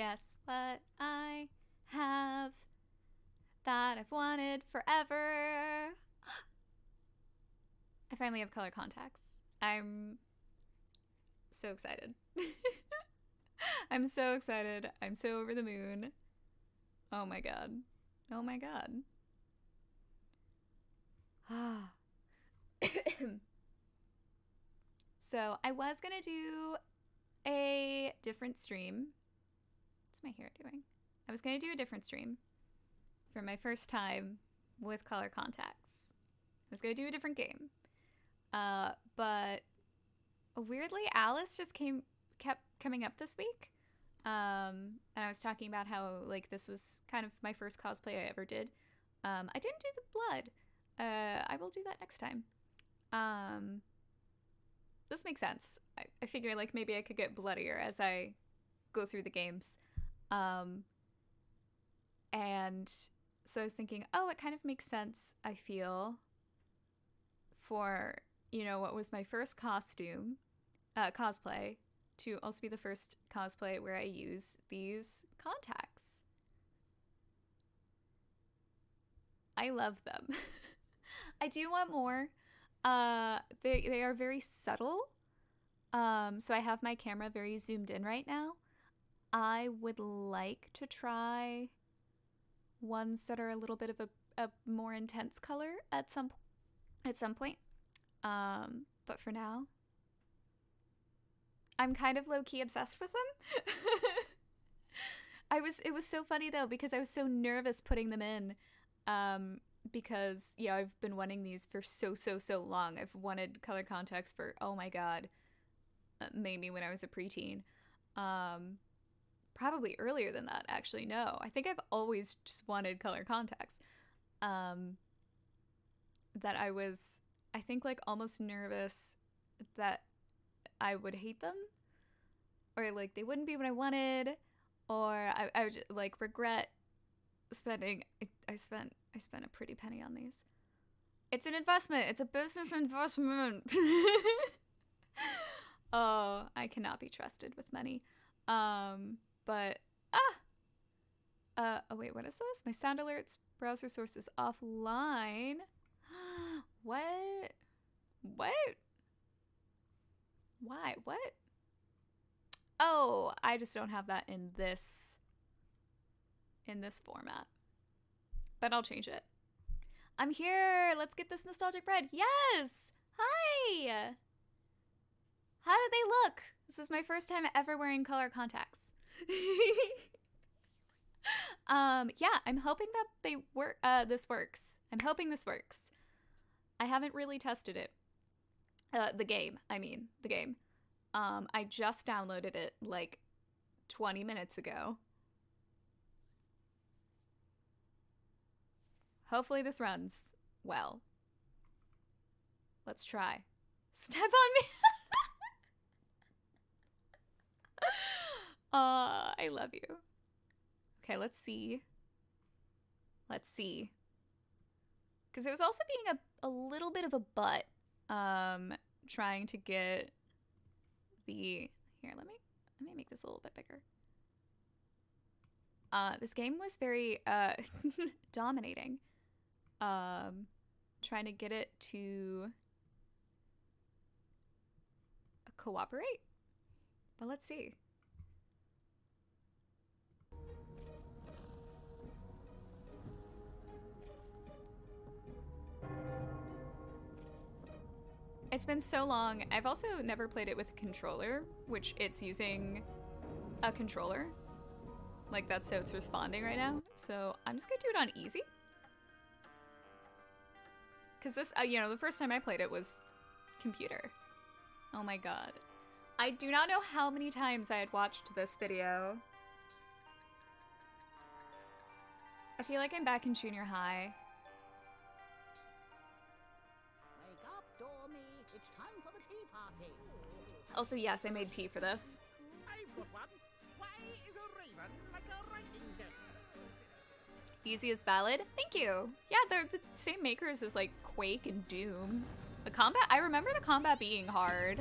Guess what I have that I've wanted forever. I finally have color contacts. I'm so excited. I'm so excited. I'm so over the moon. Oh my god. Oh my god. so, I was to do a different stream. What's my hair doing? I was going to do a different stream for my first time with color contacts. I was going to do a different game. Uh, but weirdly, Alice just came kept coming up this week. Um, and I was talking about how like this was kind of my first cosplay I ever did. Um, I didn't do the blood. Uh, I will do that next time. Um, this makes sense. I, I figure like maybe I could get bloodier as I go through the games. Um, and so I was thinking, oh, it kind of makes sense, I feel, for, you know, what was my first costume, uh, cosplay, to also be the first cosplay where I use these contacts. I love them. I do want more. Uh, they they are very subtle. Um, so I have my camera very zoomed in right now. I would like to try ones that are a little bit of a, a more intense color at some at some point. Um, but for now, I'm kind of low key obsessed with them. I was it was so funny though because I was so nervous putting them in. Um, because yeah, I've been wanting these for so so so long. I've wanted color contacts for oh my god, uh, maybe when I was a preteen. Um, probably earlier than that actually. No, I think I've always just wanted color contacts. Um, that I was I think like almost nervous that I would hate them or like they wouldn't be what I wanted or I, I would just, like regret spending I, I spent I spent a pretty penny on these. It's an investment. It's a business investment. oh, I cannot be trusted with money. Um, but ah. Uh, oh wait, what is this? My sound alerts browser source is offline. what? What? Why? What? Oh, I just don't have that in this in this format. But I'll change it. I'm here. Let's get this nostalgic bread. Yes. Hi. How do they look? This is my first time ever wearing color contacts. um, yeah, I'm hoping that they work. Uh, this works. I'm hoping this works. I haven't really tested it. Uh, the game. I mean, the game. Um, I just downloaded it like 20 minutes ago. Hopefully this runs well. Let's try. Step on me. uh, I love you. Okay, let's see. Let's see. Because it was also being a, a little bit of a butt um, trying to get the... Here, let me, let me make this a little bit bigger. Uh, this game was very uh, dominating um, trying to get it to cooperate. But let's see. It's been so long. I've also never played it with a controller, which it's using a controller. Like that's how it's responding right now. So I'm just gonna do it on easy. Because this, uh, you know, the first time I played it was computer. Oh my god. I do not know how many times I had watched this video. I feel like I'm back in junior high. Also, yes, I made tea for this. Easy is valid. Thank you. Yeah, they're the same makers as like Quake and Doom. The combat, I remember the combat being hard.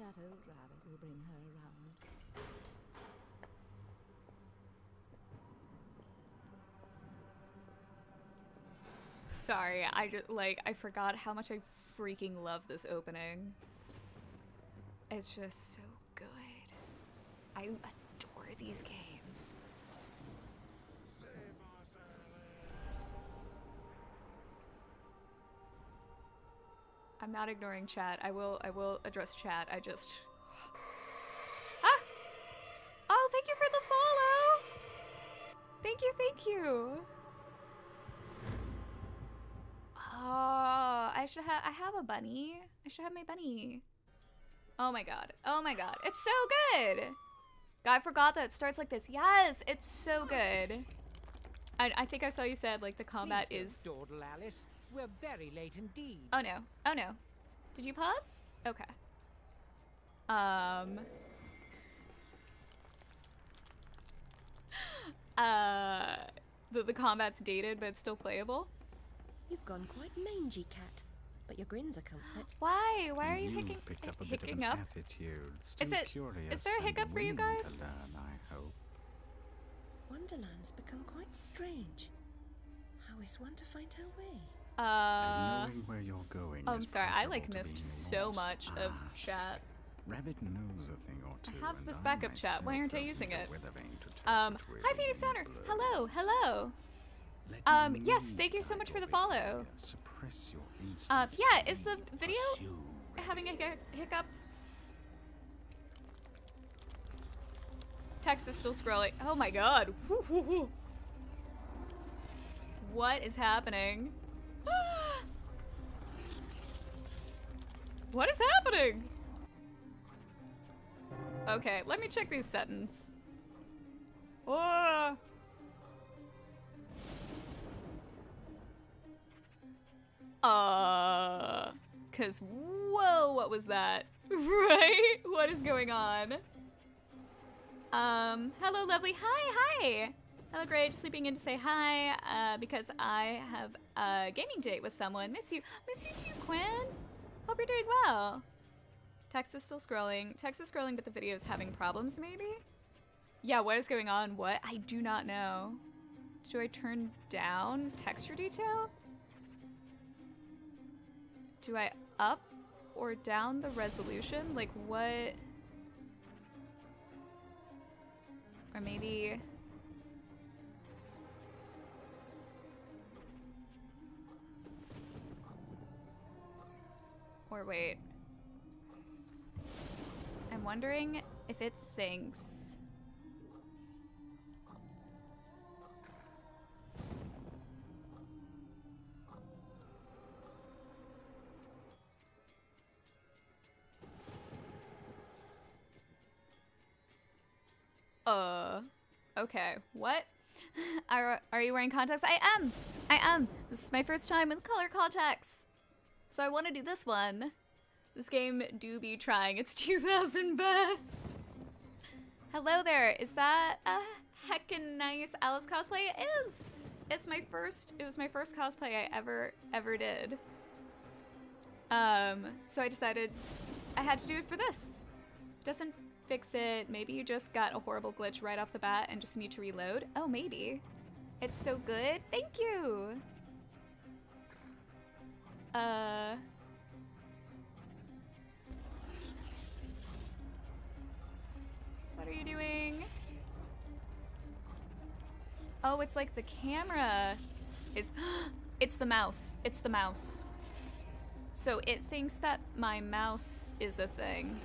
That old rabbit will bring her around. Sorry, I just like I forgot how much I freaking love this opening. It's just so good. I adore these games. I'm not ignoring chat. I will I will address chat. I just Ah! Oh, thank you for the follow. Thank you, thank you. Oh, I should have I have a bunny. I should have my bunny. Oh my god. Oh my god. It's so good. I forgot that it starts like this. Yes, it's so good. I, I think I saw you said like the combat is Alice. We're very late indeed. Oh no. Oh no. Did you pause? Okay. Um. Uh, the the combat's dated, but it's still playable. You've gone quite mangy, cat. But your grin's a comfort. Why? Why are you, You've hicking picked up a bit of an up? attitude. Is Still it- curious is there a hiccup for you guys? To learn, I hope. Wonderland's become quite strange. How is one to find her way? Uh. knowing where you're going. Oh, I'm sorry. I like missed so much of chat. Rabbit knows a thing or two. I have this backup chat. Why aren't I using it? weather vane to tell Um, hi Phoenix Owner. Hello, hello. Let Um, yes, thank you so much for the follow. Suppress your Uh, yeah, is the video having a hiccup? Text is still scrolling. Oh my god. Woo, woo, woo. What is happening? what is happening? Okay, let me check these settings. Oh. Uh, cause whoa, what was that? Right? What is going on? Um, hello, lovely. Hi, hi. Hello, great. Just sleeping in to say hi, uh, because I have a gaming date with someone. Miss you. Miss you too, Quinn. Hope you're doing well. Text is still scrolling. Text is scrolling, but the video is having problems, maybe? Yeah, what is going on? What? I do not know. Do I turn down texture detail? Do I up or down the resolution? Like what? Or maybe. Or wait. I'm wondering if it thinks. Uh, okay. What? Are, are you wearing contacts? I am! I am! This is my first time with color contacts! So I want to do this one. This game do be trying its 2000 best. Hello there. Is that a heckin' nice Alice cosplay? It is! It's my first, it was my first cosplay I ever, ever did. Um, so I decided I had to do it for this. Doesn't fix it. Maybe you just got a horrible glitch right off the bat and just need to reload. Oh, maybe. It's so good. Thank you. Uh. What are you doing? Oh, it's like the camera is. it's the mouse. It's the mouse. So it thinks that my mouse is a thing,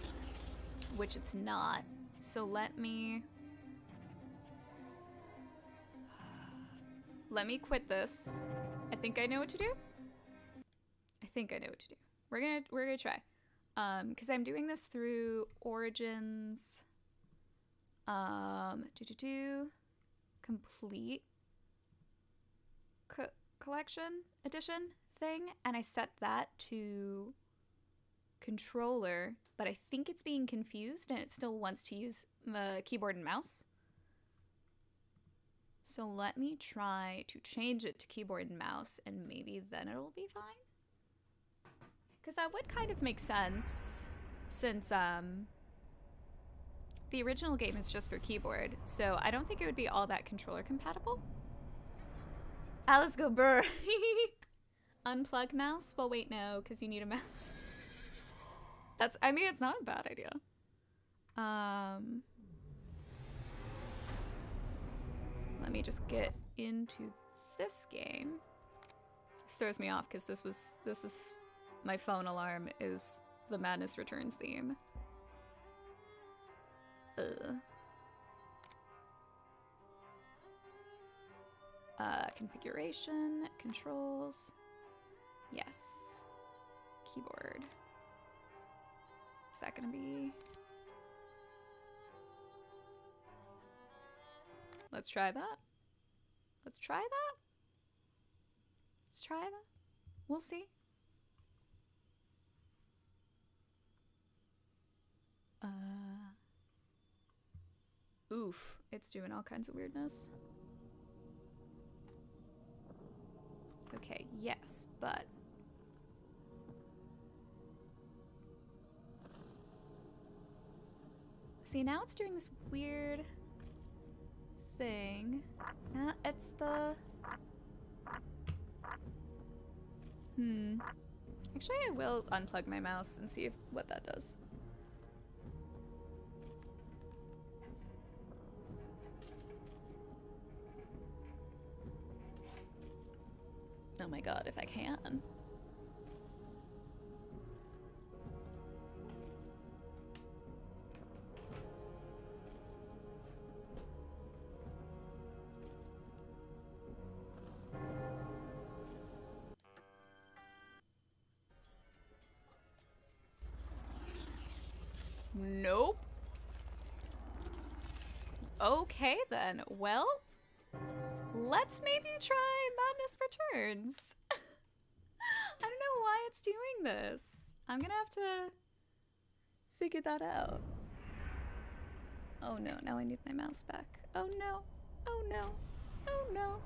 which it's not. So let me. Let me quit this. I think I know what to do. I think I know what to do. We're gonna we're gonna try. Um, because I'm doing this through Origins. Um, do do do, complete co- collection edition thing, and I set that to controller, but I think it's being confused and it still wants to use the keyboard and mouse. So let me try to change it to keyboard and mouse, and maybe then it'll be fine. Because that would kind of make sense. since um the original game is just for keyboard, so I don't think it would be all that controller compatible. Alice go burr. Unplug mouse? Well, wait, no, because you need a mouse. That's, I mean, it's not a bad idea. Um, let me just get into this game. This throws me off because this was, this is, my phone alarm is the Madness Returns theme. Ugh. Uh, configuration, controls. Yes. Keyboard. Is that gonna be? Let's try that. Let's try that. Let's try that. We'll see. Uh. Oof, it's doing all kinds of weirdness. Okay, yes, but See, now it's doing this weird thing. Uh, it's the Hmm. Actually, I will unplug my mouse and see if what that does. Oh my god, if I can. Nope. Okay then. Well, let's maybe try Madness Returns. I don't know why it's doing this. I'm gonna have to figure that out. Oh no, now I need my mouse back. Oh no. Oh no. Oh no.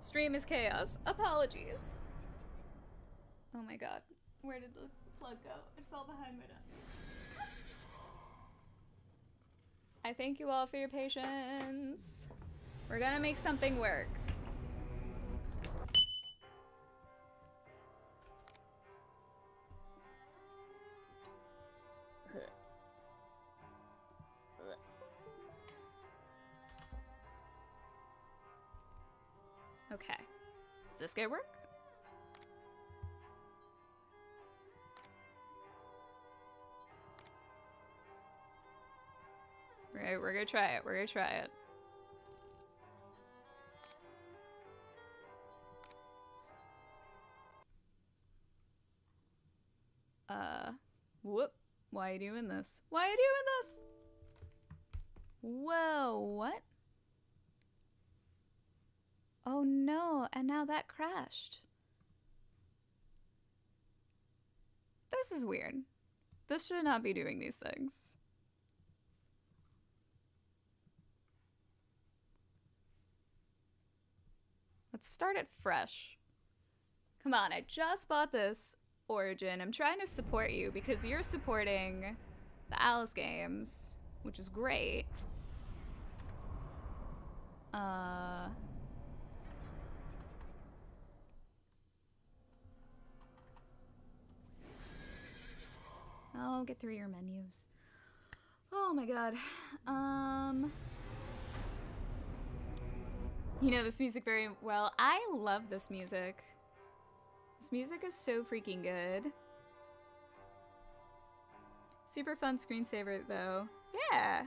Stream is chaos. Apologies. Oh my god. Where did the plug go? It fell behind my desk. I thank you all for your patience. We're gonna make something work. This gonna work? Right, we're gonna try it. We're gonna try it. Uh, whoop. Why are you doing this? Why are you doing this? Whoa, what? Oh no, and now that crashed. This is weird. This should not be doing these things. Let's start it fresh. Come on, I just bought this Origin. I'm trying to support you because you're supporting the Alice games, which is great. Uh... I'll get through your menus. Oh my god. Um... You know this music very well. I love this music. This music is so freaking good. Super fun screensaver though. Yeah.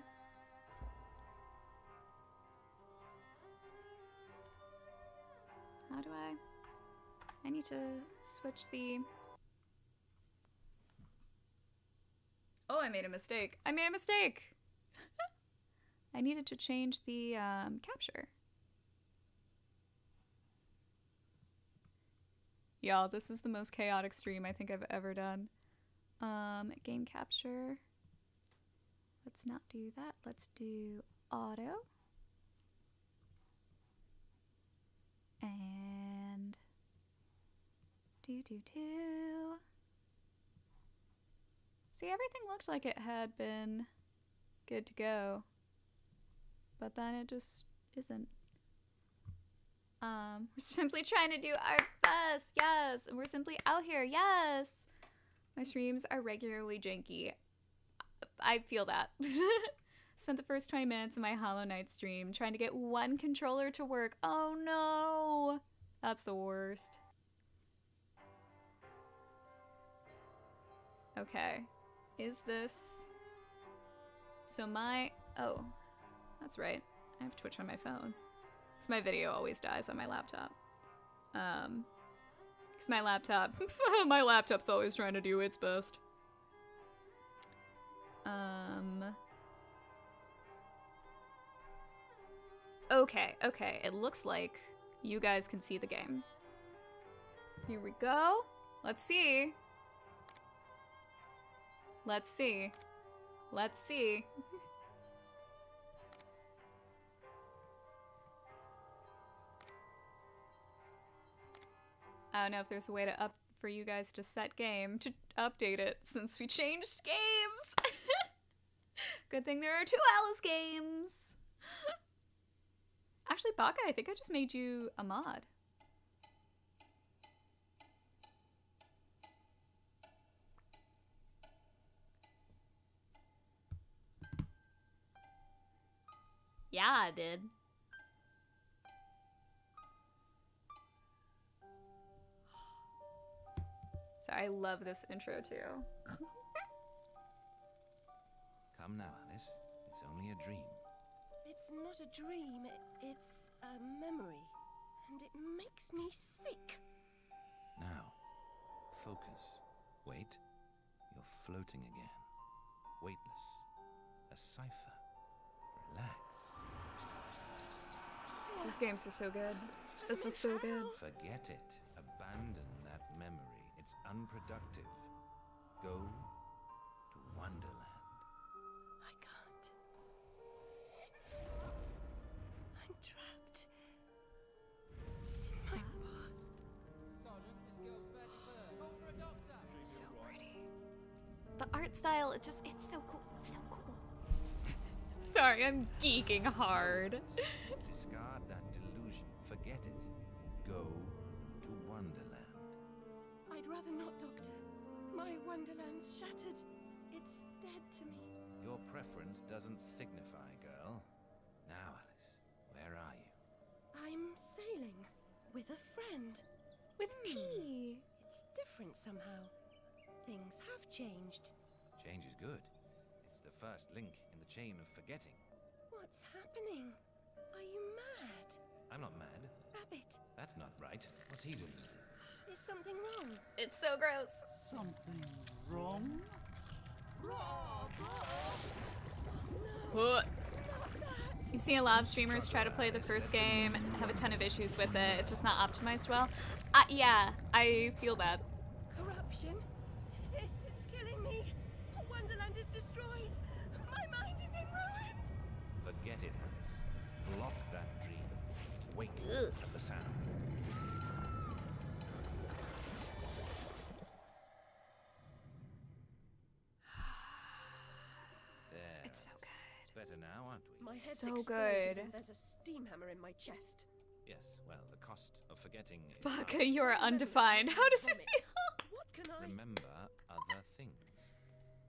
How do I? I need to switch the... Oh, I made a mistake. I made a mistake! I needed to change the um, capture. Y'all, this is the most chaotic stream I think I've ever done. Um, game capture. Let's not do that. Let's do auto. And do do do. See, everything looked like it had been good to go. But then it just isn't. Um, we're simply trying to do our best, yes. And we're simply out here, yes. My streams are regularly janky. I feel that. Spent the first 20 minutes of my Hollow Knight stream trying to get one controller to work. Oh no! That's the worst. Okay. Is this. So my. Oh. That's right. I have Twitch on my phone. Because my video always dies on my laptop. Um. Because my laptop. my laptop's always trying to do its best. Um. Okay, okay. It looks like you guys can see the game. Here we go. Let's see. Let's see. Let's see. I don't know if there's a way to up for you guys to set game to update it since we changed games. Good thing there are two Alice games. Actually, Baka, I think I just made you a mod. Yeah, I did. So I love this intro too. Come now, Alice. It's only a dream. It's not a dream, i- it's a memory. And it makes me sick. Now, focus. Wait. You're floating again. Weightless. A cipher. These games are so good. This is so good. Forget it. Abandon that memory. It's unproductive. Go to Wonderland. I can't. I'm trapped. In my past. So pretty. The art style, it just, it's so cool. It's so cool. Sorry, I'm geeking hard. Rather not, Doctor. My Wonderland's shattered. It's dead to me. Your preference doesn't signify, girl. Now, Alice, where are you? I'm sailing with a friend. With hmm. tea. It's different somehow. Things have changed. Change is good. It's the first link in the chain of forgetting. What's happening? Are you mad? I'm not mad. Rabbit, That's not right. What's he doing? Is something wrong? It's so gross. Something wrong? What? You've seen a lot of streamers try to play the first game, have a ton of issues with it. It's just not optimized well. Uh, yeah, I feel that. Corruption? I- It's killing me. Wonderland is destroyed. My mind is in ruins. Forget it, Alice. Block that dream. Wake at the sound. There. It's so good. better now, aren't we? My head's So good. and there's a steam hammer in my chest. Yes, well, the cost of forgetting is Baka, you are undefined. How does it feel? What can I? Remember other things.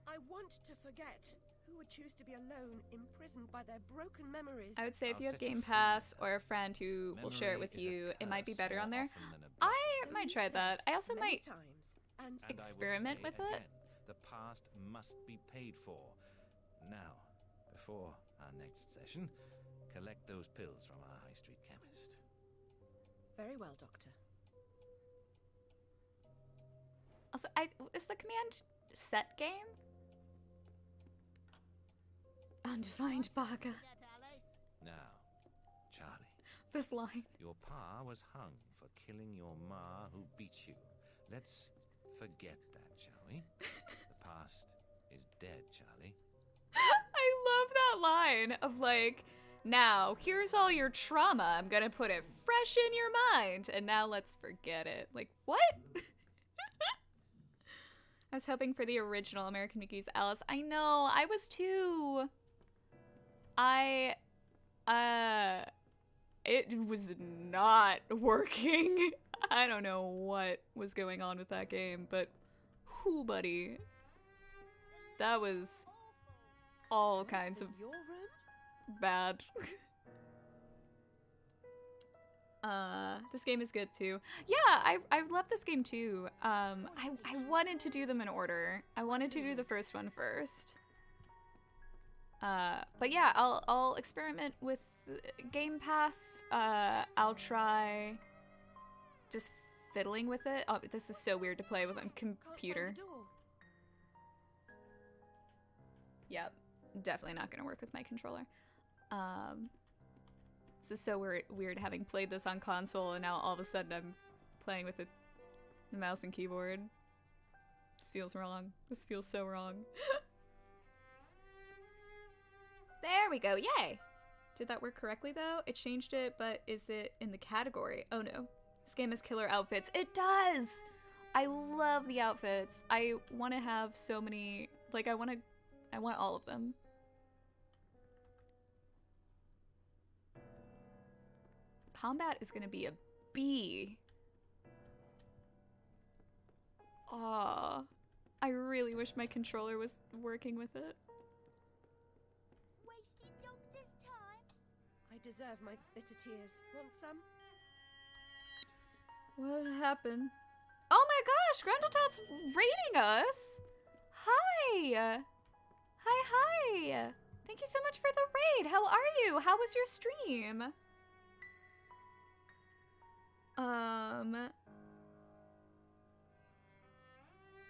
I want to forget. Who would choose to be alone, imprisoned by their broken memories? I would say if you have Game. Pass or a friend who will share it with you, it might be better on there. often than a I blessing. So might try that. I also might times. And And I will experiment say with it. The past must be paid for. Now, before our next session, collect those pills from our high street chemist. very well, Doctor. Also, I is the command set game? Undefined Baka. Now, Charlie, This line. your pa was hung for killing your ma who beat you. Let's forget that, shall we? the past is dead, Charlie. I love that line of like, now here's all your trauma. I'm gonna put it fresh in your mind, and now let's forget it. Like what? I was hoping for the original American McGee's Alice. I know, I was too. I, uh, it was not working. I don't know what was going on with that game, but whoo, buddy. That was all kinds of bad. uh, this game is good too. Yeah, I I love this game too. Um, I I wanted to do them in order. I wanted to do the first one first. Uh, but yeah, I'll I'll experiment with Game Pass. Uh, I'll try just fiddling with it. Oh, this is so weird to play with on computer. Yep, definitely not gonna work with my controller. Um, this is so weird, weird having played this on console and now all of a sudden I'm playing with a mouse and keyboard. This feels wrong. This feels so wrong. there we go, yay! Did that work correctly though? It changed it, but is it in the category? Oh no. This game has killer outfits. It does! I love the outfits. I want to have so many, like, I want to I want all of them. Combat is gonna be a B. Aw. I really wish my controller was working with it. Wasting doctor's time. I deserve my bitter tears. Want some? What happened? Oh my gosh, Grundletot's raiding us! Hi! Hi, hi! Thank you so much for the raid! How are you? How was your stream? Um...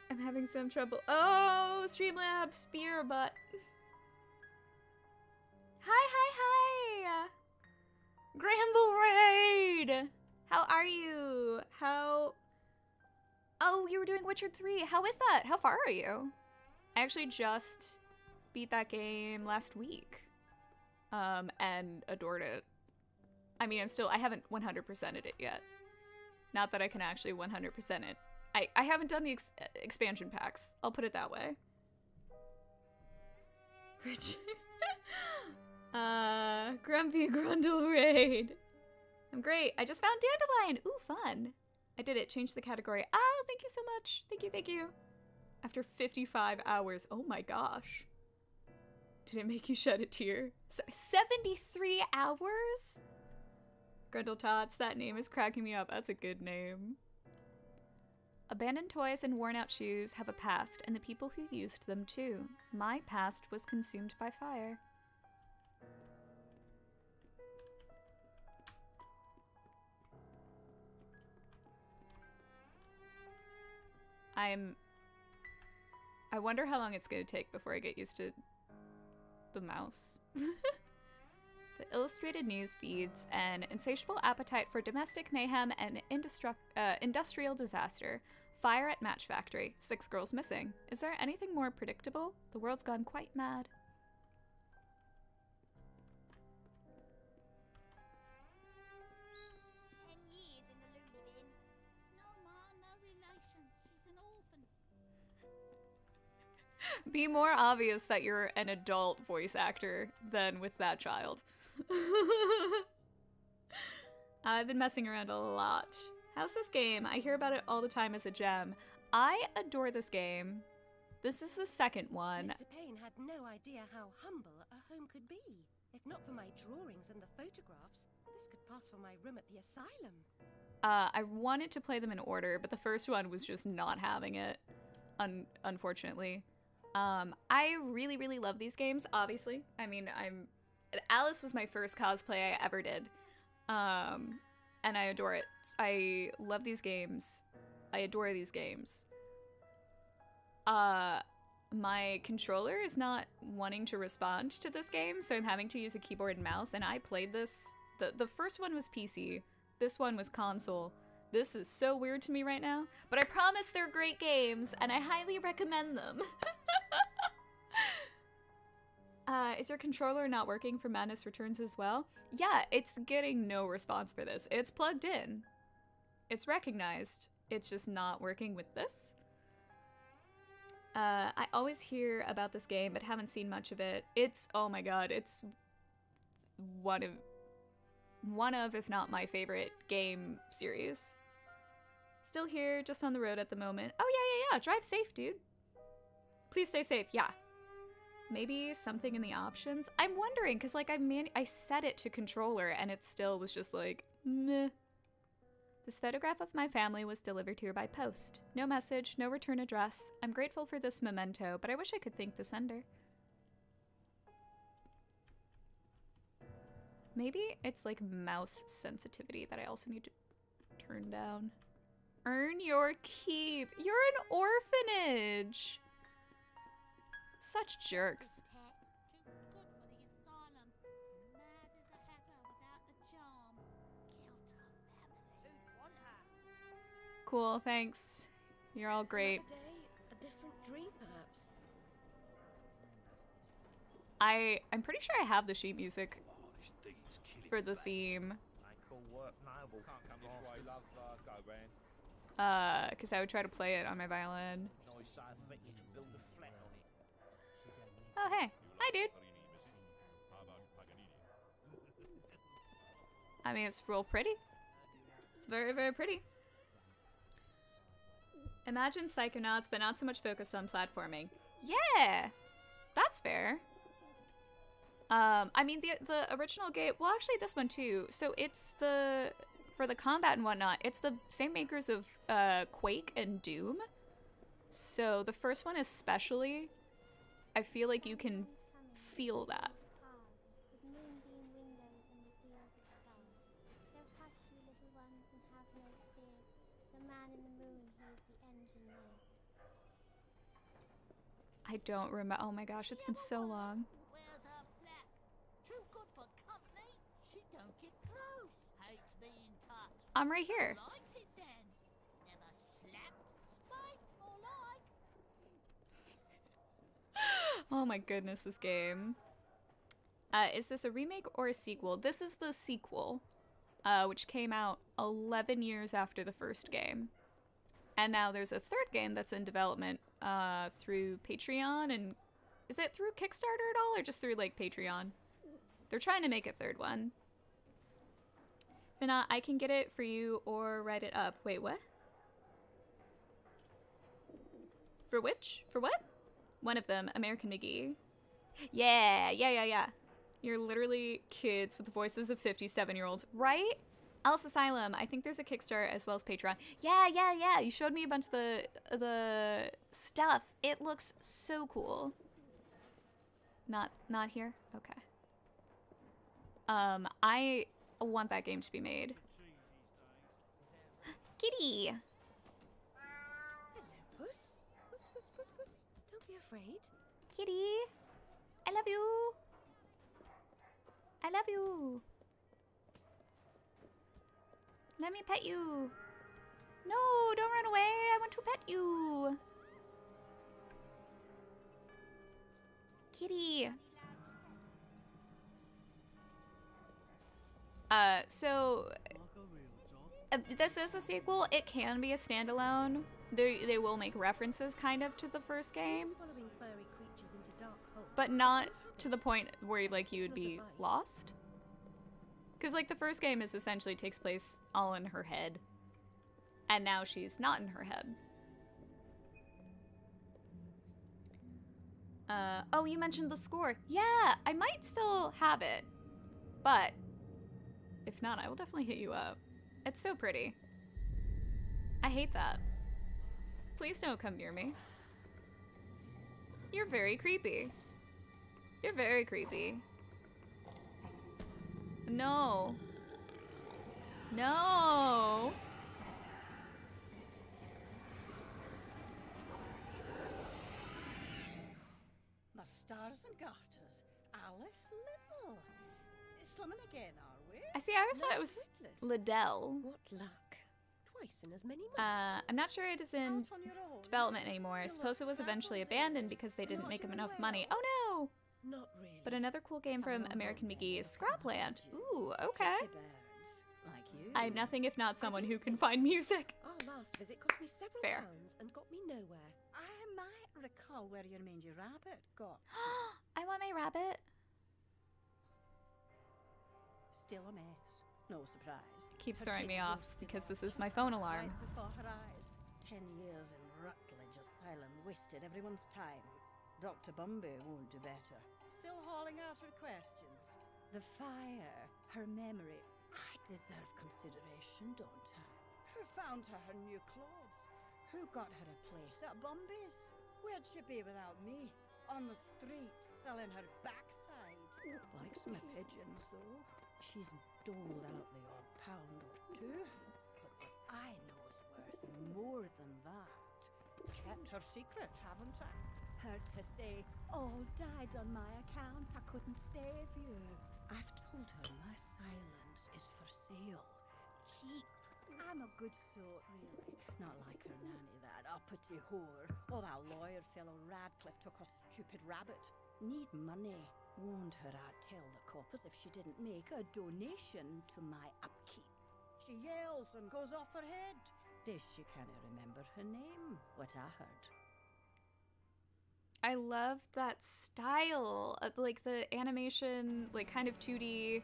I'm having some trouble. Oh, Streamlabs, spear butt. Hi, hi, hi! Gramble Raid! How are you? How. Oh, you were doing Witcher 3. How is that? How far are you? I actually just beat that game last week. Um, and adored it. I mean, I'm still. I haven't 100%ed it yet. Not that I can actually 100% it. I, I haven't done the ex- expansion packs. I'll put it that way. Rich. uh, Grumpy Grundle Raid. I'm great. I just found Dandelion. Ooh, fun. I did it. Changed the category. Oh, thank you so much. Thank you, thank you. After 55 hours. Oh my gosh. Did it make you shed a tear? So, 73 hours? Grundle Tots, that name is cracking me up. That's a good name. Abandoned toys and worn out shoes have a past, and the people who used them too. My past was consumed by fire. I'm. I wonder how long it's gonna take before I get used to the mouse. the illustrated news feeds an insatiable appetite for domestic mayhem and uh, industrial disaster. Fire at Match Factory. Six girls missing. Is there anything more predictable? The world's gone quite mad. Ten years in the loony bin. No, Ma, no relation. She's an orphan. Be more obvious that you're an adult voice actor than with that child. I've been messing around a lot. How's this game? I hear about it all the time as a gem. I adore this game. This is the second one. Mr. Payne had no idea how humble a home could be. If not for my drawings and the photographs, this could pass for my room at the asylum. Uh, I wanted to play them in order, but the first one was just not having it, un- unfortunately. Um, I really, really love these games. Obviously, I mean, I'm Alice was my first cosplay I ever did, um, and I adore it. I love these games. I adore these games. Uh, my controller is not wanting to respond to this game, so I'm having to use a keyboard and mouse. And I played this. the The first one was PC. This one was console. This is so weird to me right now, but I promise they're great games, and I highly recommend them. uh, is your controller not working for Madness Returns as well? Yeah, it's getting no response for this. It's plugged in. It's recognized. It's just not working with this. Uh, I always hear about this game, but haven't seen much of it. It's oh my god, it's one of one of, if not my favorite game series. Still here, just on the road at the moment. Oh yeah, yeah, yeah. Drive safe, dude. Please stay safe. Yeah. Maybe something in the options. I'm wondering because like I man I set it to controller and it still was just like meh. This photograph of my family was delivered here by post. No message, no return address. I'm grateful for this memento, but I wish I could thank the sender. Maybe it's like mouse sensitivity that I also need to turn down. Earn your keep. You're an orphanage. Such jerks. Pet, too good for the asylum. Mad as a hatter without the charm. Killed her family. Cool, thanks. You're all great. Day, a different dream, perhaps. I I'm pretty sure I have the sheet music Oh, this thing's killing for the theme. I call work noble. Can't come this way, love. Uh. Uh, because I would try to play it on my violin. Oh, hey. Hi, dude. I mean, it's real pretty. It's very, very pretty. Imagine Psychonauts, but not so much focused on platforming. Yeah, that's fair. Um, I mean, the the original game. Well, actually, this one too. So it's the for the combat and whatnot. It's the same makers of uh, Quake and Doom. So the first one especially, I feel like you can feel that. I don't remember. Oh my gosh, it's been so long. Where's her black? Too good for company? She don't get close. Hates being touched. I'm right here. Likes it then. Never slapped, spiked, or like. Oh my goodness, this game. Uh, is this a remake or a sequel? This is the sequel, uh, which came out 11 years after the first game. And now there's a third game that's in development uh, through Patreon. And is it through Kickstarter at all or just through like Patreon? They're trying to make a third one. Finna, I can get it for you or write it up. Wait, what? For which? For what? One of them, American McGee. Yeah, yeah, yeah, yeah. You're literally kids with the voices of 57 year olds, right? Alice Asylum. I think there's a Kickstarter as well as Patreon. Yeah, yeah, yeah. You showed me a bunch of the the stuff. It looks so cool. Not not here. Okay. Um, I want that game to be made. Kitty. Afraid. Kitty. I love you. I love you. Let me pet you. No, don't run away. I want to pet you. Kitty. Uh, so uh, this is a sequel. It can be a standalone. They they will make references kind of to the first game, but not to the point where like you would be lost. Because like the first game is essentially takes place all in her head, and now she's not in her head. Uh, oh, you mentioned the score. Yeah, I might still have it, but if not, I will definitely hit you up. It's so pretty. I hate that. Please don't come near me. You're very creepy. You're very creepy. No. No. My stars and garters. Alice Little. Slumming again, are we? I see. I always thought it was Sweetless. Liddell. What luck. Twice in as many months. Uh, I'm not sure it is in Out on your own. development anymore. I suppose it was eventually abandoned because they didn't make him enough money. Oh no! Not really. But another cool game from American on, McGee is then, Scrapland. Ooh, okay. Like you. I'm nothing if not someone who can find music. Our last last visit cost me several Fair. pounds and got me nowhere. I might recall where your mangy rabbit got. I want my rabbit. Still a mess. No surprise. Keeps throwing me off because this is my phone right alarm. before her eyes. Ten years in Rutledge Asylum wasted everyone's time. Dr. Bumby won't do better. Still hauling out her questions. The fire, her memory. I deserve consideration, don't I? Who found her her new clothes? Who got her a place at Bumby's? Where'd she be without me? On the street, selling her backside. Like some pigeons, though. She's doled out the odd pound or two. But what I know is worth more than that. Kept her secret, haven't I? Heard her say, all died on my account. I couldn't save you. I've told her my silence is for sale. Cheap. I'm a good sort, really. Not like her nanny, that uppity whore. Or that lawyer fellow Radcliffe took a stupid rabbit. Need money. Warned her I'd tell the coppers if she didn't make a donation to my upkeep. She yells and goes off her head. Guess she can't remember her name, what I heard. I love that style, like the animation, like kind of 2D.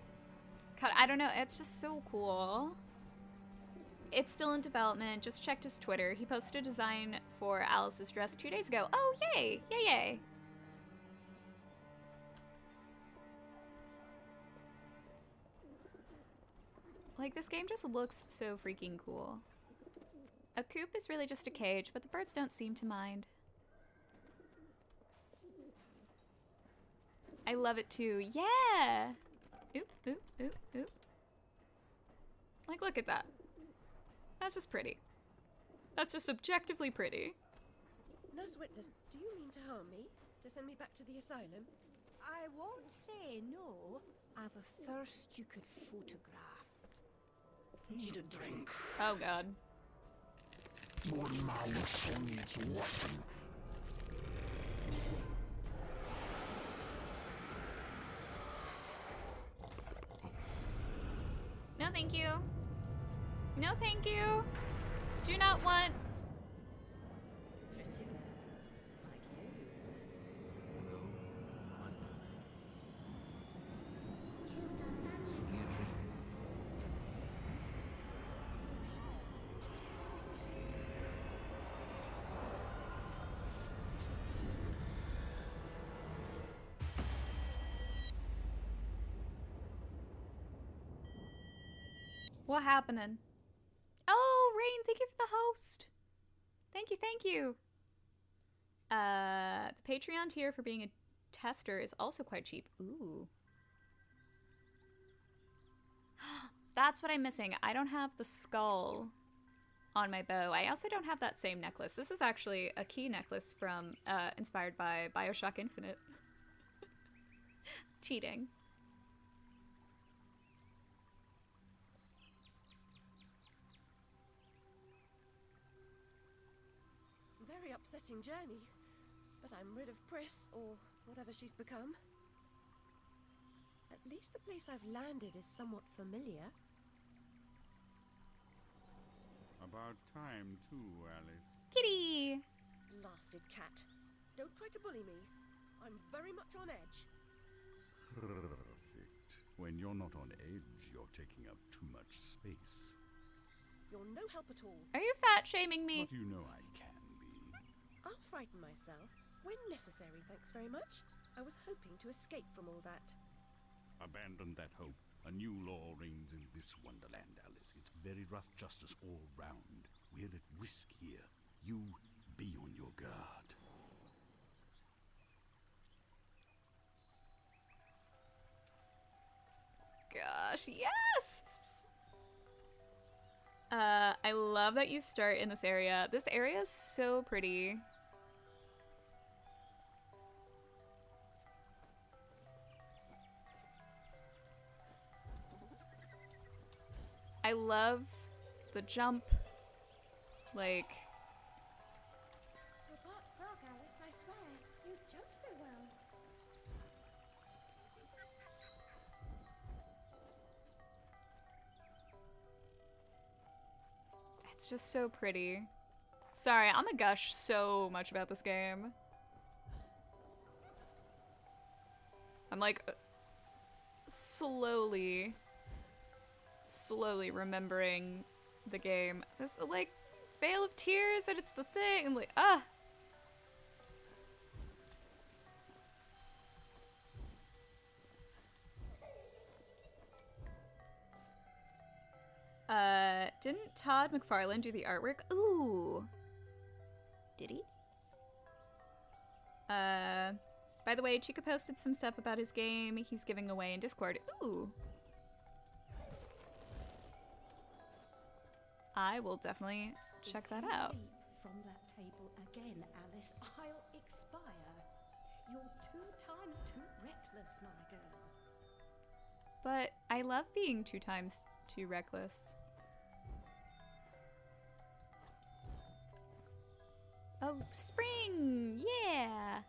Cut. I don't know. It's just so cool. It's still in development. Just checked his Twitter. He posted a design for Alice's dress two days ago. Oh yay! Yay yay! Like this game just looks so freaking cool. A coop is really just a cage, but the birds don't seem to mind. I love it too. Yeah. Oop, oop, oop, oop. Like, look at that. That's just pretty. That's just objectively pretty. Nurse Witless, do you mean to harm me? To send me back to the asylum? I won't say no. I've a thirst you could photograph. Need a drink. Oh god. Needs weapon. No, thank you. No, thank you. Do not want. Pretty girls like you. What happening? Oh, Rain, thank you for the host. Thank you, thank you. Uh, the Patreon tier for being a tester is also quite cheap. Ooh. That's what I'm missing. I don't have the skull on my bow. I also don't have that same necklace. This is actually a key necklace from, uh, inspired by Bioshock Infinite. Cheating. Very upsetting journey. But I'm rid of Pris, or whatever she's become. At least the place I've landed is somewhat familiar. About time, too, Alice. Kitty! Blasted cat. Don't try to bully me. I'm very much on edge. Perfect. When you're not on edge, you're taking up too much space. You're no help at all. Are you fat shaming me? But you know I can be. I'll frighten myself when necessary, thanks very much. I was hoping to escape from all that. Abandon that hope. A new law reigns in this wonderland, Alice. It's very rough justice all round. We're at risk here. You be on your guard. Gosh, yes! Uh, I love that you start in this area. This area is so pretty. I love the jump. Like, Frog, Alice, I swear, you jump so well. It's just so pretty. Sorry, I'm a gush so much about this game. I'm like slowly, slowly remembering the game. This like Vale of Tears and it's the thing. I'm like, ah. Uh, didn't Todd McFarlane do the artwork? Ooh. Did he? Uh, by the way, Chica posted some stuff about his game he's giving away in Discord. Ooh. I will definitely check that out. From that table again, Alice, I'll expire. You're two times too reckless, my girl. But I love being two times too reckless. Oh, spring! Yeah!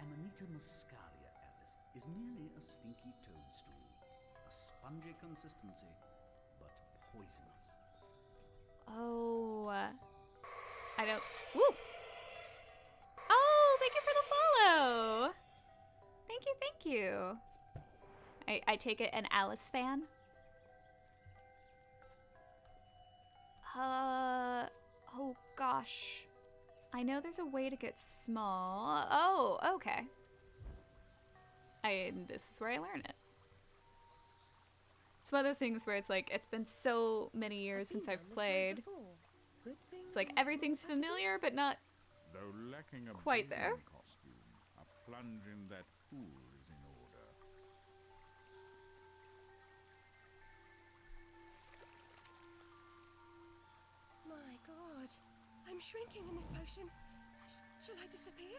Amanita muscaria, Alice, is merely a stinky toadstool. Spongy consistency, but poisonous. Oh. I don't. Woo! Oh, thank you for the follow! Thank you, thank you. I, I take it an Alice fan? Uh. Oh, gosh. I know there's a way to get small. Oh, okay. I this is where I learn it. It's one of those things where it's like it's been so many years since I've played. It's like everything's familiar, but not Though lacking a Quite there. costume, a plunge in that pool is in order. My god. I'm shrinking in this potion. Sh- shall I disappear?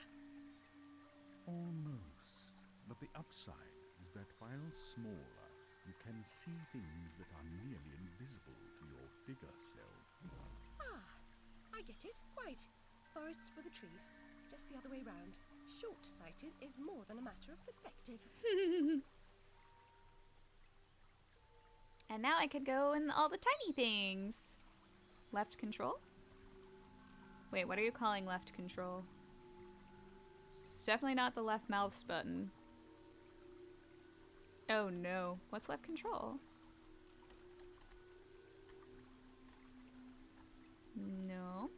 Almost. But the upside is that while smaller, you can see things that are nearly invisible to your bigger self. Ah, I get it. Quite. Forests for the trees. Just the other way round. Short sighted is more than a matter of perspective. And now I can go in all the tiny things. Left control? Wait, what are you calling left control? It's definitely not the left mouse button. Oh no. What's left control? No.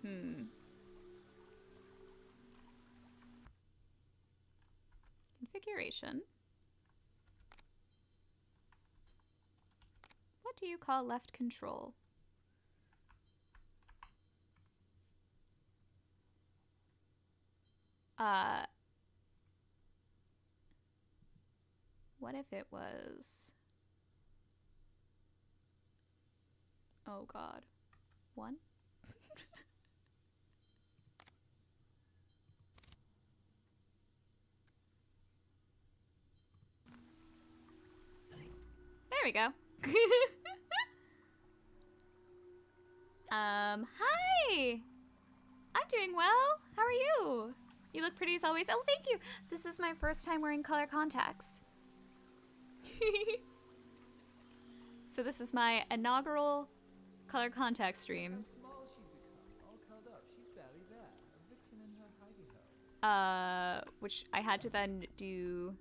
Hmm. Configuration. What do you call left control? Uh, what if it was? Oh God, one. there we go. um, hi. I'm doing well. How are you? You look pretty as always. Oh, thank you. This is my first time wearing color contacts. so this is my inaugural color contact stream. Uh, which I had to then do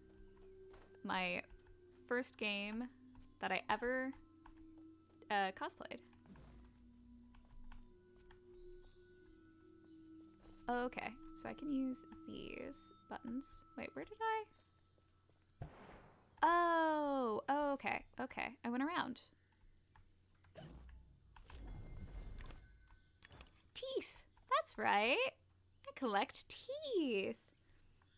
my first game that I ever uh, cosplayed. Okay, so I can use these buttons. Wait, where did I? Oh, oh, okay, okay. I went around. Teeth. That's right. I collect teeth.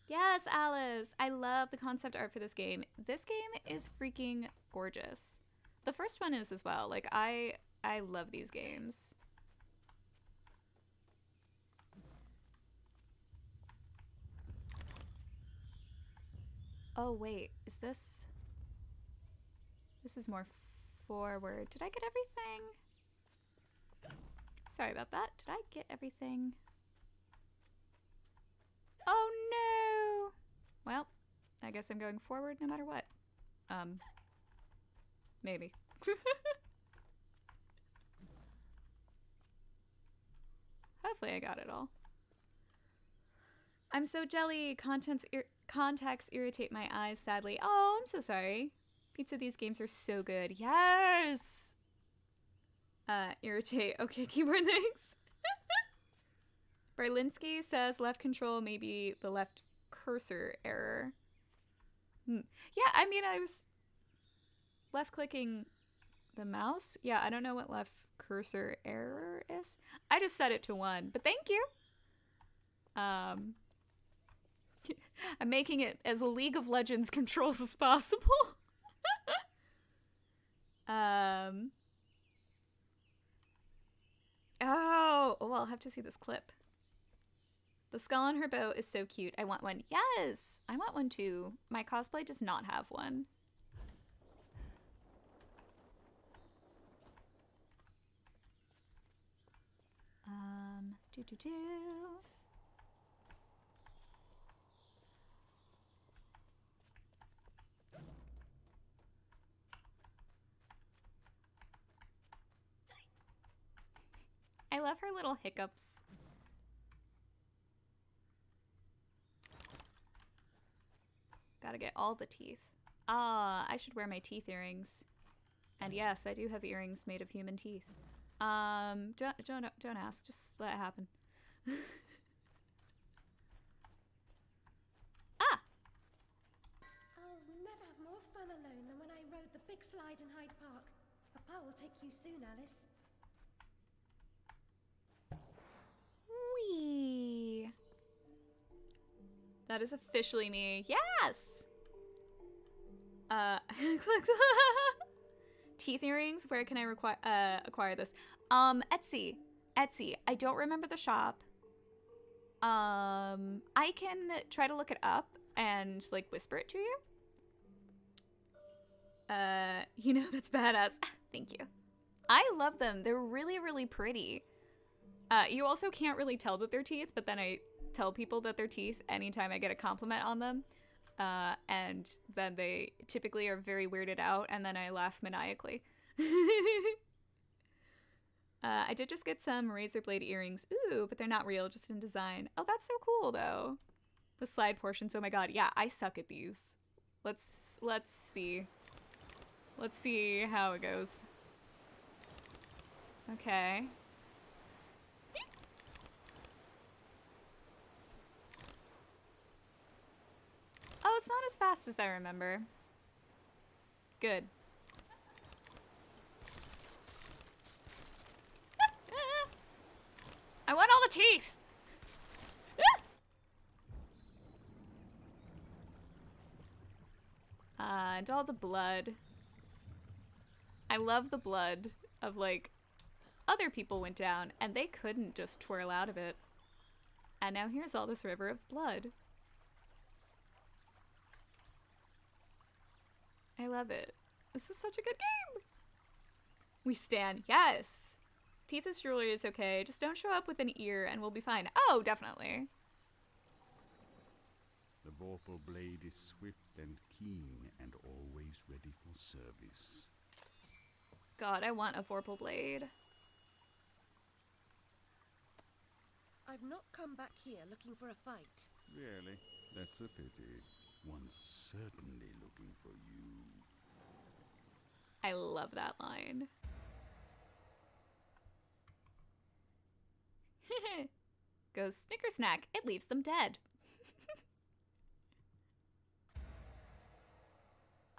Yes, Alice. I love the concept art for this game. This game is freaking gorgeous. The first one is as well. Like I I love these games. Oh, wait. Is this This is more forward. Did I get everything? Sorry about that. Did I get everything? Oh no! Well, I guess I'm going forward no matter what. Um, maybe. Hopefully, I got it all. I'm so jelly. Contents ir- contacts irritate my eyes. Sadly. Oh, I'm so sorry. Pizza. These games are so good. Yes. Uh, irritate. Okay, keyboard thanks. Berlinski says left control may be the left cursor error. Hmm. Yeah, I mean, I was left clicking the mouse. Yeah, I don't know what left cursor error is. I just set it to one, but thank you. Um, I'm making it as a League of Legends controls as possible. um. Oh, well, I'll have to see this clip. The skull on her bow is so cute. I want one. Yes, I want one too. My cosplay does not have one. Um, do do do. I love her little hiccups. Gotta get all the teeth. Ah, I should wear my teeth earrings. And yes, I do have earrings made of human teeth. Um, don't don't don't ask. Just let it happen. ah, I'll never have more fun alone than when I rode the big slide in Hyde Park. Papa will take you soon, Alice. That is officially me. Yes. Uh, teeth earrings. Where can I require uh, acquire this? Um, Etsy. Etsy. I don't remember the shop. Um, I can try to look it up and like whisper it to you. Uh, you know that's badass. Thank you. I love them. They're really, really pretty. Uh, you also can't really tell that they're teeth, but then I tell people that they're teeth anytime I get a compliment on them. Uh, and then they typically are very weirded out, and then I laugh maniacally. uh, I did just get some razor blade earrings. Ooh, but they're not real, just in design. Oh, that's so cool, though. The slide portions. Oh my god, yeah, I suck at these. Let's let's see. Let's see how it goes. Okay. It's not as fast as I remember. Good. I want all the teeth! Uh, and all the blood. I love the blood of like other people went down and they couldn't just twirl out of it. And now here's all this river of blood. I love it. This is such a good game. We stand. Yes. Teeth as jewelry is okay. Just don't show up with an ear and we'll be fine. Oh, definitely. The Vorpal blade is swift and keen and always ready for service. God, I want a Vorpal blade. I've not come back here looking for a fight. Really? That's a pity. One's certainly looking for you. I love that line. Goes Snicker Snack. It leaves them dead.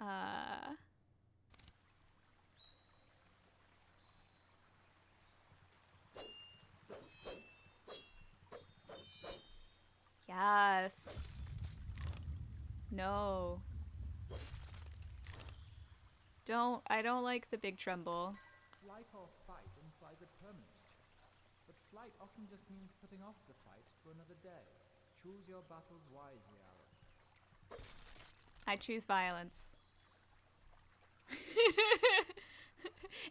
uh. Yes. No. Don't. I don't like the big tremble. Flight or fight implies a permanent choice, but flight often just means putting off the fight to another day. Choose your battles wisely, Alice. I choose violence.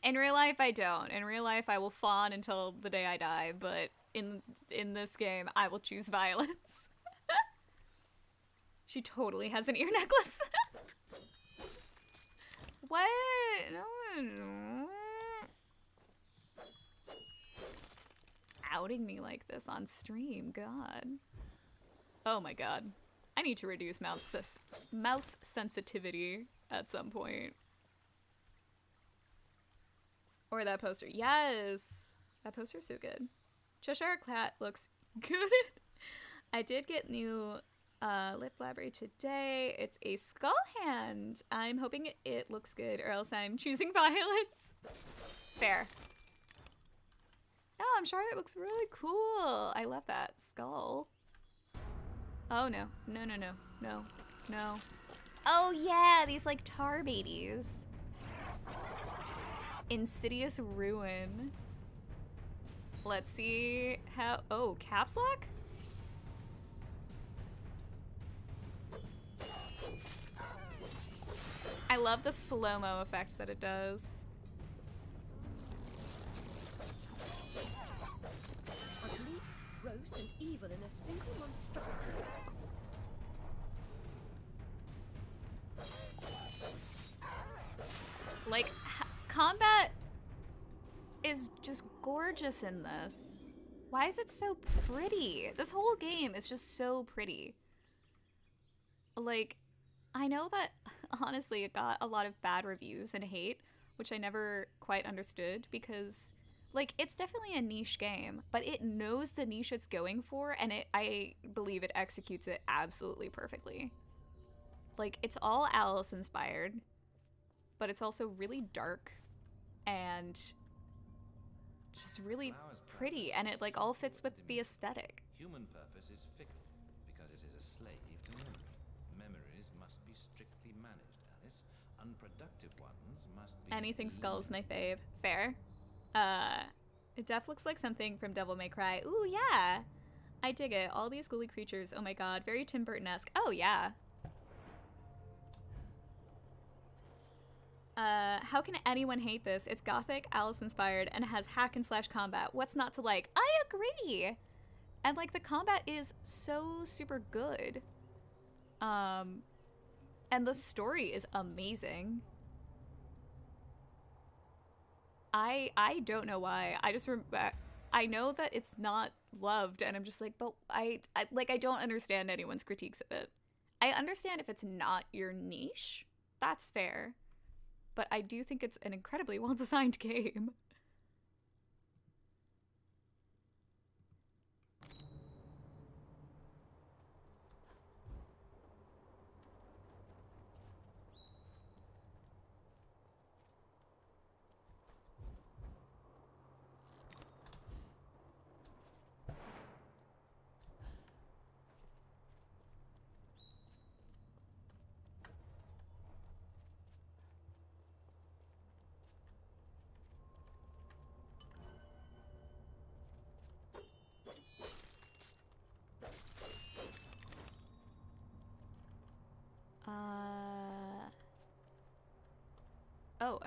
in real life, I don't. In real life, I will fawn until the day I die, but in in this game, I will choose violence. She totally has an ear necklace. What? No, no. Outing me like this on stream, God. Oh my god. I need to reduce mouse mouse sensitivity at some point. Or that poster. Yes! That poster's so good. Cheshire Cat looks good. I did get new uh, lip library today. It's a skull hand. I'm hoping it, looks good, or else I'm choosing violence. Fair. Oh, I'm sure it looks really cool. I love that skull. Oh no, no, no, no, no, no. Oh yeah, these like tar babies. Insidious Ruin. Let's see how. Oh, caps lock? I love the slow mo effect that it does. Ugly, gross, and evil in a single monstrosity. Like, combat is just gorgeous in this. Why is it so pretty? This whole game is just so pretty. Like, I know that honestly it got a lot of bad reviews and hate, which I never quite understood because like it's definitely a niche game, but it knows the niche it's going for and it I believe it executes it absolutely perfectly. Like it's all Alice inspired, but it's also really dark and just really pretty and it like all fits with the aesthetic. Human purpose is fickle because it is a slave to memory. Memories must be strictly managed, Alice. Unproductive ones must be. Anything Skull's my fave. Fair. Uh, it def looks like something from Devil May Cry. Ooh, yeah. I dig it. All these ghouly creatures. Oh my god. Very Tim Burton-esque. Oh, yeah. Uh, how can anyone hate this? It's gothic, Alice inspired, and has hack and slash combat. What's not to like? I agree. And like the combat is so super good. Um, and the story is amazing. I I don't know why. I just rem- uh, I know that it's not loved, and I'm just like, but I, I like I don't understand anyone's critiques of it. I understand if it's not your niche, that's fair, but I do think it's an incredibly well designed game.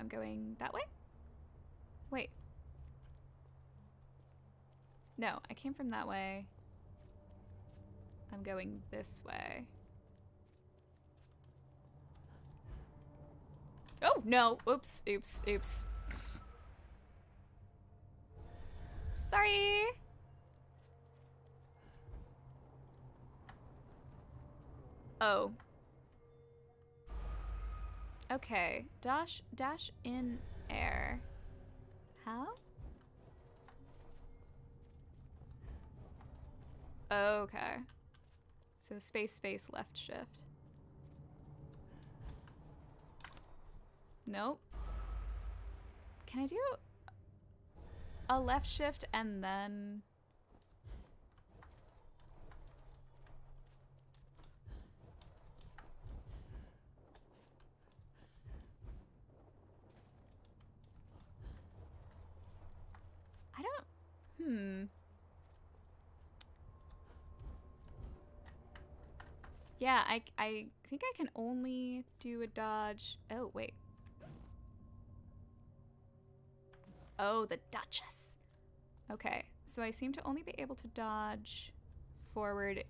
I'm going that way? Wait. No, I came from that way. I'm going this way. Oh, no. Oops, oops, oops. Sorry. Oh. Okay. Dash dash in air. How? Okay. So space space left shift. Nope. Can I do a left shift and then I don't hmm Yeah, I, I think I can only do a dodge. Oh, wait. Oh, the Duchess. Okay, so I seem to only be able to dodge forward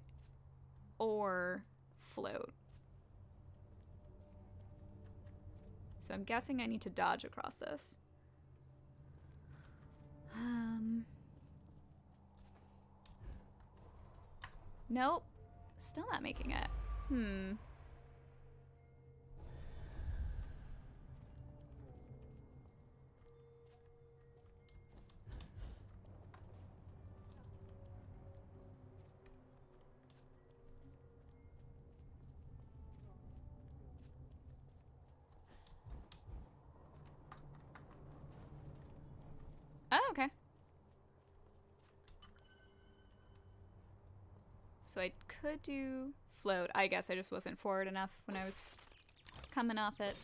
or float. So I'm guessing I need to dodge across this. Um. Nope. Still not making it. Hmm. So I could do float. I guess I just wasn't forward enough when I was coming off it.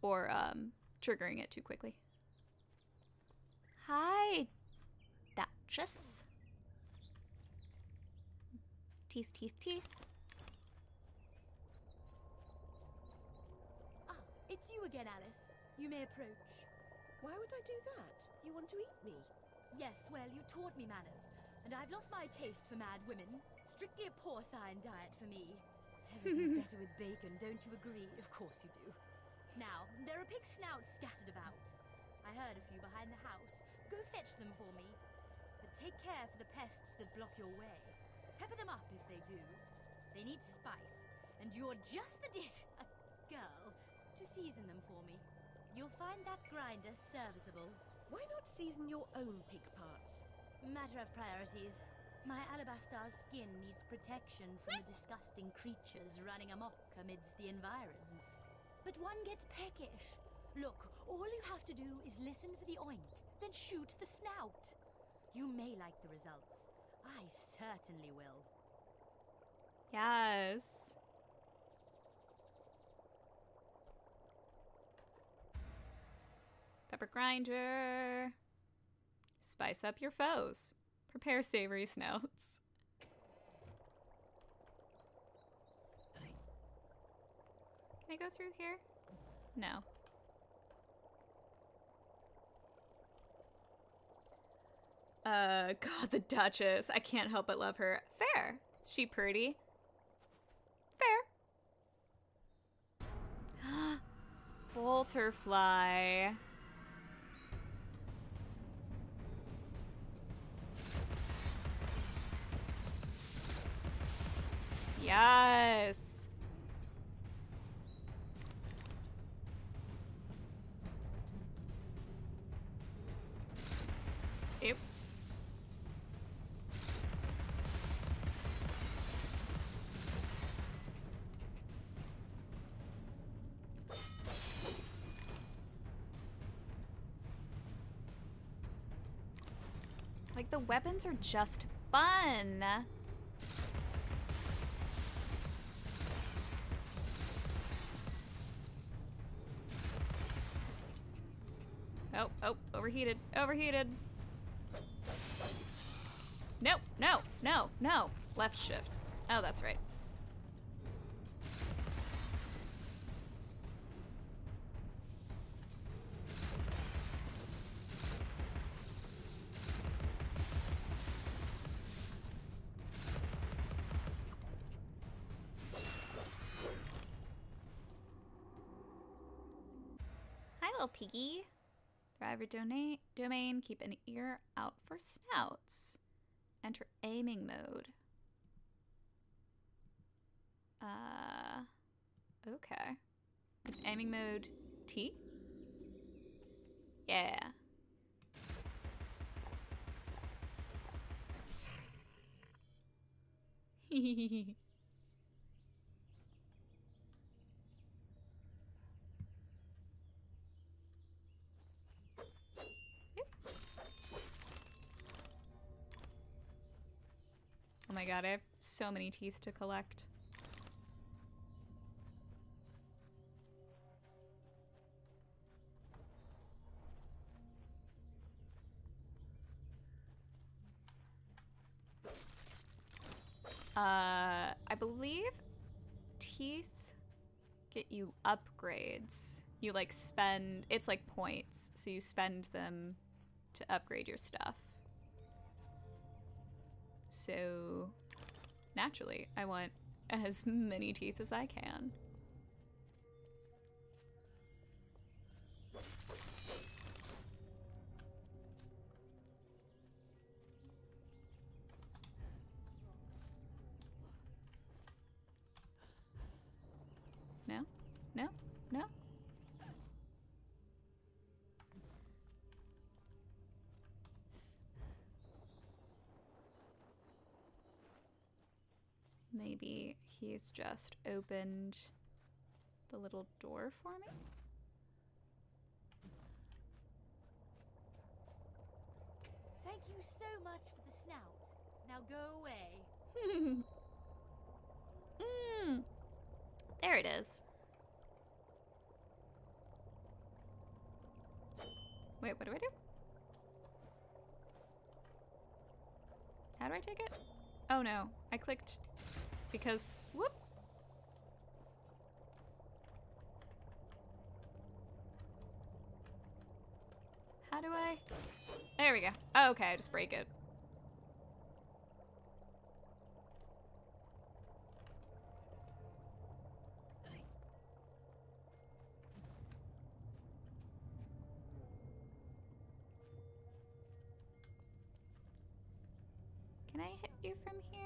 Or um, triggering it too quickly. Hi, Duchess. Teeth, teeth, teeth. Ah, it's you again, Alice. You may approach. Why would I do that? You want to eat me? Yes, well, you taught me manners, and I've lost my taste for mad women. Strictly a porcine diet for me. Everything's better with bacon, don't you agree? Of course you do. Now, there are pig snouts scattered about. I heard a few behind the house. Go fetch them for me. But take care for the pests that block your way. Pepper them up if they do. They need spice, and you're just the dish, a girl, to season them for me. You'll find that grinder serviceable. Why not season your own pig parts? Matter of priorities. My alabaster skin needs protection from the disgusting creatures running amok amidst the environs. But one gets peckish. Look, all you have to do is listen for the oink, then shoot the snout. You may like the results. I certainly will. Yes. Pepper grinder. Spice up your foes. Prepare savory snouts. Can I go through here? No. Uh, God, the Duchess. I can't help but love her. Fair. She pretty. Fair. Bolterfly. Yes. Like the weapons are just fun. Overheated, overheated. No, no, no, no. Left shift. Oh, that's right. Donate domain. Keep an ear out for snouts. Enter aiming mode. Uh, okay. Is aiming mode T? Yeah. my god, I have so many teeth to collect. Uh, I believe teeth get you upgrades. You like spend, it's like points, so you spend them to upgrade your stuff. So, naturally, I want as many teeth as I can. He's just opened the little door for me. Thank you so much for the snout. Now go away. mm. There it is. Wait, what do I do? How do I take it? Oh no, I clicked because whoop. How do I? There we go. Oh, okay, I just break it. Can I hit you from here?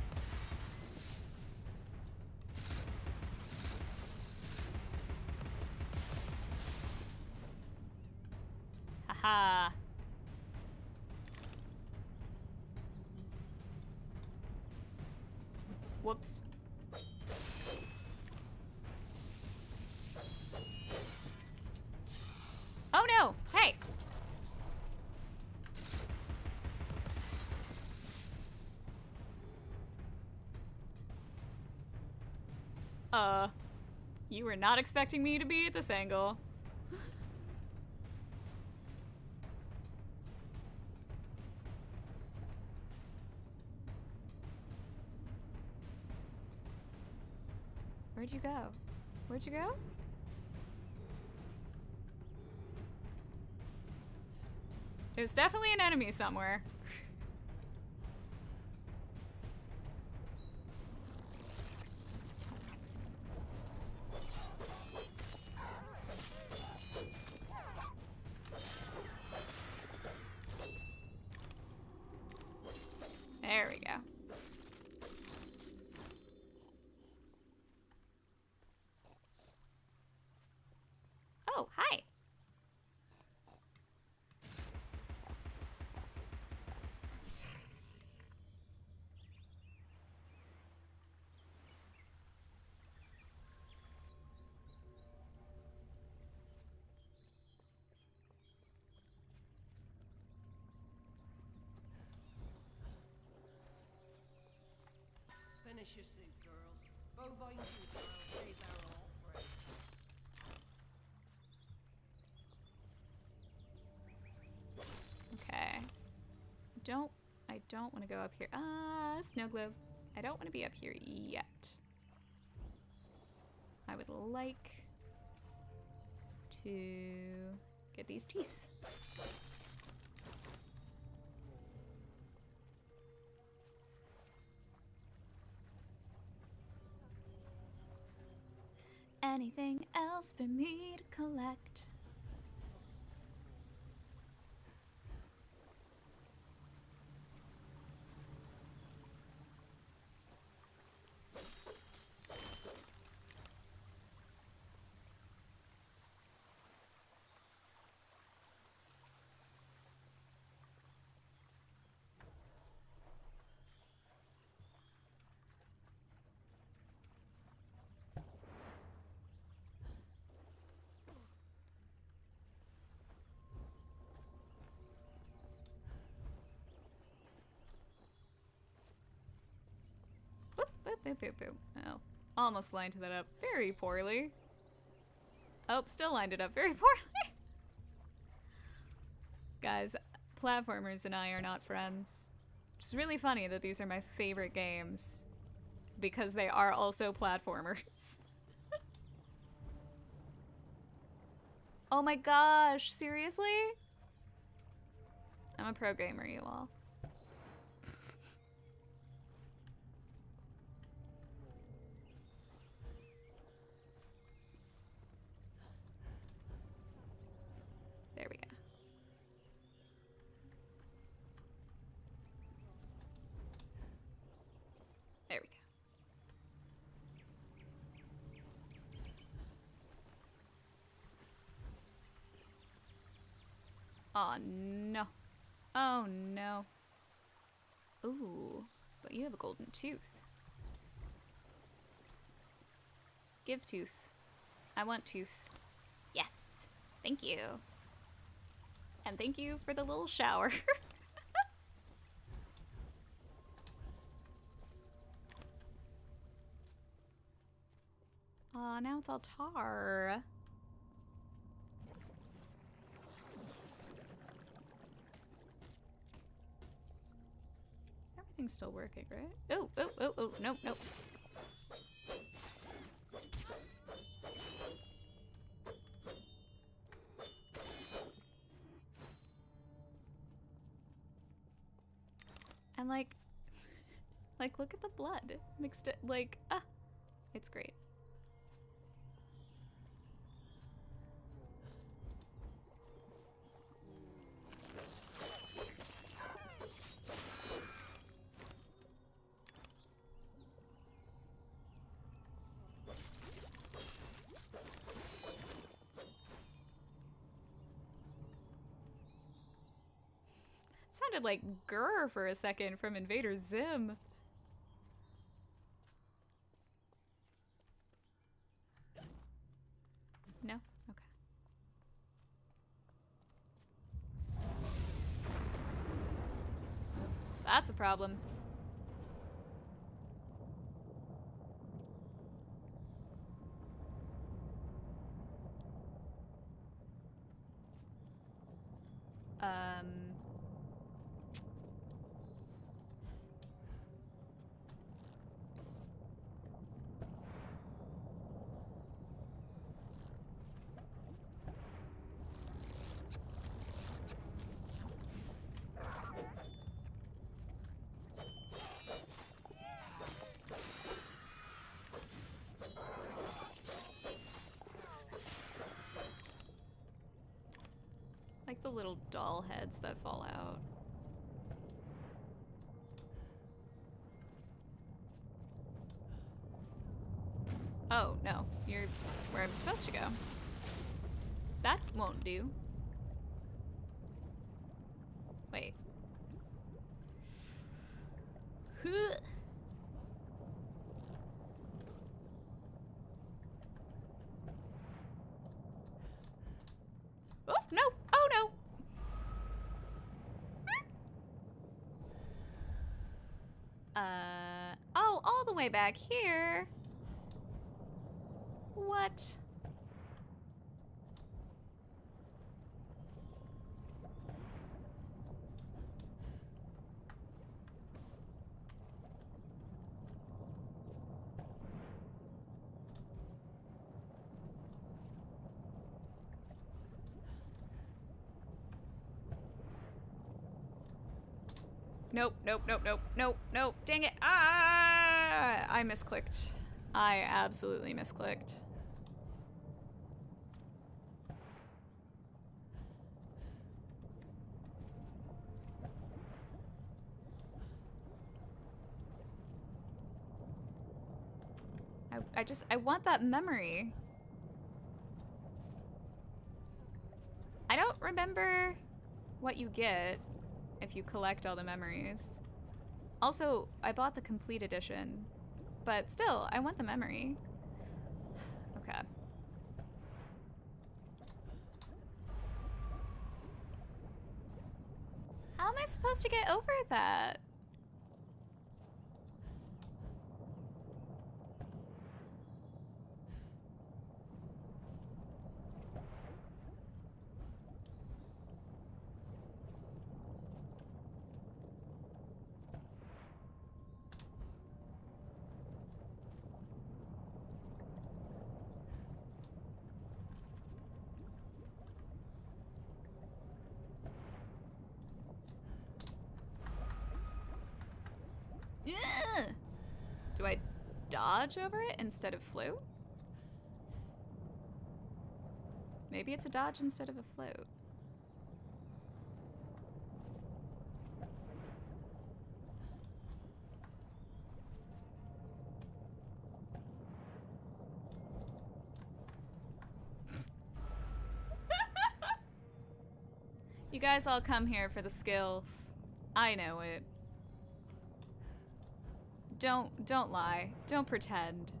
Uh, you were not expecting me to be at this angle. Where'd you go? Where'd you go? There's definitely an enemy somewhere. Don't I don't want to go up here. Ah, snow globe. I don't want to be up here yet. I would like to get these teeth. Anything else for me to collect? Boop, boop, boop, boop. Oh, almost lined that up very poorly. Oh, still lined it up very poorly. Guys, platformers and I are not friends. It's really funny that these are my favorite games because they are also platformers. oh my gosh, seriously? I'm a pro gamer, you all. Oh no. Oh no. Ooh, but you have a golden tooth. Give tooth. I want tooth. Yes. Thank you. And thank you for the little shower. Aw, now it's all tar. Everything's still working, right? Oh, oh, oh, oh, no, no. And like, like look at the blood mixed it. Like, ah, it's great. Sounded like GIR for a second from Invader Zim. No? Okay. That's a problem. Um... Like the little that fall out. Oh, no. You're where I'm supposed to go. That won't do. Wait. Huh. Oh, no! Oh, no! Uh, oh, all the way back here. What? Nope, nope, nope, nope, nope, nope. Dang it. Ah! I misclicked. I absolutely misclicked. I, I just, I want that memory. I don't remember what you get if you collect all the memories. Also, I bought the complete edition, but still, I want the memory. Okay. How am I supposed to get over that? Ugh! Do I dodge over it instead of float? Maybe it's a dodge instead of a float. You guys all come here for the skills. I know it. Don't don't lie. Don't pretend.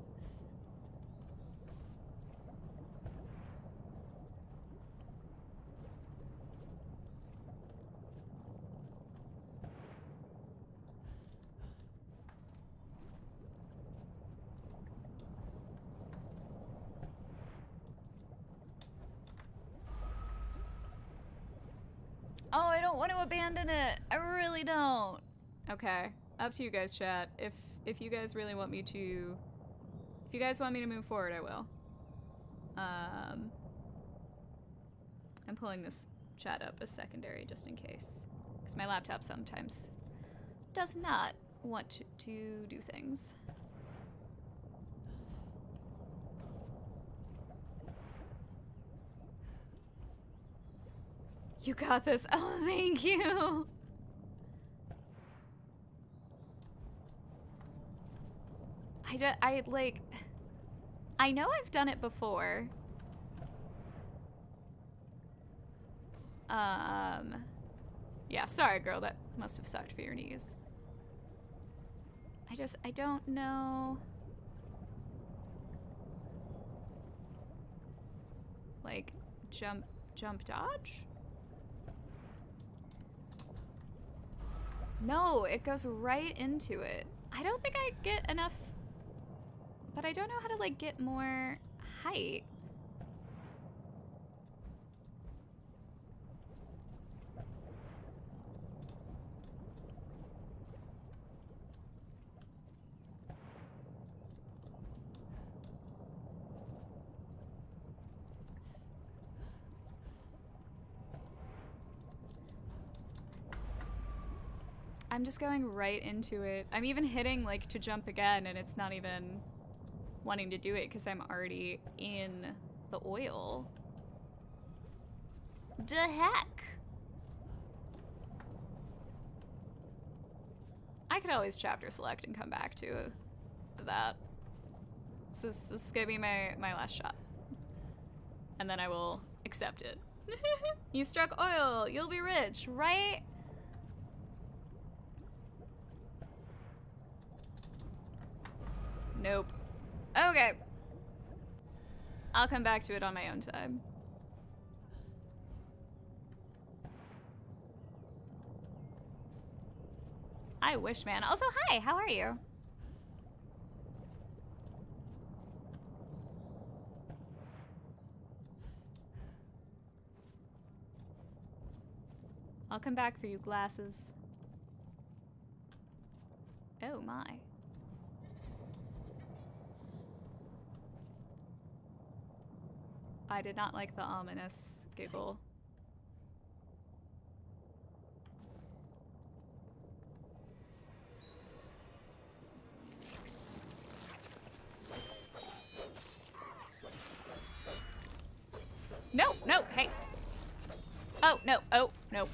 Oh, I don't want to abandon it. I really don't. Okay, up to you guys, chat. If if you guys really want me to, if you guys want me to move forward, I will. Um, I'm pulling this chat up as secondary just in case, because my laptop sometimes does not want to, to do things. You got this. Oh, thank you. I, do, I like I know I've done it before. Um Yeah, sorry girl, that must have sucked for your knees. I just I don't know like jump jump dodge? No, it goes right into it. I don't think I get enough but I don't know how to like get more height. I'm just going right into it. I'm even hitting like to jump again and it's not even wanting to do it because I'm already in the oil. The heck? I could always chapter select and come back to that. This is, this is gonna be my, my last shot. And then I will accept it. you struck oil, you'll be rich, right? Nope. Okay. I'll come back to it on my own time. I wish, man. Also, hi, how are you? I'll come back for you, glasses. Oh my. I did not like the ominous giggle. No, no, hey. Oh, no, oh, no.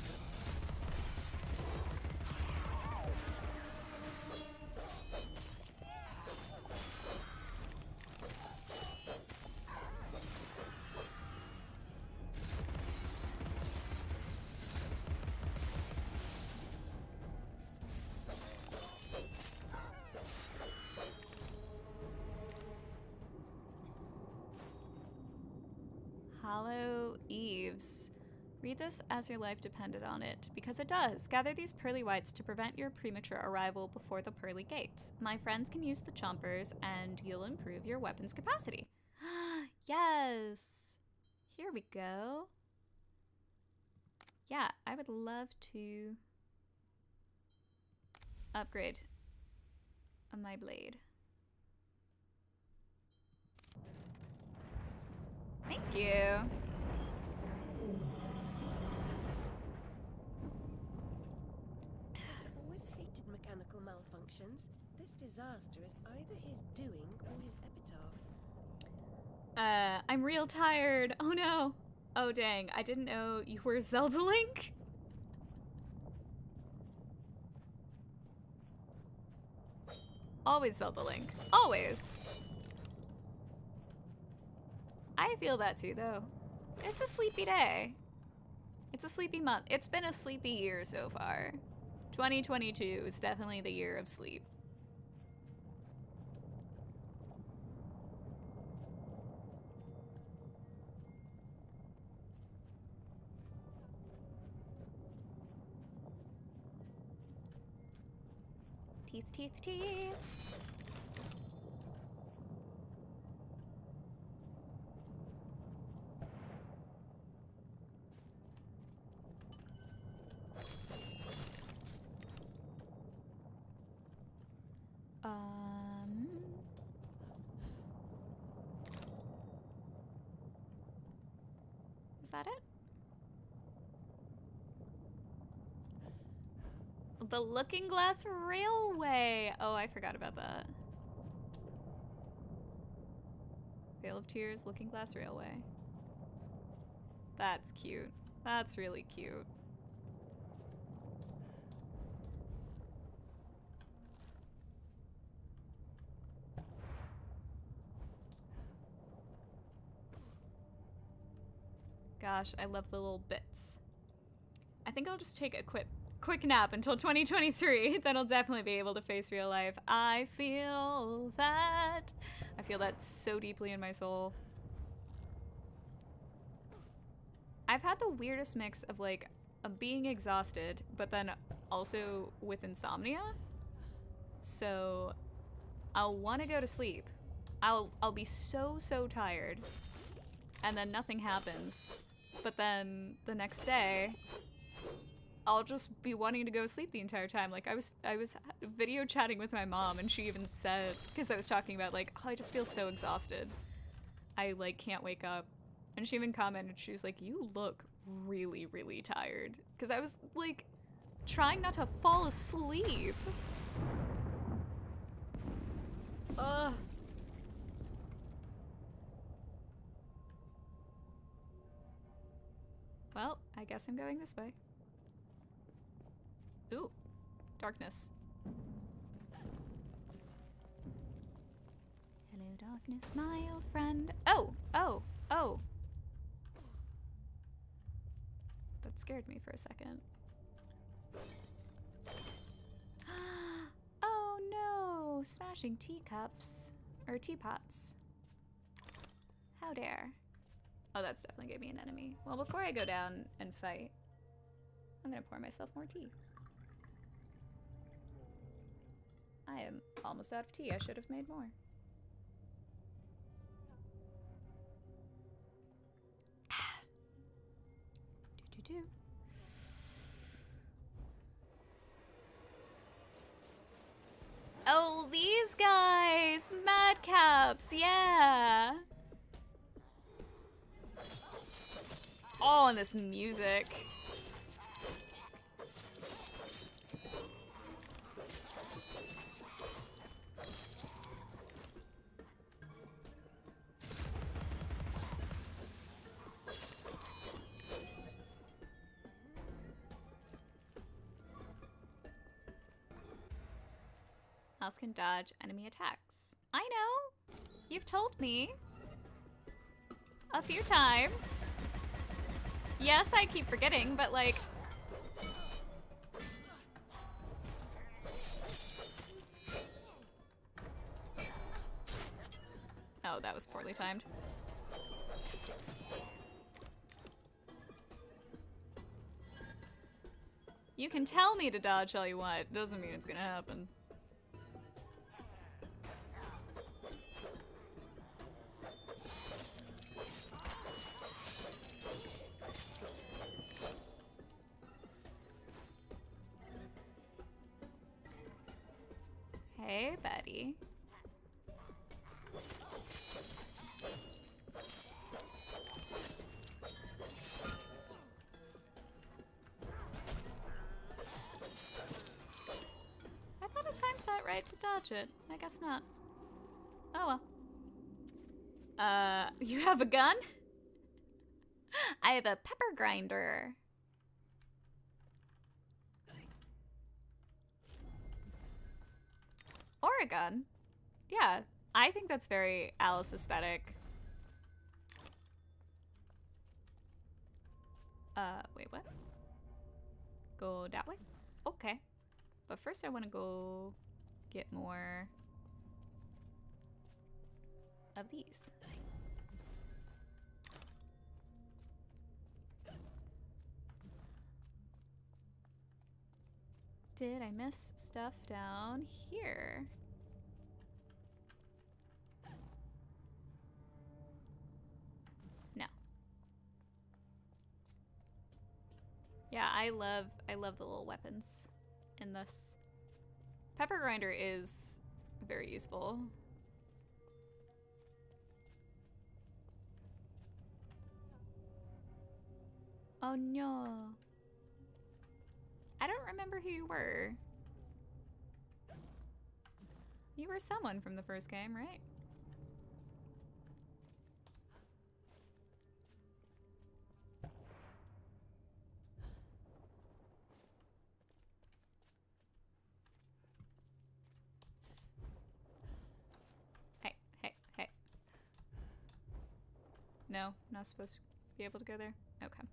This as your life depended on it, because it does. Gather these pearly whites to prevent your premature arrival before the pearly gates. My friends can use the chompers, and you'll improve your weapon's capacity. yes! Here we go. Yeah, I would love to upgrade my blade. Thank you. I've always hated mechanical This disaster is either his doing or his epitaph. Uh, I'm real tired. Oh no. Oh dang, I didn't know you were Zelda Link. Always Zelda Link. Always. I feel that too, though. It's a sleepy day. It's a sleepy month. It's been a sleepy year so far. 2022 is definitely the year of sleep. Teeth, teeth, teeth. That it? The Looking Glass Railway. Oh, I forgot about that. Vale of Tears, Looking Glass Railway. That's cute. That's really cute. Gosh, I love the little bits. I think I'll just take a quick quick nap until 2023. then I'll definitely be able to face real life. I feel that. I feel that so deeply in my soul. I've had the weirdest mix of like being exhausted, but then also with insomnia. So I'll want to go to sleep. I'll I'll be so so tired. And then nothing happens. But then the next day I'll just be wanting to go sleep the entire time. Like I was I was video chatting with my mom and she even said because I was talking about like oh I just feel so exhausted. I like can't wake up. And she even commented she was like you look really really tired because I was like trying not to fall asleep. Ugh. Well, I guess I'm going this way. Ooh, darkness. Hello, darkness, my old friend. Oh, oh, oh. That scared me for a second. oh no! Smashing teacups. Or teapots. How dare. Oh, that's definitely gonna be an enemy. Well, before I go down and fight, I'm gonna pour myself more tea. I am almost out of tea. I should have made more. do do do. Oh, these guys! Madcaps, yeah! Oh, in this music. Mouse can dodge enemy attacks. I know! You've told me. A few times. Yes, I keep forgetting, but like... Oh, that was poorly timed. You can tell me to dodge all you want. Doesn't mean it's gonna happen. Guess not. Oh well. Uh, you have a gun? I have a pepper grinder. Oregon. Yeah, I think that's very Alice aesthetic. Uh, wait, what? Go that way? Okay. But first I want to go get more of these. Did I miss stuff down here? No. Yeah, I love I love the little weapons in this. Pepper grinder is very useful. Oh no. I don't remember who you were. You were someone from the first game, right? Hey, hey, hey. No, not supposed to be able to go there? Okay.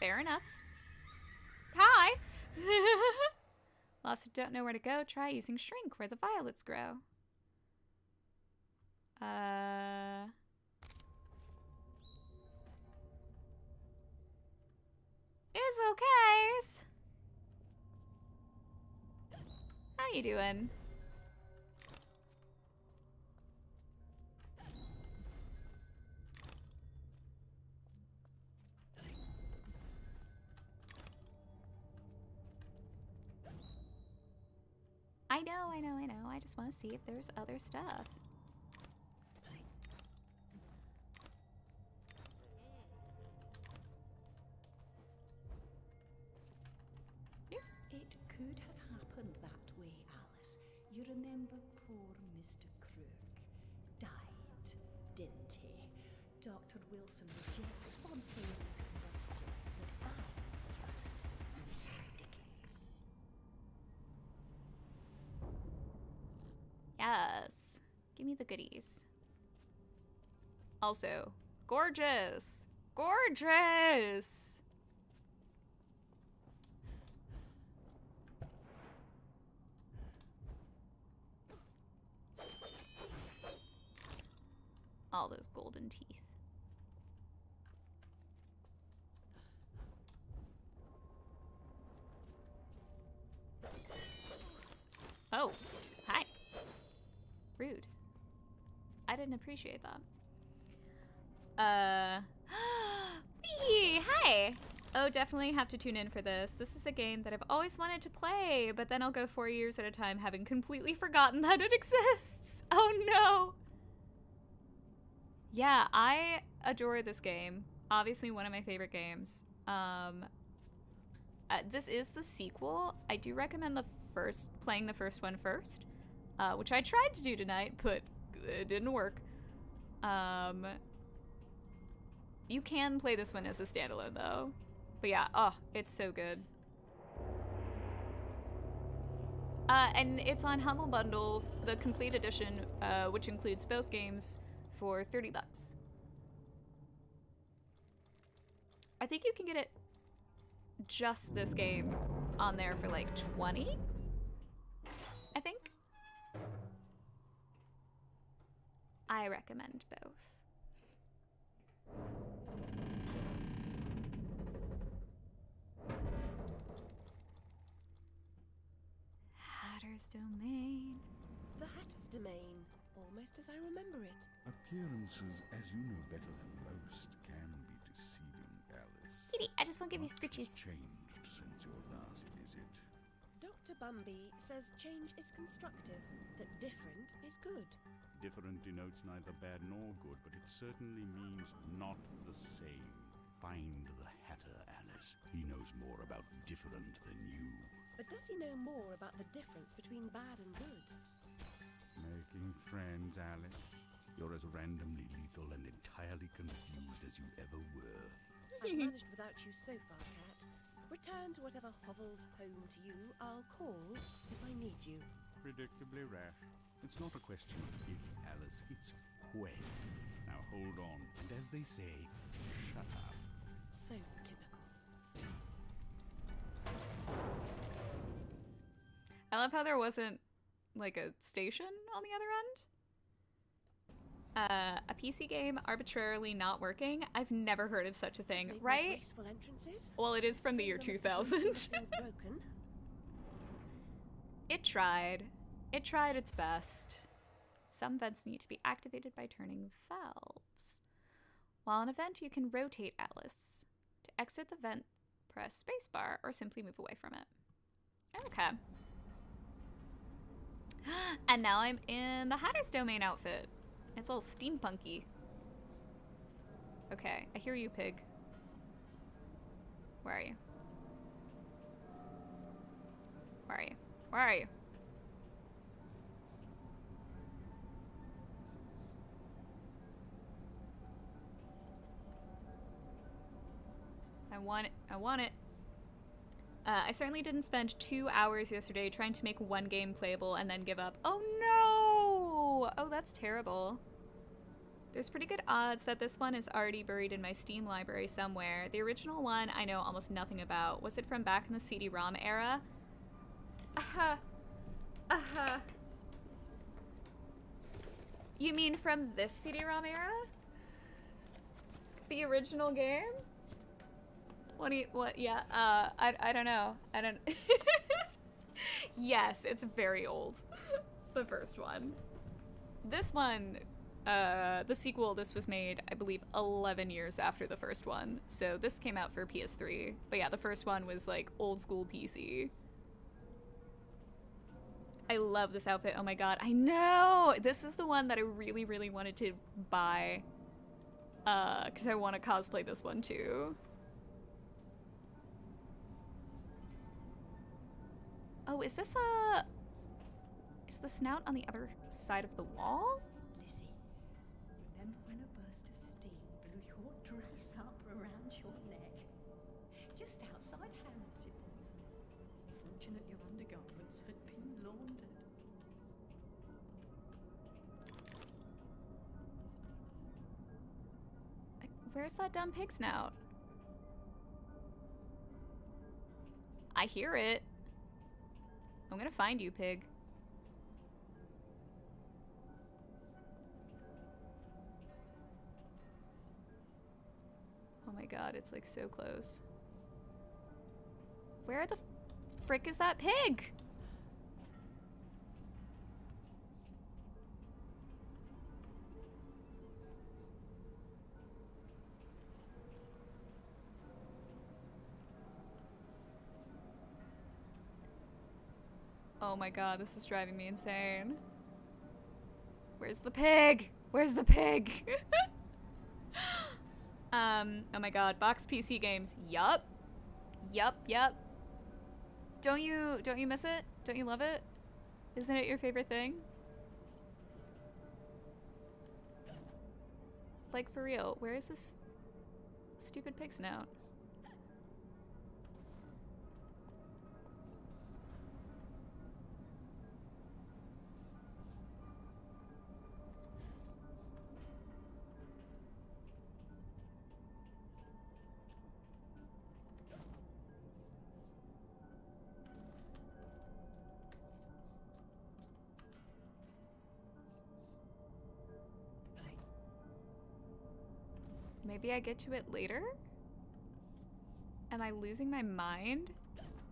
Fair enough. Hi! Lost who don't know where to go, try using shrink where the violets grow. Uh... Is okay. How you doing? I know, I know, I know. I just want to see if there's other stuff. Give me the goodies. Also, gorgeous. Gorgeous. All those golden teeth. Oh, didn't appreciate that. Uh. Wee! Hi! Oh, definitely have to tune in for this. This is a game that I've always wanted to play, but then I'll go four years at a time having completely forgotten that it exists. Oh no! Yeah, I adore this game. Obviously, one of my favorite games. Um, uh, this is the sequel. I do recommend the first playing the first one first, uh, which I tried to do tonight, but it didn't work. Um, you can play this one as a standalone though, but yeah, oh, it's so good. Uh, and it's on Humble Bundle, the complete edition, uh, which includes both games, for 30 bucks. I think you can get it just this game on there for like 20 I think. I recommend both. Hatter's Domain. The Hatter's Domain, almost as I remember it. Appearances, as you know better than most, can be deceiving, Alice. Kitty, I just won't give you Much scritches. has changed since your last visit. Dr. Bumby says change is constructive, that different is good. Different denotes neither bad nor good, but it certainly means not the same. Find the Hatter, Alice. He knows more about different than you. But does he know more about the difference between bad and good? Making friends, Alice. You're as randomly lethal and entirely confused as you ever were. I've managed without you so far, Cat. Return to whatever hovels home to you. I'll call if I need you. Predictably rash. It's not a question of if, Alice, it's when. Now hold on, and as they say, shut up. So typical. I love how there wasn't like a station on the other end. Uh, a PC game arbitrarily not working. I've never heard of such a thing, Made right? graceful entrances. Well, it is from the year Things on the side 2000. It tried. It tried its best. Some vents need to be activated by turning valves. While an event, you can rotate Alice. To exit the vent, press spacebar or simply move away from it. Okay. And now I'm in the Hatter's Domain outfit. It's all steampunky. Okay, I hear you, pig. Where are you? Where are you? Where are you? I want it. I want it. Uh, I certainly didn't spend two hours yesterday trying to make one game playable and then give up. Oh no! Oh, that's terrible. There's pretty good odds that this one is already buried in my Steam library somewhere. The original one I know almost nothing about. Was it from back in the CD-ROM era? Uh-huh. Uh-huh. You mean from this CD-ROM era? The original game? What do you, what, yeah, uh, I, I don't know. I don't, yes, it's very old. the first one. This one, uh, the sequel, this was made, I believe, 11 years after the first one. So this came out for PS3. But yeah, the first one was like old school PC. I love this outfit. Oh my god. I know! This is the one that I really, really wanted to buy. Uh, because I want to cosplay this one too. Oh, is this a... Is the snout on the other side of the wall? Lizzie, remember when a burst of steam blew your dress up around your neck? Just outside Harrods it was. Fortunate your undergarments had been laundered. Where's that dumb pig snout? I hear it. I'm gonna find you, pig. Oh my god, it's like so close. Where the frick is that pig? Oh my god, this is driving me insane. Where's the pig? Where's the pig? um, oh my god, box PC games. Yup. Yup, yup. Don't you don't you miss it? Don't you love it? Isn't it your favorite thing? Like for real, where is this stupid pig snout? Maybe I get to it later? Am I losing my mind?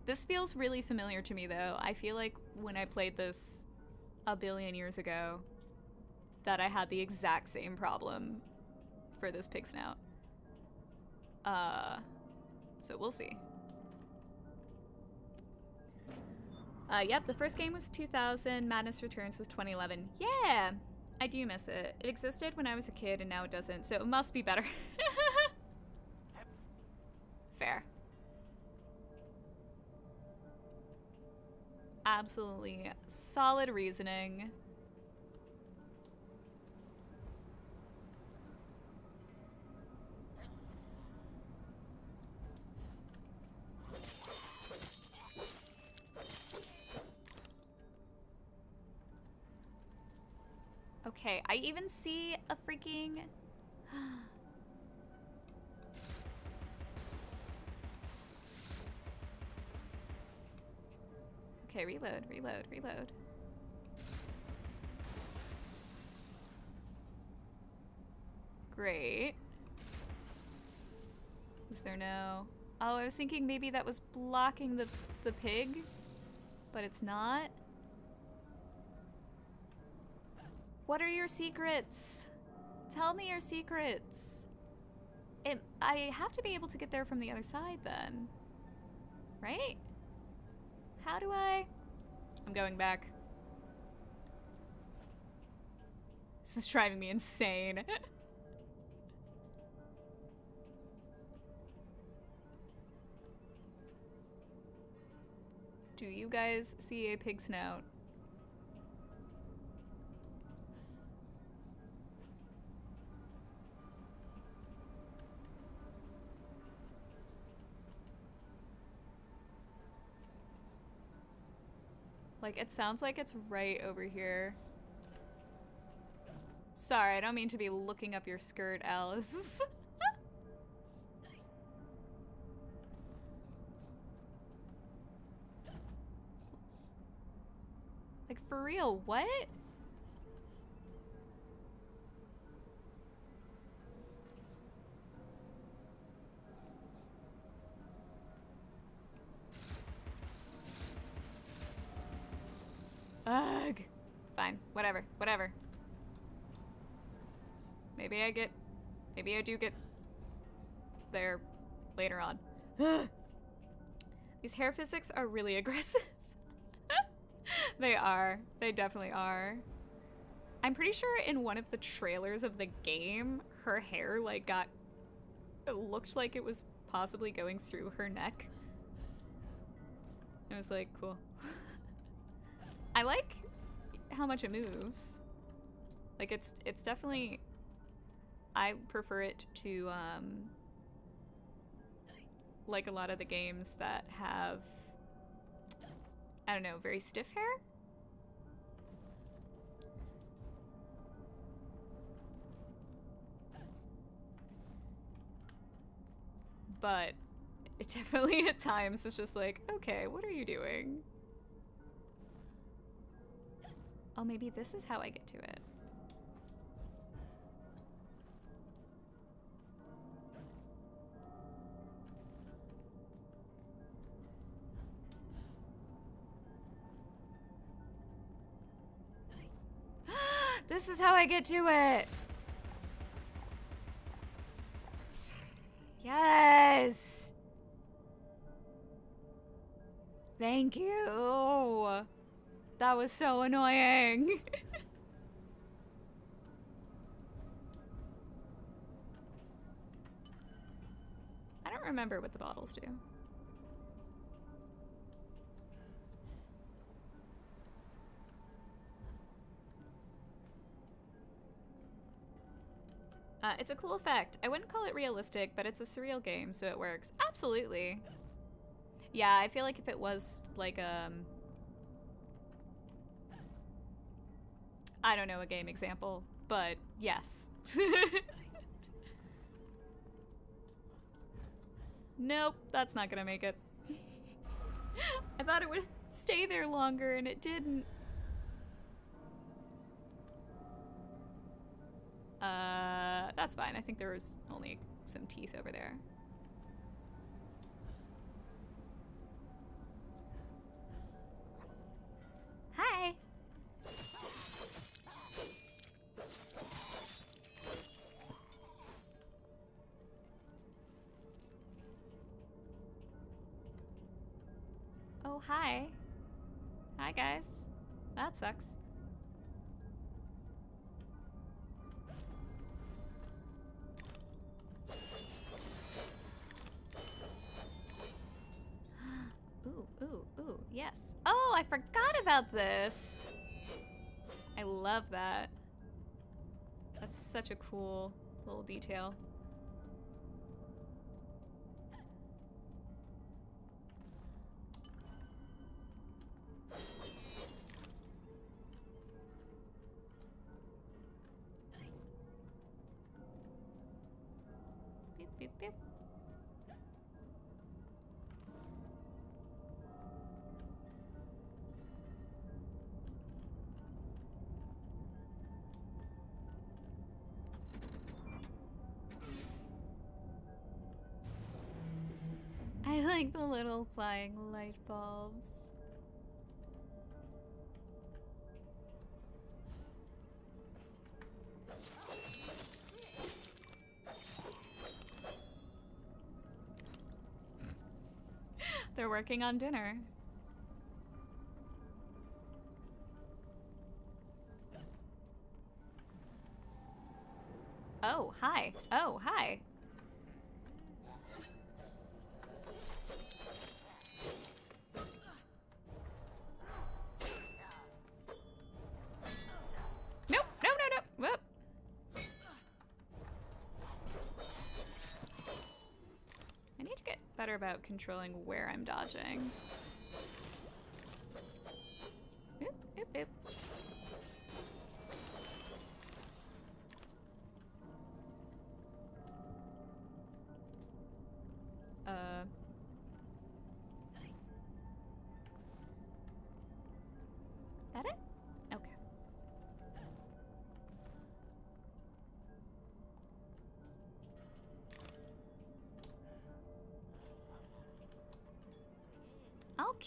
This feels really familiar to me though. I feel like when I played this a billion years ago that I had the exact same problem for this pig snout. Uh, so we'll see. Uh, yep, the first game was 2000, Madness Returns was 2011. Yeah, I do miss it. It existed when I was a kid and now it doesn't, so it must be better. Fair. Absolutely solid reasoning. Even see a freaking... okay, reload, reload, reload. Great. Is there no... Oh, I was thinking maybe that was blocking the, the pig, but it's not. What are your secrets? Tell me your secrets. It, I have to be able to get there from the other side then. Right? How do I? I'm going back. This is driving me insane. Do you guys see a pig snout? Like, it sounds like it's right over here. Sorry, I don't mean to be looking up your skirt, Alice. like, for real, what? Ugh. Fine. Whatever. Whatever. Maybe I get... Maybe I do get there later on. These hair physics are really aggressive. they are. They definitely are. I'm pretty sure in one of the trailers of the game, her hair, like, got... It looked like it was possibly going through her neck. I was like, cool. I like how much it moves. Like it's it's definitely I prefer it to um like a lot of the games that have I don't know, very stiff hair. But it definitely at times is just like, okay, what are you doing? Oh, maybe this is how I get to it. this is how I get to it. Yes. Thank you. That was so annoying. I don't remember what the bottles do. Uh, it's a cool effect. I wouldn't call it realistic, but it's a surreal game, so it works. Absolutely. Yeah, I feel like if it was like um I don't know a game example, but yes. nope, that's not gonna make it. I thought it would stay there longer and it didn't. Uh, that's fine. I think there was only some teeth over there. Hi. Hi. Hi, guys. That sucks. ooh, ooh, ooh, yes. Oh, I forgot about this. I love that. That's such a cool little detail. The little flying light bulbs. They're working on dinner. Oh, hi. Oh, hi. Controlling where I'm dodging.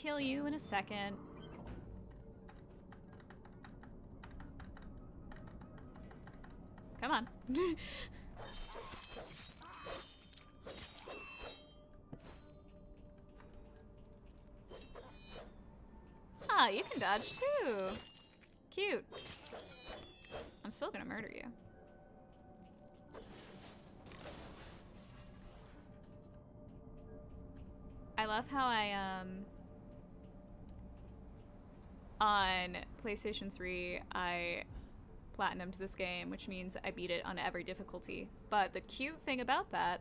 Kill you in a second. Come on. ah, you can dodge too. Cute. I'm still gonna murder you. I love how I um on PlayStation 3 I platinumed this game, which means I beat it on every difficulty. But the cute thing about that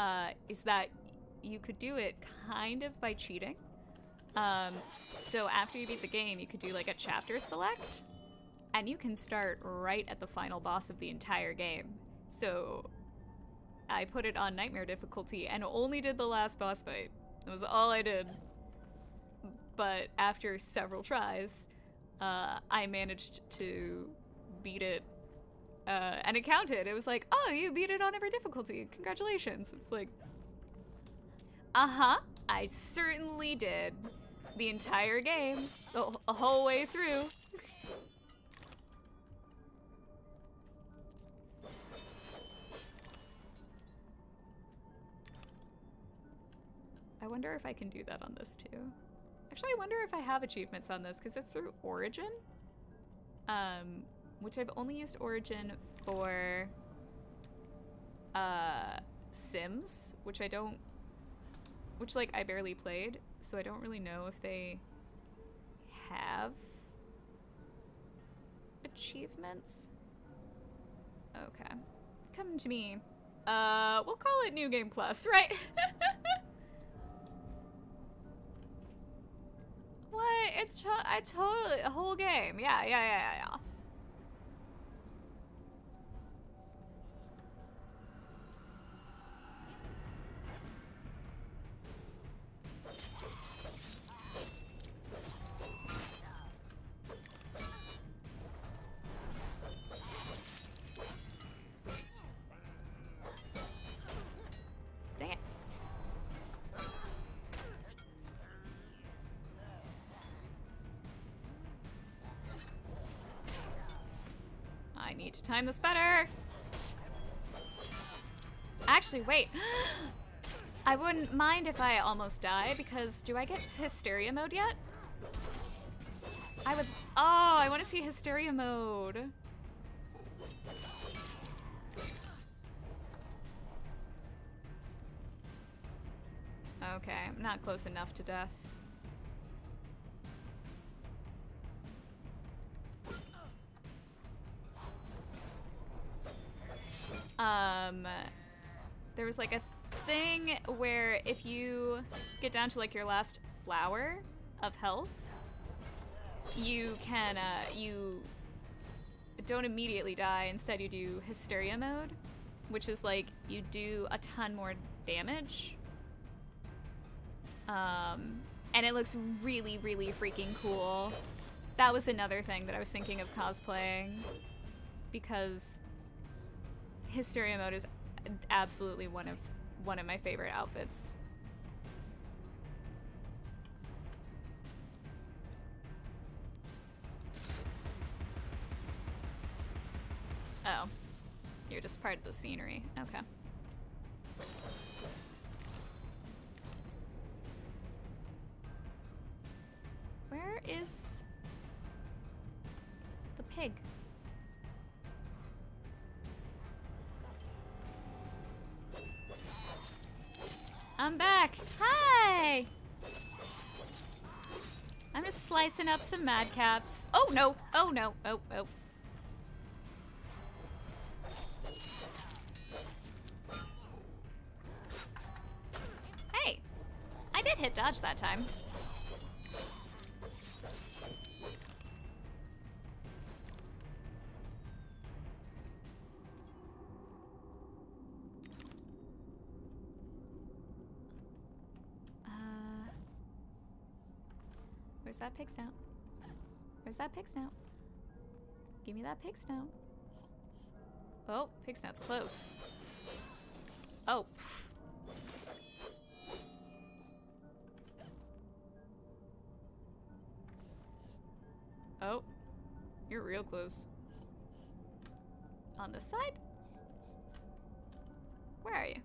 uh, is that you could do it kind of by cheating. Um, so after you beat the game, you could do like a chapter select, and you can start right at the final boss of the entire game. So I put it on nightmare difficulty and only did the last boss fight. That was all I did. But after several tries, uh, I managed to beat it. Uh, and it counted. It was like, oh, you beat it on every difficulty. Congratulations. It's like, uh huh, I certainly did. The entire game, the, the whole way through. I wonder if I can do that on this too. Actually, I wonder if I have achievements on this because it's through Origin, um, which I've only used Origin for uh, Sims, which I don't, which like I barely played, so I don't really know if they have achievements. Okay, come to me. Uh, we'll call it New Game Plus, right? What? It's I totally a whole game. Yeah, yeah, yeah, yeah, yeah. Time this better. Actually, wait. I wouldn't mind if I almost die because do I get hysteria mode yet? I would. Oh, I want to see hysteria mode. Okay, I'm not close enough to death. Um, there was like a thing where if you get down to like your last flower of health, you can, uh, you don't immediately die. Instead, you do hysteria mode. which is like you do a ton more damage. Um, and it looks really, really freaking cool. That was another thing that I was thinking of cosplaying because Hysteria mode is absolutely one of one of my favorite outfits. Oh. You're just part of the scenery. Okay. Where is the pig? I'm back. Hi. I'm just slicing up some madcaps. Oh no. Oh no. Oh, oh. Hey. I did hit dodge that time. Pig snout? Where's that pig snout? Give me that pig snout. Oh, pig snout's close. Oh. Oh, you're real close. On this side? Where are you?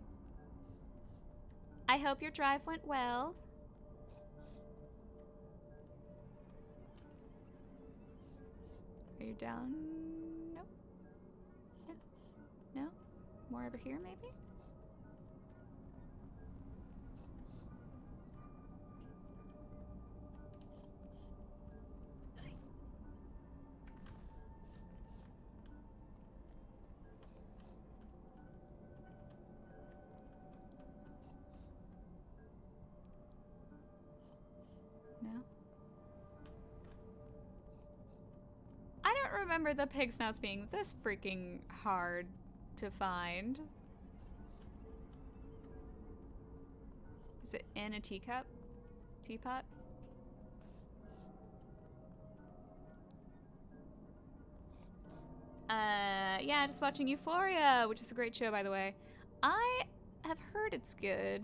I hope your drive went well. Are you down? Nope. No. No? More over here, maybe? Remember the pig snouts being this freaking hard to find. Is it in a teacup? Teapot? Uh, yeah, just watching Euphoria, which is a great show, by the way. I have heard it's good.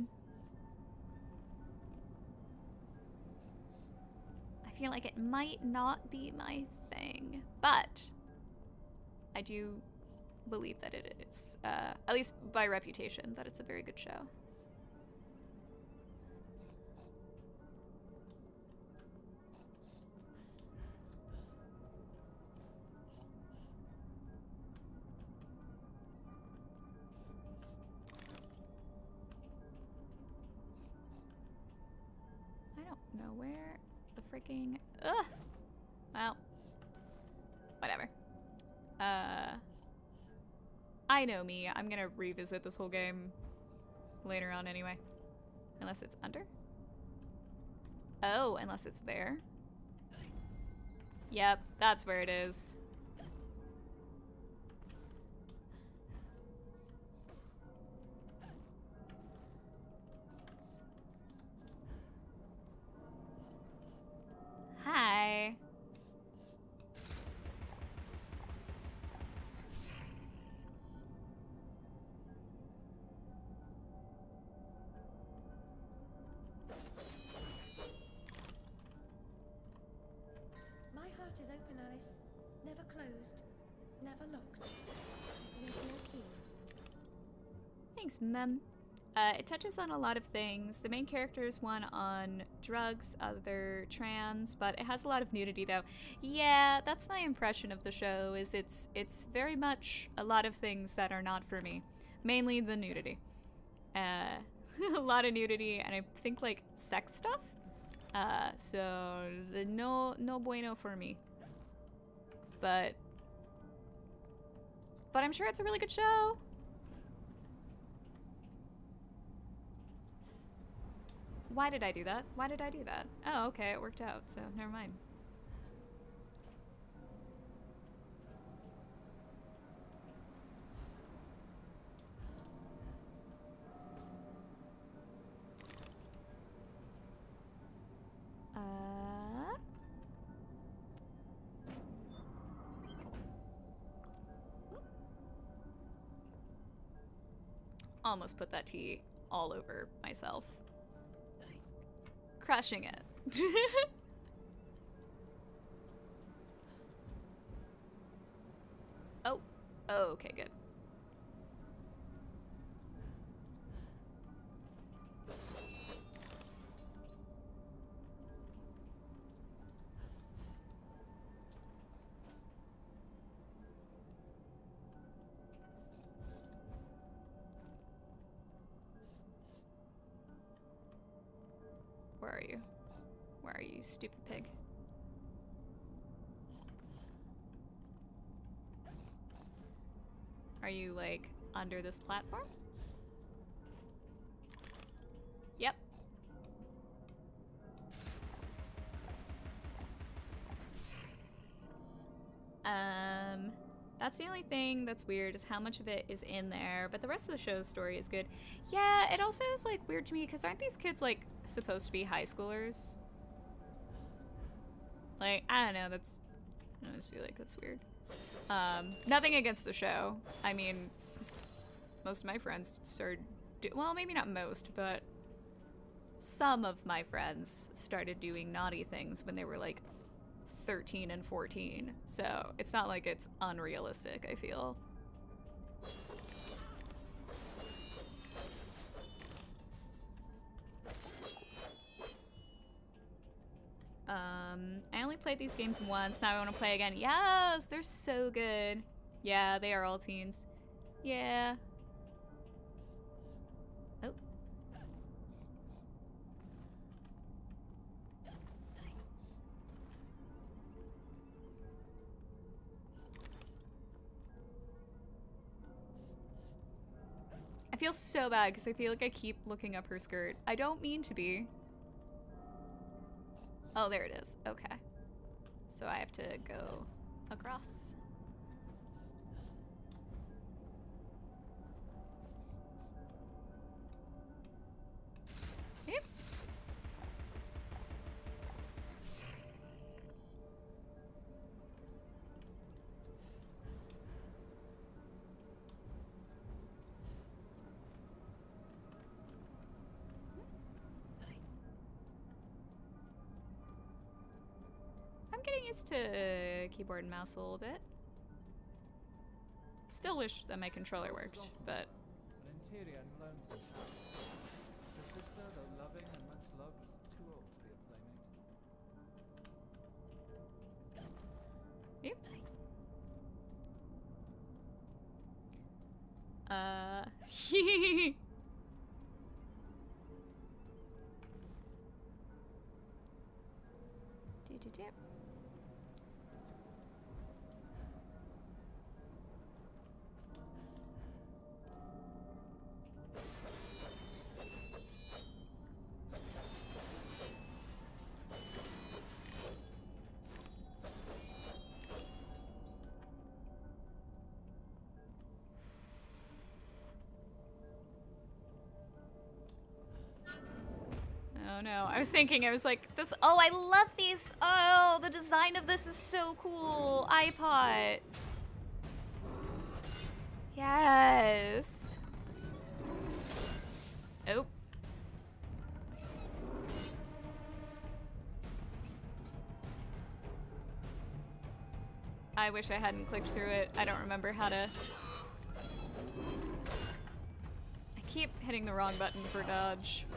I feel like it might not be my thing, but I do believe that it is, uh, at least by reputation, that it's a very good show. I don't know where the freaking. Ugh! Well, whatever. Uh. I know me. I'm gonna revisit this whole game later on anyway. Unless it's under? Oh, unless it's there. Yep, that's where it is. Open, Alice. Never closed. Never locked. With no key. Thanks, Mem. Uh, it touches on a lot of things. The main character is one on drugs, other trans, but it has a lot of nudity though. Yeah, that's my impression of the show. Is it's it's very much a lot of things that are not for me. Mainly the nudity. Uh, a lot of nudity, and I think like sex stuff. Uh, so no no bueno for me. But but I'm sure it's a really good show. Why did I do that? Why did I do that? Oh, okay, it worked out, so never mind. Almost put that tea all over myself. Crushing it. stupid pig? Are you, like, under this platform? Yep. Um, that's the only thing that's weird is how much of it is in there, but the rest of the show's story is good. Yeah, it also is like weird to me because aren't these kids like supposed to be high schoolers? Like, I don't know, that's I just feel like that's weird. Um, nothing against the show. I mean, most of my friends started do- well, maybe not most, but some of my friends started doing naughty things when they were like 13 and 14. So it's not like it's unrealistic, I feel. Um, I only played these games once. Now I want to play again. Yes, they're so good. Yeah, they are all teens. Yeah. Oh. I feel so bad because I feel like I keep looking up her skirt. I don't mean to be. Oh, there it is. Okay. So I have to go across. Used to uh, keyboard and mouse a little bit. Still wish that my controller worked, but interior uh, No, I was thinking, I was like, this, oh, I love these. Oh, the design of this is so cool. iPod. Yes. Oh. I wish I hadn't clicked through it. I don't remember how to. I keep hitting the wrong button for dodge.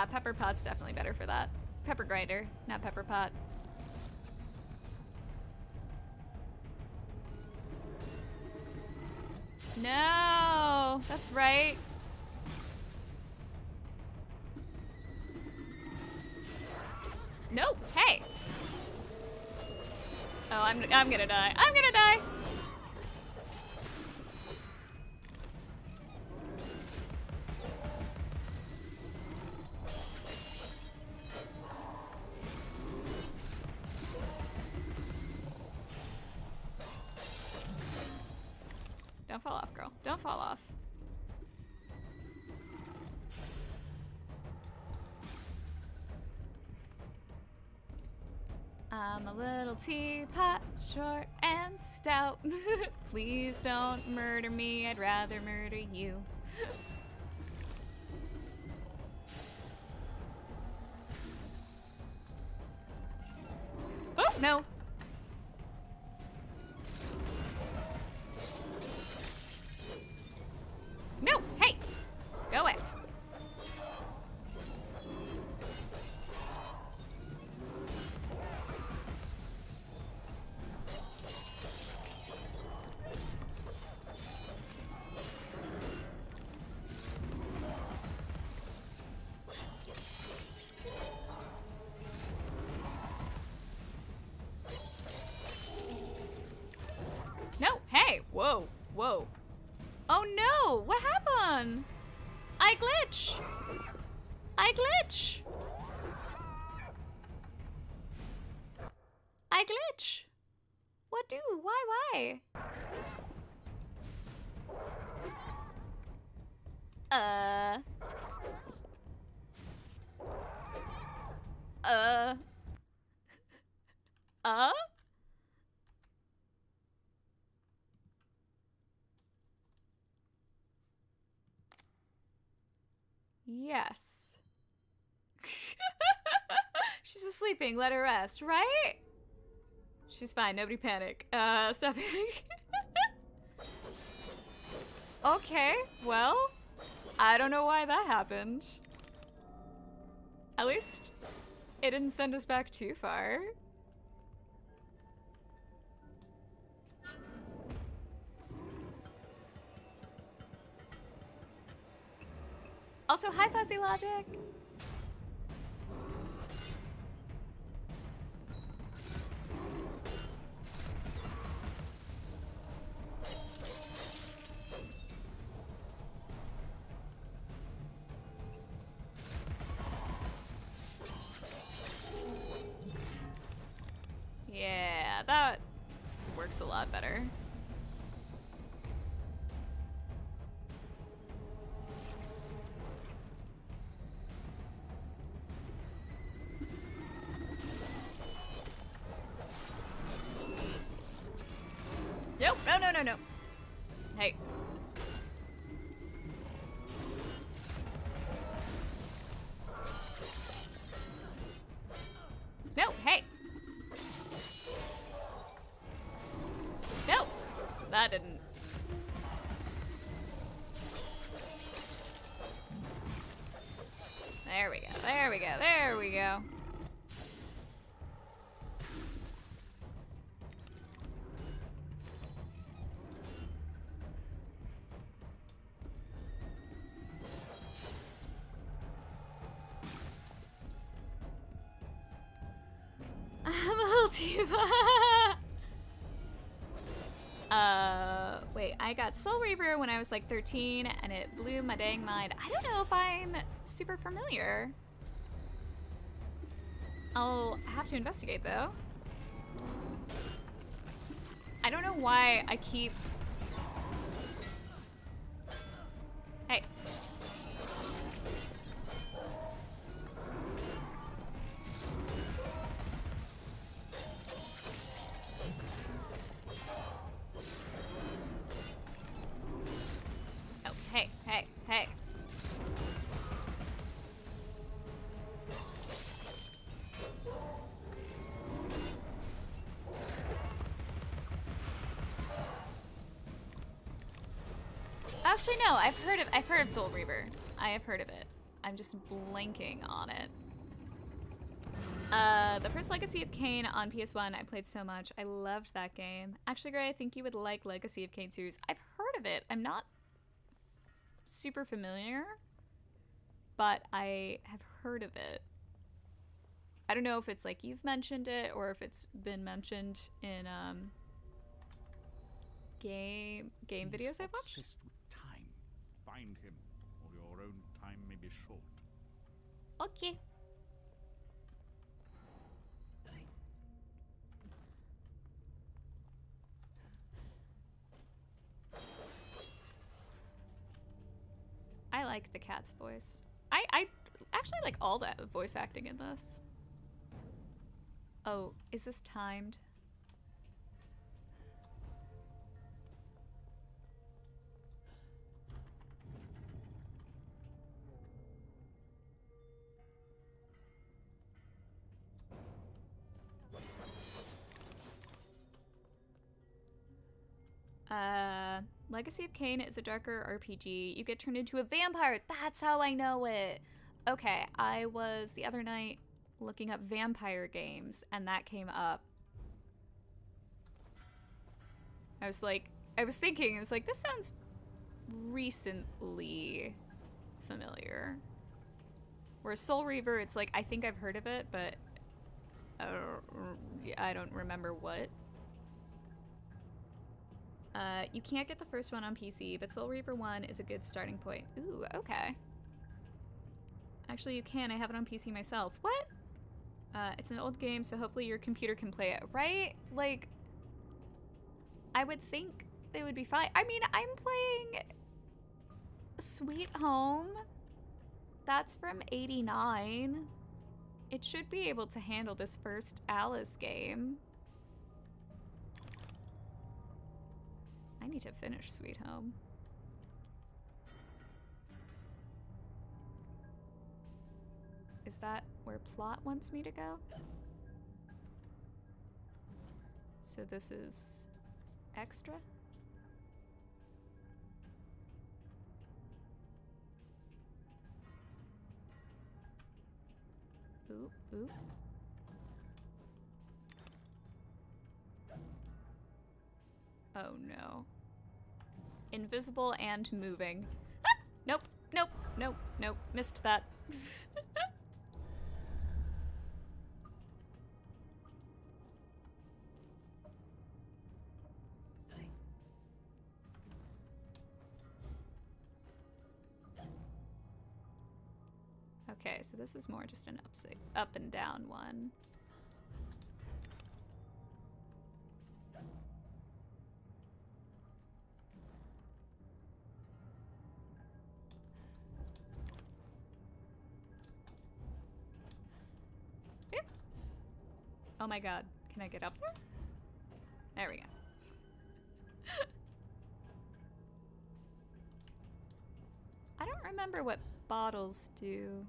yeah, pepper pot's definitely better for that. Pepper grinder, not pepper pot. No, that's right. Nope. Hey. Oh, I'm I'm gonna die. I'm gonna die. Teapot, short and stout. Please don't murder me, I'd rather murder you. Uh? Yes. She's just sleeping. Let her rest, right? She's fine. Nobody panic. Uh, stop panicking. okay, well, I don't know why that happened. At least it didn't send us back too far. Logic. There we go, there we go. Uh, wait. I got Soul Reaver when I was like 13, and it blew my dang mind. I don't know if I'm super familiar. I'll have to investigate though. I don't know why I keep. Actually, no. I've heard of I've heard of Soul Reaver. I have heard of it. I'm just blanking on it. Uh, the first Legacy of Kain on PS1, I played so much. I loved that game. Actually, Gray, I think you would like Legacy of Kain series. I've heard of it. I'm not super familiar, but I have heard of it. I don't know if it's like you've mentioned it or if it's been mentioned in um game game videos I've watched. Obsessed with time. Find him, or your own time may be short. I like the cat's voice. I I actually like all the voice acting in this. Oh, is this timed? Legacy of Kain is a darker RPG. You get turned into a vampire. That's how I know it. Okay, I was the other night looking up vampire games, and that came up. I was like, I was thinking, I was like, this sounds recently familiar. Whereas Soul Reaver, it's like, I think I've heard of it, but I don't, I don't remember what. Uh, you can't get the first one on PC, but Soul Reaver 1 is a good starting point. Ooh, okay. Actually, you can. I have it on PC myself. What? Uh, it's an old game, so hopefully your computer can play it, right? Like, I would think they would be fine. I mean, I'm playing Sweet Home. That's from 89. It should be able to handle this first Alice game. I need to finish Sweet Home. Is that where plot wants me to go? So this is extra? Ooh, ooh. Oh no. Invisible and moving. Ah! Nope, nope, nope, nope. Missed that. okay, so this is more just an up, up and down one. My god. Can I get up there? There we go. I don't remember what bottles do.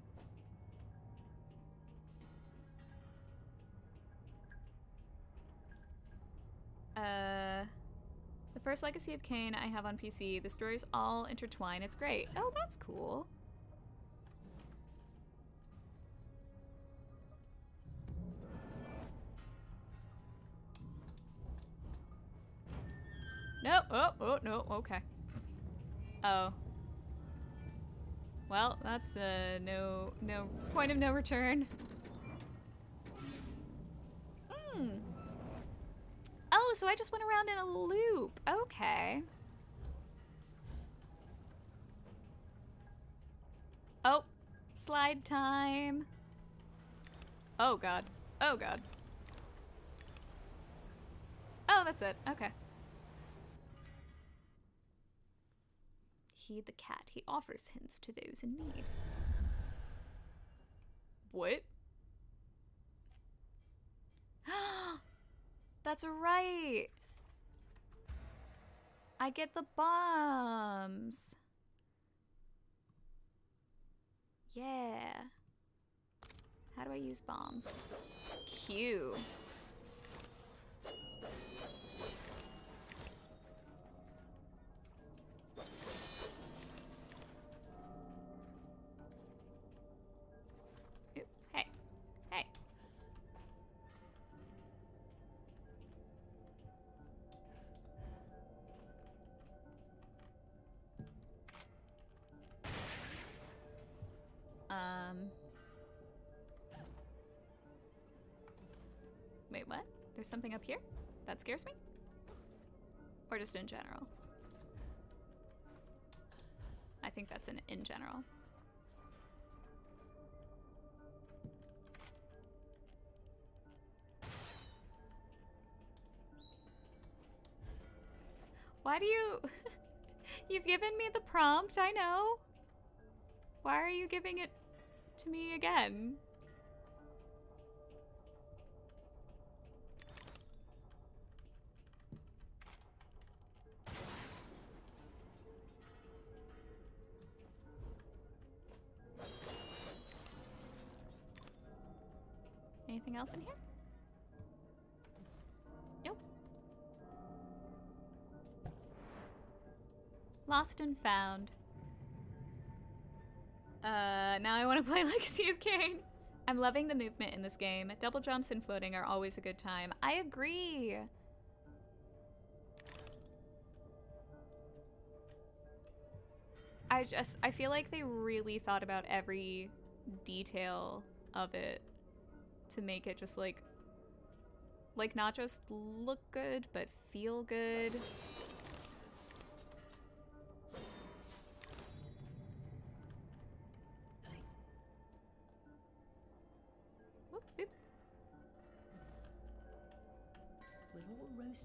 Uh, the first Legacy of Kain I have on PC. The stories all intertwine. It's great. Oh, that's cool. Oh, oh, no. Okay. Oh. Well, that's uh, no, no point of no return. Hmm. Oh, so I just went around in a loop. Okay. Oh, slide time. Oh god. Oh god. Oh, that's it. Okay. He the cat. He offers hints to those in need. What? That's right. I get the bombs. Yeah. How do I use bombs? Q. There's something up here that scares me? Or just in general? I think that's an in general. Why do you... You've given me the prompt, I know. Why are you giving it to me again? Else in here? Nope. Lost and found. Uh, now I want to play Legacy of Kain. I'm loving the movement in this game. Double jumps and floating are always a good time. I agree. I just, I feel like they really thought about every detail of it to make it just like, like not just look good, but feel good.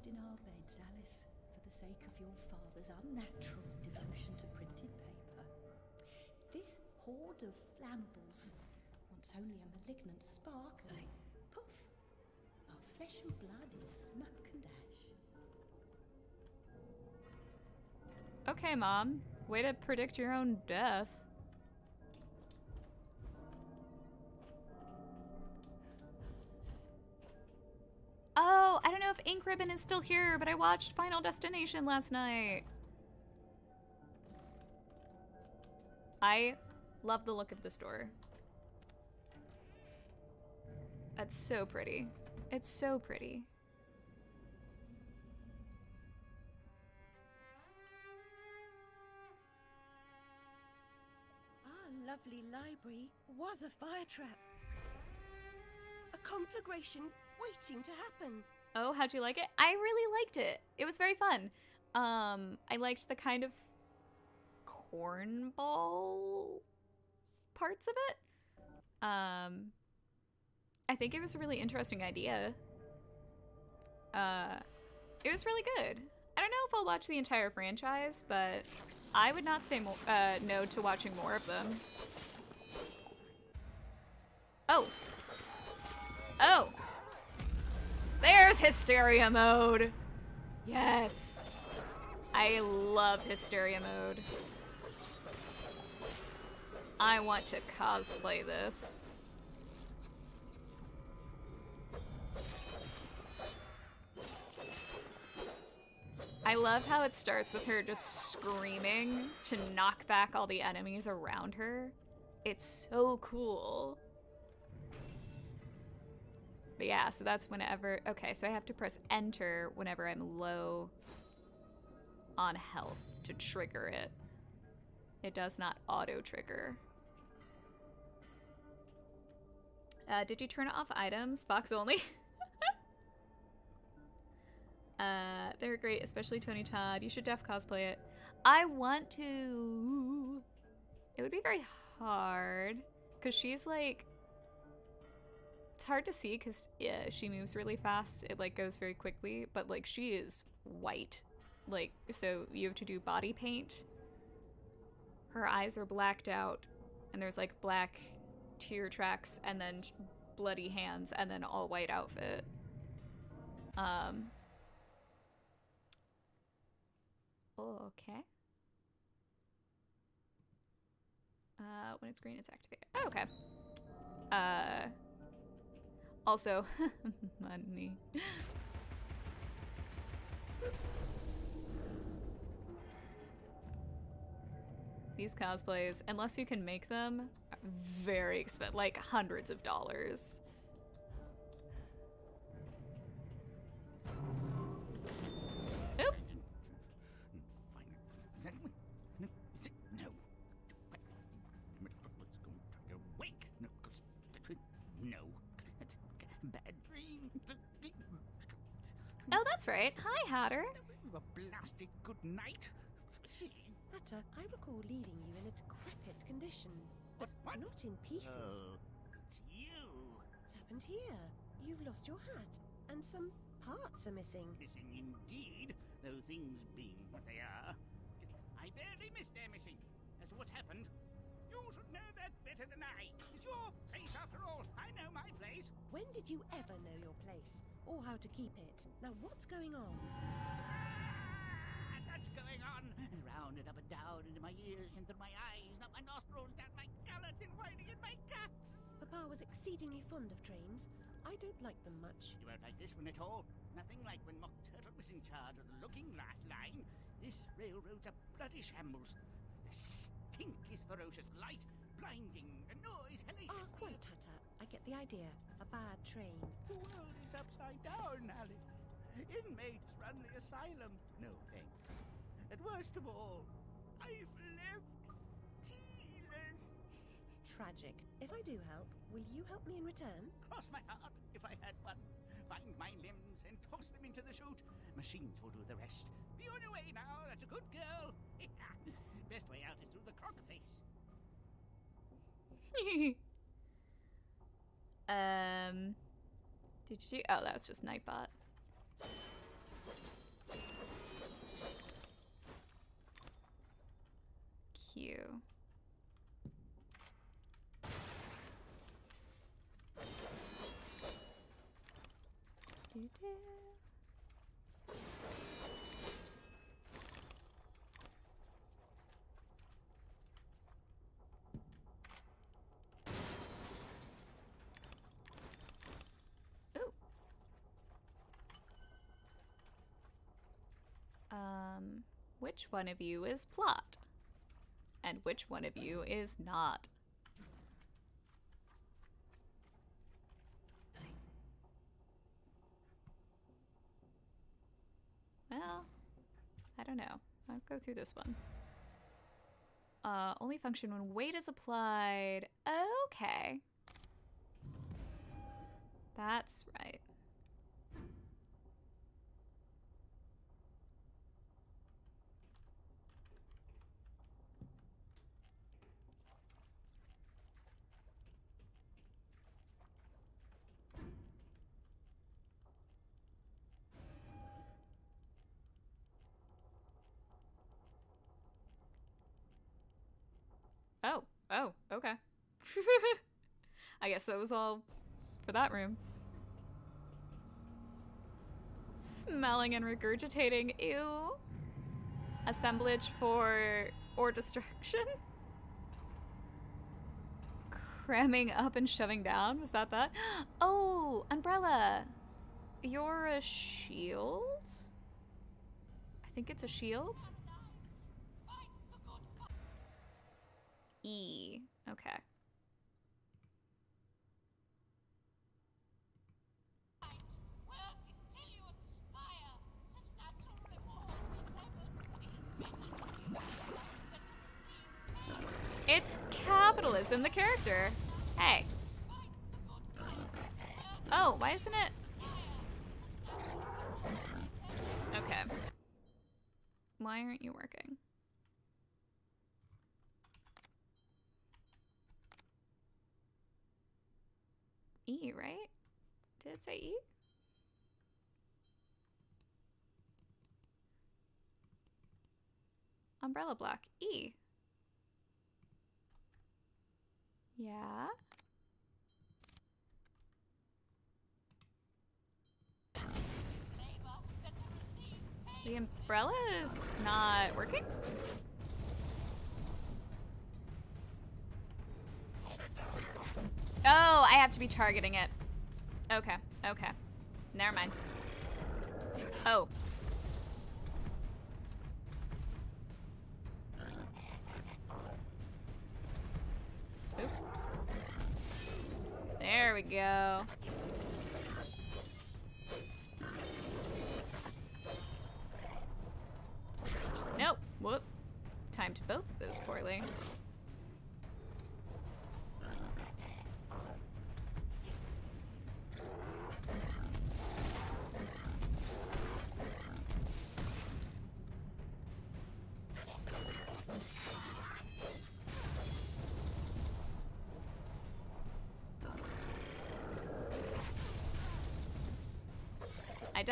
In our beds, Alice, for the sake of your father's unnatural devotion to printed paper. This hoard of flammables wants only a malignant spark, and poof, our flesh and blood is smoke and ash. Okay, Mom. Way to predict your own death. Oh, I don't know if Ink Ribbon is still here, but I watched Final Destination last night. I love the look of this door. That's so pretty. It's so pretty. Our lovely library was a fire trap. A conflagration waiting to happen. Oh, how'd you like it? I really liked it. It was very fun. Um, I liked the kind of cornball parts of it. Um, I think it was a really interesting idea. Uh, it was really good. I don't know if I'll watch the entire franchise, but I would not say uh, no to watching more of them. Oh. Oh. There's hysteria mode. Yes. I love hysteria mode. I want to cosplay this. I love how it starts with her just screaming to knock back all the enemies around her. It's so cool. But yeah, so that's whenever... Okay, so I have to press enter whenever I'm low on health to trigger it. It does not auto-trigger. Uh, did you turn off items? Box only? uh, they're great, especially Tony Todd. You should def cosplay it. I want to. It would be very hard because she's like it's hard to see because yeah, she moves really fast. It like goes very quickly, but like she is white. Like so you have to do body paint. Her eyes are blacked out and there's like black tear tracks and then bloody hands and then all white outfit. Um Okay. Uh, when it's green, it's activated. Oh, okay. Uh, also, money. These cosplays, unless you can make them, very expensive, like hundreds of dollars. That's right. Hi, Hatter. A blasted good night. Hatter, I recall leaving you in a decrepit condition, but not in pieces. Oh, it's you. What's happened here? You've lost your hat, and some parts are missing. Missing indeed, though things being what they are. I barely missed their missing. As to what's happened, you should know that better than I. It's your place after all. I know my place. When did you ever know your place, or how to keep it? Now, what's going on? And that's going on. And round and up and down, into my ears, and through my eyes, and up my nostrils, down my gullet, and whining in my guts. Papa was exceedingly fond of trains. I don't like them much. You won't like this one at all. Nothing like when Mock Turtle was in charge of the looking glass line. This railroad's a bloody shambles. The stink is ferocious, light, blinding, the noise hellacious. Ah, quite, Hatter. I get the idea. A bad train. The world is upside down, Alice. Inmates run the asylum. No thanks. And worst of all, I've left Tealess. Tragic. If I do help, will you help me in return? Cross my heart if I had one. Find my limbs and toss them into the chute. Machines will do the rest. Be on your way now. That's a good girl. Best way out is through the croc face. um, did you do? Oh, that was just Nightbot. Q. Do-do. Ooh. Um, which one of you is plot? And which one of you is not? Well, I don't know. I'll go through this one. Uh, only function when weight is applied. Okay. That's right. Oh, oh, okay. I guess that was all for that room. Smelling and regurgitating. Ew. Assemblage for or destruction? Cramming up and shoving down? Was that that? Oh, umbrella. You're a shield? I think it's a shield. E. Okay. It's capitalism, the character. Hey. Oh, why isn't it? Okay. Why aren't you working? E, right? Did it say E? Umbrella block. E. Yeah. The umbrella is not working? Oh, I have to be targeting it. Okay, okay. Never mind. Oh. Oop. There we go. Nope. Whoop. Timed both of those poorly.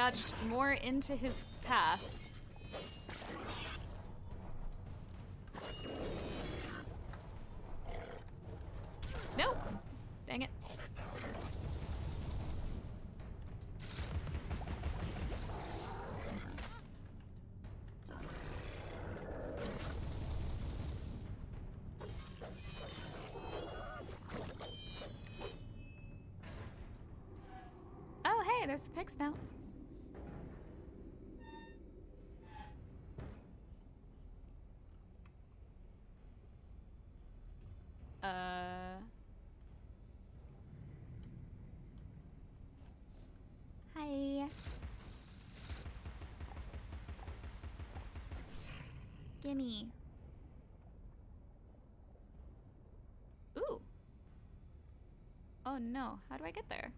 Dodged more into his path. Nope. Dang it. Oh, hey, there's the pig snout. Uh. Hi. Gimme. Ooh. Oh no, how do I get there?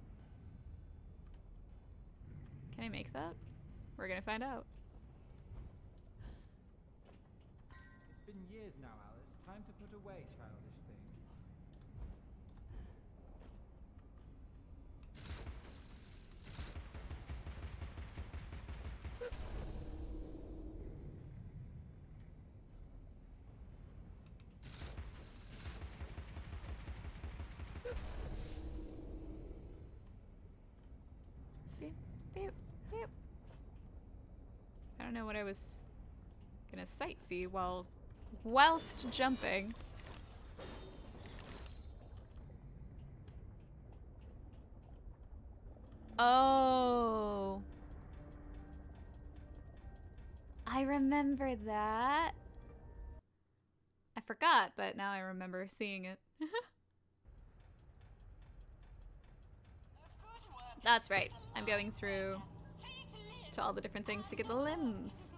Can I make that? We're gonna find out. It's been years now, Alice. Time to put away childish things. Beep, beep, beep. I don't know what I was gonna sightsee while whilst jumping. Oh. I remember that. I forgot, but now I remember seeing it. That's right. I'm going through to all the different things to get the limbs.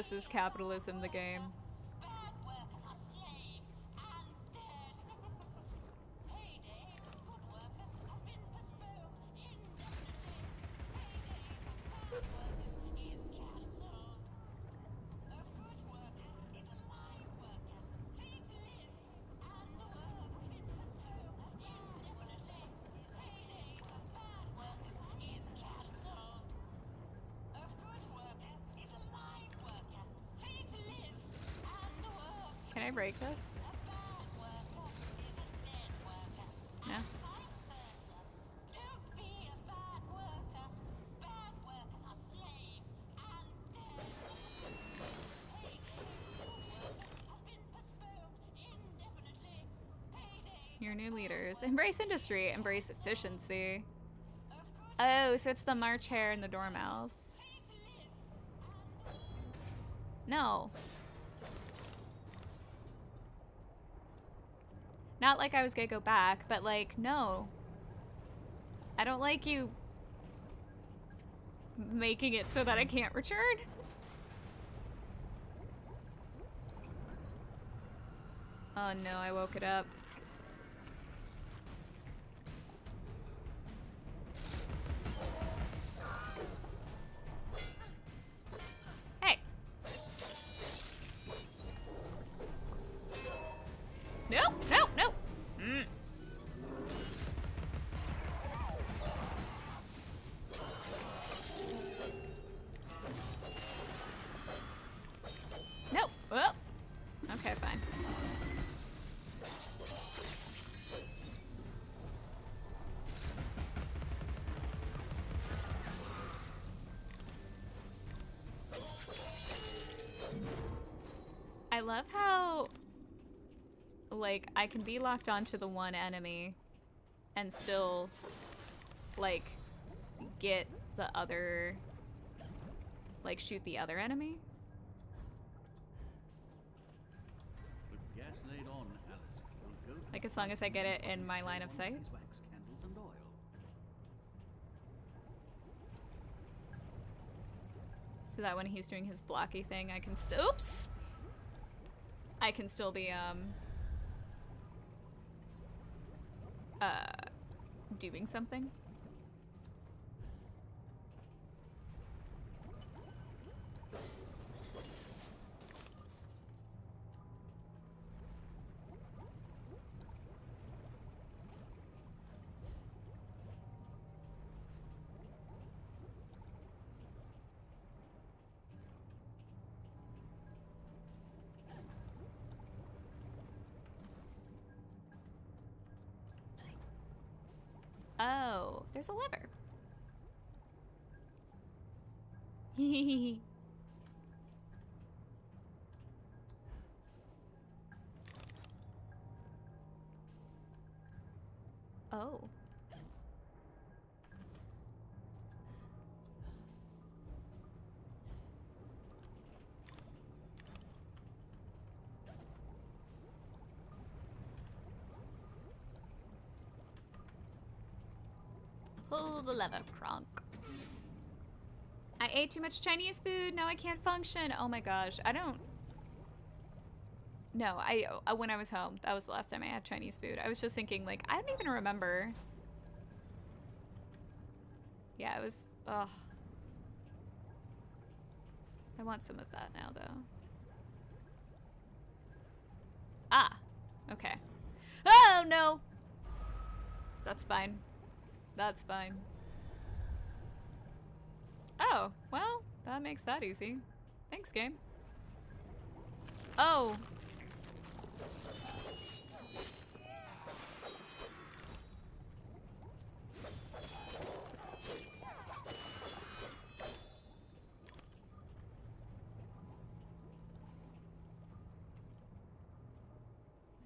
This is capitalism the game. Indefinitely. Payday Your new leaders. Embrace industry. Embrace efficiency. Oh, so it's the March Hare and the Dormouse. No. Not like I was gonna go back, but like, no. I don't like you making it so that I can't return. Oh no, I woke it up. love how, like, I can be locked onto the one enemy and still, like, get the other, like, shoot the other enemy. Like, as long as I get it in my line of sight. So that when he's doing his blocky thing, I can still- Oops! I can still be, um. Uh. Doing something. Oh, there's a lever. Pull the lever, Kronk. I ate too much Chinese food. Now I can't function. Oh my gosh. I don't. No, I uh, when I was home, that was the last time I had Chinese food. I was just thinking, like, I don't even remember. Yeah, it was. Ugh. I want some of that now, though. Ah. Okay. Oh no. That's fine. That's fine. Oh, well, that makes that easy. Thanks, game. Oh.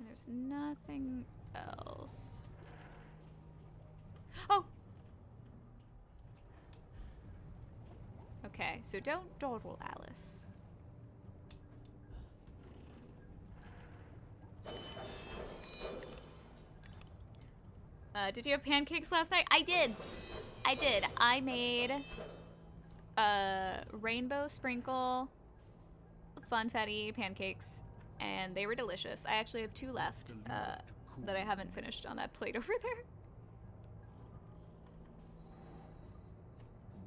There's nothing else. Oh! Okay, so don't dawdle, Alice. Uh, did you have pancakes last night? I did. I did. I made uh, rainbow sprinkle funfetti pancakes, and they were delicious. I actually have two left uh, that I haven't finished on that plate over there.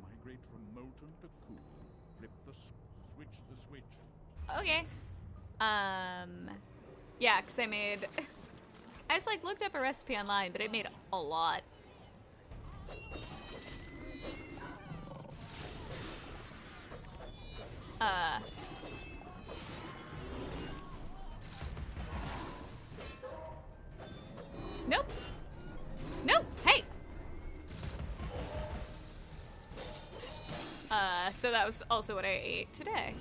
Migrate from molten to cool. Flip the switch the switch. Okay. Um, yeah, because I made. I just like looked up a recipe online, but it made a lot. Uh. Nope. Nope. Hey. Uh, so that was also what I ate today.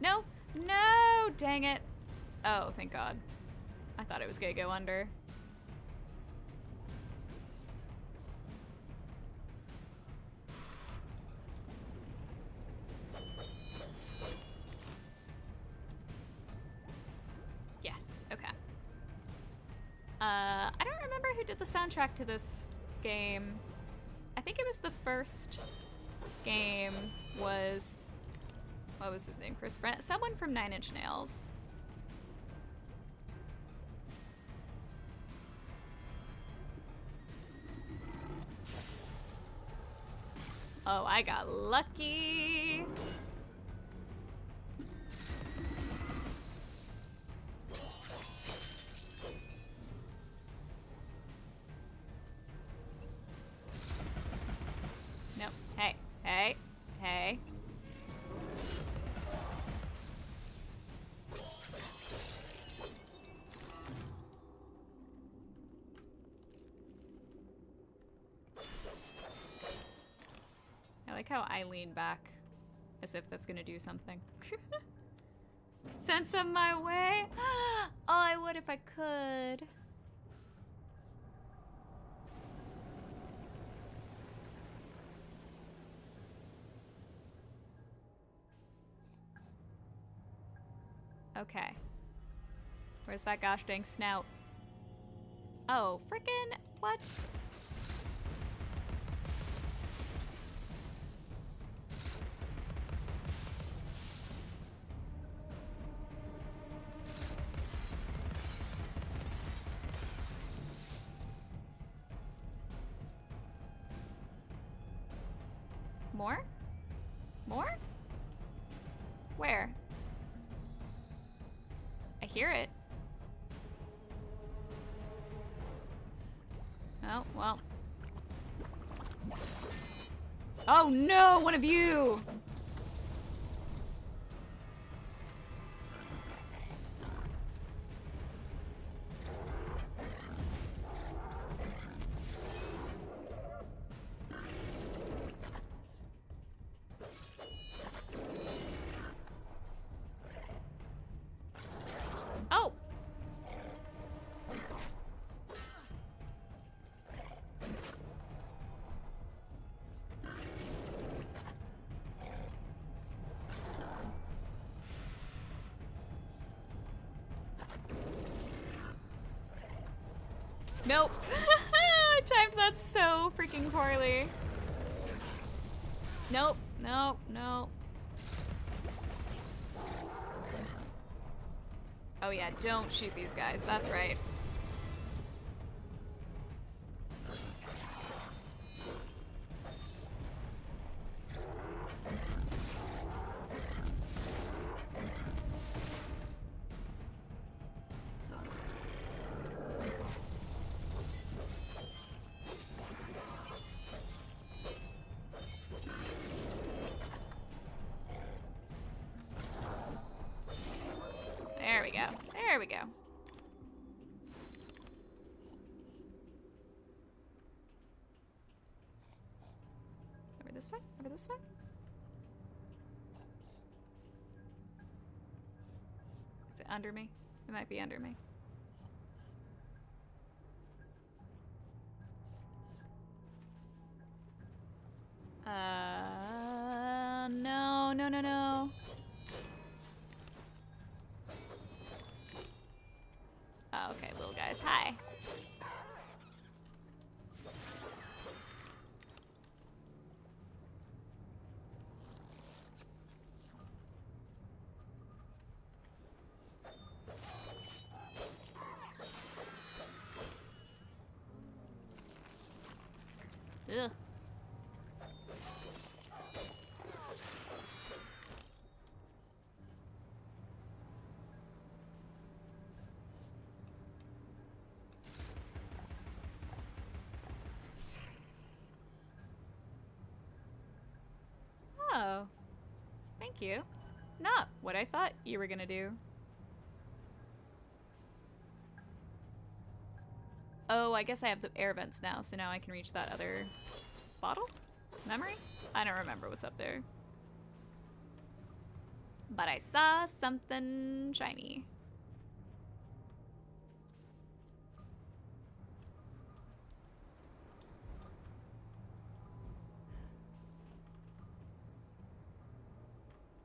No, no, dang it. Oh, thank God. I thought it was gonna go under. Yes, okay. Uh, I don't remember who did the soundtrack to this game. I think it was the first game was what was his name? Chris Vrenna? Someone from Nine Inch Nails. Oh, I got lucky. lean back as if that's gonna do something. Sense of my way? oh, I would if I could. Okay. Where's that gosh dang snout? Oh, frickin' what? You! Nope. I timed that so freaking poorly. Nope, nope, nope. Oh yeah, don't shoot these guys. That's right. Under me. Thank you. Not what I thought you were gonna do. Oh, I guess I have the air vents now, so now I can reach that other bottle? Memory? I don't remember what's up there. But I saw something shiny.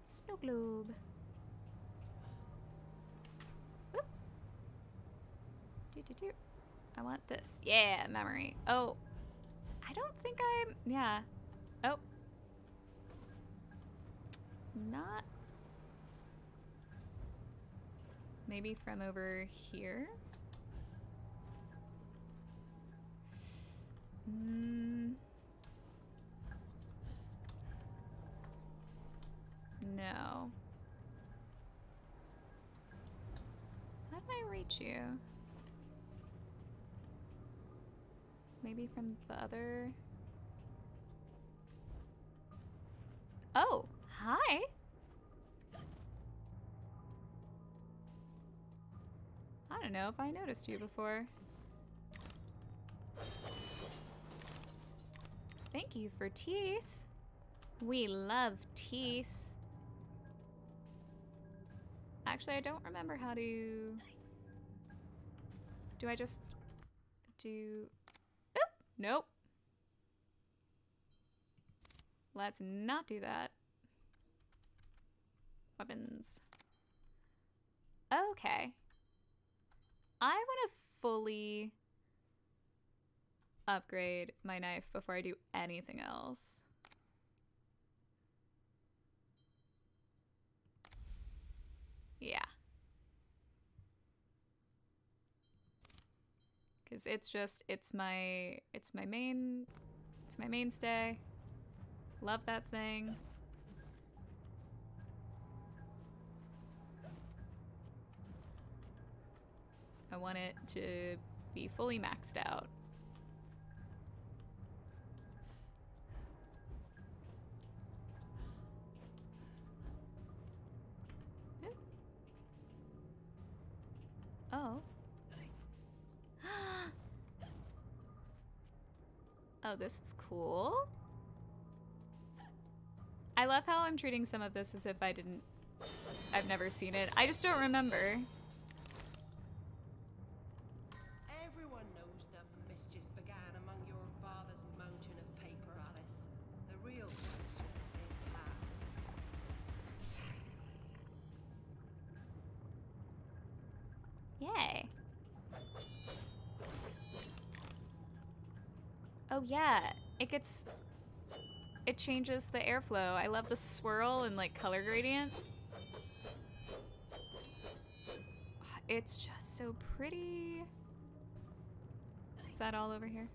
Snow globe. Do, do, do. I want this. Yeah, memory. Oh, I don't think I'm. Yeah. Oh. Not. Maybe from over here? Mm. No. How do I reach you? Maybe from the other. Oh, hi. I don't know if I noticed you before. Thank you for teeth. We love teeth. Actually, I don't remember how to... Do I just do... Oop! Nope. Let's not do that. Weapons. Okay. I want to fully upgrade my knife before I do anything else. Yeah. Cuz it's just it's my it's my main it's my mainstay. Love that thing. I want it to be fully maxed out. Oh. oh, this is cool. I love how I'm treating some of this as if I didn't. I've never seen it. I just don't remember. Yeah, it gets it changes the airflow. I love the swirl and like color gradient. It's just so pretty. Is that all over here?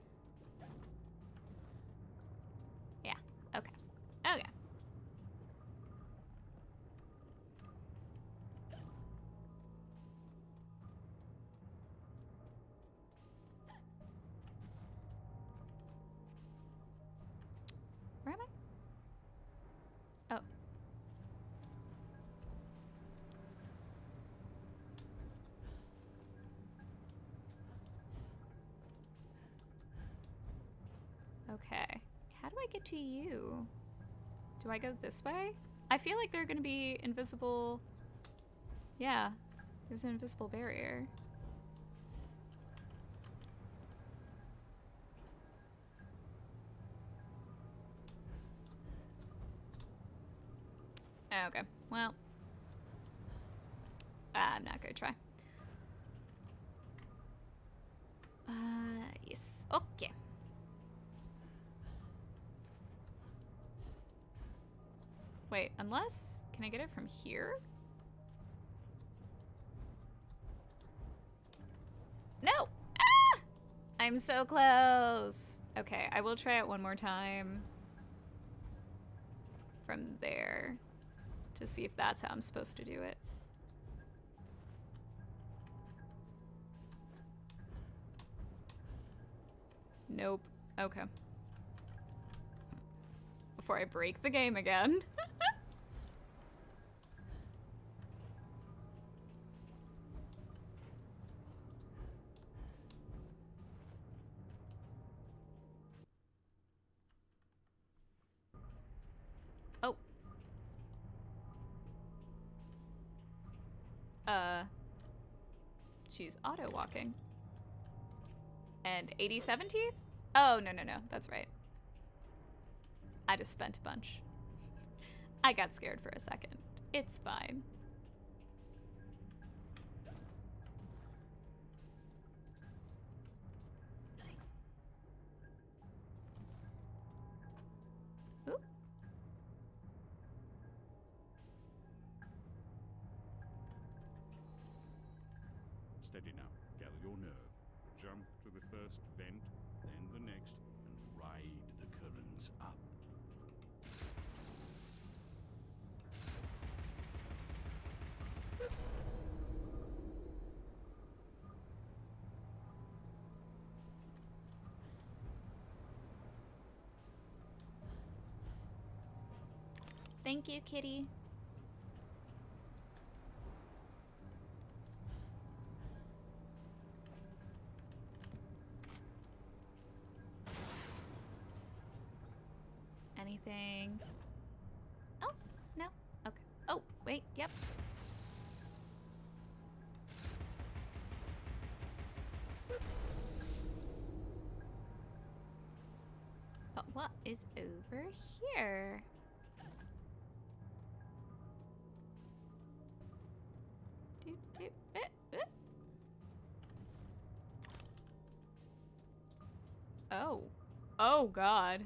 To you? Do I go this way? I feel like they're gonna be invisible. Yeah, there's an invisible barrier. Okay, well. I'm not gonna try. Uh, yes. Okay. Wait, unless... Can I get it from here? No! Ah! I'm so close. Okay, I will try it one more time. From there. To see if that's how I'm supposed to do it. Nope. Okay. Before I break the game again. She's auto walking. And 87 teeth? Oh, no, no, no. That's right. I just spent a bunch. I got scared for a second. It's fine. Thank you, kitty. Anything else? No? Okay. Oh, wait, yep. But what is over here? Oh. Oh, God.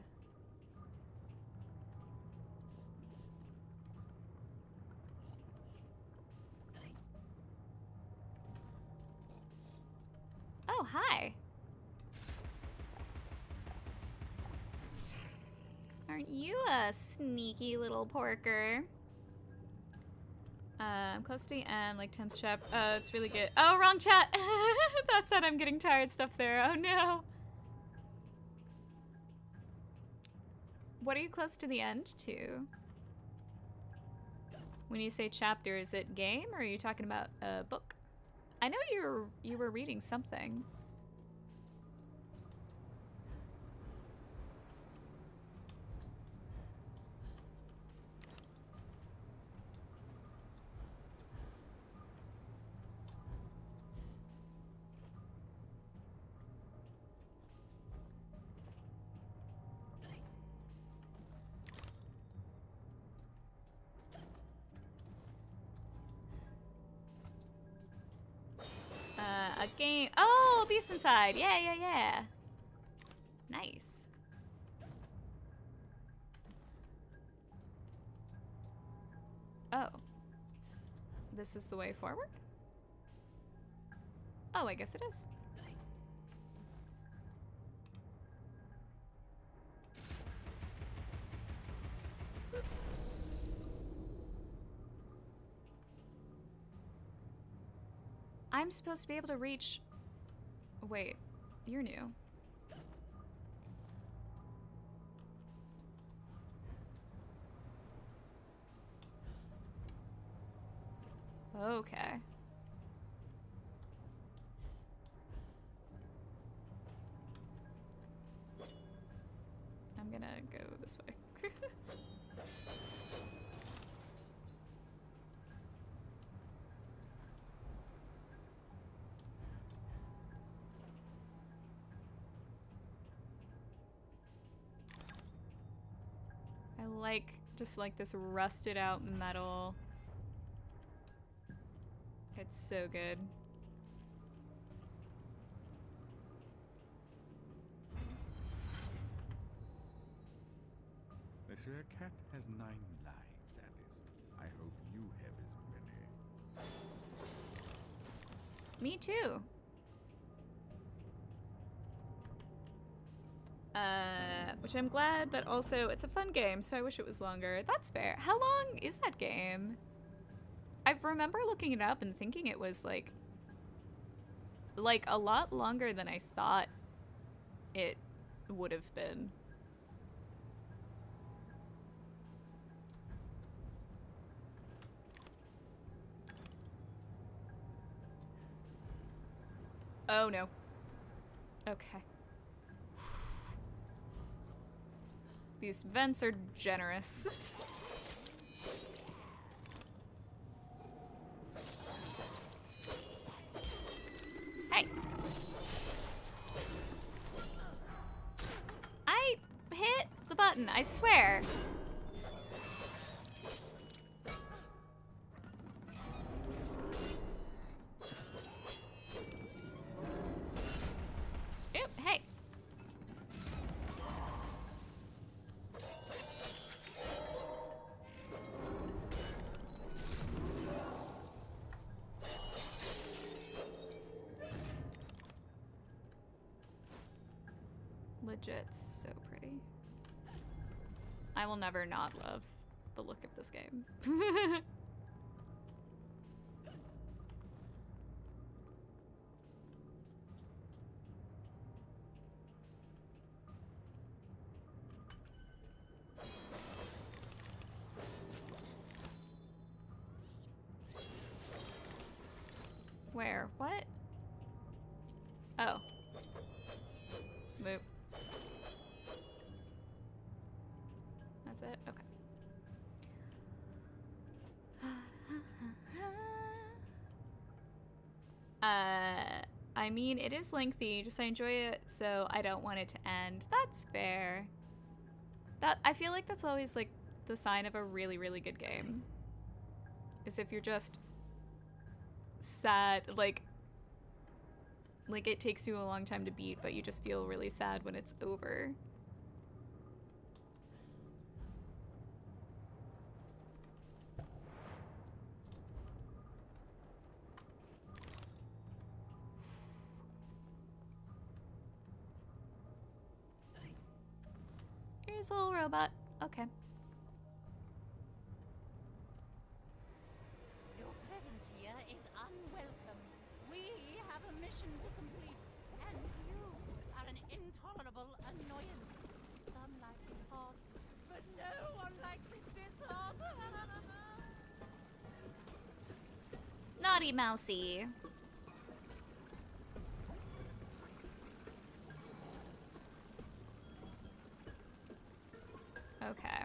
Oh, hi. Aren't you a sneaky little porker? Uh, I'm close to the end, like 10th chap. Oh, it's really good. Oh, wrong chat! that said I'm getting tired stuff there. Oh no. What are you close to the end to? When you say chapter, is it game or are you talking about a book? I know you were you were reading something. Game. Oh, Beast Inside. Yeah, yeah, yeah. Nice. Oh. This is the way forward? Oh, I guess it is. I'm supposed to be able to reach... Wait, you're new. Okay. Like just like this rusted out metal. It's so good. Monsieur Cat has nine lives, Alice. I hope you have as many. Me too. Uh, which I'm glad, but also it's a fun game, so I wish it was longer. That's fair. How long is that game? I remember looking it up and thinking it was like like a lot longer than I thought it would have been. Oh no. Okay. These vents are generous. hey. I hit the button, I swear. Never not love the look of this game. mean, it is lengthy, just I enjoy it, so I don't want it to end. That's fair. That I feel like that's always like the sign of a really, really good game. Is if you're just sad, like like it takes you a long time to beat, but you just feel really sad when it's over. Here's little robot. Okay. Your presence here is unwelcome. We have a mission to complete, and you are an intolerable annoyance. Some like it hot, but no one likes it this hot. Naughty Mousy. Okay.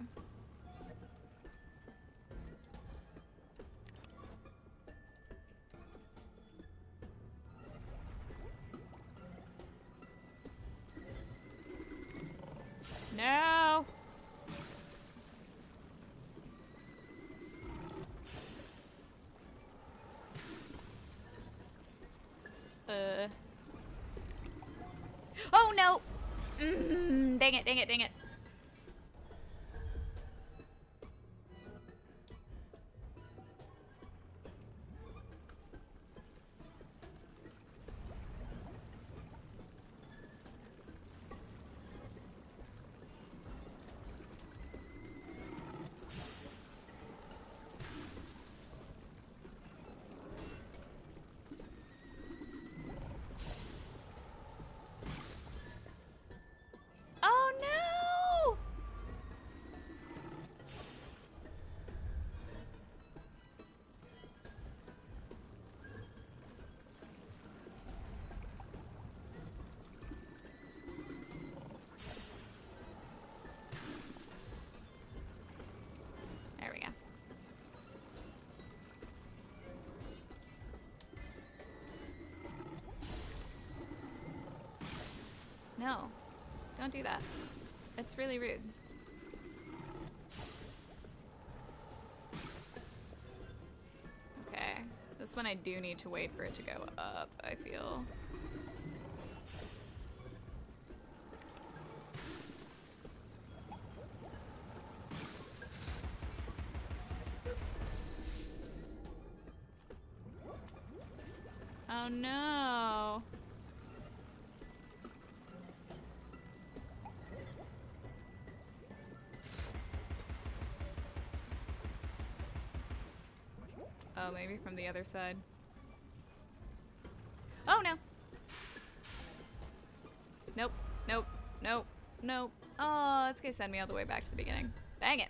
No. Uh. Oh no! Mm, dang it, dang it, dang it. Do that. It's really rude. Okay. This one I do need to wait for it to go up, I feel. Oh no. Oh, maybe from the other side. Oh no. Nope. Nope. Nope. Nope. Oh, it's gonna send me all the way back to the beginning. Dang it.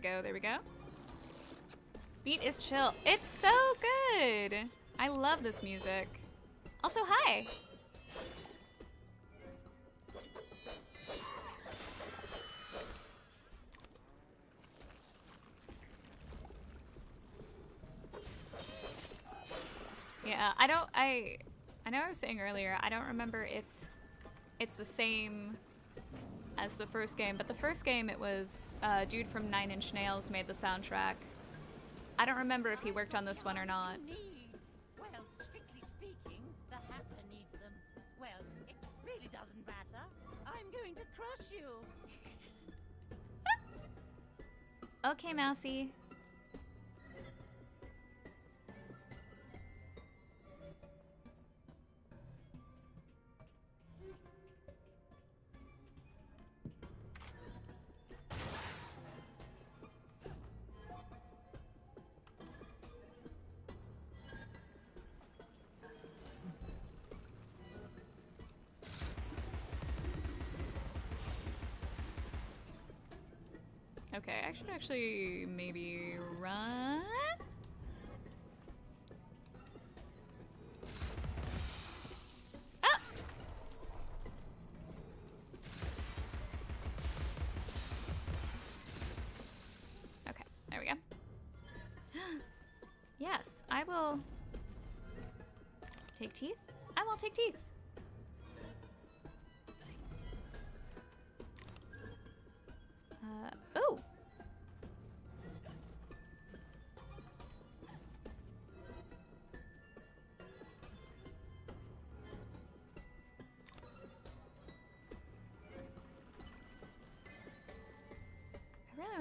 We go, there we go, there we go. Beat is chill. It's so good! I love this music. Also, hi! Yeah, I don't, I, I know I was saying earlier, I don't remember if it's the same as the first game, but the first game it was uh, dude from Nine Inch Nails made the soundtrack. I don't remember if he worked on this one or not. Well, strictly speaking, the Hatter needs them. Well, it really doesn't matter. I'm going to crush you. Okay, Mousy. Actually maybe run. Ah! There we go. yes, I will take teeth. I will take teeth.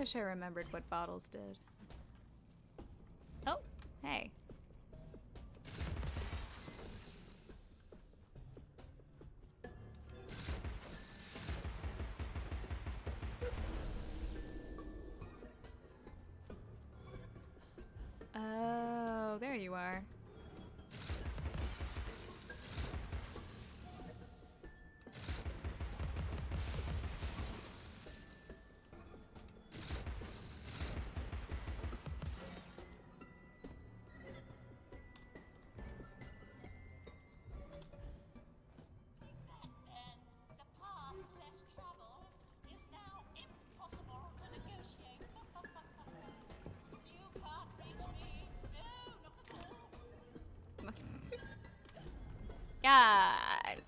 Wish I remembered what bottles did.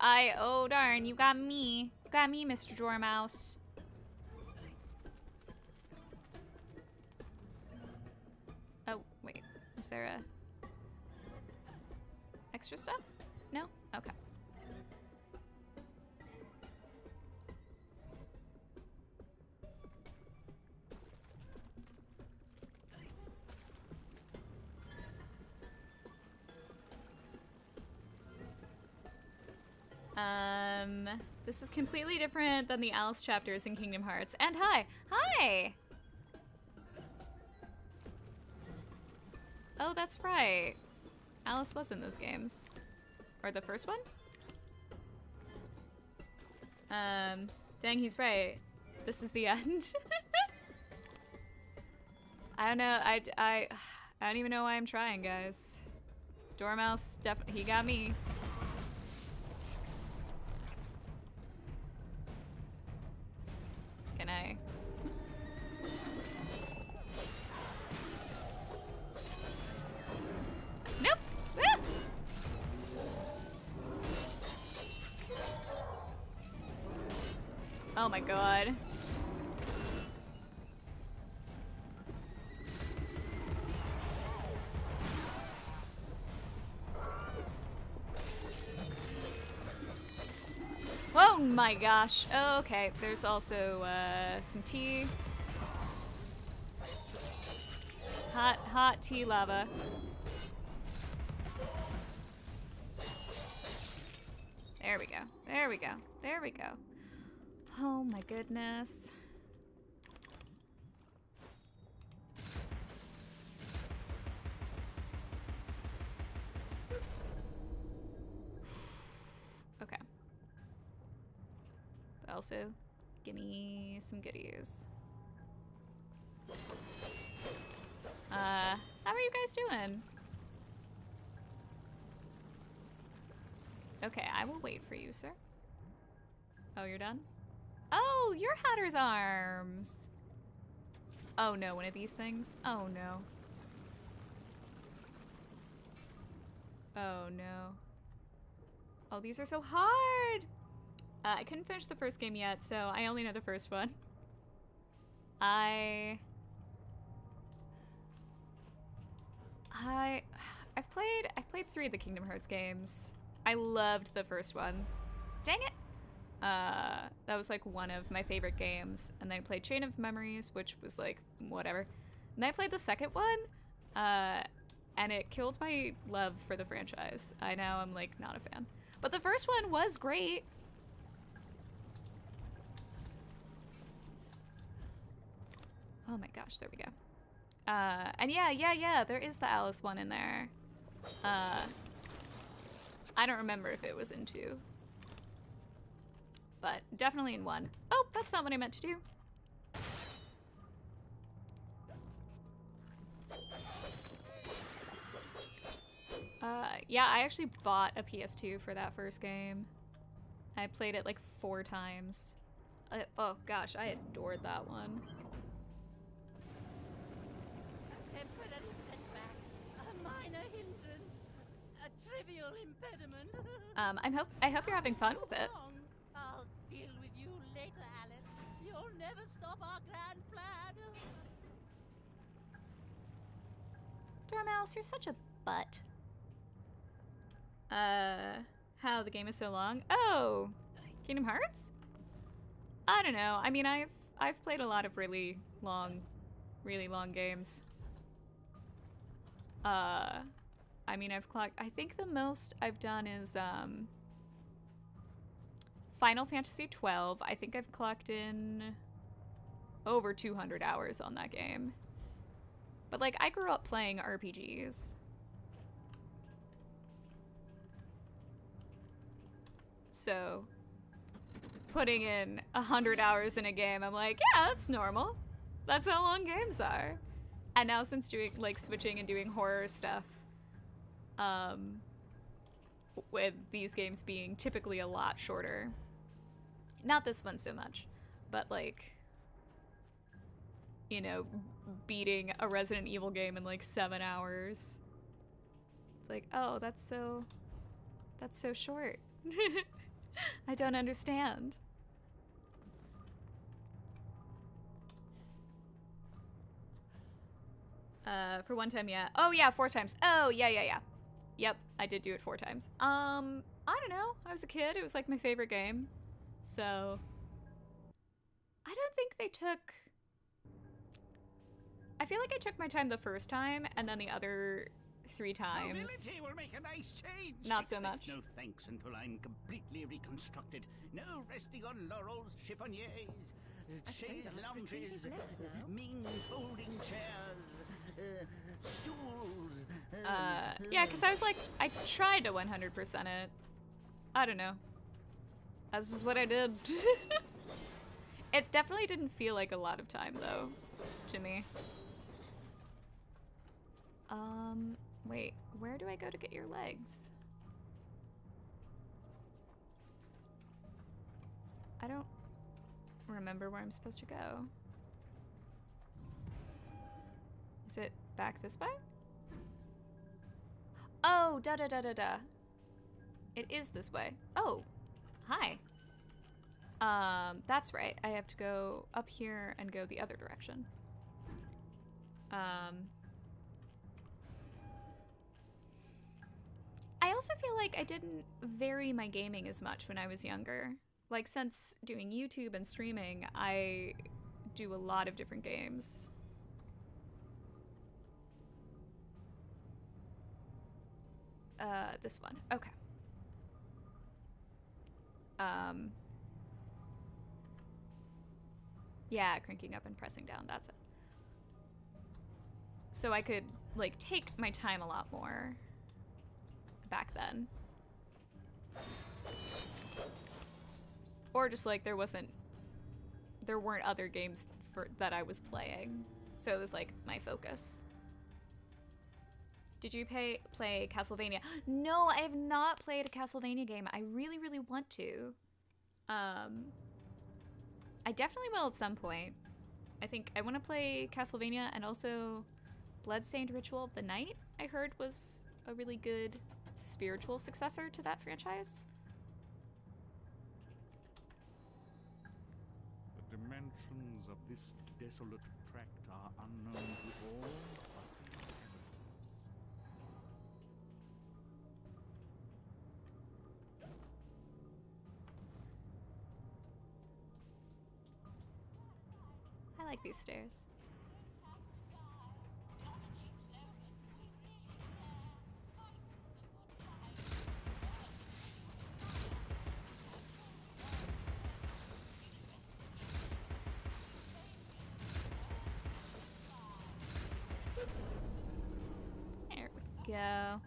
I. Oh darn, you got me. You got me, Mr. Dormouse. Oh wait, is there a extra stuff? This is completely different than the Alice chapters in Kingdom Hearts. And hi, hi. Oh, that's right. Alice was in those games, or the first one. Um, dang, he's right. This is the end. I don't know. I, I, I don't even know why I'm trying, guys. Dormouse, definitely, he got me. Gosh. Oh, okay, there's also uh, some tea. Hot, hot tea lava. There we go. There we go. There we go. Oh my goodness. Also, give me some goodies. Uh, how are you guys doing? Okay, I will wait for you, sir. Oh, you're done? Oh, your Hatter's arms. Oh no, one of these things? Oh no. Oh no. Oh, these are so hard! Uh, I couldn't finish the first game yet, so I only know the first one. I... I... I've played... I've played three of the Kingdom Hearts games. I loved the first one. Dang it! Uh, that was like one of my favorite games. And then I played Chain of Memories, which was like whatever. And then I played the second one, uh, and it killed my love for the franchise. I now am like not a fan. But the first one was great. Oh my gosh, there we go. Uh, and yeah, yeah, yeah, there is the Alice one in there. Uh, I don't remember if it was in two. But definitely in one. Oh, that's not what I meant to do. Uh, yeah, I actually bought a PS2 for that first game. I played it like four times. I, oh gosh, I adored that one. Impediment. Um, I'm hope I hope you're having fun with it. I'll deal with you later, Alice. You'll never stop our grand plan. Dormouse, you're such a butt. Uh, how the game is so long? Oh, Kingdom Hearts? I don't know. I mean, I've I've played a lot of really long, really long games. Uh, I mean, I've clocked. I think the most I've done is um. Final Fantasy 12. I think I've clocked in over 200 hours on that game. But like, I grew up playing RPGs. So, putting in hundred hours in a game, I'm like, yeah, that's normal. That's how long games are. And now since doing like switching and doing horror stuff, um, with these games being typically a lot shorter. Not this one so much, but like, you know, beating a Resident Evil game in like seven hours. It's like, oh, that's so, that's so short. I don't understand. Uh, for one time, yeah. Oh, yeah, four times. Oh, yeah, yeah, yeah. Yep, I did do it four times. Um, I don't know. I was a kid. It was like my favorite game. So, I don't think they took. I feel like I took my time the first time, and then the other three times. Will make a nice change. Not so much. No thanks until I'm completely reconstructed. No resting on laurels, chiffoniers, chaise I must retrieve lounges, his legs now. mean folding chairs, uh, stools. Uh, yeah, because I was like, I tried to 100% it. I don't know. That's just what I did. it definitely didn't feel like a lot of time, though, to me. Um, wait, where do I go to get your legs? I don't remember where I'm supposed to go. Is it back this way? Oh, da da da da da. It is this way. Oh, hi. Um, that's right. I have to go up here and go the other direction. Um, I also feel like I didn't vary my gaming as much when I was younger. Like, since doing YouTube and streaming, I do a lot of different games. Uh, this one. Okay. Um. Yeah, cranking up and pressing down. That's it. So I could, like, take my time a lot more back then. Or just, like, there wasn't... There weren't other games for that I was playing. So it was, like, my focus. Did you pay, play Castlevania? No, I have not played a Castlevania game. I really, really want to. Um, I definitely will at some point. I think I want to play Castlevania and also Bloodstained Ritual of the Night, I heard was a really good spiritual successor to that franchise. The dimensions of this desolate tract are unknown to all. Like these stairs. There we go.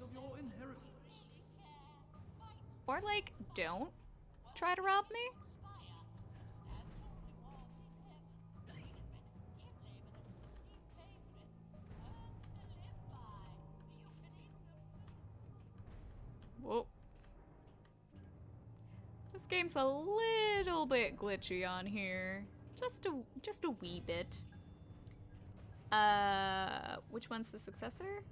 Of your inheritance. Or like, don't try to rob me. Whoa. This game's a little bit glitchy on here. Just a just a wee bit. Uh, which one's the successor?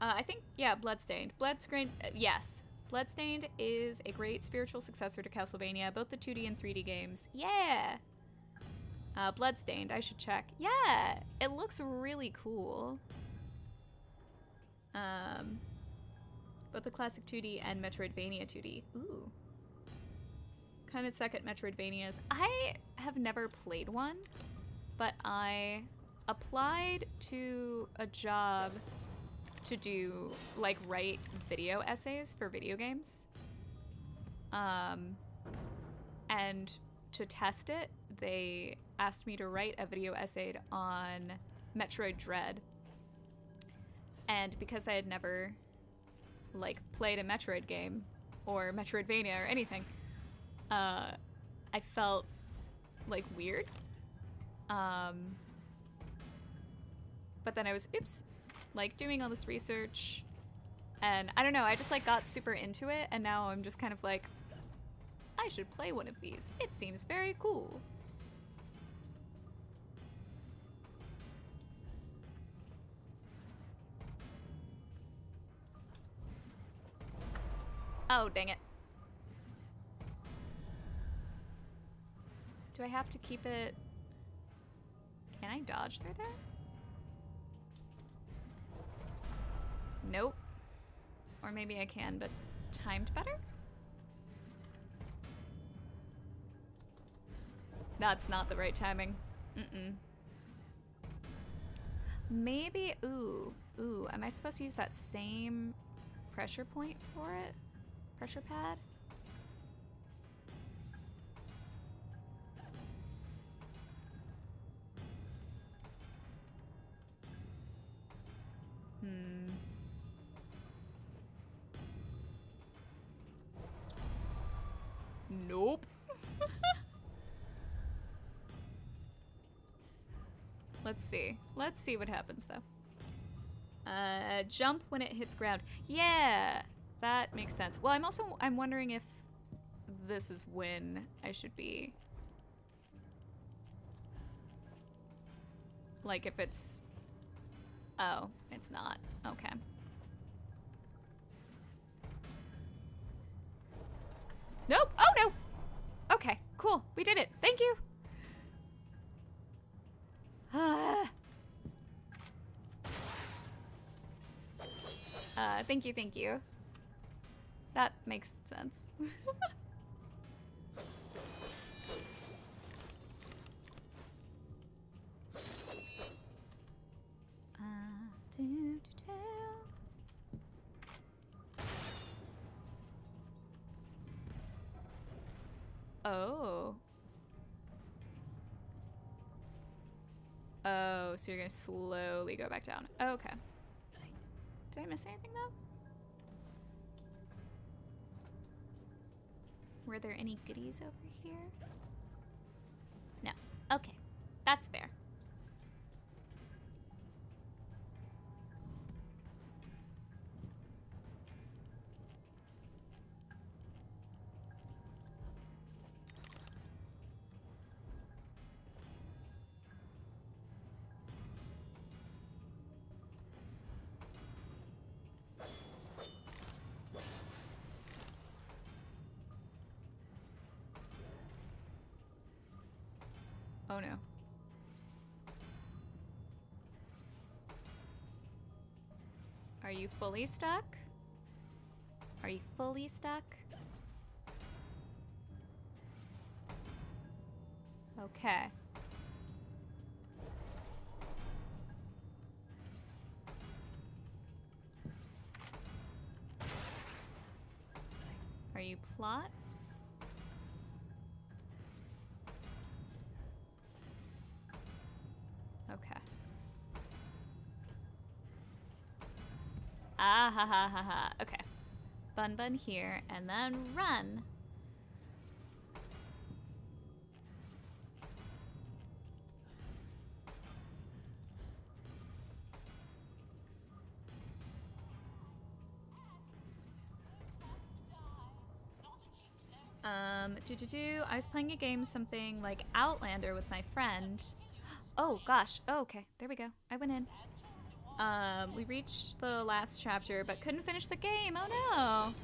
Uh, I think yeah, Bloodstained. Bloodstained, uh, yes. Bloodstained is a great spiritual successor to Castlevania, both the 2D and 3D games. Yeah. Uh, Bloodstained, I should check. Yeah, it looks really cool. Um, both the classic 2D and Metroidvania 2D. Ooh. Kind of second Metroidvanias. I have never played one, but I applied to a job to do like write video essays for video games. Um, and to test it, they asked me to write a video essay on Metroid Dread. And because I had never like played a Metroid game or Metroidvania or anything, uh, I felt like weird. Um, but then I was, oops, like doing all this research and I don't know, I just like got super into it and now I'm just kind of like I should play one of these. It seems very cool. Oh, dang it. Do I have to keep it... Can I dodge through there? Nope. Or maybe I can, but timed better? That's not the right timing. Mm-mm. Maybe, ooh, ooh, am I supposed to use that same pressure point for it? Pressure pad? Hmm. Nope. Let's see. Let's see what happens though. Uh, jump when it hits ground. Yeah, that makes sense. Well, I'm also I'm wondering if this is when I should be. Like if it's. Oh, it's not. Okay. Nope. Oh no. Okay, cool. We did it. Thank you. uh, thank you, thank you. That makes sense. uh, do, do, Oh. Oh, so you're gonna slowly go back down. Okay. Did I miss anything though? Were there any goodies over here? No. Okay. That's fair. Oh no. Are you fully stuck? Are you fully stuck? Okay. Ha ha ha ha. Okay. Bun bun here and then run. Um, do do do. I was playing a game, something like Outlander, with my friend. Oh gosh. Oh, okay. There we go. I went in. Um, we reached the last chapter, but couldn't finish the game. Oh no.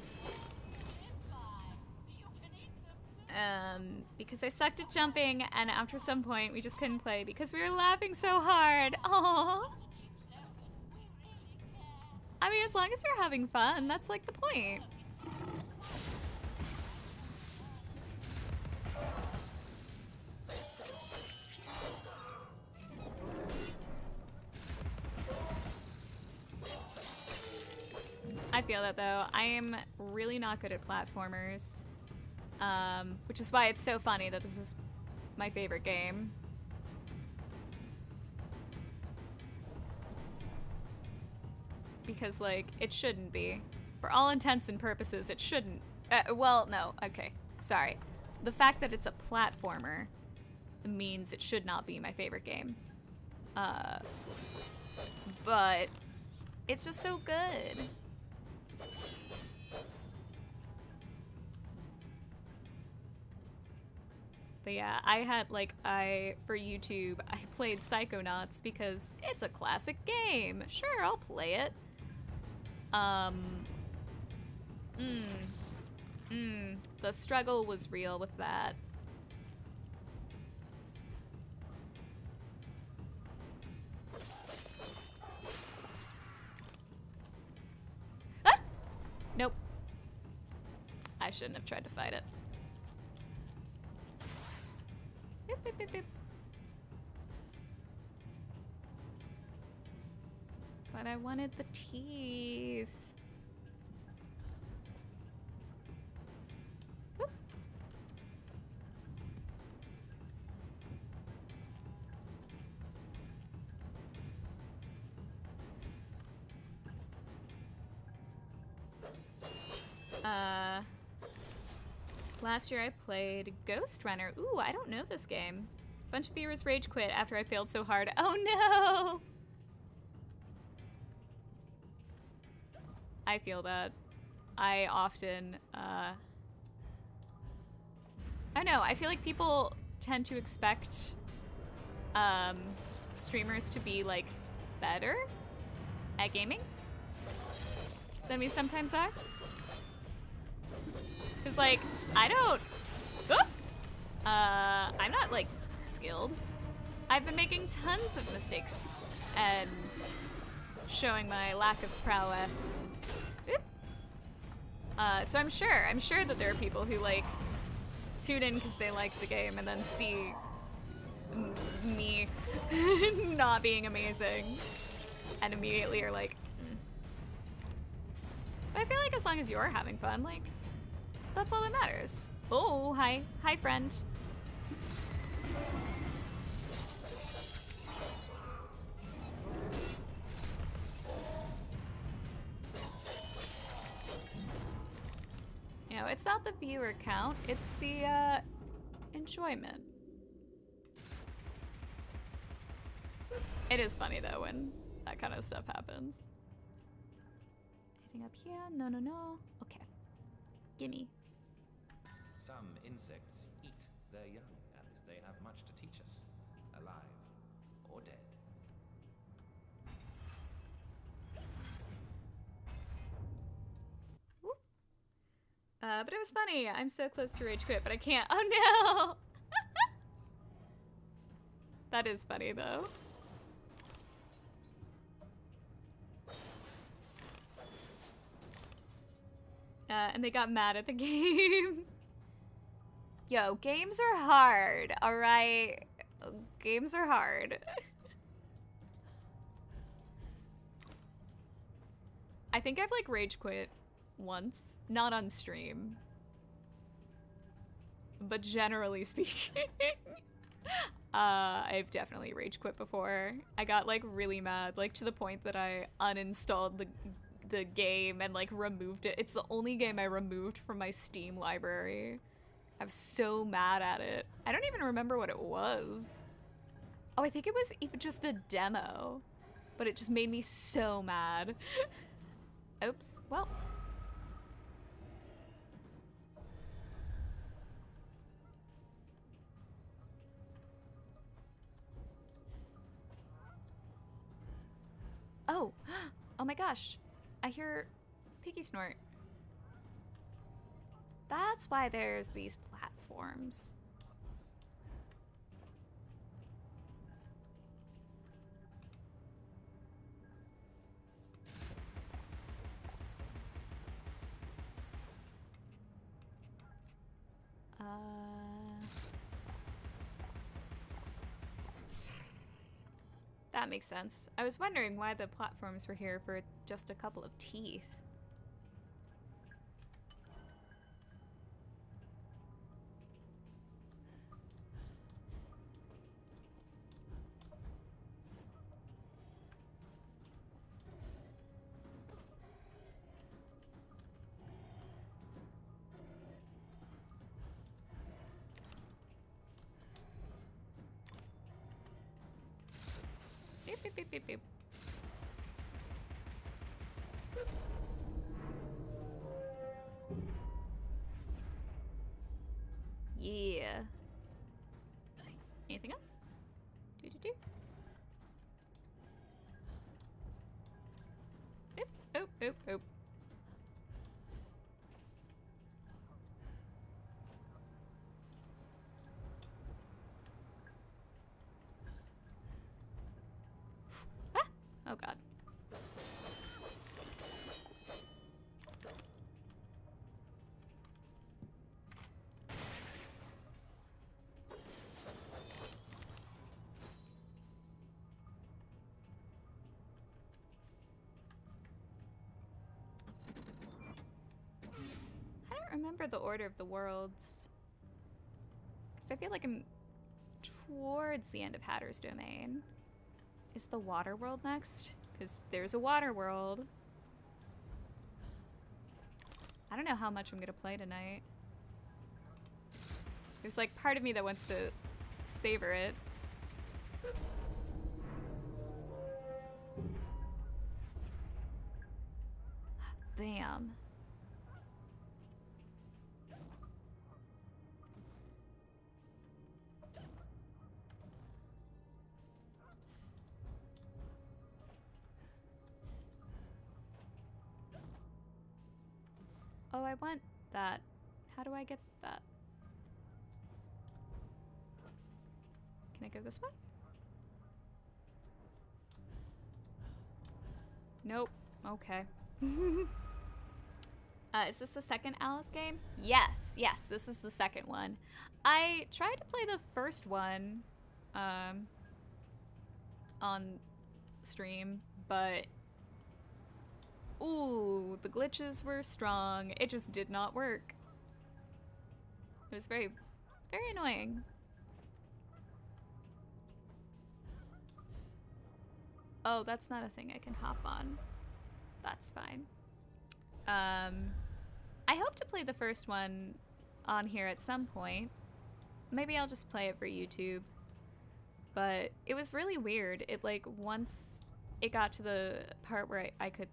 Um, because I sucked at jumping, and after some point, we just couldn't play because we were laughing so hard. Oh. I mean, as long as you're having fun, that's like the point. That though. I am really not good at platformers. Um, which is why it's so funny that this is my favorite game. Because, like, it shouldn't be. For all intents and purposes, it shouldn't. Uh, well, no, okay. Sorry. The fact that it's a platformer means it should not be my favorite game. Uh, but it's just so good. But yeah, I had like I for YouTube I played Psychonauts because it's a classic game. Sure, I'll play it. Um mm, mm, the struggle was real with that. I shouldn't have tried to fight it. But I wanted the teeth. Last year I played Ghostrunner. Ooh, I don't know this game. Bunch of viewers rage quit after I failed so hard. Oh no! I feel that. I often, uh... I don't know, I feel like people tend to expect, um, streamers to be, like, better at gaming than we sometimes are. Cause like, I don't, uh, I'm not like skilled. I've been making tons of mistakes and showing my lack of prowess. Uh, so I'm sure, I'm sure that there are people who like tune in because they like the game and then see me not being amazing and immediately are like. But I feel like as long as you're having fun, like, that's all that matters. Oh, hi. Hi, friend. You know, it's not the viewer count, it's the, uh, enjoyment. It is funny, though, when that kind of stuff happens. Anything up here? No, no, no. Okay. Gimme. Insects eat their young, Alice. They have much to teach us, alive or dead. Uh, but it was funny. I'm so close to rage quit, but I can't. Oh no! that is funny though. Uh, and they got mad at the game. Yo, games are hard, alright? Games are hard. I think I've like rage quit once, not on stream. But generally speaking, uh, I've definitely rage quit before. I got like really mad, like to the point that I uninstalled the the game and like removed it. It's the only game I removed from my Steam library. I'm so mad at it. I don't even remember what it was. Oh, I think it was even just a demo, but it just made me so mad. Oops. Well. Oh, oh my gosh. I hear Piggy Snort. That's why there's these platforms. Uh... That makes sense. I was wondering why the platforms were here for just a couple of teeth. Remember the order of the worlds. Because I feel like I'm towards the end of Hatter's Domain. Is the water world next? Because there's a water world. I don't know how much I'm gonna play tonight. There's like part of me that wants to savor it. Bam. I want that. How do I get that? Can I go this way? Nope. Okay. uh, is this the second Alice game? Yes, yes, this is the second one. I tried to play the first one um, on stream, but ooh, the glitches were strong. It just did not work. It was very, very annoying. Oh, that's not a thing I can hop on. That's fine. Um, I hope to play the first one on here at some point. Maybe I'll just play it for YouTube. But it was really weird. It like once it got to the part where I, I could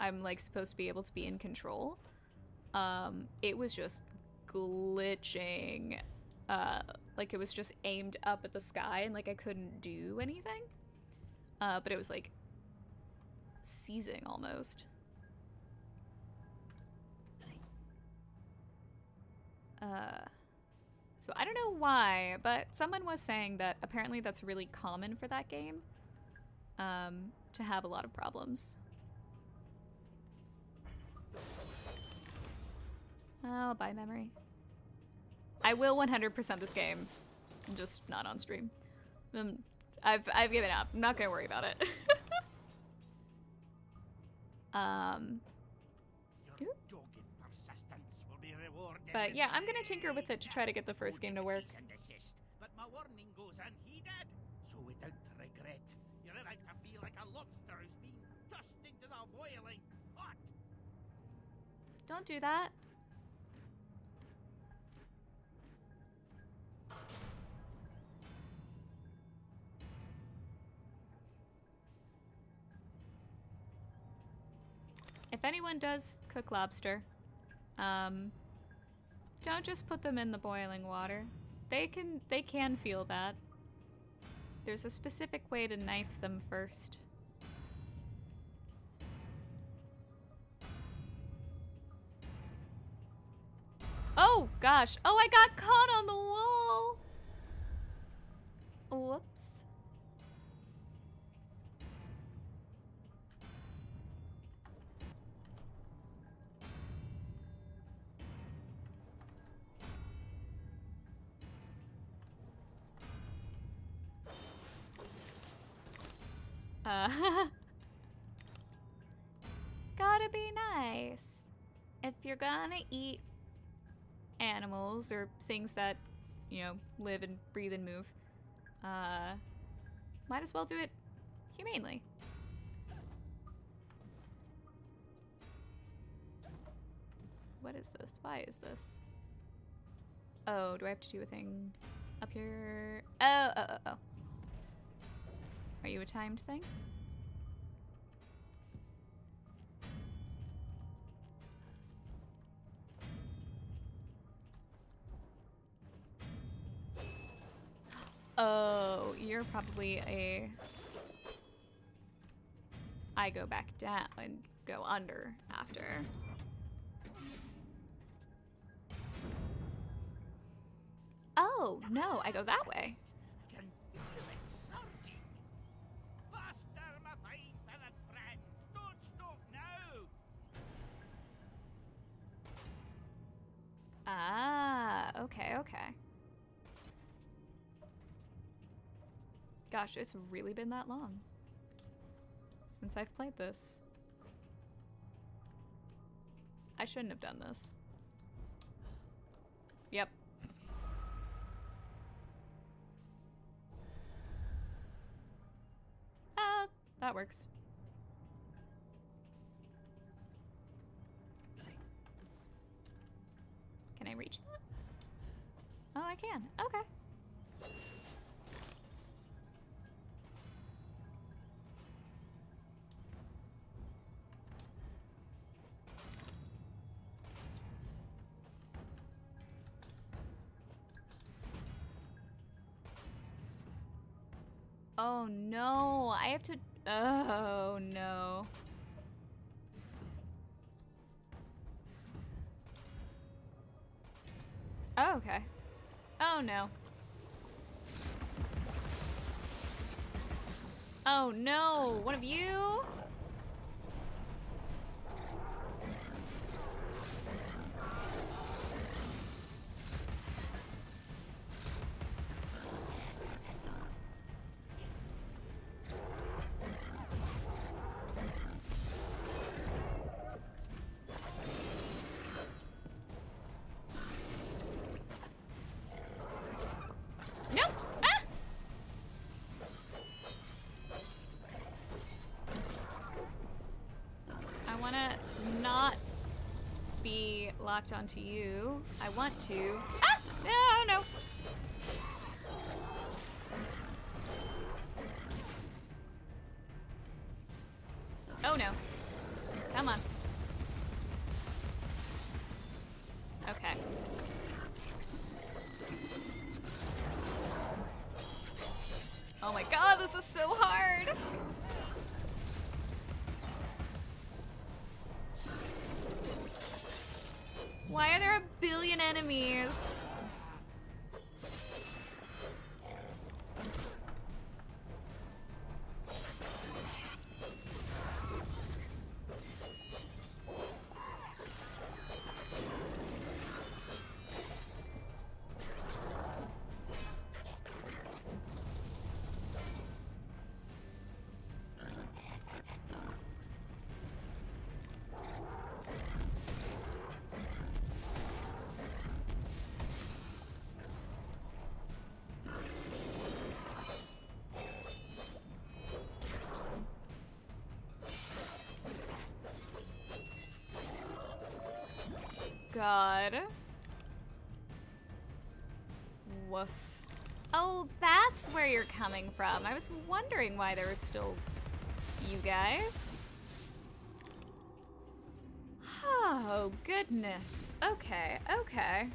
I'm like supposed to be able to be in control. Um, it was just glitching. Uh, like it was just aimed up at the sky and like I couldn't do anything. Uh, but it was like seizing almost. Uh, so I don't know why, but someone was saying that apparently that's really common for that game. Um, to have a lot of problems. Oh, bye memory. I will 100% this game, just not on stream. Um, I've I've given up. I'm not gonna worry about it. um. Your dogged persistence will be rewarded. But yeah, I'm gonna tinker with it to try to get the first game to work. cease and desist, but my warning goes unheeded. So without regret, you're to feel like a lobster who's been tossed into the boiling Don't do that. If anyone does cook lobster, um, don't just put them in the boiling water. They can they can feel that. There's a specific way to knife them first. Oh gosh. Oh, I got caught on the wall. Whoops. You're gonna eat animals or things that, you know, live and breathe and move, uh, might as well do it humanely. What is this? Why is this? Oh, do I have to do a thing up here? Oh, oh, oh, oh. Are you a timed thing? You're probably a... I go back down and go under after. Oh, no, I go that way. Can okay, it Gosh, it's really been that long since I've played this. I shouldn't have done this. Yep. Ah, that works. Can I reach that? Oh, I can. Okay. Oh no, I have to. Oh no. Oh, okay. Oh no. Oh no, one of you? Not be locked onto you. I want to. God. Woof. Oh, that's where you're coming from. I was wondering why there was still you guys. Oh, goodness. Okay, okay.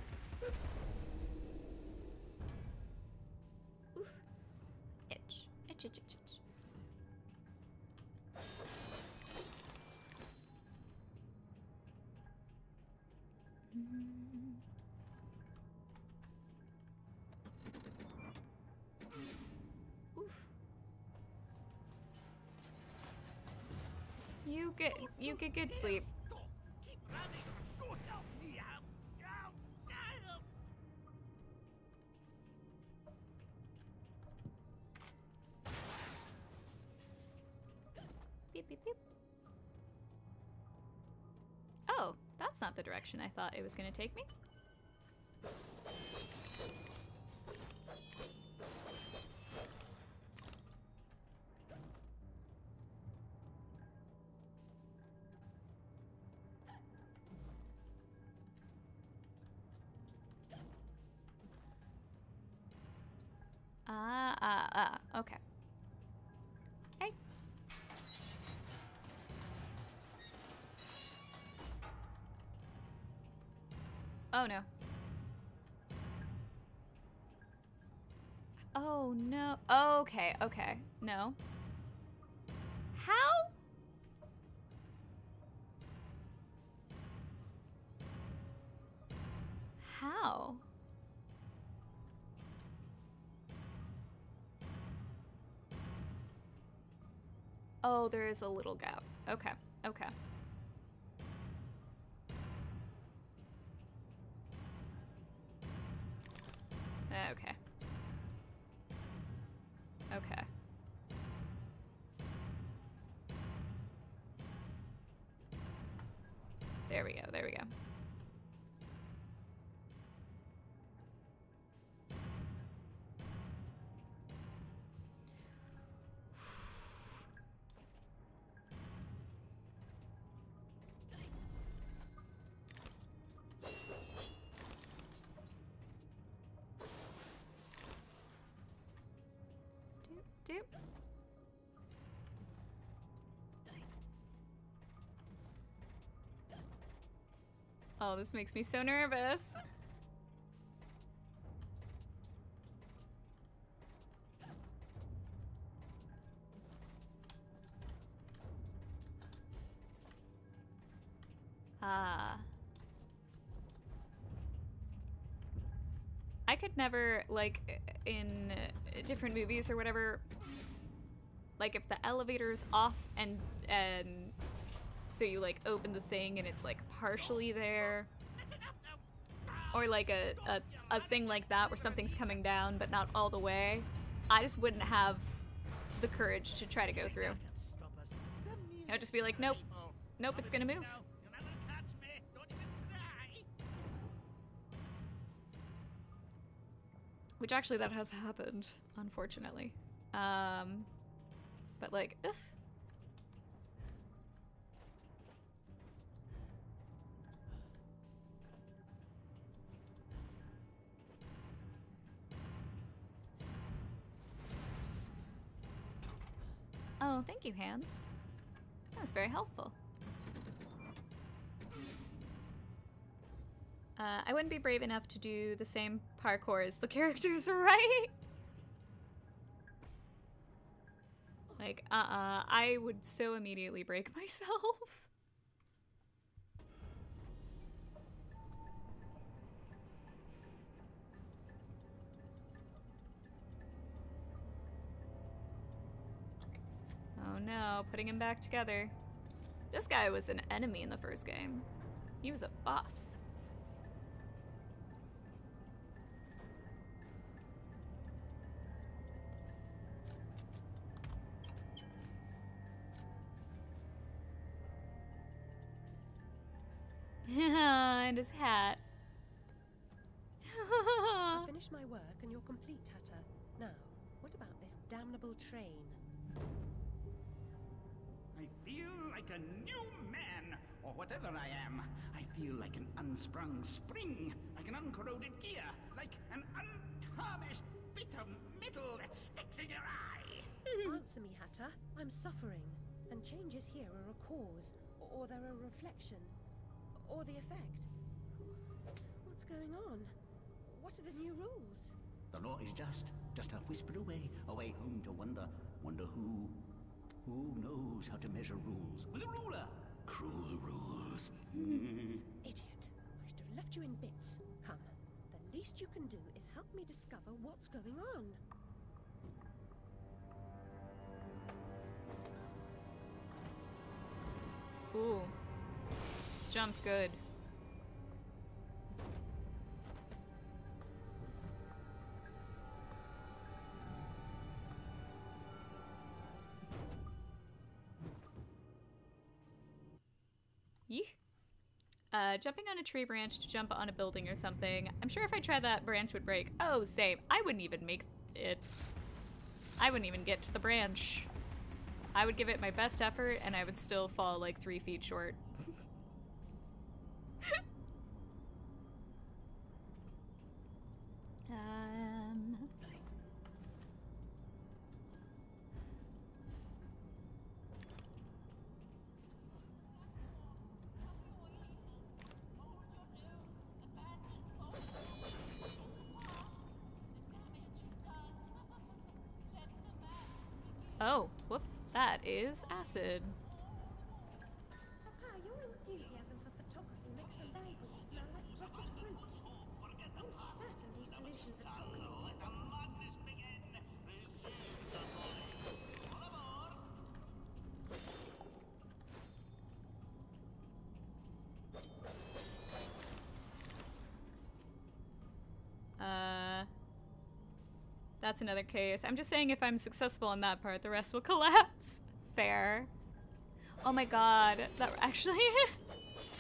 Good sleep. Beep beep beep. Oh, that's not the direction I thought it was going to take me. Okay, okay. No. How? How? Oh, there is a little gap. Okay, okay. Oh, this makes me so nervous. Ah. I could never, like, in different movies or whatever, like, if the elevator's off and, and so you, like, open the thing and it's, like, partially there, or, like, a, a, a thing like that where something's coming down but not all the way, I just wouldn't have the courage to try to go through. I would just be like, nope, nope, it's gonna move. Which actually that has happened, unfortunately. Um, but like, ugh. Hans. That was very helpful. Uh, I wouldn't be brave enough to do the same parkour as the characters, right? Like, uh-uh, I would so immediately break myself. No, putting him back together. This guy was an enemy in the first game. He was a boss. and his hat. I finished my work and you're complete, Hatter. Now, what about this damnable train? I feel like a new man, or whatever I am. I feel like an unsprung spring, like an uncorroded gear, like an untarnished bit of metal that sticks in your eye. Answer me, Hatter. I'm suffering, and changes here are a cause, or they're a reflection, or the effect. What's going on? What are the new rules? The law is just, just a whisper away, away home to wonder, wonder who, who knows how to measure rules with a ruler. Cruel rules. Hmm. Idiot. I should have left you in bits. Come. The least you can do is help me discover what's going on. Ooh. Jumped good. Uh, jumping on a tree branch to jump on a building or something. I'm sure if I tried that, branch would break. Oh, same. I wouldn't even make it. I wouldn't even get to the branch. I would give it my best effort, and I would still fall like three feet short. is acid. Papa, your enthusiasm for photography makes the language smell like rotted fruit. I'm certain these solutions are toxic. Uh, that's another case. I'm just saying if I'm successful on that part, the rest will collapse. Fair. Oh my god, that actually.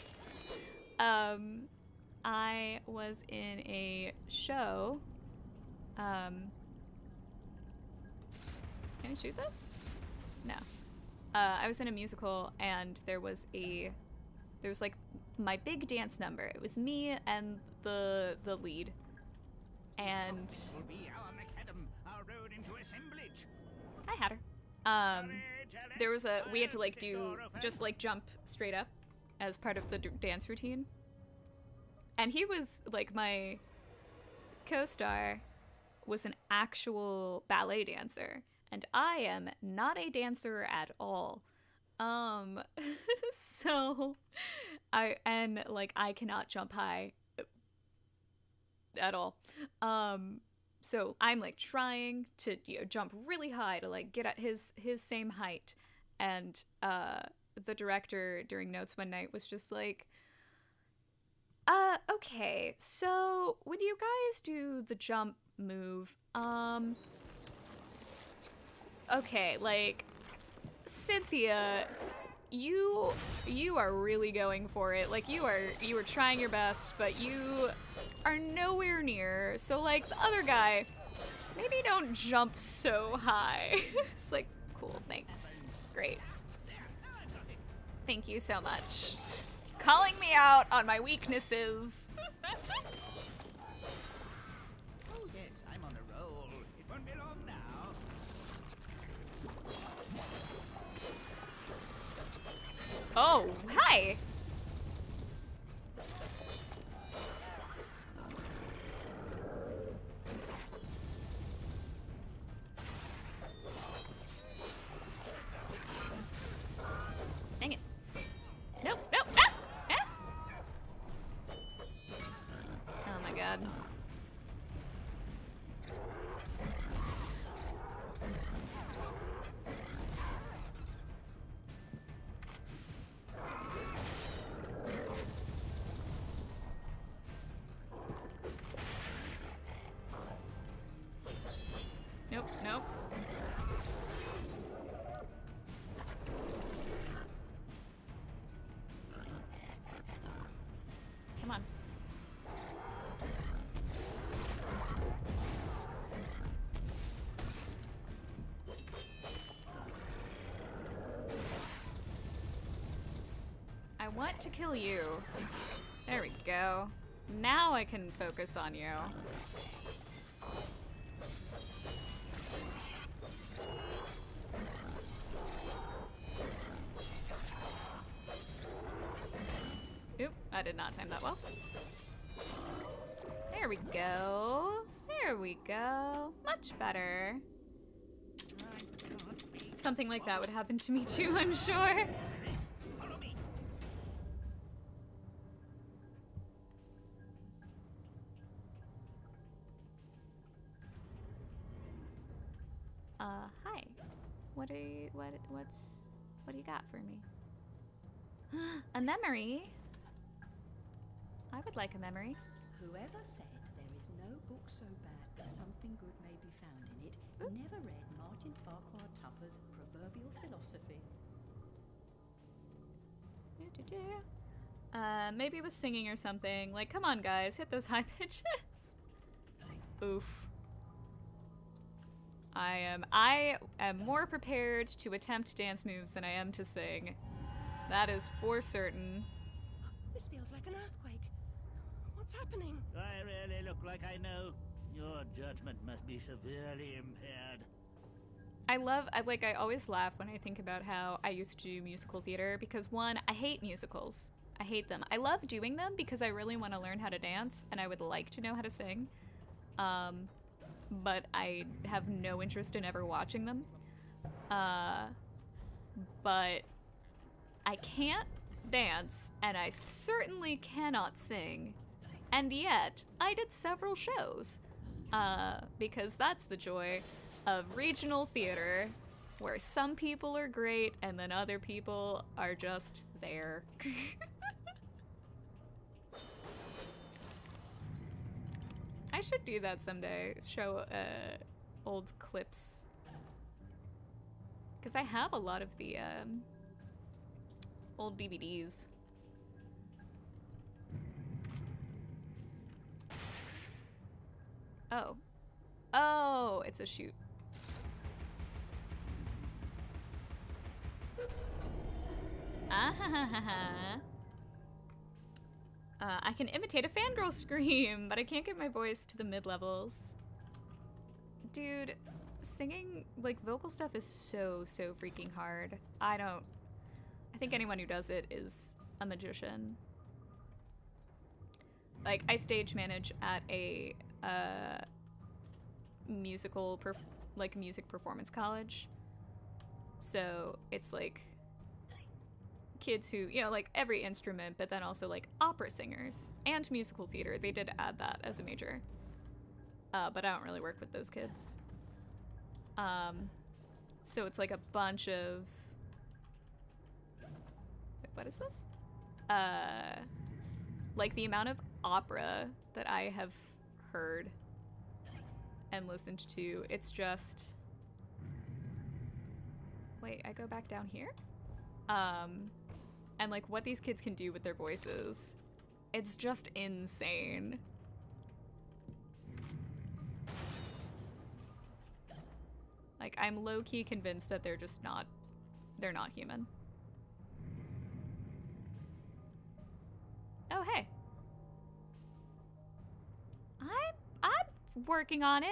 um, I was in a show. Um, can I shoot this? No. Uh, I was in a musical, and there was a, there was like my big dance number. It was me and the the lead, and will be our macadam, our road into assemblage. I had her. Um, there was a we had to like do just like jump straight up as part of the dance routine, and he was like my co-star was an actual ballet dancer, and I am not a dancer at all. Um, so I and like I cannot jump high at all. Um, so I'm like trying to you know jump really high to like get at his his same height, and uh, the director during notes one night was just like, uh, okay, so when you guys do the jump move, um, okay, like Cynthia, you you are really going for it. Like you are you are trying your best, but you are nowhere near. So like the other guy, maybe don't jump so high. it's like cool, thanks. Great. Thank you so much. Calling me out on my weaknesses. oh, hi. To kill you. There we go. Now I can focus on you. Oop, I did not time that well. There we go. There we go. Much better. Something like that would happen to me too, I'm sure. A memory? I would like a memory. Whoever said there is no book so bad that something good may be found in it never read Martin Farquhar Tupper's proverbial philosophy. Uh, maybe with singing or something. Like, come on, guys, hit those high pitches. Oof. I am. I am more prepared to attempt dance moves than I am to sing. That is for certain. This feels like an earthquake. What's happening? I really look like I know. Your judgment must be severely impaired. I love. I like. I always laugh when I think about how I used to do musical theater because one, I hate musicals. I hate them. I love doing them because I really want to learn how to dance and I would like to know how to sing. Um, but I have no interest in ever watching them. Uh, but I can't dance, and I certainly cannot sing. And yet, I did several shows. Uh, because that's the joy of regional theater, where some people are great and then other people are just there. I should do that someday. Show uh, old clips. Because I have a lot of the um, old DVDs. Oh. Oh, it's a shoot. Ah ha ha ha ha. Uh, I can imitate a fangirl scream, but I can't get my voice to the mid levels. Dude, singing, like, vocal stuff is so, so freaking hard. I don't. I think anyone who does it is a magician. Like, I stage manage at a uh, musical, like, music performance college. So it's like kids who, you know, like every instrument, but then also like opera singers and musical theater. They did add that as a major. Uh, but I don't really work with those kids. Um, so it's like a bunch of. What is this? Uh, like the amount of opera that I have heard and listened to, it's just. Wait, I go back down here? Um, and like what these kids can do with their voices. It's just insane. Like I'm low key convinced that they're just not they're not human. Oh hey. I'm, I'm working on it.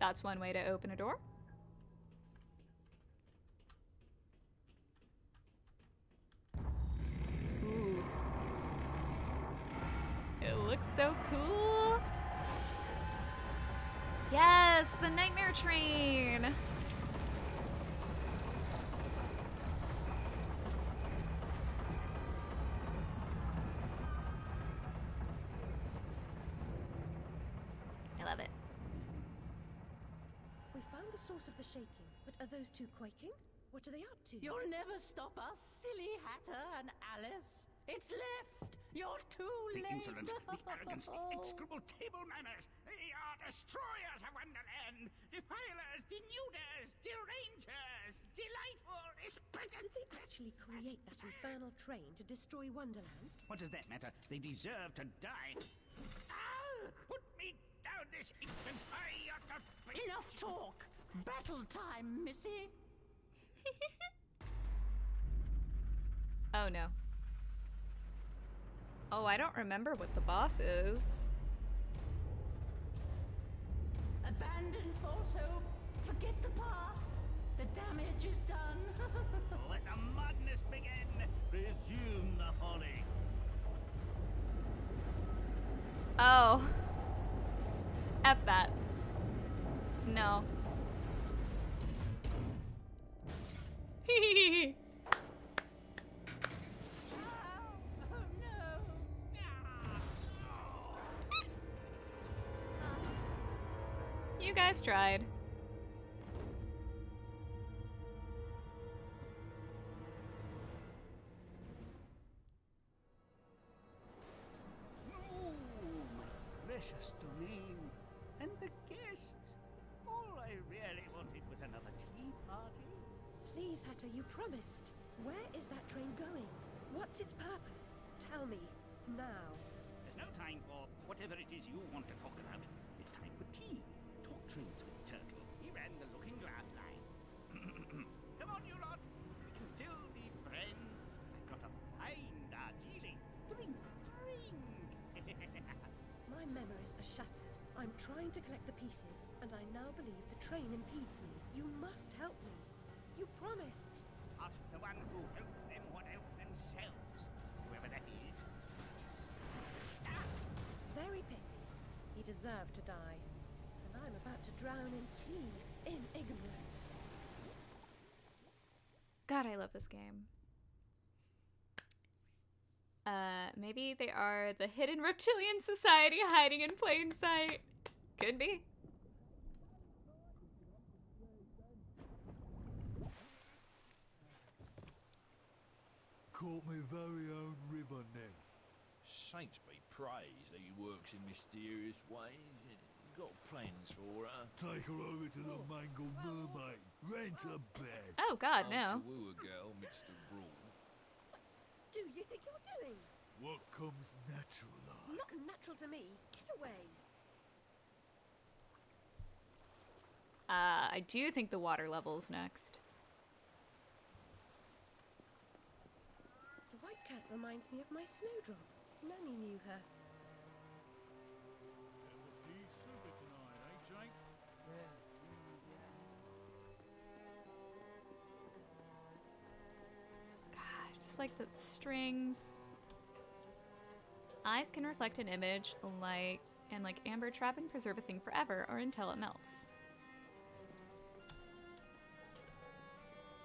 That's one way to open a door. Ooh. It looks so cool. Yes, the nightmare train. I love it. We found the source of the shaking, but are those two quaking? What are they up to? You'll never stop us, silly Hatter and Alice. It's left! You're too The late! insolence, the arrogance, the execrable table manners. They are destroyers of Wonderland, defilers, denuders, derangers, delightful, Did they actually create that infernal train to destroy Wonderland? What does that matter? They deserve to die. Ah! Put me down this instant! I ought to be- Enough talk! Battle time, Missy! Oh no. Oh, I don't remember what the boss is. Abandon false hope. Forget the past. The damage is done. Let the madness begin! Resume the folly! Oh. F that. No. You guys tried. Oh, my precious domain. And the guests. All I really wanted was another tea party. Please, Hatter, you promised. Where is that train going? What's its purpose? Tell me. Now. There's no time for whatever it is you want to talk about. To collect the pieces, and I now believe the train impedes me. You must help me. You promised. Ask the one who helps them what helps themselves. Whoever that is. Ah! Very pithy. He deserved to die. And I'm about to drown in tea, in ignorance. God, I love this game. Uh, maybe they are the hidden reptilian society hiding in plain sight. Could be. Caught my very own river nymph. Saints be praised that he works in mysterious ways. Got plans for her. Take her over to the oh. mangled mermaid. Rent a bed. Oh, God, no. Woo a girl mixed of brawl. Do you think you're doing? What comes natural like? Not natural to me. Get away. Uh, I do think the water level's next. The white cat reminds me of my snowdrop. Nanny knew her. God, just like the strings. Eyes can reflect an image, light, and like amber trap and preserve a thing forever or until it melts.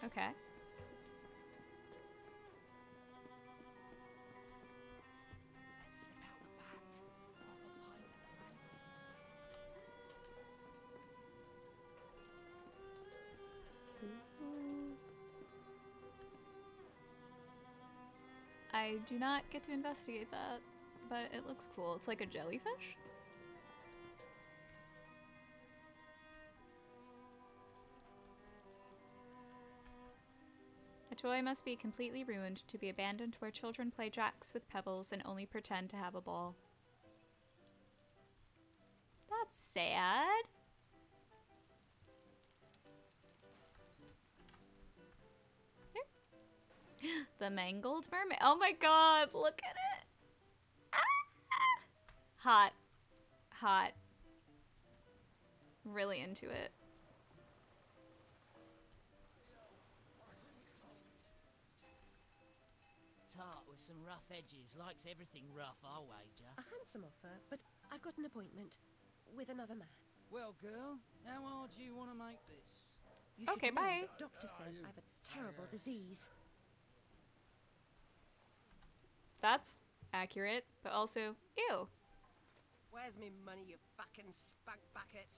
Okay. I do not get to investigate that, but it looks cool. It's like a jellyfish? Toy must be completely ruined to be abandoned where children play jacks with pebbles and only pretend to have a ball. That's sad. the mangled mermaid. Oh my god, look at it. Ah! Hot. Hot. Really into it. Some rough edges. Likes everything rough, I'll wager. A handsome offer, but I've got an appointment with another man. Well, girl, how hard do you want to make this? You Okay, bye. The doctor says I've a terrible disease. That's accurate, but also, ew. Where's me money, you fucking spunk bucket?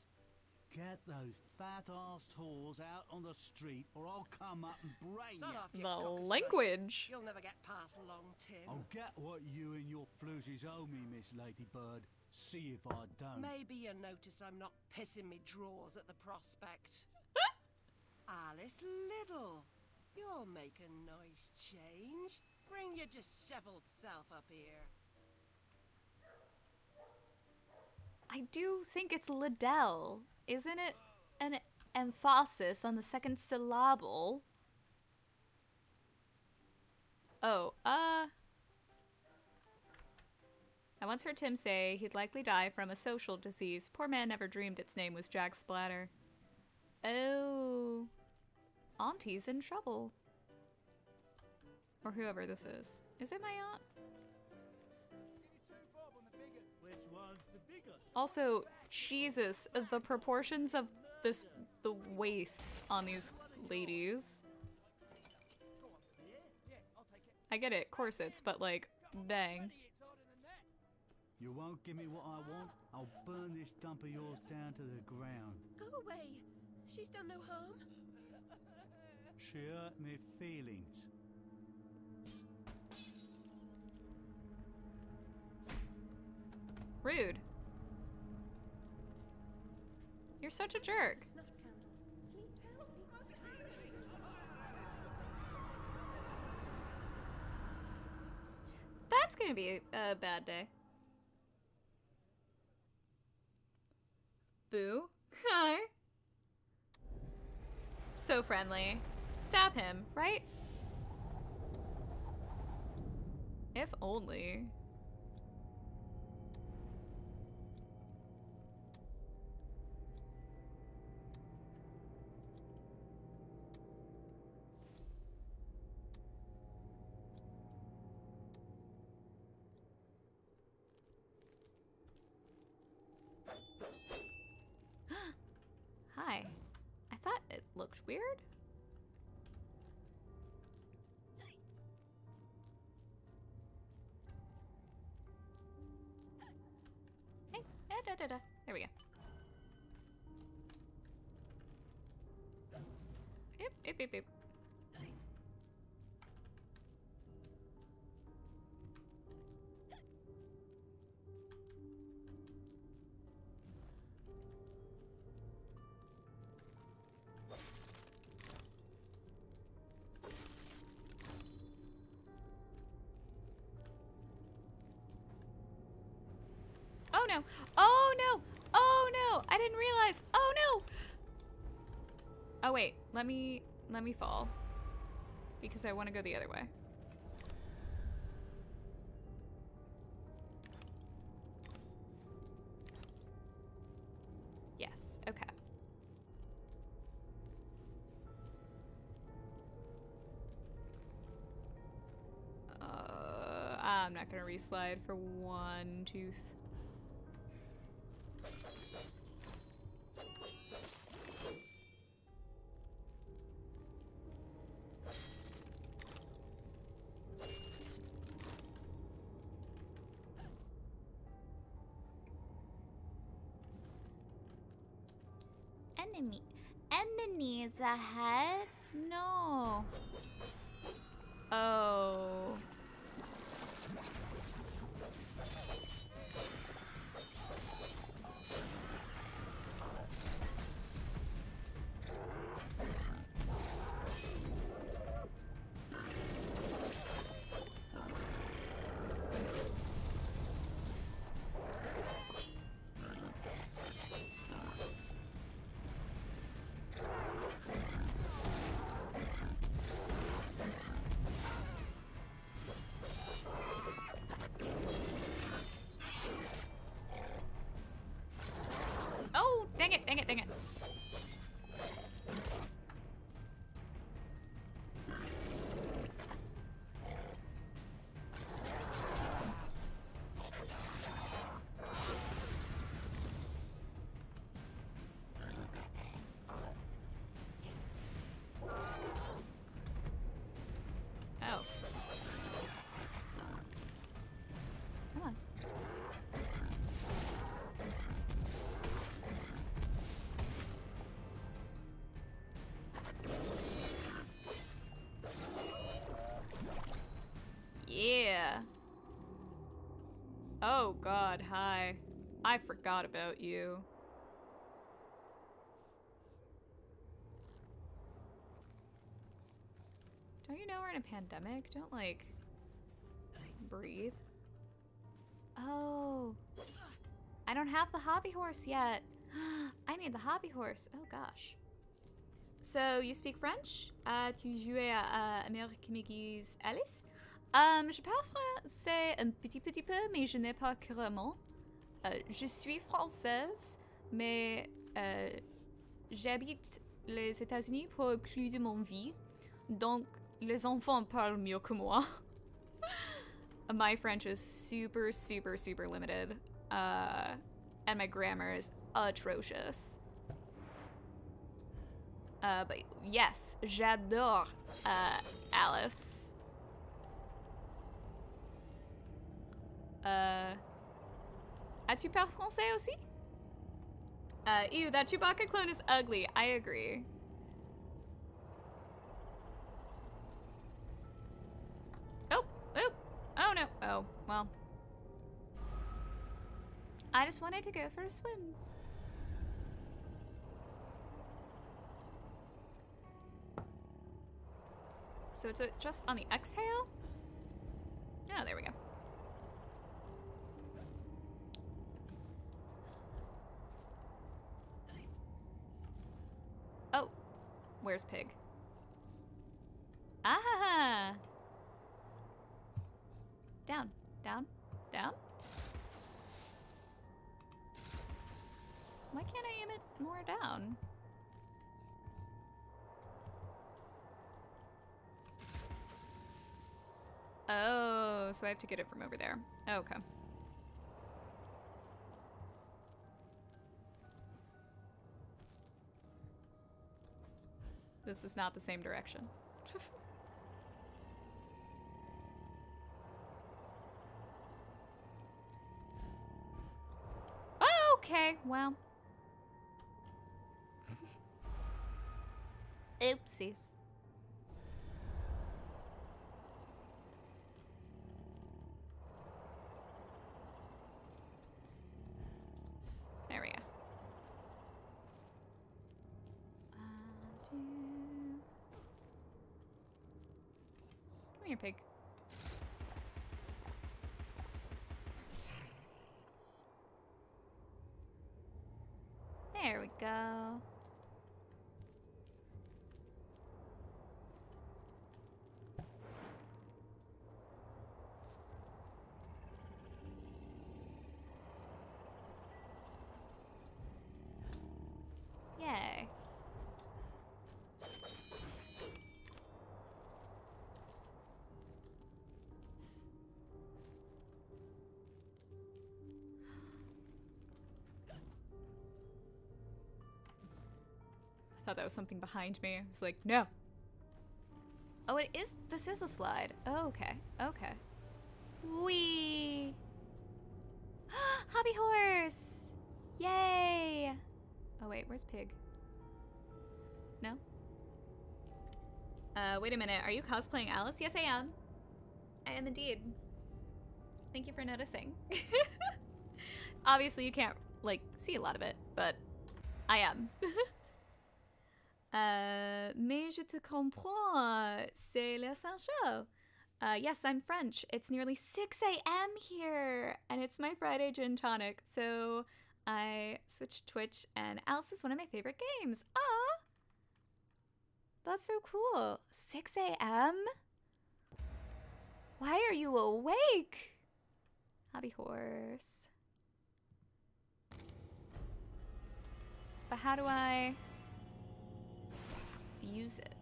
Get those fat-assed whores out on the street, or I'll come up and brain Shut you. off, you The language. You'll never get past Long Tim. I'll get what you and your floozies owe me, Miss Ladybird. See if I don't. Maybe you noticed I'm not pissing me drawers at the prospect. Alice Little, you'll make a nice change. Bring your disheveled self up here. I do think it's Liddell. Isn't it an emphasis on the second syllable? Oh, uh. I once heard Tim say he'd likely die from a social disease. Poor man never dreamed its name was Jack Splatter. Oh. Auntie's in trouble. Or whoever this is. Is it my aunt? Which one's the bigger? Also, Jesus, the proportions of this, the waists on these ladies. I get it, corsets, but like, dang. You won't give me what I want? I'll burn this dump of yours down to the ground. Go away. She's done no harm. She hurt me feelings. Rude. You're such a jerk. That's gonna be a, bad day. Boo. Hi. So friendly. Stab him, right? If only. Da, da, da. There we go. Yep, yep, yep, yep. No! Oh no! Oh no! I didn't realize! Oh no! Oh wait, let me let me fall. Because I want to go the other way. Yes, okay. Uh, I'm not gonna reslide for one tooth. Ahead? Oh god, hi. I forgot about you. Don't you know we're in a pandemic? Don't like breathe. Oh. I don't have the hobby horse yet. I need the hobby horse. Oh gosh. So, you speak French? Uh, tu joues à American McGee's Alice? Um, je parle français un petit petit peu, mais je n'ai pas couramment. Euh, je suis française, mais euh, j'habite les États-Unis pour plus de mon vie. Donc, les enfants parlent mieux que moi. my French is super, super, super limited. Uh, and my grammar is atrocious. Uh, but yes, j'adore uh, Alice. Uh, ah, tu parles français aussi? Uh, ew, that Chewbacca clone is ugly. I agree. Oh, oh, oh no. Oh, well. I just wanted to go for a swim. So it's just on the exhale? Oh, there we go. Where's Pig? Ah! Down, down, down. Why can't I aim it more down? Oh, so I have to get it from over there. Okay. This is not the same direction. okay, well. Oopsies. There we go. Uh, do- Come here, There we go. Thought that was something behind me. I was like, no. Oh, it is. This is a slide. Oh, okay. Okay. Wee. Hobby horse. Yay. Oh wait, where's Pig? No? Uh, wait a minute. Are you cosplaying Alice? Yes, I am. I am indeed. Thank you for noticing. Obviously, you can't, like, see a lot of it, but I am. uh, mais je te comprends. C'est le Saint-Jean. Uh, yes, I'm French. It's nearly 6 a.m. here, and it's my Friday gin tonic, so I switched Twitch, and Alice is one of my favorite games. Ah, that's so cool. 6 a.m. Why are you awake? Hobby horse. But how do I use it?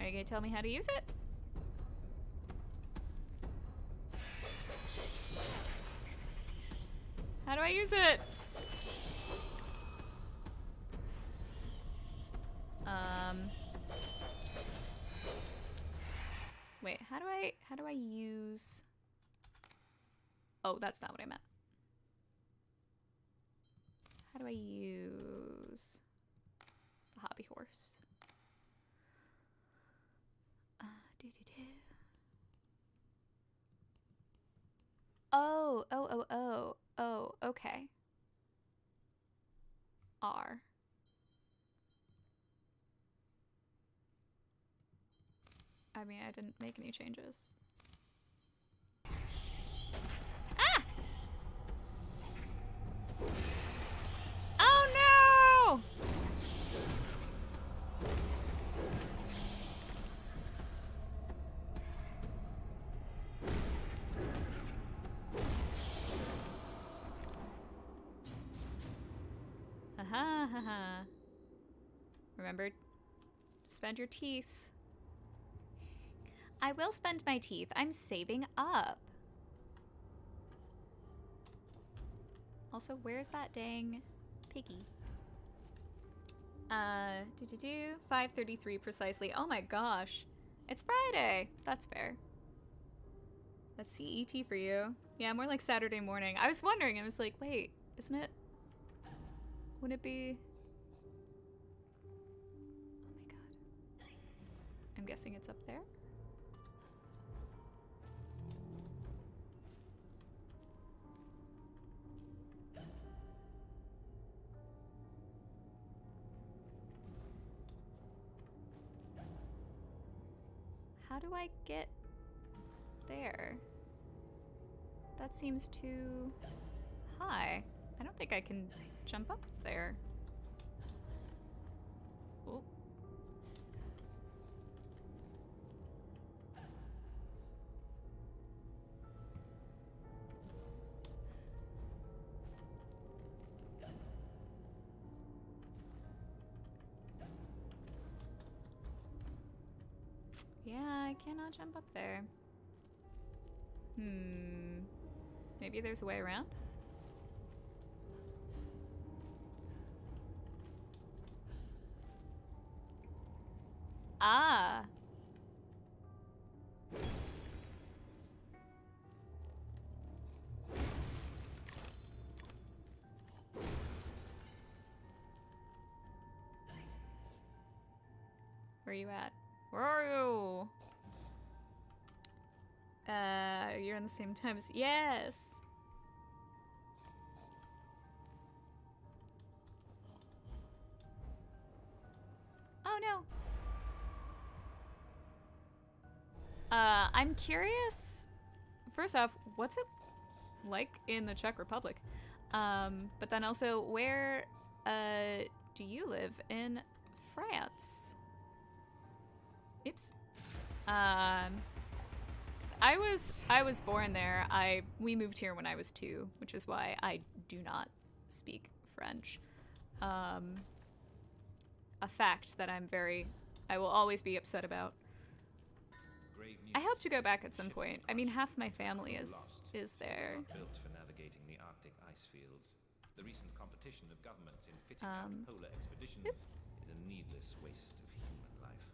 Are you gonna tell me how to use it? How do I use it? Um. Wait, how do I how do I use Oh, that's not what I meant. How do I use the hobby horse? Uh. Oh, oh, oh, oh, oh, okay. R. I mean, I didn't make any changes. Ah! Remember, spend your teeth. I will spend my teeth. I'm saving up. Also, where's that dang piggy? Uh, do do do. 5:33 precisely. Oh my gosh, it's Friday. That's fair. That's CET for you. Yeah, more like Saturday morning. I was wondering. I was like, wait, isn't it? Wouldn't it be? Oh my god. I'm guessing it's up there. How do I get there? That seems too high. I don't think I can jump up there. Oh. Yeah, I cannot jump up there. Hmm. Maybe there's a way around? Ah. Where are you at? Where are you? Uh, you're in the same time as- Yes! I'm curious. First off, what's it like in the Czech Republic? Um, but then also, where uh, do you live in France? Oops. Um, I was I was born there. I we moved here when I was two, which is why I do not speak French. Um, a fact that I'm very I will always be upset about. I hope to go back at some point. I mean, half my family is is there. Built for navigating the Arctic ice fields. The recent competition of governments in fitting Um, out polar expeditions is a needless waste of human life.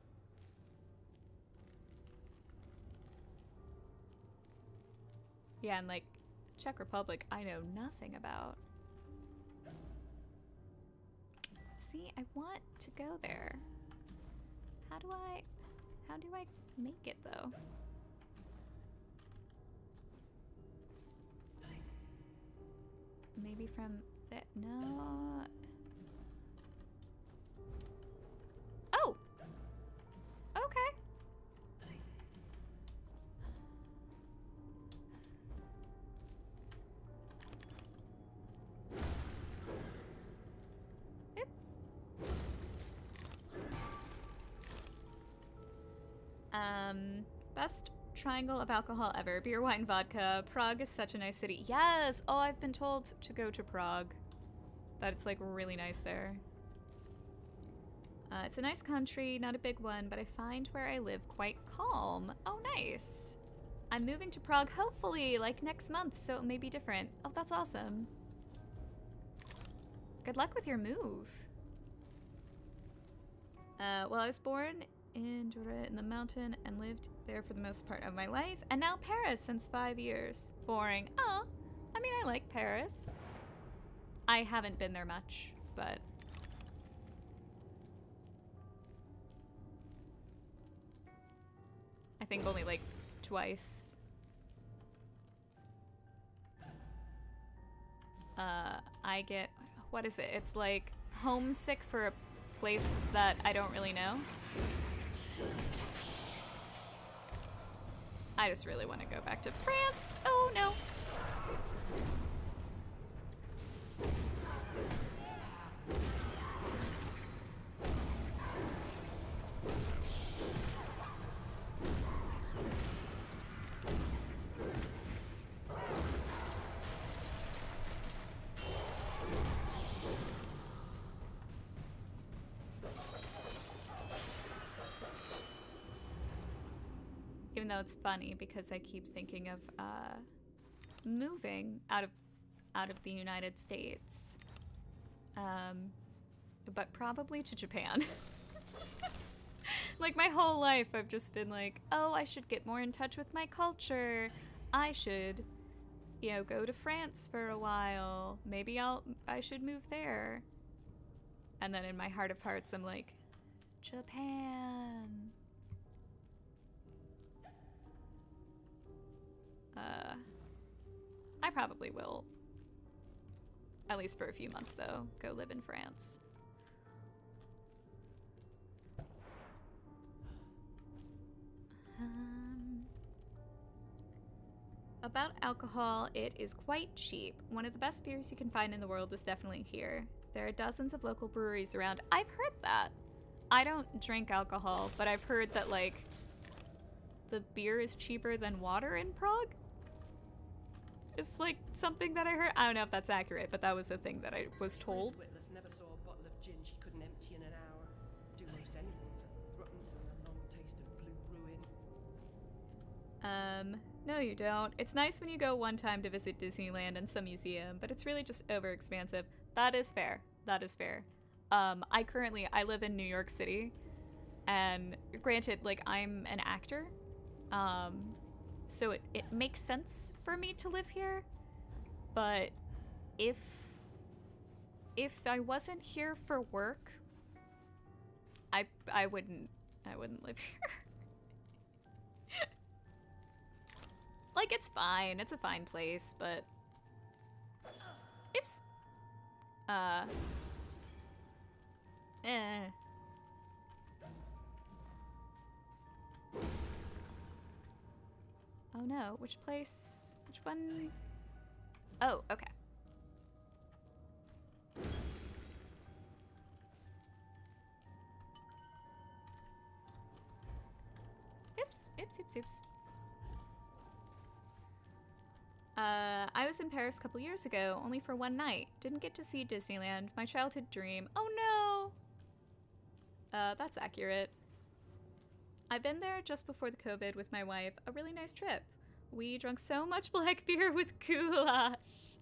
Yeah, and like Czech Republic, I know nothing about. See, I want to go there. How do I how do I make it though? Maybe from that no Um, best triangle of alcohol ever. Beer, wine, vodka. Prague is such a nice city. Yes! Oh, I've been told to go to Prague. That it's like really nice there. Uh, it's a nice country, not a big one, but I find where I live quite calm. Oh, nice. I'm moving to Prague hopefully like next month, so it may be different. Oh, that's awesome. Good luck with your move. Uh, well, I was born in in the mountain and lived there for the most part of my life, and now Paris since five years. Boring. Oh, I mean, I like Paris. I haven't been there much, but. I think only like twice. Uh, I get what is it? It's like homesick for a place that I don't really know. I just really want to go back to France. Oh no. It's funny because I keep thinking of uh, moving out of out of the United States, um, but probably to Japan. like my whole life, I've just been like, oh, I should get more in touch with my culture. I should, you know, go to France for a while. Maybe I'll I should move there. And then in my heart of hearts, I'm like, Japan. Uh, I probably will. At least for a few months, though. Go live in France. Um, about alcohol, it is quite cheap. One of the best beers you can find in the world is definitely here. There are dozens of local breweries around. I've heard that. I don't drink alcohol, but I've heard that, like, the beer is cheaper than water in Prague? It's like something that I heard. I don't know if that's accurate, but that was the thing that I was told. Witless never saw a bottle of gin she couldn't empty in an hour. Do most anything for thruppence and a long taste of blue ruin. Um, no, you don't. It's nice when you go one time to visit Disneyland and some museum, but it's really just over expansive. That is fair. That is fair. Um, I currently I live in New York City, and granted, like I'm an actor, um, so it, it makes sense for me to live here. But if if I wasn't here for work, I I wouldn't I wouldn't live here. like it's fine, it's a fine place, but oops. Uh eh. Oh no, which place? Which one? Oh, okay. Oops, oops, oops, oops. Uh, I was in Paris a couple years ago, only for one night. Didn't get to see Disneyland, my childhood dream. Oh no! Uh, that's accurate. I've been there just before the COVID with my wife. A really nice trip. We drank so much black beer with goulash.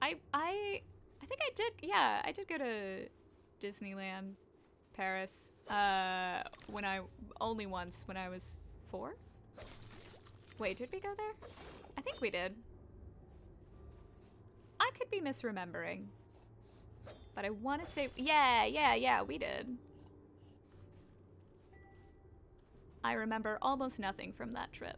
I I I think I did. Yeah, I did go to Disneyland Paris uh when I only once when I was 4. Wait, did we go there? I think we did. I could be misremembering. But I want to say, yeah, yeah, yeah, we did. I remember almost nothing from that trip.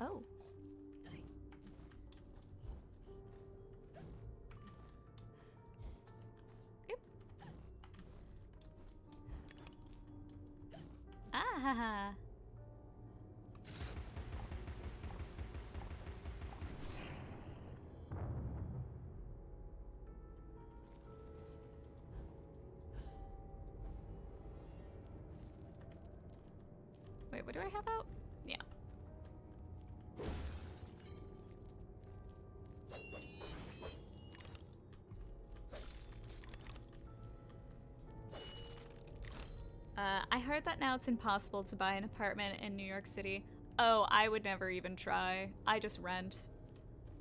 Oh. Ah ha ha. I have out? Yeah. Uh, I heard that now it's impossible to buy an apartment in New York City. Oh, I would never even try. I just rent.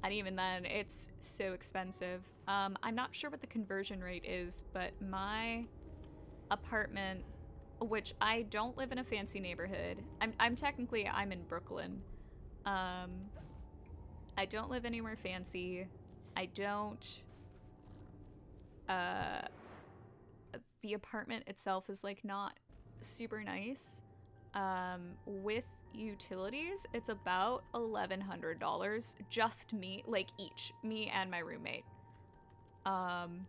And even then, it's so expensive. Um, I'm not sure what the conversion rate is, but my apartment, which I don't live in a fancy neighborhood. I'm, I'm technically, I'm in Brooklyn. Um, I don't live anywhere fancy. I don't. Uh, the apartment itself is like not super nice. Um, with utilities, it's about eleven hundred dollars just me, like each me and my roommate. Um,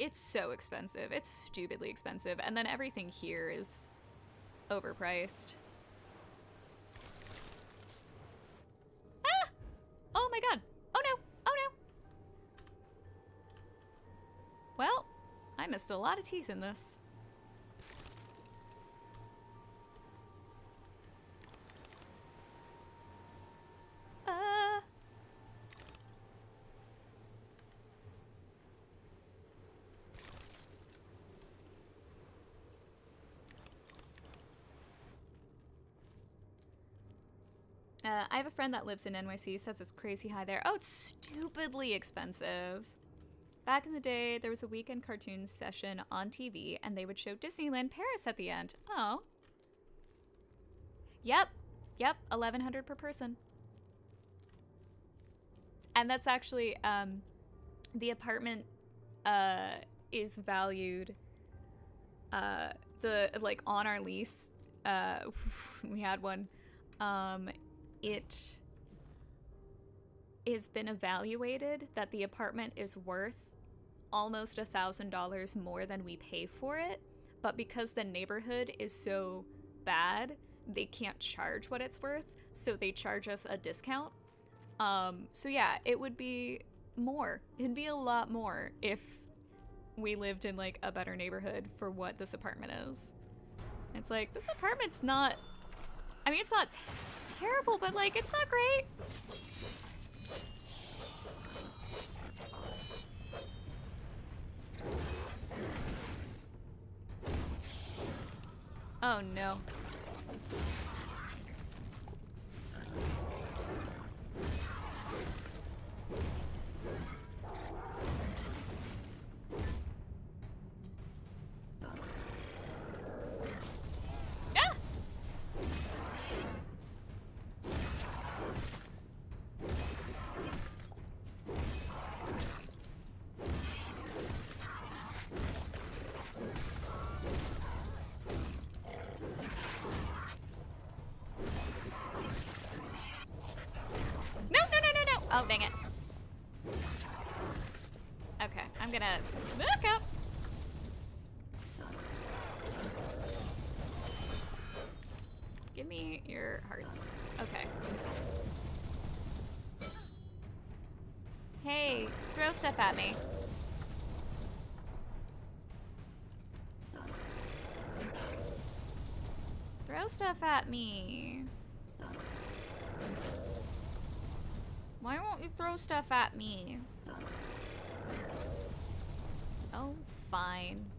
it's so expensive. It's stupidly expensive, and then everything here is overpriced. Ah! Oh my god! Oh no! Oh no! Well, I missed a lot of teeth in this. Have a friend that lives in NYC, says it's crazy high there. Oh, it's stupidly expensive. Back in the day, there was a weekend cartoon session on TV, and they would show Disneyland Paris at the end. Oh. Yep. Yep. 1100 per person. And that's actually, um, the apartment, uh, is valued, uh, the, like, on our lease, uh, we had one, um, it has been evaluated that the apartment is worth almost a thousand dollars more than we pay for it. But because the neighborhood is so bad they can't charge what it's worth so they charge us a discount. Um so yeah it would be more. It'd be a lot more if we lived in like a better neighborhood for what this apartment is. It's like this apartment's not i mean it's not terrible, but like it's not great. Oh no. Your hearts. Okay. Hey, throw stuff at me. Throw stuff at me. Why won't you throw stuff at me? Oh, fine.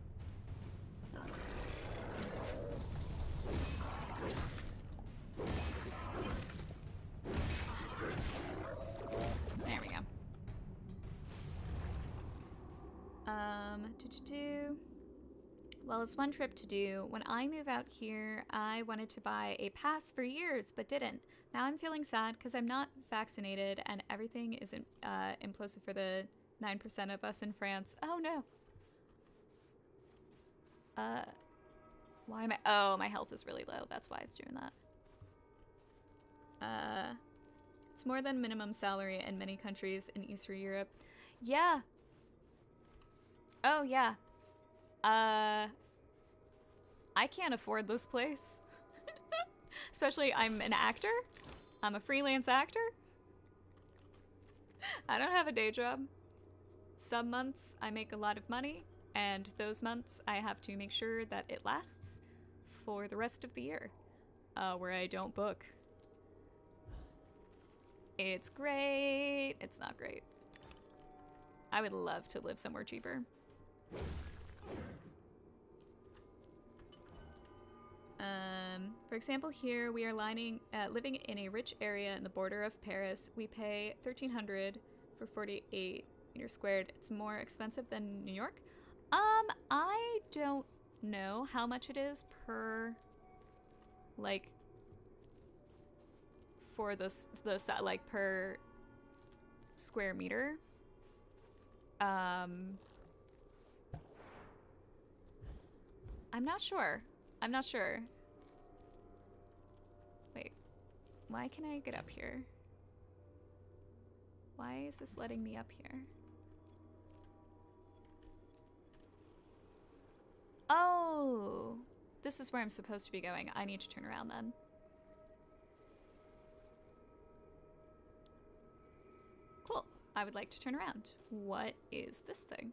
Well, it's one trip to do. When I move out here, I wanted to buy a pass for years, but didn't. Now I'm feeling sad because I'm not vaccinated and everything is uh, implosive for the 9% of us in France. Oh no. Uh, why am I? Oh, my health is really low. That's why it's doing that. Uh, it's more than minimum salary in many countries in Eastern Europe. Yeah. Oh, yeah. Uh, I can't afford this place. Especially, I'm an actor. I'm a freelance actor. I don't have a day job. Some months I make a lot of money, and those months I have to make sure that it lasts for the rest of the year, uh, where I don't book. It's great. It's not great. I would love to live somewhere cheaper. Um, for example, here we are lining, uh, living in a rich area in the border of Paris. We pay 1300 for 48 meters squared. It's more expensive than New York. Um, I don't know how much it is per, like, for the the like per square meter. Um, I'm not sure. I'm not sure. Wait, why can I get up here? Why is this letting me up here? Oh, this is where I'm supposed to be going. I need to turn around then. Cool. I would like to turn around. What is this thing?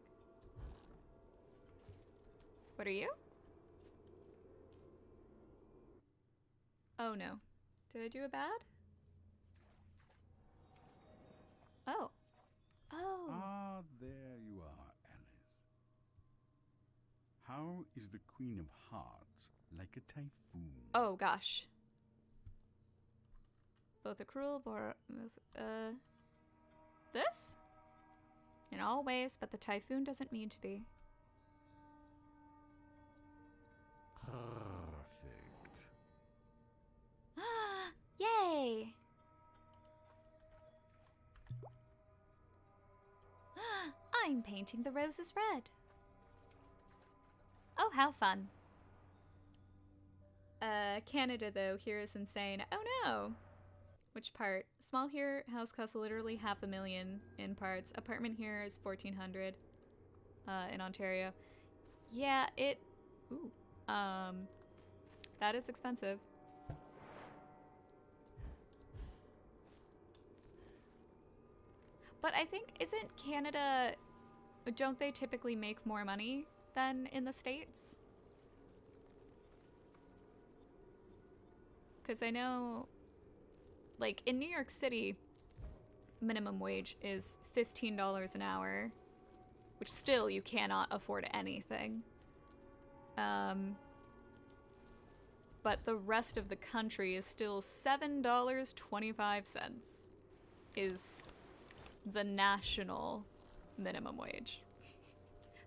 What are you? Oh no. Did I do a bad? Oh. Oh. Ah, there you are, Alice. How is the Queen of Hearts like a typhoon? Oh gosh. Both a cruel bor uh this? In all ways, but the typhoon doesn't mean to be. Yay! I'm painting the roses red. Oh, how fun. Uh, Canada, though, here is insane. Oh no! Which part? Small here, house costs literally half a million in parts. Apartment here is 1400 uh, in Ontario. Yeah, it. Ooh. Um, that is expensive. But I think, isn't Canada. Don't they typically make more money than in the States? Because I know, like, in New York City, minimum wage is $15 an hour, which still you cannot afford anything. Um, but the rest of the country is still $7.25 is the national minimum wage.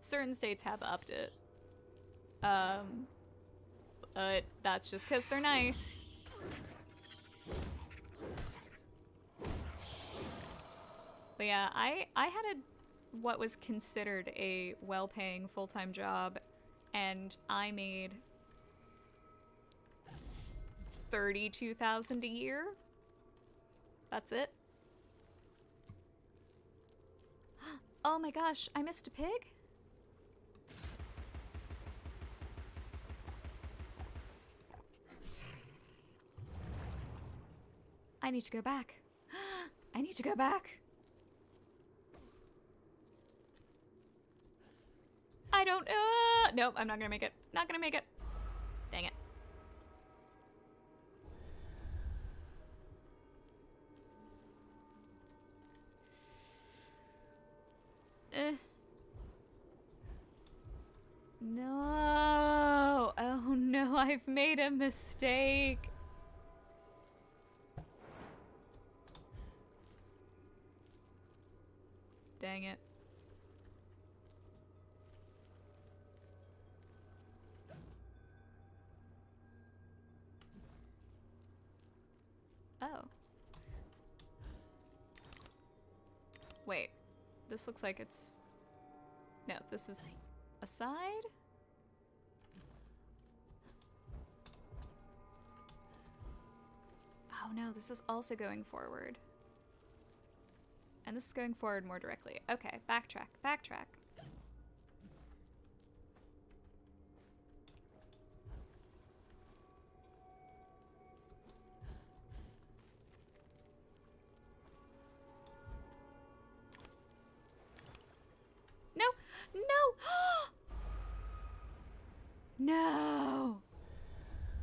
Certain states have upped it. Um, but that's just because they're nice. But yeah, I I had a what was considered a well-paying full-time job and I made 32,000 a year. That's it. Oh my gosh, I missed a pig? I need to go back. I need to go back. I don't uh nope, I'm not gonna make it. Not gonna make it. Dang it. Eh. No. Oh no, I've made a mistake. Dang it. Oh. Wait. This looks like it's... No, this is a side? Oh no, this is also going forward. And this is going forward more directly. Okay, backtrack, backtrack. No! No!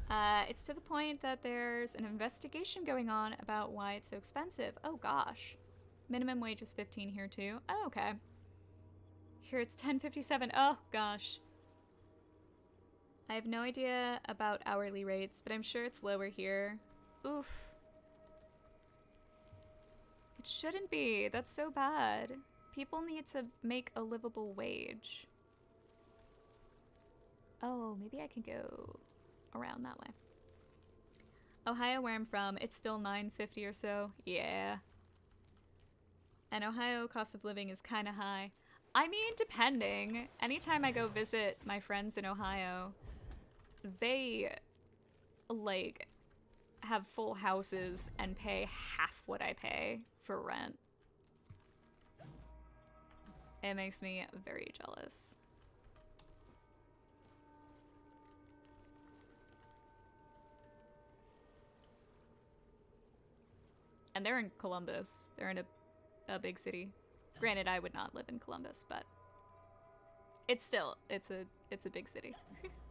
Uh, it's to the point that there's an investigation going on about why it's so expensive. Oh gosh. Minimum wage is 15 here too. Oh, okay. Here it's 10.57. Oh gosh. I have no idea about hourly rates, but I'm sure it's lower here. Oof. It shouldn't be. That's so bad. People need to make a livable wage. Oh, maybe I can go around that way. Ohio, where I'm from, it's still 950 or so. Yeah. And Ohio cost of living is kind of high. I mean, depending. Anytime I go visit my friends in Ohio, they like have full houses and pay half what I pay for rent. It makes me very jealous. And they're in Columbus. They're in a, a big city. Granted, I would not live in Columbus, but it's still it's a it's a big city.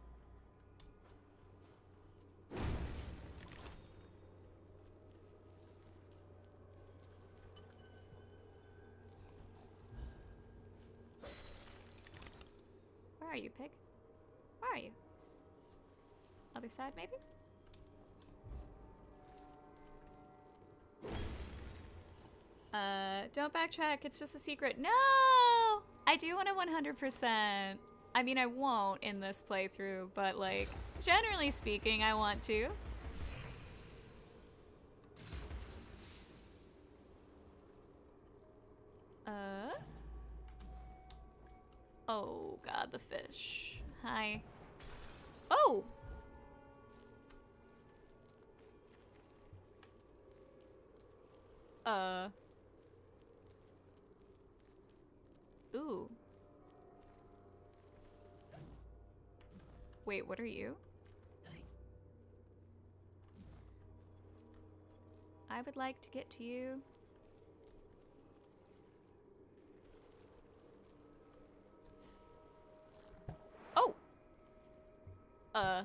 Are you, pig? Where are you? Other side, maybe? Uh, don't backtrack. It's just a secret. No! I do want to 100%. I mean, I won't in this playthrough, but like, generally speaking, I want to. Uh. Oh, God, the fish. Hi. Oh! Uh. Ooh. Wait, what are you? I would like to get to you. Oh! Uh.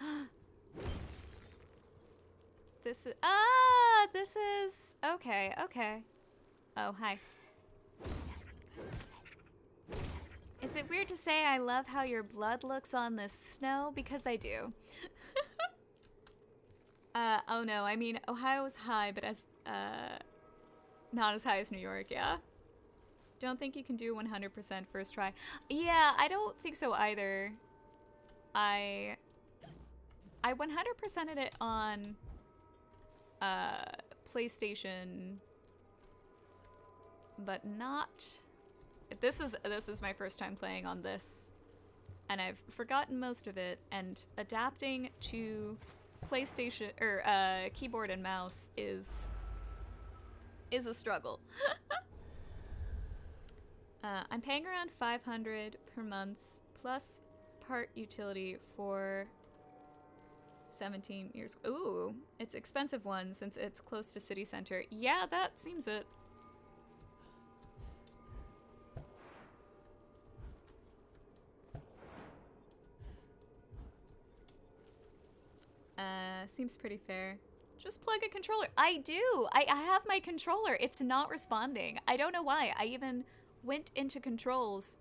this is ah this is okay okay. Oh hi. Is it weird to say i love how your blood looks on the snow? Because i do uh oh no i mean ohio's high but as uh not as high as new york yeah don't think you can do 100% first try yeah i don't think so either i i 100%ed it on uh, PlayStation, but not. This is this is my first time playing on this, and I've forgotten most of it. And adapting to PlayStation or uh, keyboard and mouse is is a struggle. uh, I'm paying around 500 per month plus part utility for 17 years. Ooh, it's expensive one since it's close to city center. Yeah, that seems it. Uh, seems pretty fair. Just plug a controller. I do. I, I have my controller. It's not responding. I don't know why. I even went into controls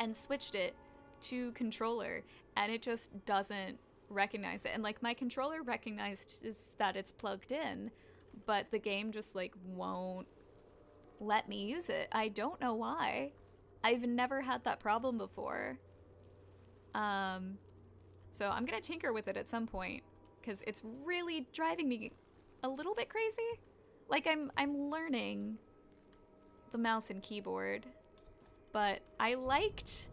and switched it to controller and it just doesn't recognize it. And like my controller recognized is that it's plugged in, but the game just like won't let me use it. I don't know why. I've never had that problem before. Um so I'm to tinker with it at some point cuz it's really driving me a little bit crazy. Like I'm I'm learning the mouse and keyboard, but I liked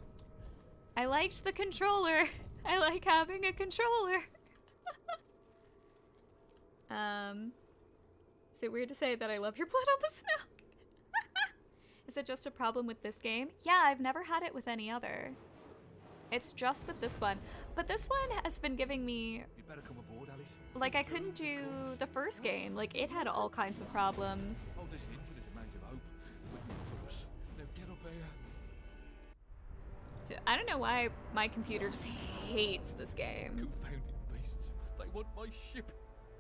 I liked the controller. I like having a controller. um, is it weird to say that I love your blood on the snow? is it just a problem with this game? Yeah, I've never had it with any other. It's just with this one. But this one has been giving me... You better come aboard, Alice. Like, I couldn't do the first game. Like, it had all kinds of problems. Hold this infinite amount of hope, but not for us. Now get up here. I don't know why my computer just hates this game. Confounded beasts. They want my ship.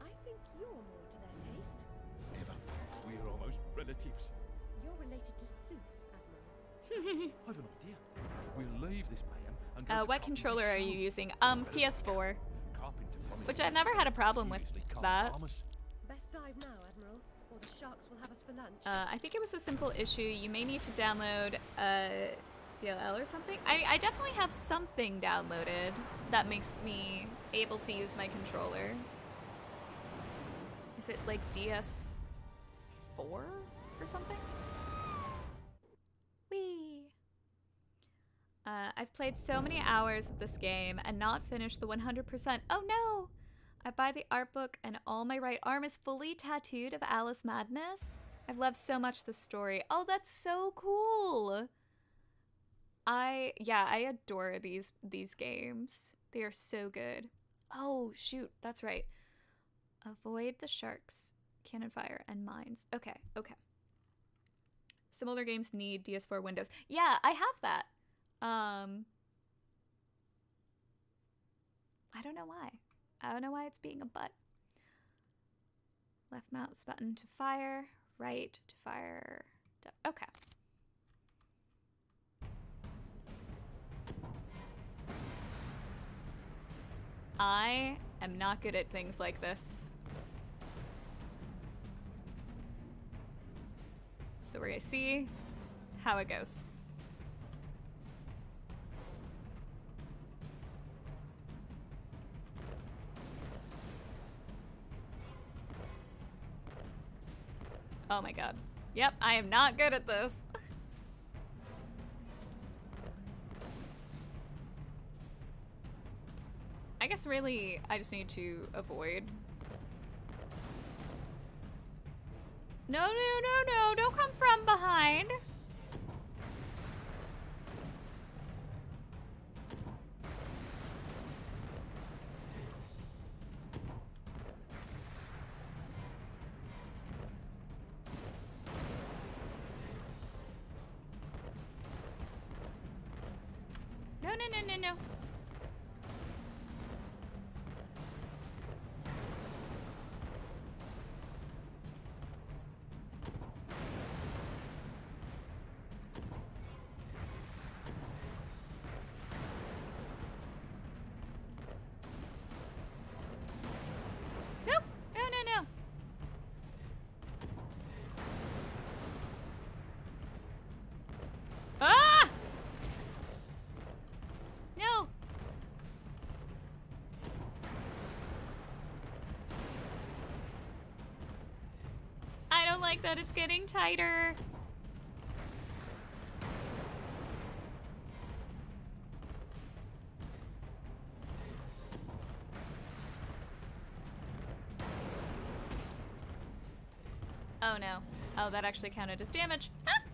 I think you're more to their taste. Never. We're almost relatives. You're related to Soup, Admiral. I've an idea. We'll leave this mayhem and go Uh, what controller are you using? Um, PS4. Which I've never had a problem with that. promise. Best dive now, Admiral. or the sharks will have us for lunch. Uh, I think it was a simple issue. You may need to download a DLL or something. I, I definitely have something downloaded that makes me able to use my controller. Is it like DS4 or something? Whee! Uh, I've played so many hours of this game and not finished the 100%. Oh no! I buy the art book and all my right arm is fully tattooed of Alice Madness. I've loved so much the story. Oh, that's so cool. I yeah, I adore these these games. They are so good. Oh, shoot, that's right. Avoid the sharks, cannon fire, and mines. Okay, okay. Similar games need DS4 Windows. Yeah, I have that. Um I don't know why. I don't know why it's being a butt. Left mouse button to fire, right to fire. Okay. I am not good at things like this. So we're gonna see how it goes. Oh my god. Yep, I am not good at this. I guess really I just need to avoid. No, no, no, no, don't come from behind. Like that it's getting tighter. Oh no. Oh, that actually counted as damage. Ah!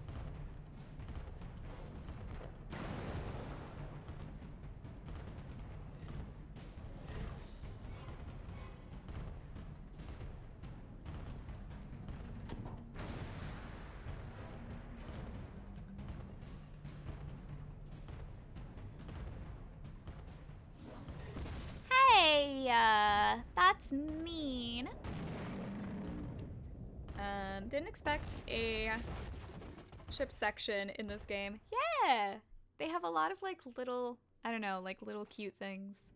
Ship section in this game. Yeah! They have a lot of like little, I don't know, like little cute things.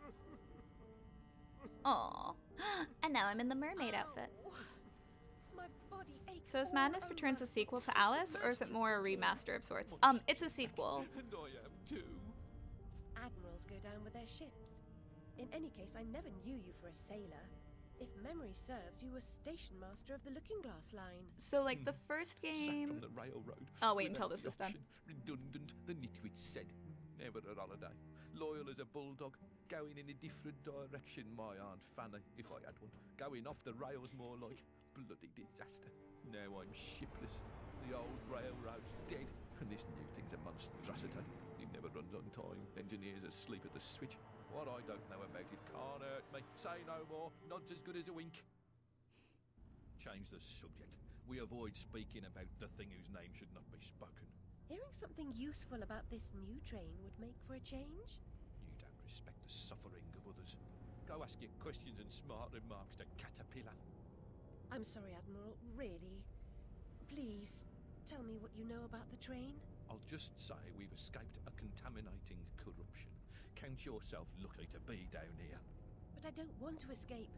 Aw. And now I'm in the mermaid outfit. My body aches. So is Madness Returns a sequel to Alice, or is it more a remaster of sorts? Um, it's a sequel. And I am too. Admirals go down with their ships. In any case, I never knew you for a sailor. If memory serves, you were station master of the Looking Glass line. So like the hmm. first Sacked game. from the railroad. I'll wait until this is done. Redundant, the nitwit said. Never a holiday. Loyal as a bulldog. Going in a different direction, my Aunt Fanny, if I had one. Going off the rails more like bloody disaster. Now I'm shipless. The old railroad's dead, and this new thing's a monstrosity. It never runs on time. Engineers asleep at the switch. What I don't know about it can't hurt me. Say no more. Nod's as good as a wink. Change the subject. We avoid speaking about the thing whose name should not be spoken. Hearing something useful about this new train would make for a change. You don't respect the suffering of others. Go ask your questions and smart remarks to Caterpillar. I'm sorry, Admiral, really. Please, tell me what you know about the train. I'll just say we've escaped a contaminating corruption. Count yourself lucky to be down here. But I don't want to escape.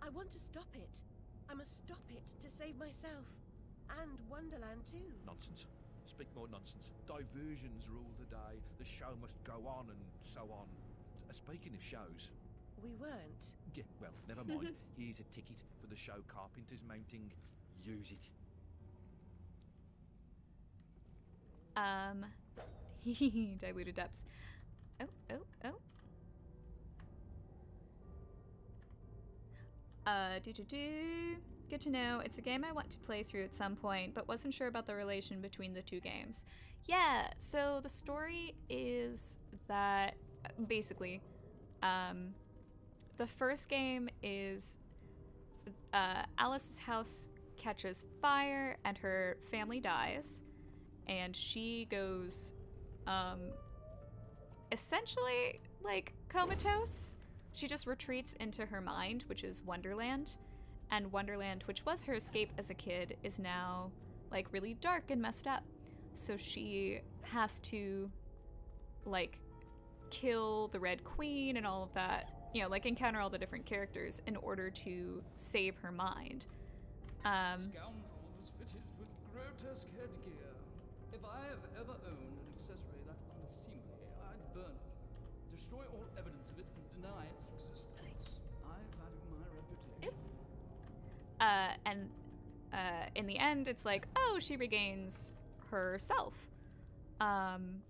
I want to stop it. I must stop it to save myself. And Wonderland too. Nonsense. Speak more nonsense. Diversions rule the day. The show must go on and so on. Uh, speaking of shows. We weren't. Yeah, well, never mind. Here's a ticket for the show Carpenter's mounting. Use it. Um, Deluded Depths. Oh, oh, oh. Uh, do do do. Good to know. It's a game I want to play through at some point, but wasn't sure about the relation between the two games. Yeah, so the story is that basically, um, the first game is uh, Alice's house catches fire and her family dies, and she goes um, essentially like comatose. She just retreats into her mind, which is Wonderland. And Wonderland, which was her escape as a kid, is now like really dark and messed up. So she has to like kill the Red Queen and all of that, you know, like encounter all the different characters in order to save her mind. Um, Scoundrels fitted with grotesque headgear. If I have ever owned destroy all evidence of it, and deny its existence. I value my reputation. uh, and uh, in the end, it's like, oh, she regains herself. Um,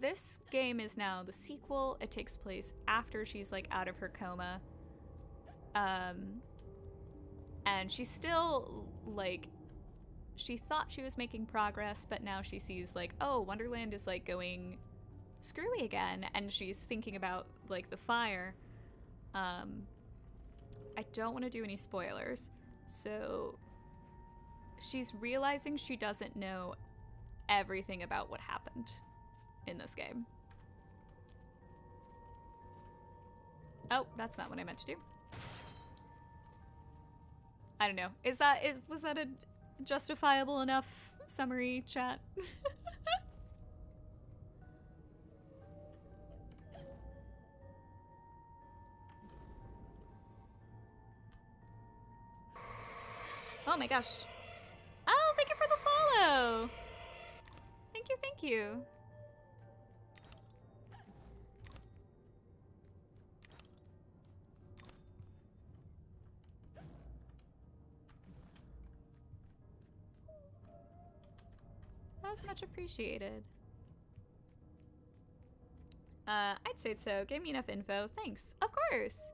this game is now the sequel. It takes place after she's like out of her coma. Um, and she's still like, she thought she was making progress, but now she sees like, oh, Wonderland is like going screwy again, and she's thinking about like the fire. Um, I don't want to do any spoilers. So she's realizing she doesn't know everything about what happened in this game. Oh, that's not what I meant to do. I don't know. Is that is was that a justifiable enough summary chat? Oh my gosh. Oh, thank you for the follow. Thank you, thank you. That was much appreciated. Uh, I'd say so. Gave me enough info. Thanks. Of course.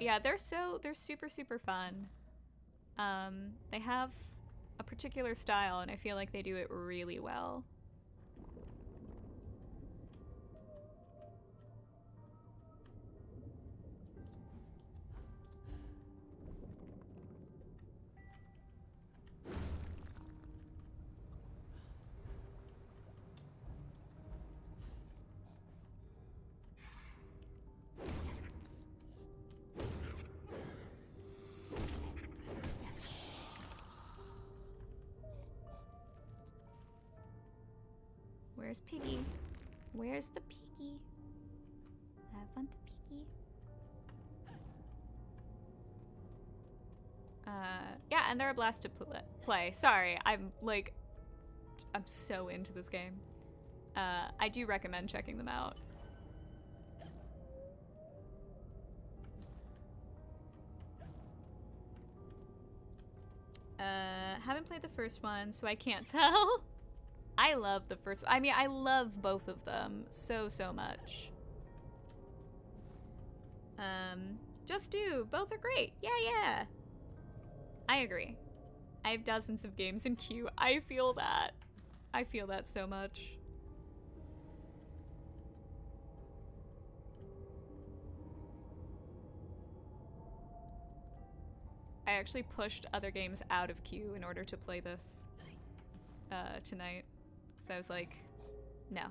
Yeah, they're so they're super super fun. Um, they have a particular style, and I feel like they do it really well. Where's Piggy? Where's the Piggy? I want the Piggy. Uh, yeah, and they're a blast to pl- play. Sorry, I'm like, I'm so into this game. Uh, I do recommend checking them out. Uh, haven't played the first one, so I can't tell. I love the first I mean, I love both of them so, so much. Um, just do. Both are great. Yeah, yeah. I agree. I have dozens of games in queue. I feel that. I feel that so much. I actually pushed other games out of queue in order to play this uh, tonight. So I was like, no.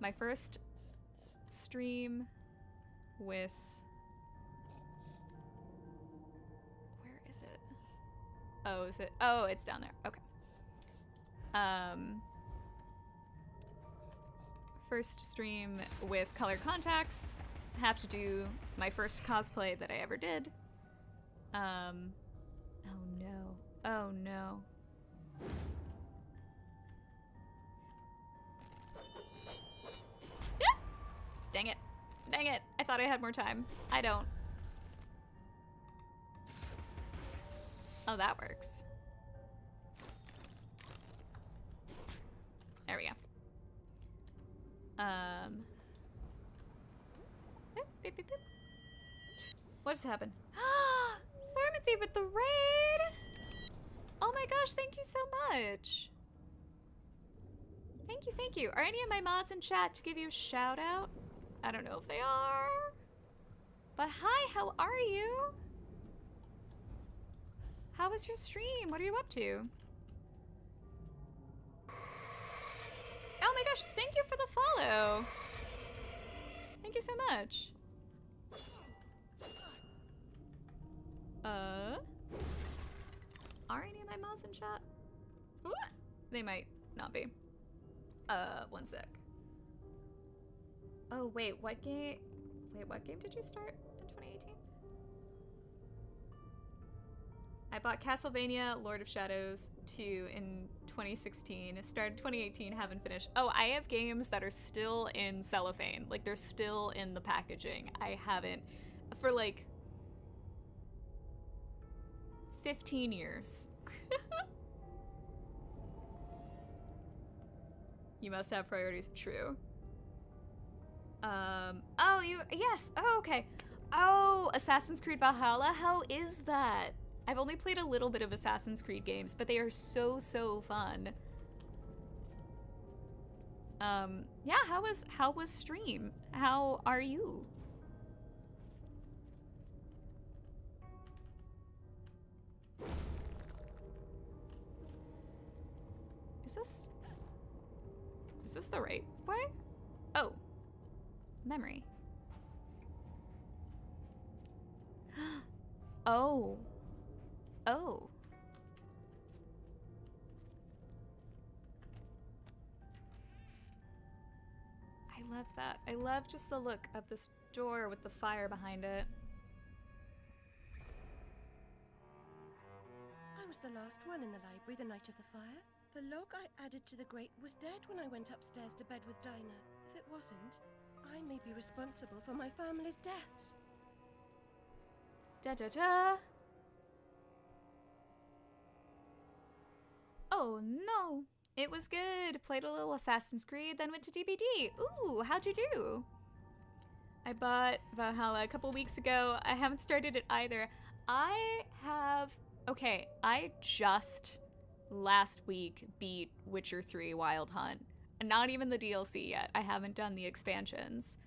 My first stream with. Where is it? Oh, is it? Oh, it's down there. Okay. Um. first stream with color contacts. Have to do my first cosplay that I ever did. Um, oh no. Oh no. Dang it. Dang it. I thought I had more time. I don't. Oh, that works. There we go. Um. Boop, boop, boop. What just happened? Thermothy with the raid! Oh my gosh, thank you so much. Thank you, thank you. Are any of my mods in chat to give you a shout out? I don't know if they are. But hi, how are you? How was your stream? What are you up to? Oh my gosh, thank you for the follow. Thank you so much. Uh, are any of my mods in chat? They might not be. Uh, one sec. Oh wait, what game? Wait, what game did you start in 2018? I bought Castlevania Lord of Shadows 2 in 2016. Started 2018, haven't finished. Oh, I have games that are still in cellophane. Like they're still in the packaging. I haven't for like 15 years. you must have priorities. True. Um, oh, you, yes. Oh, okay. Oh, Assassin's Creed Valhalla. How is that? I've only played a little bit of Assassin's Creed games, but they are so, so fun. Um, yeah, how was, how was stream? How are you? Is this... Is this the right way? Oh. Memory. oh. Oh. I love that. I love just the look of this door with the fire behind it. I was the last one in the library the night of the fire. The log I added to the grate was dead when I went upstairs to bed with Dinah. If it wasn't, I may be responsible for my family's deaths. Da da da. Oh no. It was good. Played a little Assassin's Creed, then went to DBD. Ooh, how'd you do? I bought Valhalla a couple weeks ago. I haven't started it either. I have. Okay, I just last week beat Witcher 3 Wild Hunt. Not even the DLC yet. I haven't done the expansions.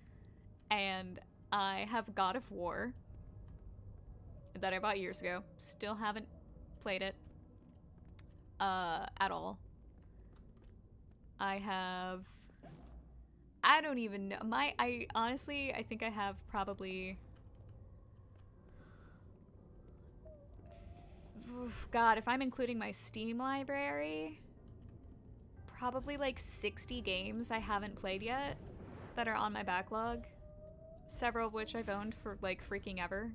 And I have God of War that I bought years ago. Still haven't played it uh, at all. I have. I don't even know. My. I honestly, I think I have probably. God, if I'm including my Steam library, probably like 60 games I haven't played yet that are on my backlog. Several of which I've owned for like freaking ever.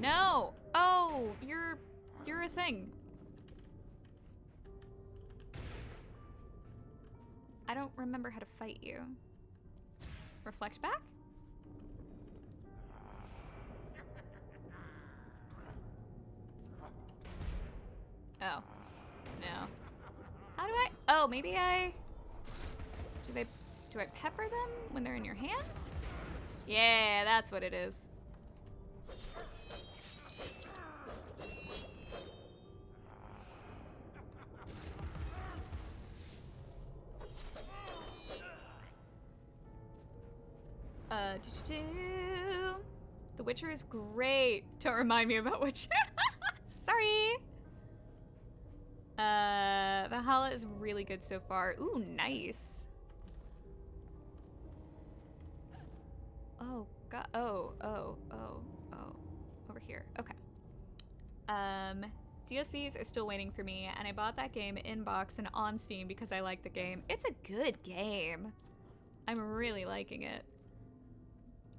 No! Oh, you're you're a thing. I don't remember how to fight you. Reflect back? Oh. No. How do I? Oh, maybe I. Do they? Do I pepper them when they're in your hands? Yeah, that's what it is. Uh. The Witcher is great. Don't remind me about Witcher. Sorry. Uh, Valhalla is really good so far. Ooh, nice. Oh, God. Oh, oh, oh, oh. Over here. Okay. Um, DLCs are still waiting for me, and I bought that game in box and on Steam because I like the game. It's a good game. I'm really liking it.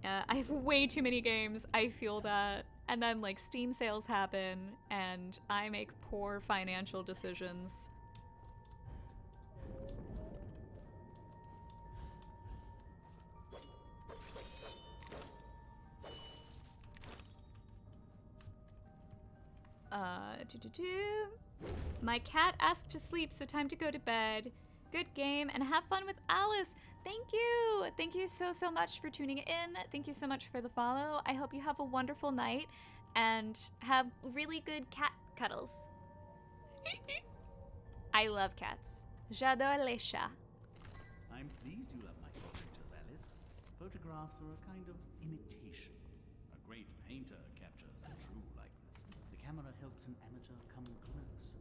Uh, I have way too many games. I feel that. And then, like, Steam sales happen, and I make poor financial decisions. Uh, -doo. My cat asked to sleep, so time to go to bed. Good game and have fun with Alice. Thank you. Thank you so, so much for tuning in. Thank you so much for the follow. I hope you have a wonderful night and have really good cat cuddles. I love cats. J'adore les chats. I'm pleased you love my pictures, Alice. Photographs are a kind of imitation. A great painter captures a true likeness. The camera helps an amateur come close.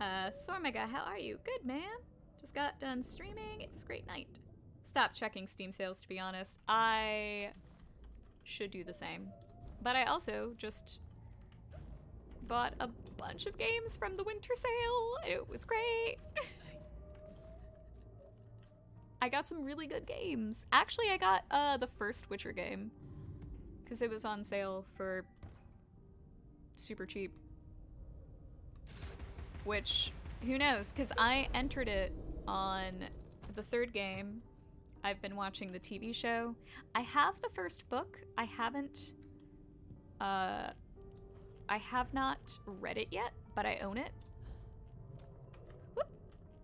Uh, Thormega, how are you? Good, man. Just got done streaming. It was a great night. Stop checking Steam sales, to be honest. I should do the same. But I also just bought a bunch of games from the winter sale. It was great. I got some really good games. Actually, I got uh, the first Witcher game because it was on sale for super cheap. Which, who knows? Because I entered it on the third game. I've been watching the TV show. I have the first book. I haven't. Uh, I have not read it yet, but I own it. Whoop.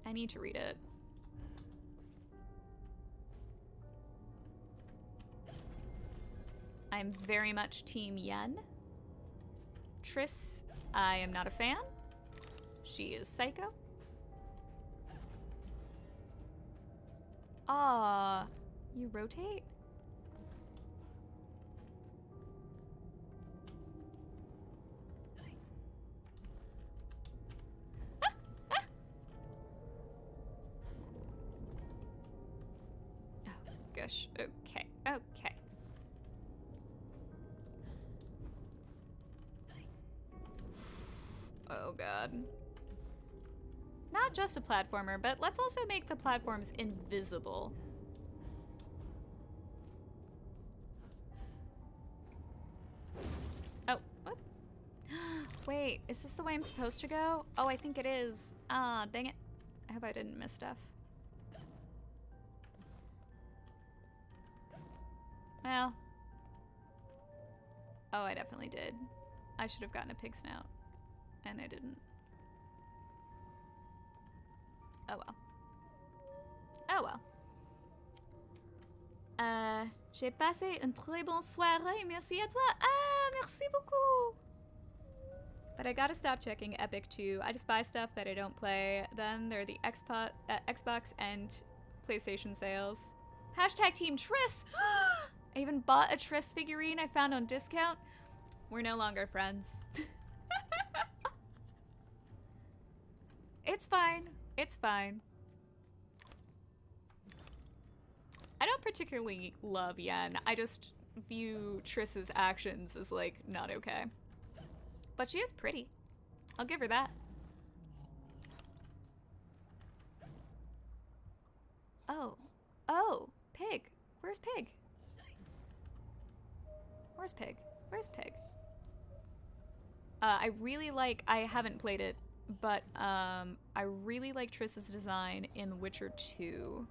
I need to read it. I'm very much Team Yen. Triss, I am not a fan. She is psycho. Ah, you rotate? Oh, gosh. Just a platformer, but let's also make the platforms invisible. Oh, what? Wait, is this the way I'm supposed to go? Oh, I think it is. Ah, dang it. I hope I didn't miss stuff. Well. Oh, I definitely did. I should have gotten a pig snout. And I didn't. Oh well. Oh well. Euh, j'ai passé une très bonne soirée. Merci à toi. Ah, merci beaucoup. But I gotta stop checking Epic too. I just buy stuff that I don't play. Then there are the Xbox, uh, Xbox and PlayStation sales. Hashtag Team Triss. I even bought a Triss figurine I found on discount. We're no longer friends. it's fine. It's fine. I don't particularly love Yen. I just view Triss's actions as like not okay. But she is pretty. I'll give her that. Oh. Oh, Pig. Where's Pig? Where's Pig? Where's Pig? Uh, I really like, I haven't played it, but um, I really like Triss's design in Witcher 2.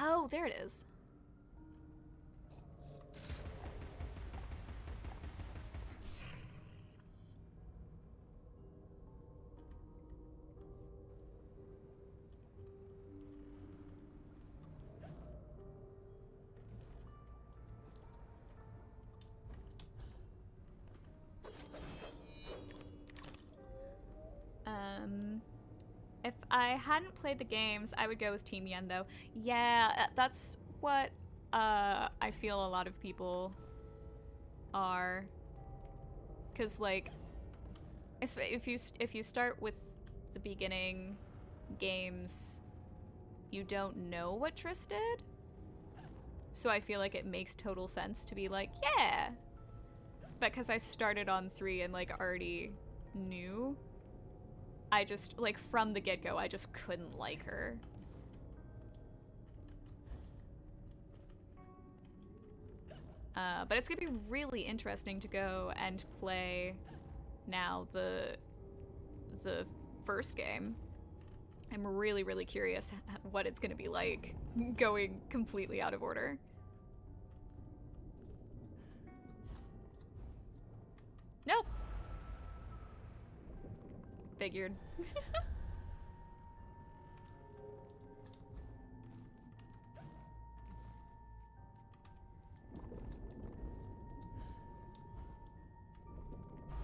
Oh, there it is. I hadn't played the games, I would go with Team Yen though. Yeah, uh, that's what uh, I feel a lot of people are. Cause like, if you if you start with the beginning games, you don't know what Triss did. So I feel like it makes total sense to be like, yeah, But because I started on three and like already knew. I just like from the get go, I just couldn't like her. Uh, but it's gonna be really interesting to go and play now the the first game. I'm really, really curious what it's gonna be like going completely out of order. Nope. Figured.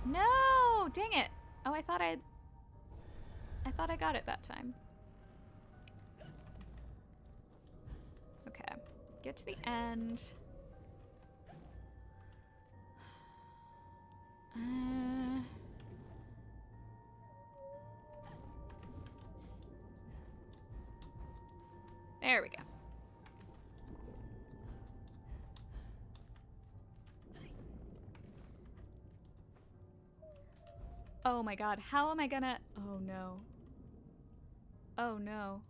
no! Dang it! Oh, I thought I'd... I thought I got it that time. Okay. Get to the end. Uh... There we go. Oh my god, how am I gonna- Oh no. Oh no.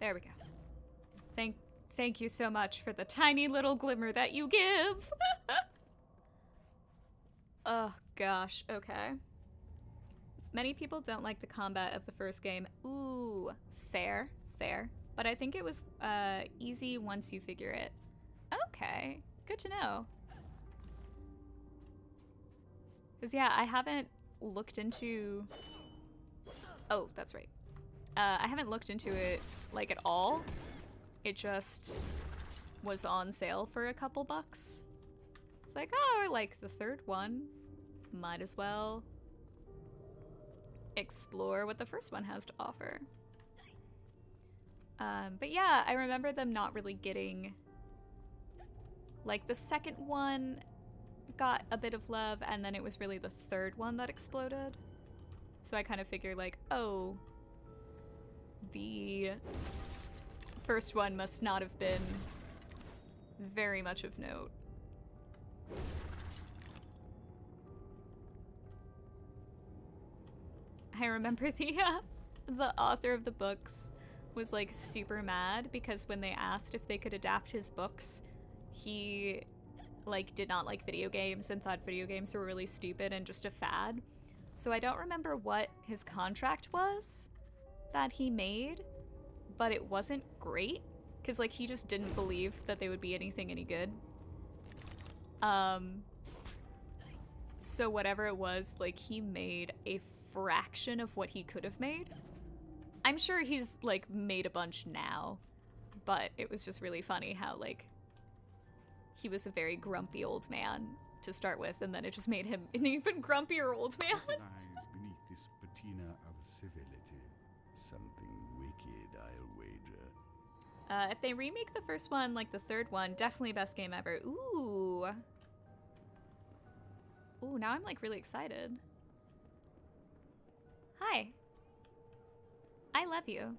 There we go. Thank thank you so much for the tiny little glimmer that you give. oh gosh, okay. Many people don't like the combat of the first game. Ooh, fair, fair. But I think it was uh, easy once you figure it. Okay, good to know. Because, yeah, I haven't looked into... Oh, that's right. Uh, I haven't looked into it, like, at all. It just was on sale for a couple bucks. It's like, oh, like the third one. Might as well explore what the first one has to offer. Um, but yeah, I remember them not really getting... Like, the second one got a bit of love, and then it was really the third one that exploded. So I kind of figured, like, oh, the first one must not have been very much of note. I remember the uh, the author of the books was like super mad because when they asked if they could adapt his books, he like did not like video games and thought video games were really stupid and just a fad. So I don't remember what his contract was that he made, but it wasn't great cuz like he just didn't believe that they would be anything any good. Um so whatever it was, like he made a fraction of what he could have made. I'm sure he's like made a bunch now, but it was just really funny how like he was a very grumpy old man to start with, and then it just made him an even grumpier old man. lies beneath this patina of civility. Something wicked, I'll wager. Uh, if they remake the first one like the third one, definitely best game ever. Ooh. Ooh, now I'm like really excited. Hi. I love you.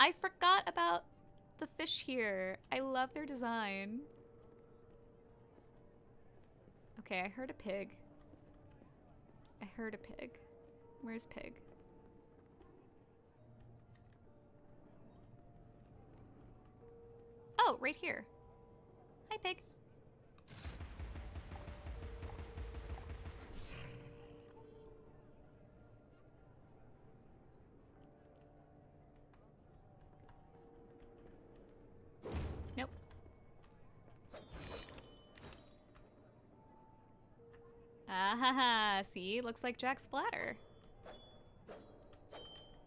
I forgot about the fish here. I love their design. Okay, I heard a pig. I heard a pig. Where's pig? Oh, right here. Hi, pig. Ah ha ha, see? Looks like Jack Splatter.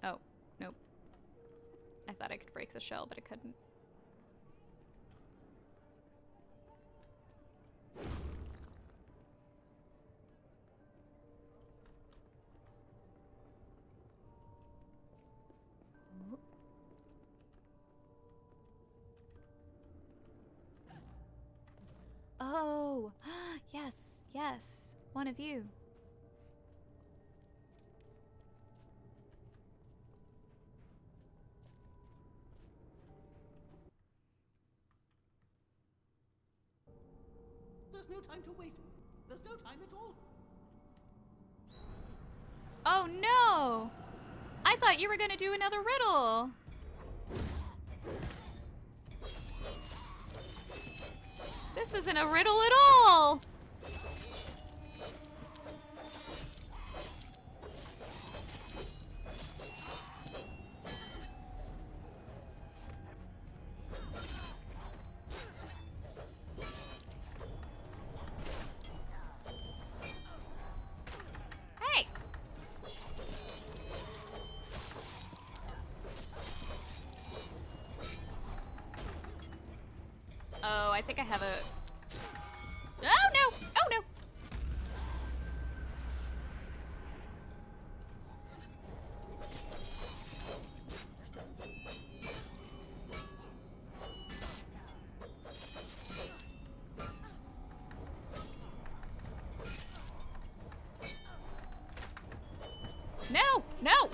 Oh, nope. I thought I could break the shell, but I couldn't. You. There's no time to waste. There's no time at all. Oh no! I thought you were gonna do another riddle. This isn't a riddle at all.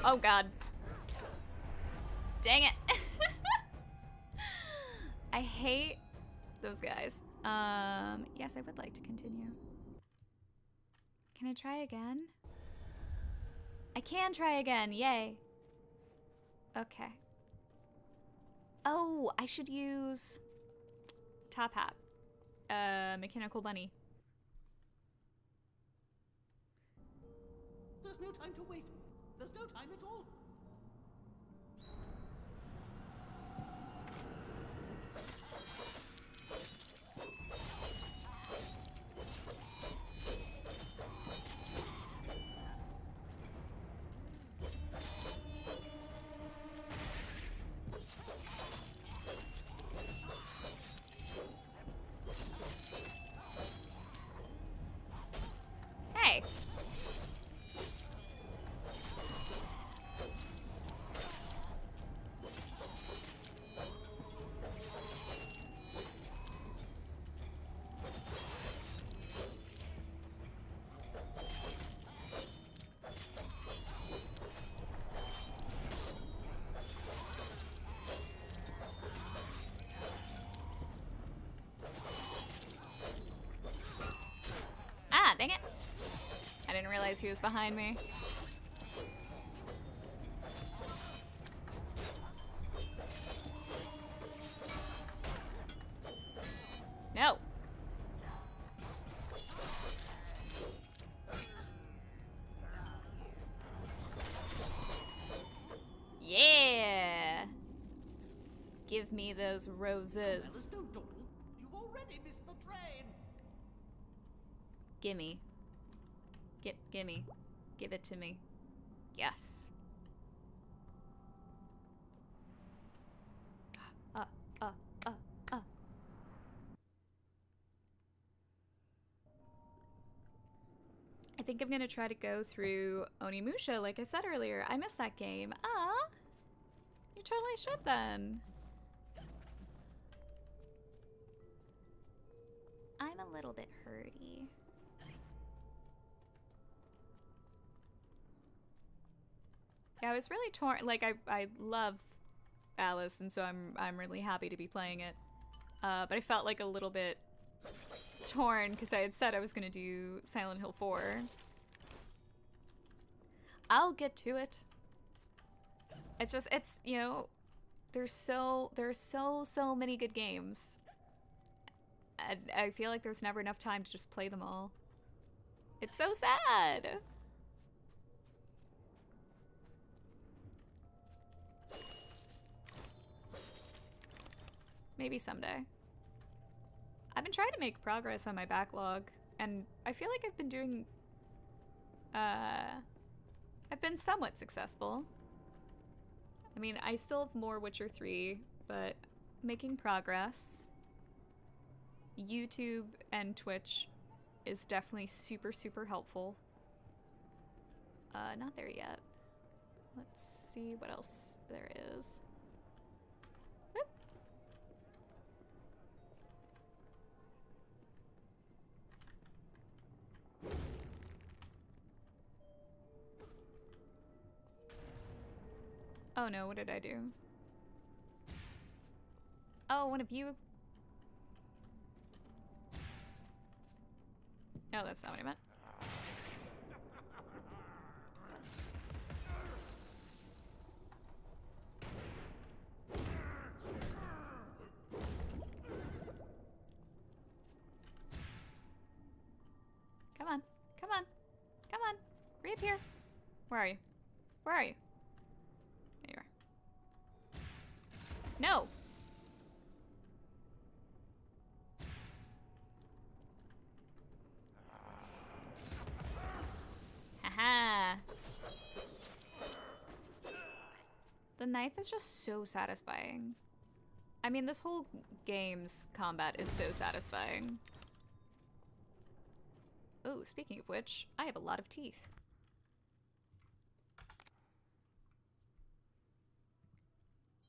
Oh god. Dang it. I hate those guys. Um, yes, I would like to continue. Can I try again? I can try again. Yay. Okay. Oh, I should use Top Hat. Uh, Mechanical Bunny. There's no time to waste. There's no time at all. Didn't realize he was behind me. No. Yeah. Give me those roses. Alice, don't dawdle. You've already missed the train. Gimme. Get, gimme. Give it to me. Yes. I think I'm gonna try to go through Onimusha, like I said earlier. I missed that game. Ah, you totally should then. Yeah, I was really torn. Like I, I love Alice, and so I'm, I'm really happy to be playing it. Uh, but I felt like a little bit torn because I had said I was gonna do Silent Hill 4. I'll get to it. It's just, it's you know, there's so there's so so many good games. And I feel like there's never enough time to just play them all. It's so sad. Maybe someday. I've been trying to make progress on my backlog, and I feel like I've been doing. Uh. I've been somewhat successful. I mean, I still have more Witcher 3, but making progress. YouTube and Twitch is definitely super, super helpful. Uh, not there yet. Let's see what else there is. Oh no, what did I do? Oh, one of you. No, that's not what I meant. Come on. Come on. Come on. Reappear. Where are you? Where are you? No! Haha. The knife is just so satisfying. I mean, this whole game's combat is so satisfying. Oh, speaking of which, I have a lot of teeth.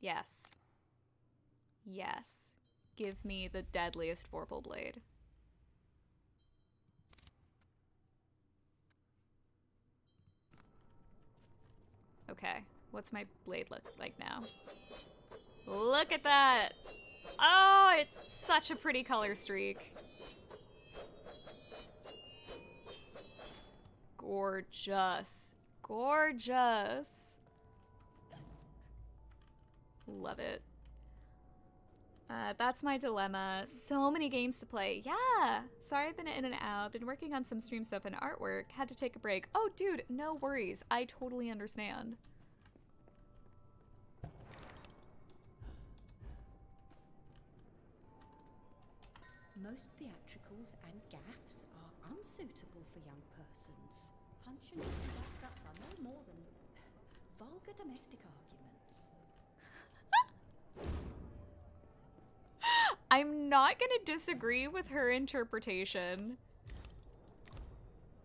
Yes. Yes. Give me the deadliest Vorpal blade. Okay, what's my blade look like now? Look at that! Oh, it's such a pretty color streak. Gorgeous. Gorgeous. Love it. Uh, that's my dilemma. So many games to play. Yeah. Sorry I've been in and out. Been working on some stream stuff and artwork. Had to take a break. Oh, dude, no worries. I totally understand. Most theatricals and gaffs are unsuitable for young persons. Punch and dust-ups are no more than vulgar domestic I'm not gonna disagree with her interpretation.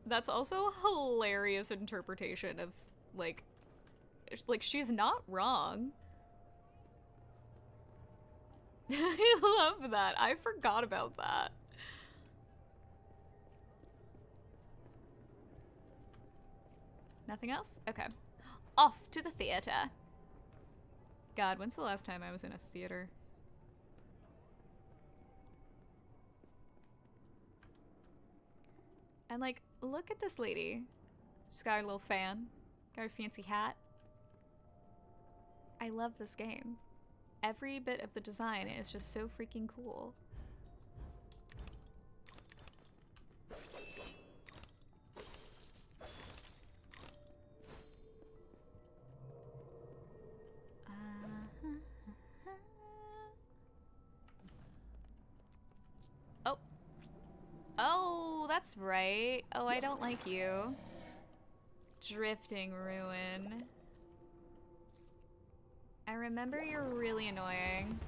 That's also a hilarious interpretation of, like, like, she's not wrong. I love that. I forgot about that. Nothing else? Okay. Off to the theater. God, when's the last time I was in a theater? And like, look at this lady. She's got her little fan, got her fancy hat. I love this game. Every bit of the design is just so freaking cool. Uh-huh. Oh. Oh. That's right. Oh, I don't like you. Drifting Ruin. I remember you're really annoying.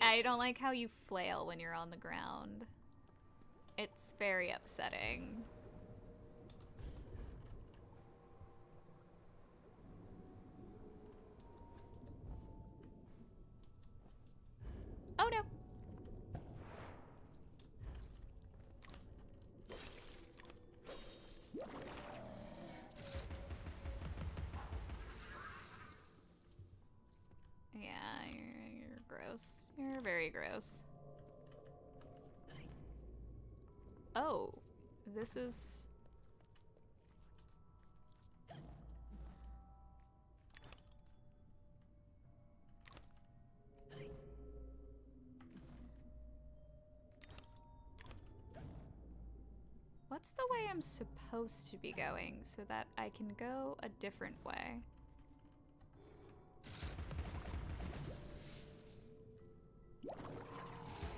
I don't like how you flail when you're on the ground. It's very upsetting. Oh no. Gross. You're very gross. Oh, this is... What's the way I'm supposed to be going so that I can go a different way?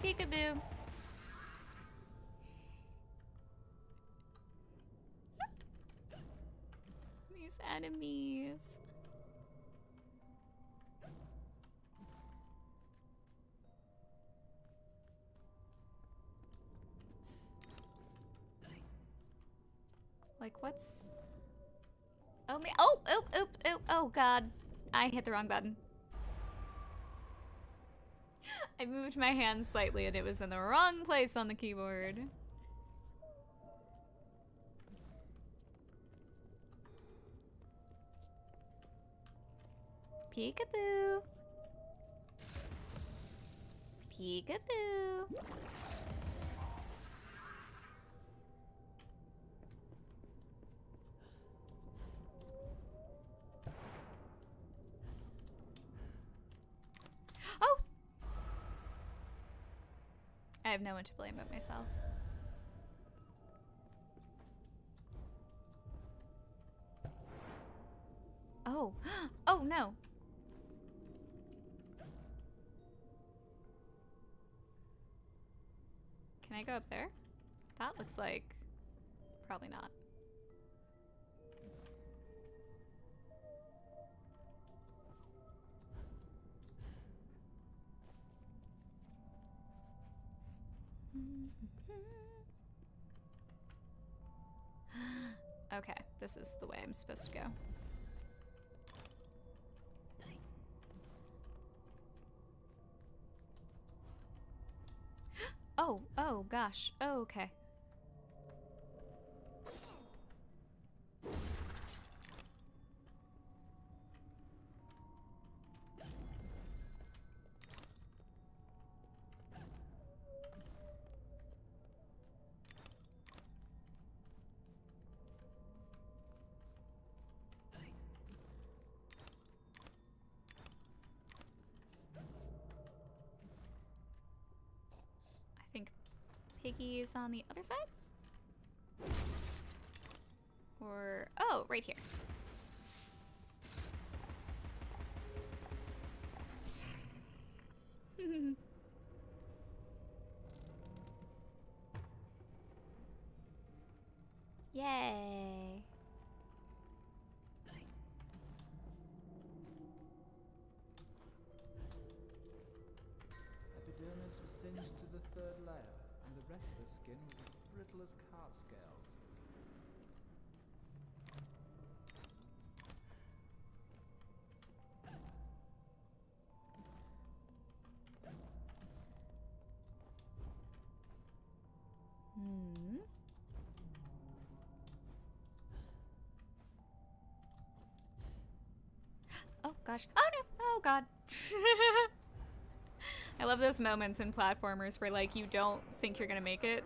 Peekaboo. These enemies. Like what's Oh me oh oop oop oop oh god. I hit the wrong button. I moved my hand slightly and it was in the wrong place on the keyboard. Peekaboo. Peekaboo. Oh, have no one to blame but myself. Oh. Oh no. Can I go up there? That looks like probably not. okay, this is the way I'm supposed to go. Oh, oh gosh. Oh, okay. I think Piggy is on the other side? Or, oh, right here. rest of the skin was as brittle as carp scales. Hmm. Oh gosh. Oh no. Oh god. I love those moments in platformers where like you don't think you're gonna make it.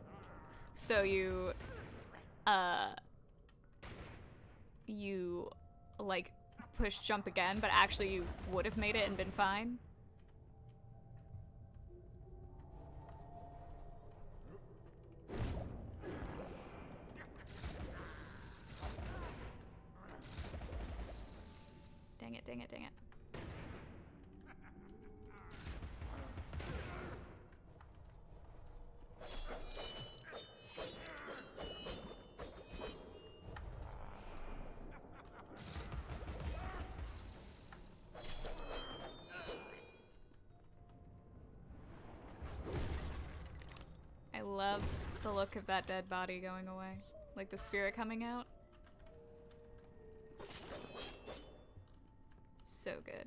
So you uh you like push jump again, but actually you would have made it and been fine. Dang it, dang it, dang it. That dead body going away. Like the spirit coming out. So good.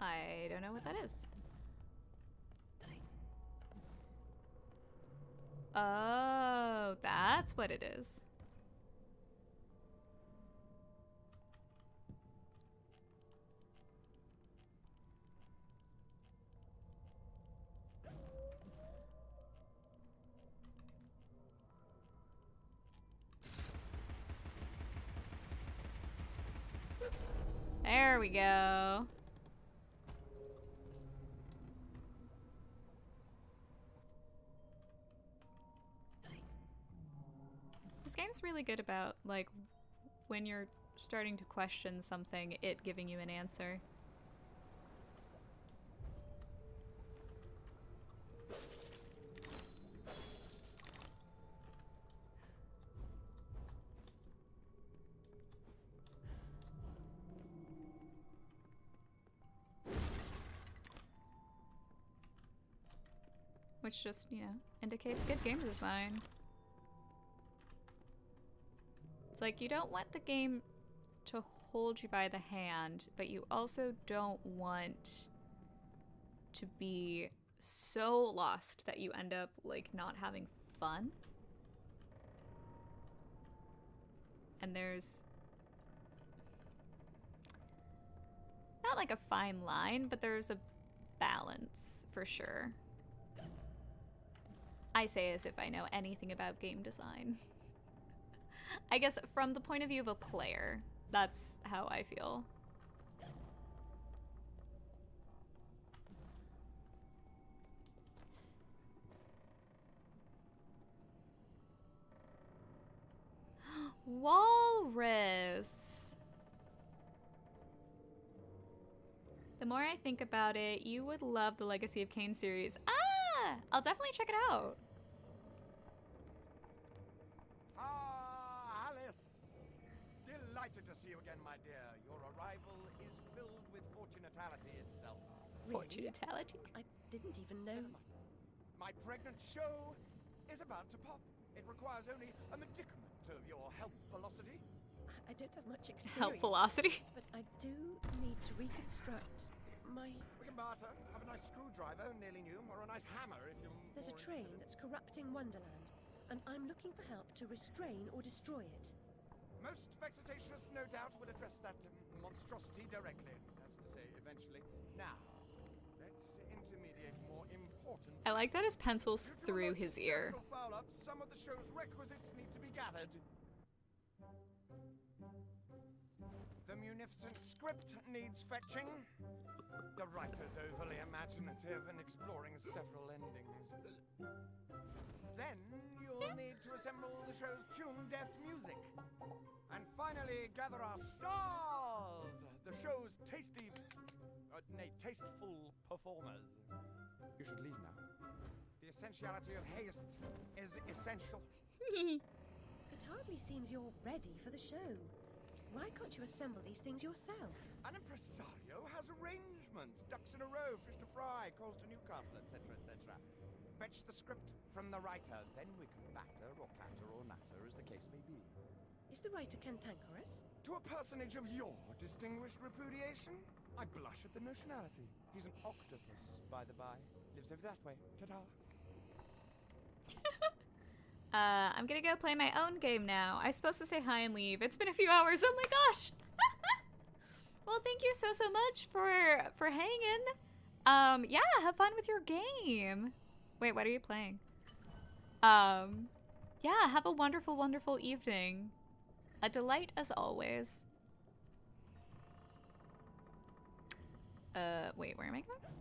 I don't know what that is. Oh, that's what it is. Go. This game's really good about, like, when you're starting to question something, it giving you an answer. Which just, you know, indicates good game design. It's like you don't want the game to hold you by the hand, but you also don't want to be so lost that you end up like not having fun. And there's not like a fine line, but there's a balance for sure. I say as if I know anything about game design. I guess from the point of view of a player, that's how I feel. Walrus. The more I think about it, you would love the Legacy of Kain series. Ah! I'll definitely check it out. Ah, Alice! Delighted to see you again, my dear. Your arrival is filled with fortunatality itself. Fortunatality? I didn't even know. My pregnant show is about to pop. It requires only a medicament of your help velocity. I don't have much experience. Help velocity? But I do need to reconstruct my. We can barter. Have a nice screwdriver, nearly new, or a nice hammer if you're. There's a train that's corrupting Wonderland, and I'm looking for help to restrain or destroy it. Most vexatious, no doubt, will address that um, monstrosity directly. That's to say, eventually. Now, let's intermediate more important. I like that his pencil's through his ear. Up, some of the show's requisites need to be gathered. The script needs fetching. The writer's overly imaginative and exploring several endings. Then you'll need to assemble the show's tune-deft music. And finally, gather our stars! The show's tasty... Uh, nay, tasteful performers. You should leave now. The essentiality of haste is essential. It hardly seems you're ready for the show. Why can't you assemble these things yourself? An impresario has arrangements, ducks in a row, fish to fry, calls to Newcastle, etc., etc. Fetch the script from the writer, then we can batter or clatter or natter, as the case may be. Is the writer cantankerous? To a personage of your distinguished repudiation, I blush at the notionality. He's an octopus, by the by. Lives over that way. Ta-ta. Uh, I'm gonna go play my own game now. I'm supposed to say hi and leave. It's been a few hours. Oh my gosh. well, thank you so so much for for hanging. Um, yeah, have fun with your game. Wait, what are you playing? Um, yeah, have a wonderful wonderful evening. A delight as always. Uh, wait, where am I going?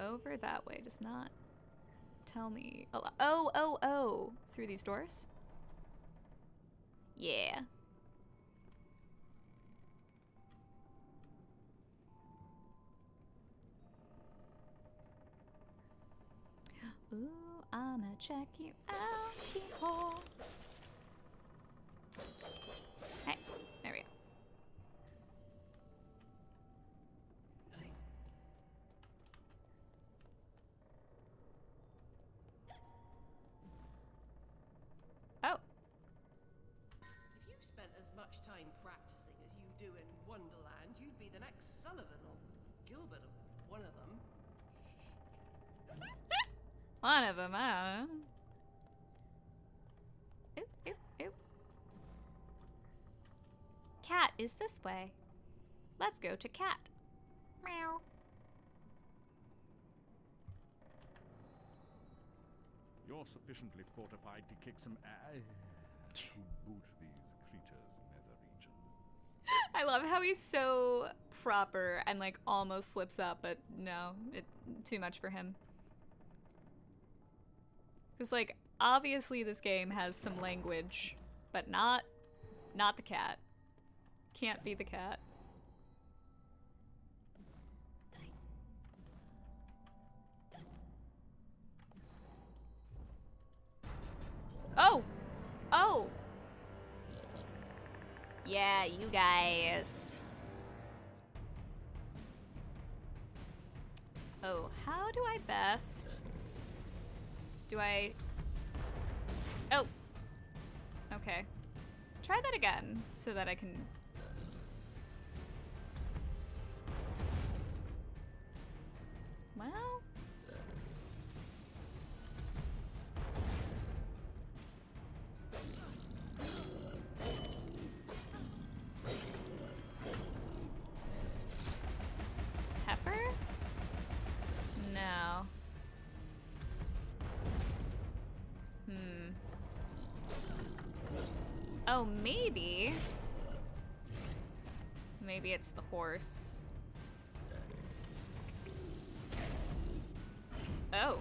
Over that way does not tell me. Oh, oh, oh, oh. Through these doors? Yeah. Ooh, I'ma check you out, keyhole. Much time practicing as you do in Wonderland, you'd be the next Sullivan or Gilbert or one of them. One of them, I don't know. Oop, oop, oop. Cat is this way. Let's go to cat. Meow. You're sufficiently fortified to kick some ass I love how he's so proper and like almost slips up, but no, it too much for him. Cause like obviously this game has some language, but not not the cat. Can't be the cat. Oh! Oh! Yeah, you guys. Oh, how do I best... Do I... Oh! Okay. Try that again, so that I can... Well. Maybe. Maybe it's the horse. Oh.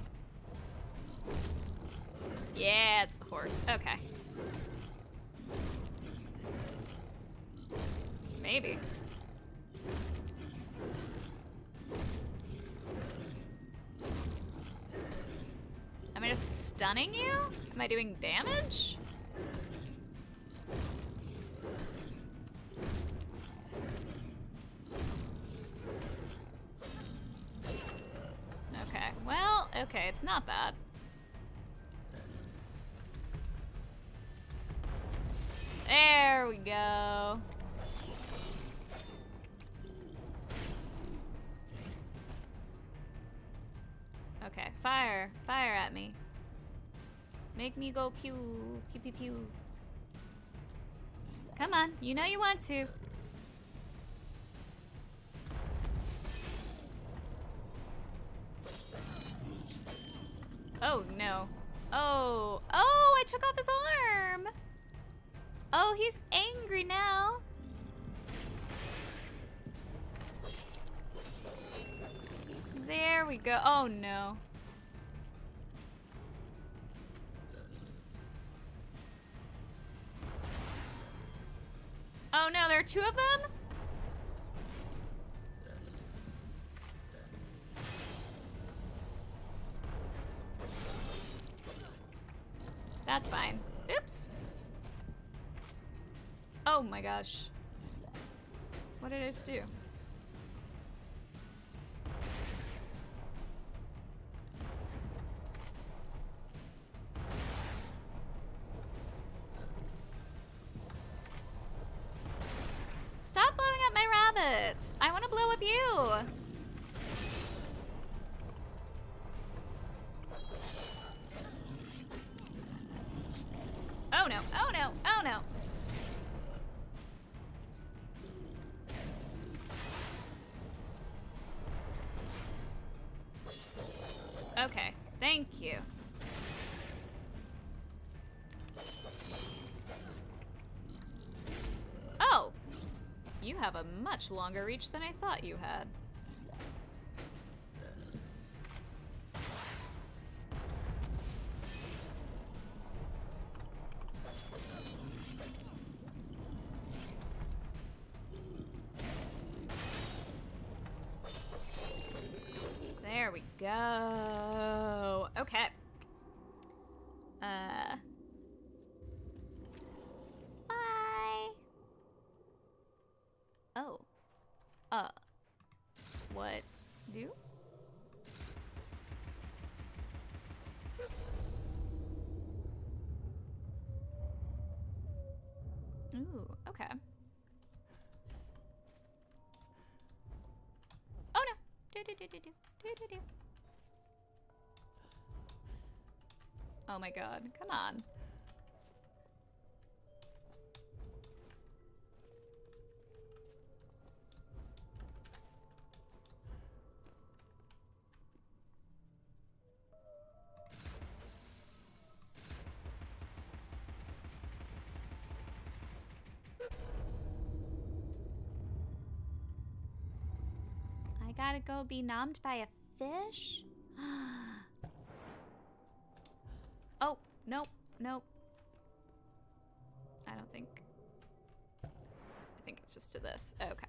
Yeah, it's the horse. Okay. Maybe. Am I just stunning you? Am I doing damage? Bad. There we go. Okay, fire. Fire at me. Make me go pew, pew, pew, pew. Come on, you know you want to. Gosh. What did I just do? You. Oh! You have a much longer reach than I thought you had. Oh my god, come on. Go be nommed by a fish? oh, nope, nope. I don't think. I think it's just to this. Oh, okay.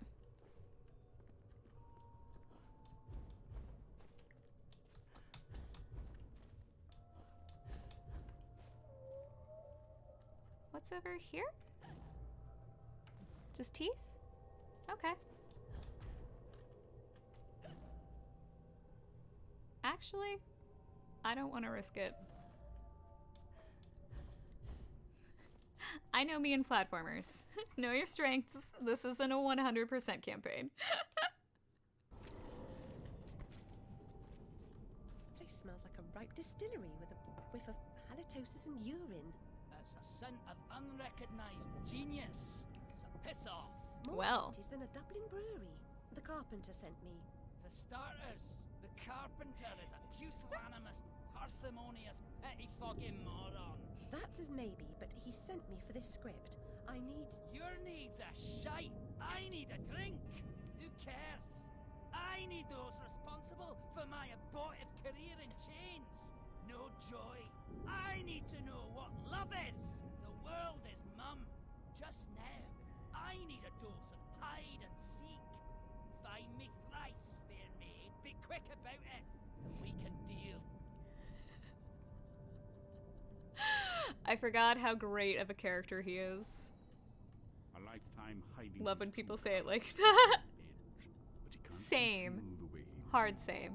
What's over here? Just teeth? Okay. Actually, I don't want to risk it. I know me and platformers. know your strengths. This isn't a 100% campaign. place smells like a ripe distillery with a whiff of halitosis and urine. That's a scent of unrecognized genius. It's a piss off. More Well. parties than a Dublin brewery. The carpenter sent me. For starters, the carpenter is a pusillanimous, parsimonious, pettifogging moron. That's his maybe, but he sent me for this script. I need. Your needs are shite. I need a drink. Who cares? I need those responsible for my abortive career in chains. No joy. I need to know what love is. The world is mum. Just now, I need a dose of hide and quick about it, and we can deal. I forgot how great of a character he is. A lifetime hiding. Love when people say it like that. but you can't Same. conceal the way he Hard same.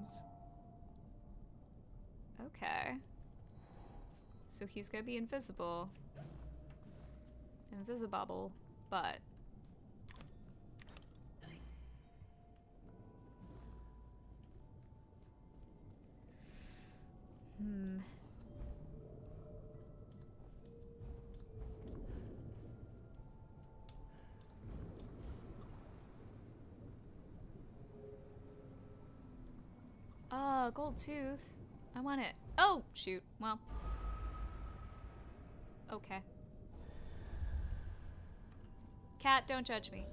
Okay. So he's gonna be invisible. Invisibobble, but. Hmm. Oh, gold tooth. I want it. Oh, shoot. Well. Okay. Cat, don't judge me.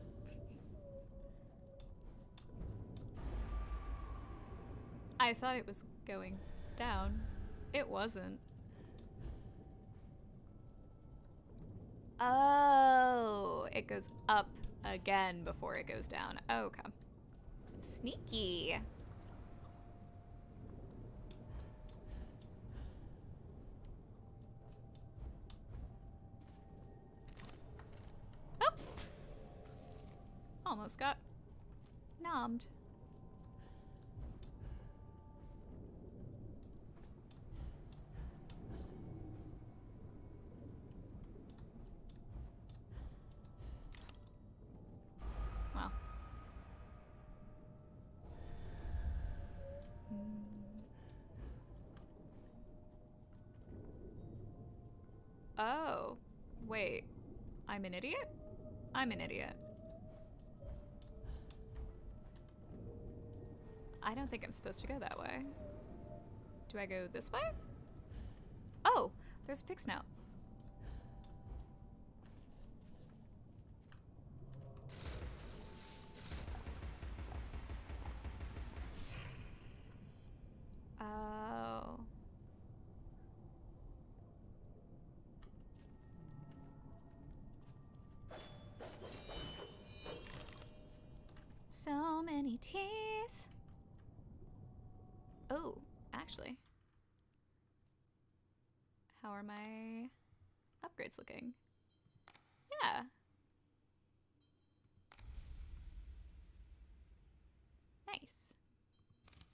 I thought it was going down. It wasn't. Oh, it goes up again before it goes down. Oh, okay. Sneaky. Oh! Almost got nommed. Wait. I'm an idiot? I'm an idiot. I don't think I'm supposed to go that way. Do I go this way? Oh, there's a pig snout. Upgrades looking? Yeah. Nice.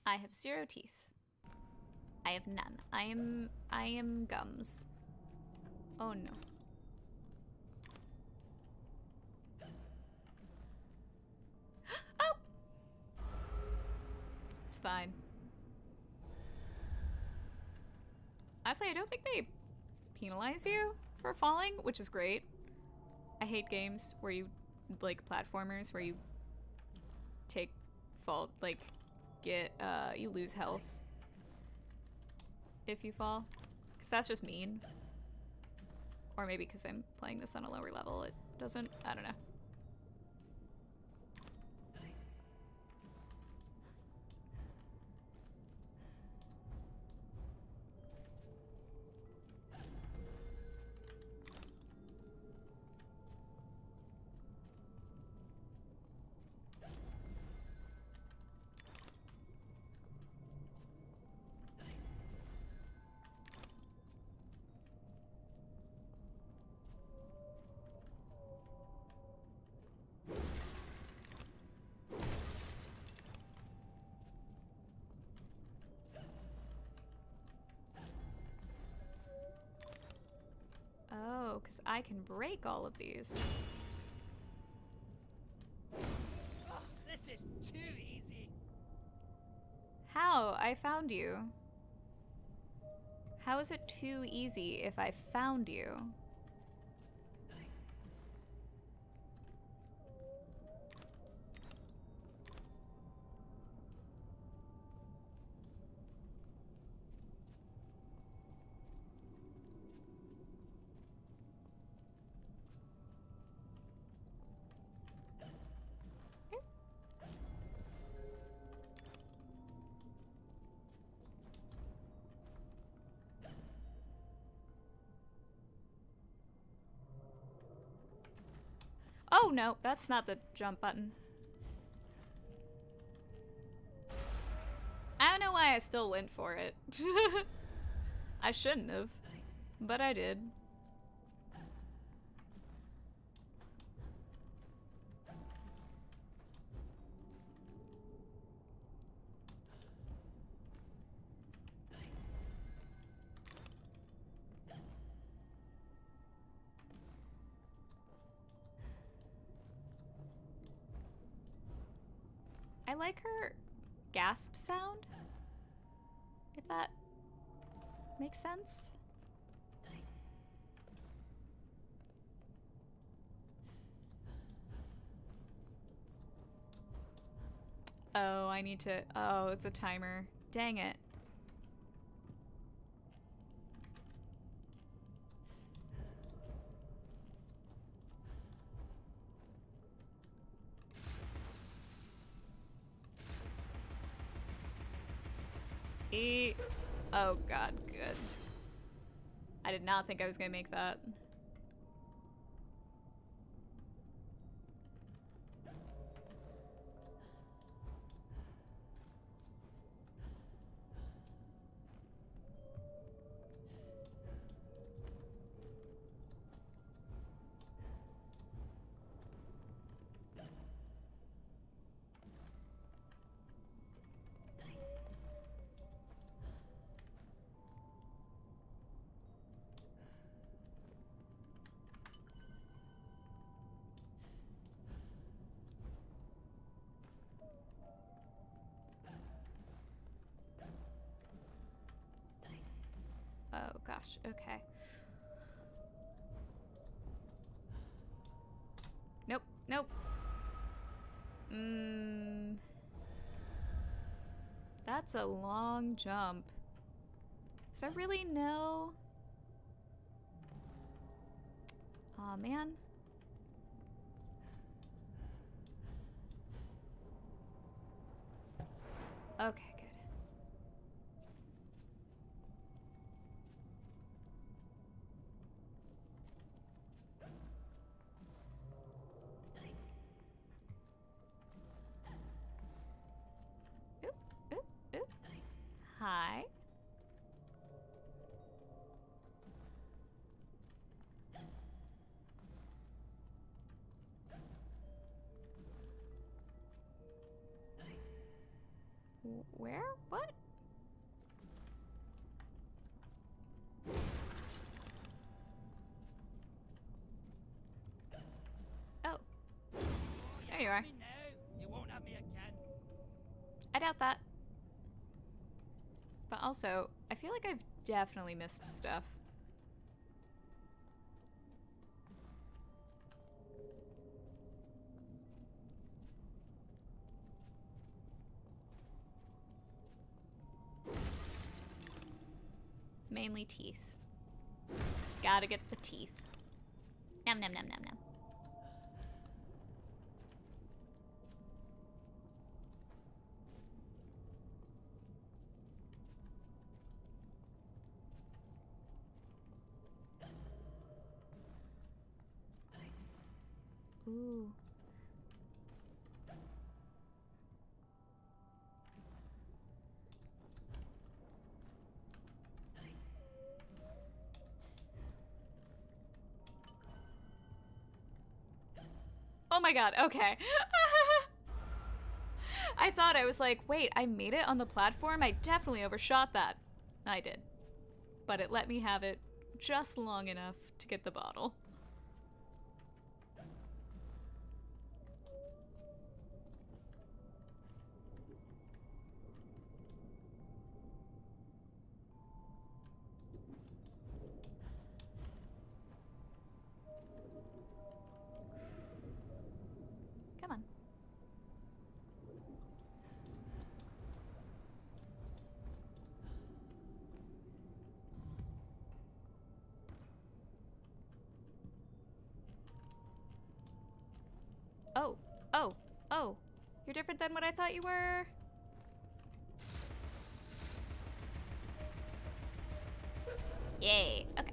I have zero teeth. I have none. I am I am gums. Oh no. oh. It's fine. Honestly, I don't think they penalize you for falling, which is great. I hate games where you like platformers where you take fall like get uh you lose health if you fall. Because that's just mean. Or maybe because i'm playing this on a lower level it doesn't i don't know i can break all of these This is too easy. how i found you How is it too easy if I found you? No, that's not the jump button. I don't know why I still went for it. I shouldn't have, but I did. Like her gasp sound. If that makes sense. Oh, I need to. Oh, it's a timer. Dang it. E oh god, good. I did not think I was gonna make that. Mmm. That's a long jump. Is that really no? Aw, oh, man. Okay, Where? What? Oh. There you are. You won't have me again. I doubt that. But also, I feel like I've definitely missed stuff. Mainly teeth. Gotta get the teeth. Nom nom nom nom nom. My god, okay. I thought I was like, wait, I made it on the platform? I definitely overshot that. I did. But it let me have it just long enough to get the bottle. You're different than what I thought you were. Yay. Okay.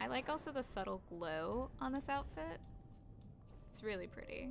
I like also the subtle glow on this outfit. It's really pretty.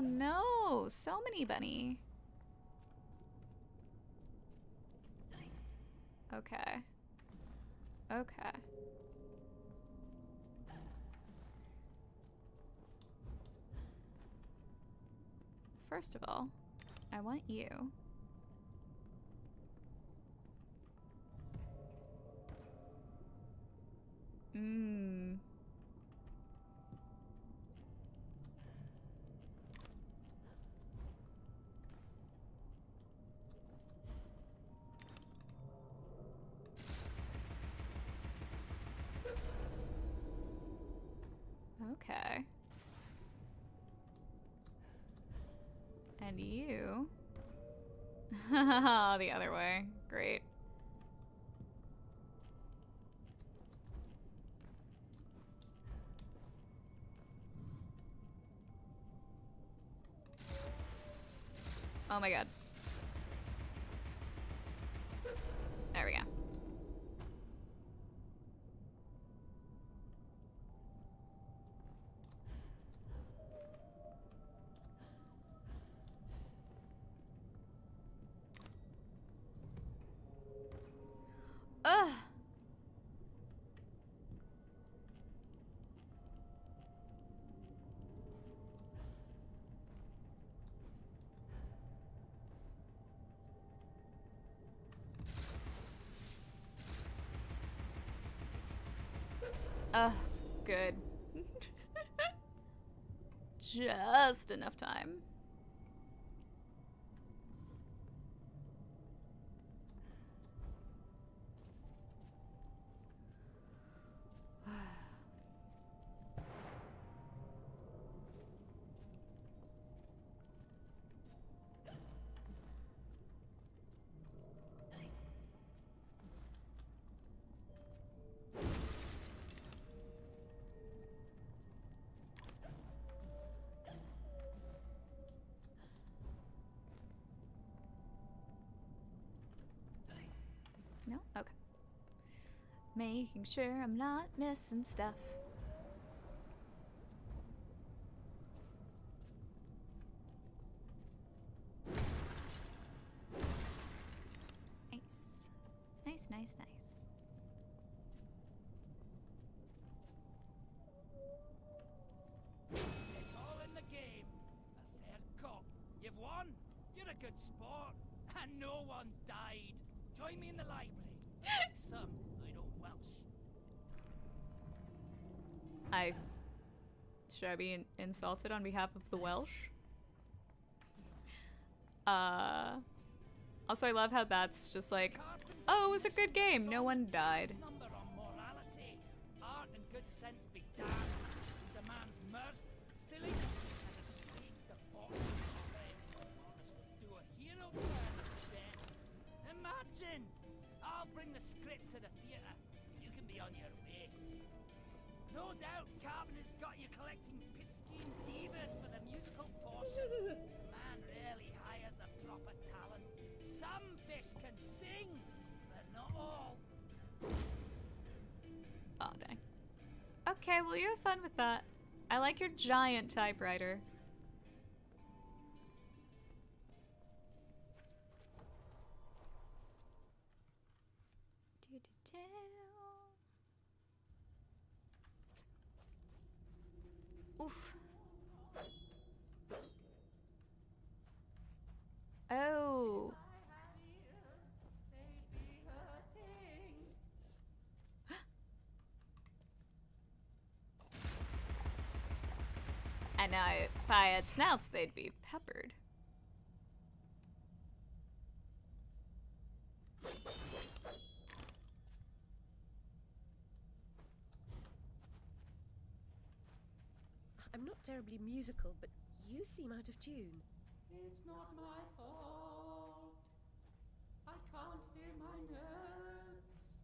oh no, so many bunny. Okay. Okay. First of all, I want you. Mmm. the other way. Great. Oh my god. Just enough time. Making sure I'm not missing stuff. Nice. Nice, nice, nice. It's all in the game. A cop. You've won. You're a good sport. And no one died. Join me in the library. Some, I know Welsh. I. Should I be in- insulted on behalf of the Welsh? Uh. Also, I love how that's just like, oh, it was a good game. No one died. No doubt Carpenter's got you collecting Piscine divas for the musical portion. The man rarely hires a proper talent. Some fish can sing, but not all. Oh, dang. Okay, well, you have fun with that. I like your giant typewriter. Oof. Oh. And now, if I had snouts, they'd be peppered. I'm not terribly musical, but you seem out of tune. It's not my fault. I can't hear my notes.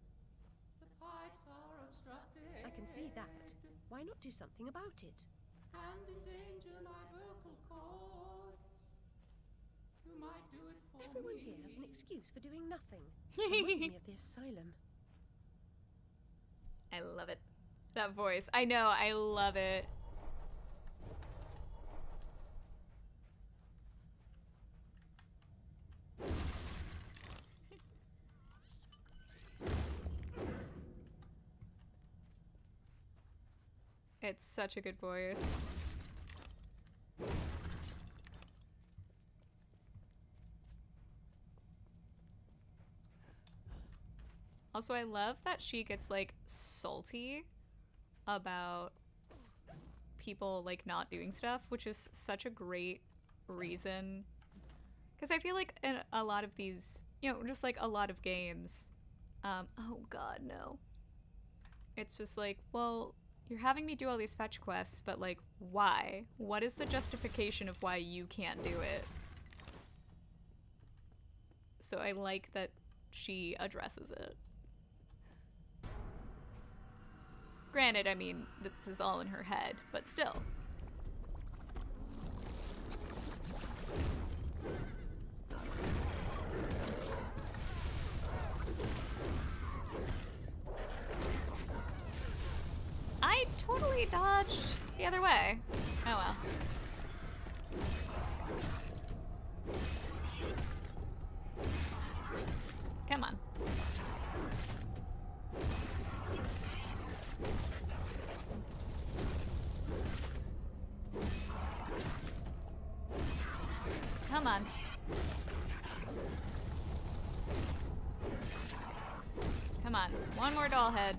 The pipes are obstructed. I can see that. Why not do something about it? And endanger my vocal cords. You might do it for Everyone me. here has an excuse for doing nothing. Reminds me of the asylum. I love it. That voice. I know, I love it. It's such a good voice. Also, I love that she gets like salty about people like not doing stuff, which is such a great reason. Because I feel like in a lot of these, you know, just like a lot of games, um, oh god, no. It's just like, well, you're having me do all these fetch quests, but like, why? What is the justification of why you can't do it? So I like that she addresses it. Granted, I mean, this is all in her head, but still. I totally dodged the other way. Oh well. Come on. Come on. Come on. One more doll head.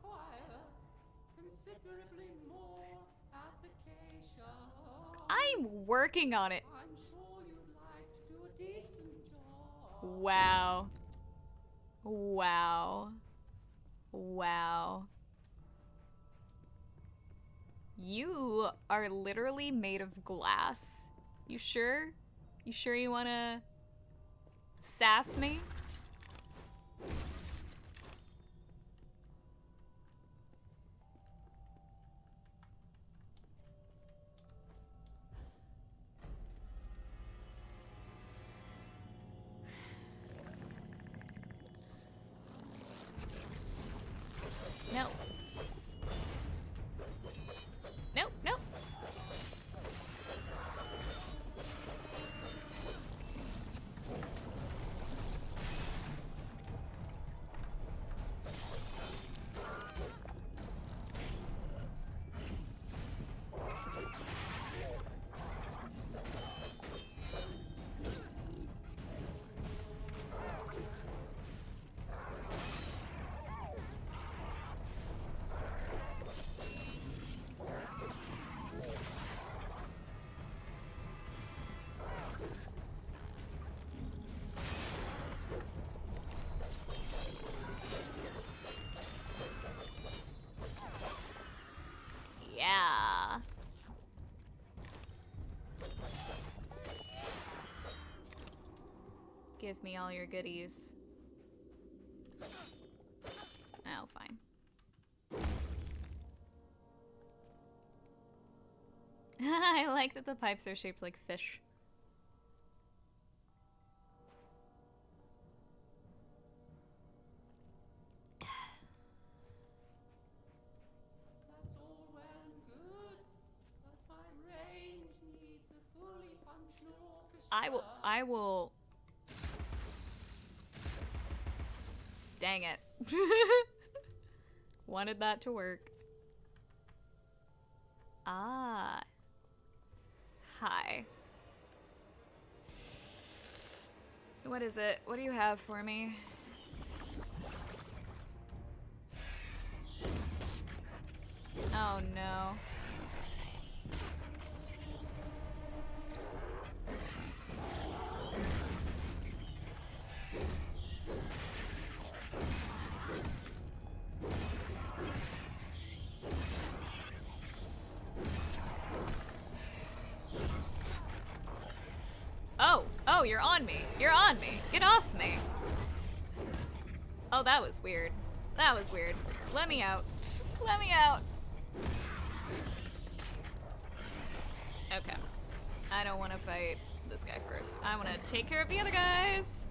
Require considerably more application. I'm working on it. I'm sure you'd like to do a decent job. Wow. Wow. Wow. You are literally made of glass. You sure? You sure you wanna sass me? Give me all your goodies. Oh, fine. I like that the pipes are shaped like fish. I will. I will. Dang it. Wanted that to work. Ah. Hi. What is it? What do you have for me? Oh no. You're on me. You're on me. Get off me. Oh, that was weird. That was weird. Let me out. Let me out. Okay. I don't want to fight this guy first. I want to take care of the other guys.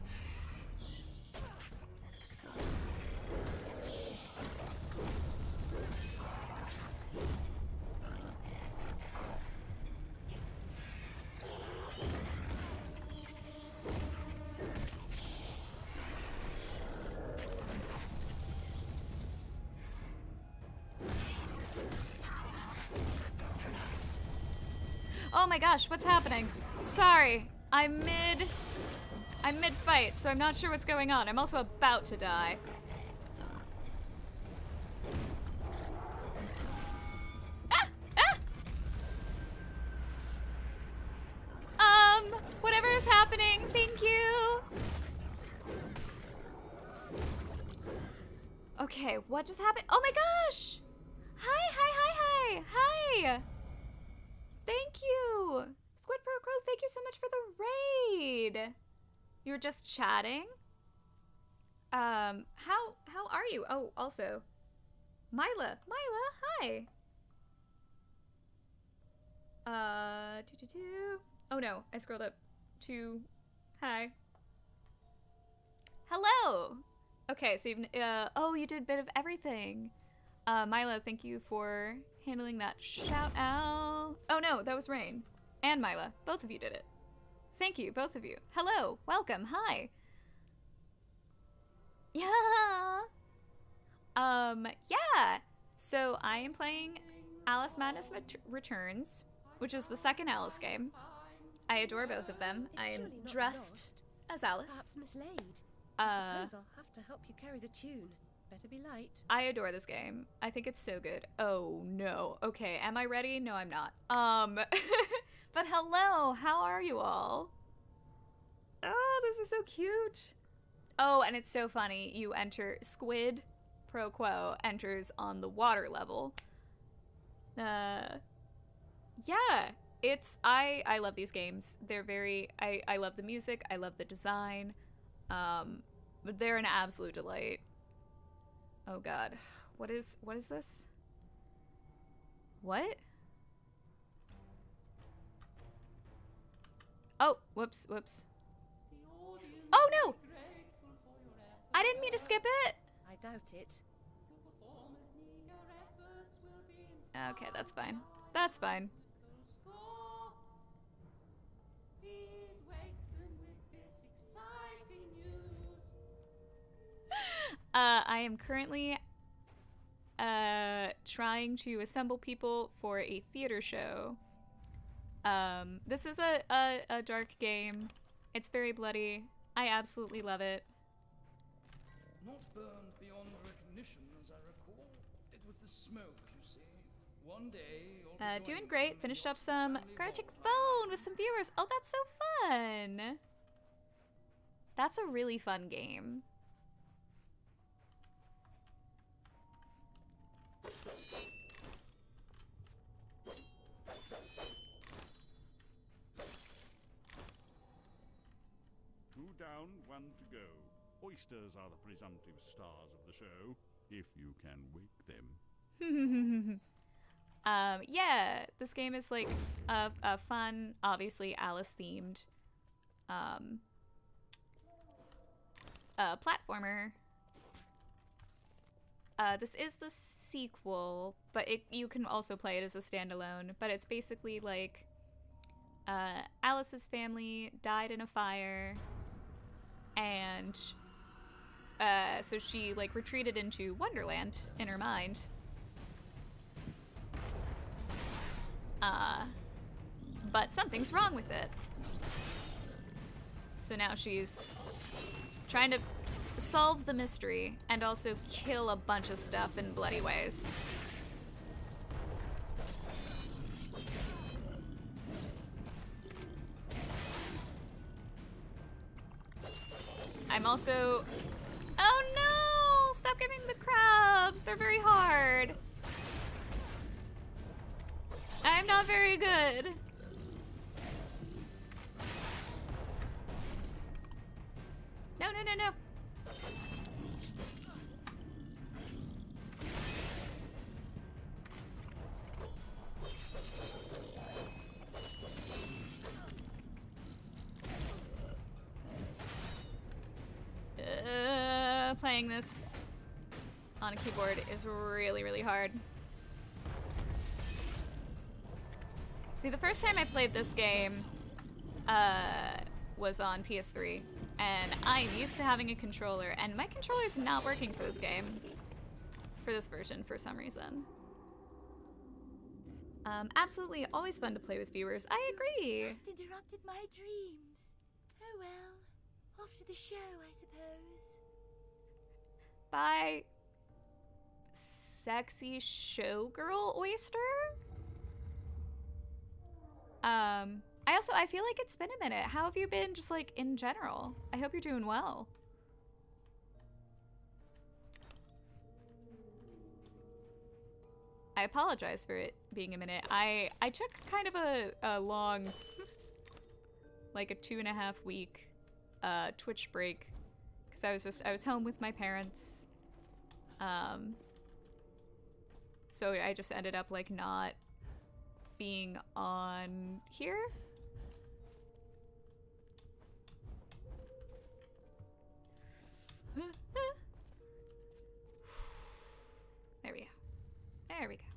Gosh, what's happening? Sorry, I'm mid. I'm mid fight, so I'm not sure what's going on. I'm also about to die. Ah! Ah! Um, whatever is happening, thank you. Okay, what just happened? Oh my gosh! Hi, hi, hi, hi, hi! Thank you! Squid Pro Quo, thank you so much for the raid! You were just chatting? Um, how how are you? Oh, also. Mila, Mila, hi! Uh, doo -doo -doo. Oh no, I scrolled up to hi. Hello! Okay, so you've, uh, oh, you did a bit of everything. Uh, Mila, thank you for handling that shout out. Oh no, that was Rain. And Mila. Both of you did it. Thank you, both of you. Hello, welcome, hi. Yeah. Um, yeah. So I am playing Alice Madness Ret- Returns, which is the second Alice game. I adore both of them. I am dressed as Alice. Perhaps mislaid. Uh, I suppose I'll have to help you carry the tune. Better be light. I adore this game. I think it's so good. Oh no. Okay, am I ready? No, I'm not. Um but hello, how are you all? Oh, this is so cute. Oh, and it's so funny. You enter Squid Pro Quo enters on the water level. Uh Yeah, it's I I love these games. They're very I I love the music, I love the design. Um but they're an absolute delight. Oh god. What is what is this? What? Oh, whoops, whoops. Oh no! I didn't mean to skip it. I doubt it. Okay, that's fine. That's fine. Uh, I am currently uh, trying to assemble people for a theater show. Um, this is a, a, a dark game. It's very bloody. I absolutely love it. Not burned beyond recognition, as I recall. It was the smoke, you see. One day, Uh, doing great. Finished up some Gartic. Phone with some viewers. Oh, that's so fun. That's a really fun game. Down one to go. Oysters are the presumptive stars of the show, if you can wake them. um, yeah, this game is like a, a fun, obviously Alice themed, um, platformer. Uh, this is the sequel, but it you can also play it as a standalone. But it's basically like uh, Alice's family died in a fire, and uh, so she like retreated into Wonderland in her mind. Uh, but something's wrong with it. So now she's trying to solve the mystery and also kill a bunch of stuff in bloody ways. I'm also. Oh no! Stop giving the crabs! They're very hard. I'm not very good. No, no, no, no. Playing this on a keyboard is really, really hard. See, the first time I played this game uh, was on PS3, and I'm used to having a controller, and my controller is not working for this game, for this version, for some reason. Um, absolutely, always fun to play with viewers. I agree. Just interrupted my dreams. Oh well. Off to the show, I suppose. Bye, sexy showgirl oyster. Um, I also I feel like it's been a minute. How have you been just like in general? I hope you're doing well. I apologize for it being a minute. I I took kind of a, a long like a two and a half week uh Twitch break because I was just I was home with my parents. Um so I just ended up like not being on here. There we go. There we go.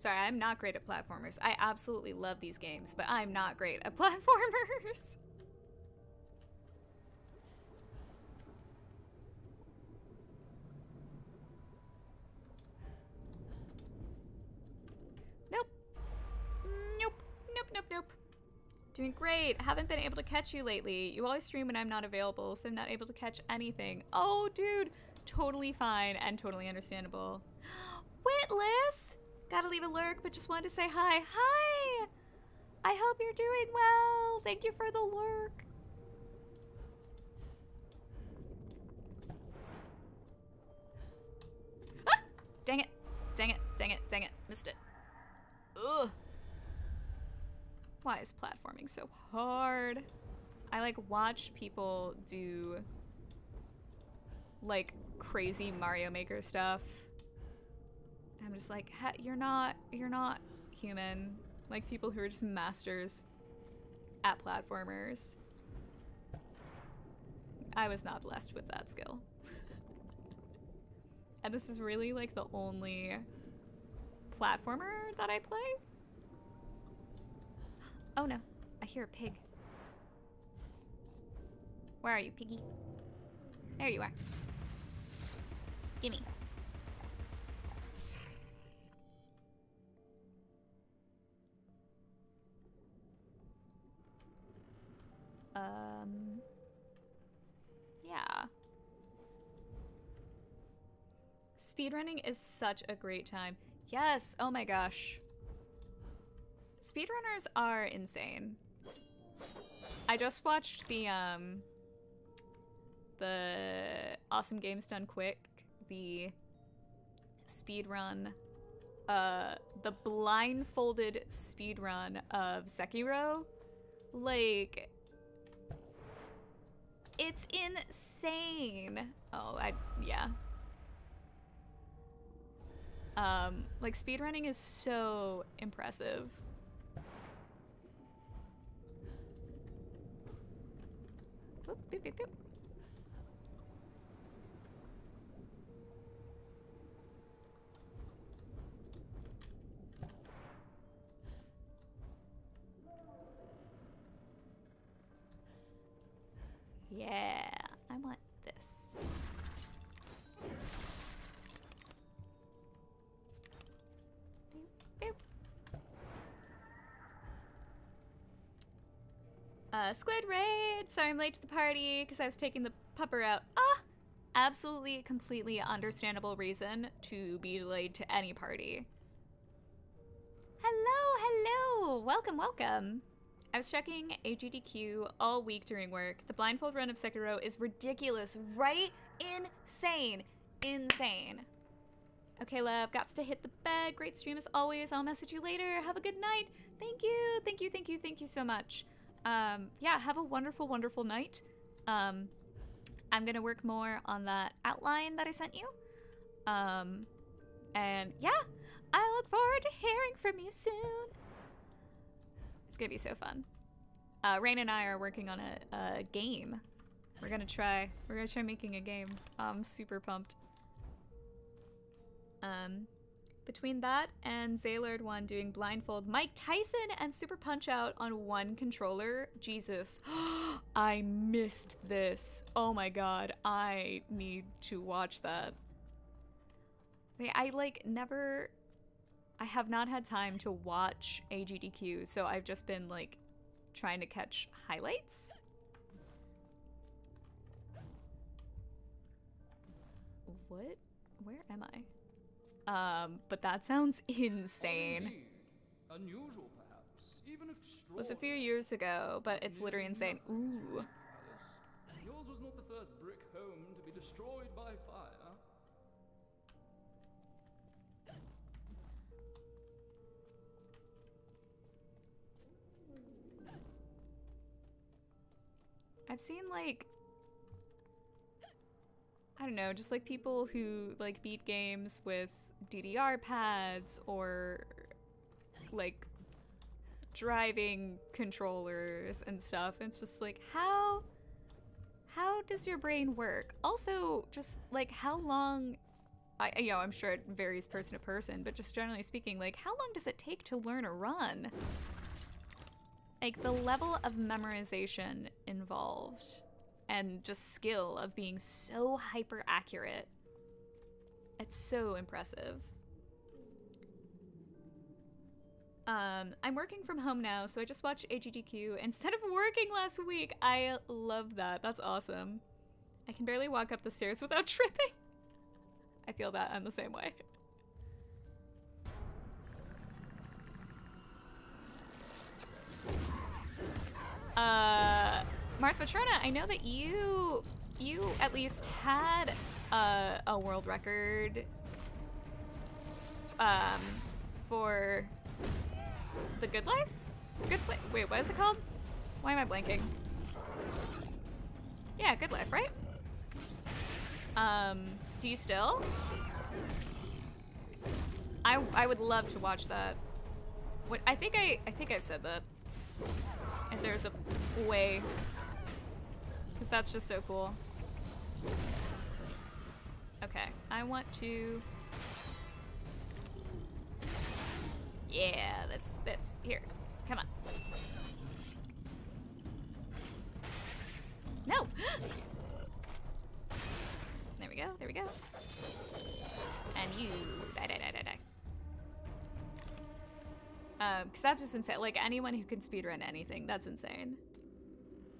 Sorry, I'm not great at platformers. I absolutely love these games, but I'm not great at platformers. Nope. Nope. Nope, nope, nope. Doing great. Haven't been able to catch you lately. You always stream when I'm not available, so I'm not able to catch anything. Oh, dude. Totally fine and totally understandable. Witless! Gotta leave a lurk, but just wanted to say hi. Hi! I hope you're doing well. Thank you for the lurk. Ah! Dang it. Dang it. Dang it. Dang it. Missed it. Ugh. Why is platforming so hard? I like watch people do like crazy Mario Maker stuff. I'm just like, "Ha- you're not, you're not human. Like people who are just masters at platformers. I was not blessed with that skill. and this is really like the only platformer that I play. Oh no, I hear a pig. Where are you, piggy? There you are. Gimme. Um. Yeah. Speedrunning is such a great time. Yes, oh my gosh. Speedrunners are insane. I just watched the um the Awesome Games Done Quick, the speedrun uh, the blindfolded speedrun of Sekiro. Like, it's insane. Oh, I, yeah. Um, like, speedrunning is so impressive. Yeah, I want this. Uh, Squid Raid! Sorry I'm late to the party because I was taking the pupper out. Ah! Absolutely, completely understandable reason to be delayed to any party. Hello, hello! Welcome, welcome! I was checking AGDQ all week during work. The blindfold run of Sekiro is ridiculous, right? Insane. Insane. Okay, love, got to hit the bed. Great stream as always. I'll message you later. Have a good night. Thank you. Thank you, thank you, thank you so much. Um, yeah, have a wonderful, wonderful night. Um, I'm gonna work more on that outline that I sent you. Um, and yeah, I look forward to hearing from you soon. It's gonna be so fun. Uh, Rain and I are working on a, a game. We're gonna try. We're gonna try making a game. I'm super pumped. Um, between that and Zaylord one doing blindfold, Mike Tyson and Super Punch Out on one controller. Jesus, I missed this. Oh my god, I need to watch that. I, I like never I have not had time to watch AGDQ, so I've just been like trying to catch highlights. What? Where am I? Um, but that sounds insane. Unusual, perhaps. Even It was a few years ago, but it's literally insane. Ooh. Yours was not the first brick home to be destroyed by I've seen like I don't know, just like people who like beat games with DDR pads or like driving controllers and stuff. It's just like how how does your brain work? Also, just like how long I you know, I'm sure it varies person to person, but just generally speaking, like how long does it take to learn a run? Like the level of memorization involved and just skill of being so hyper accurate. It's so impressive. Um, I'm working from home now, so I just watched AGDQ instead of working last week. I love that. That's awesome. I can barely walk up the stairs without tripping. I feel that I'm the same way. Uh, Mars Patrona, I know that you you at least had a, a world record um, for the Good Life. Good Life. Wait, what is it called? Why am I blanking? Yeah, Good Life, right? Um, do you still? I I would love to watch that. What I think I I think I've said that. If there's a way. Because that's just so cool. Okay, I want to... Yeah, that's, that's, here, come on. No! there we go, there we go. And you. Um, because that's just insane. Like anyone who can speedrun anything, that's insane.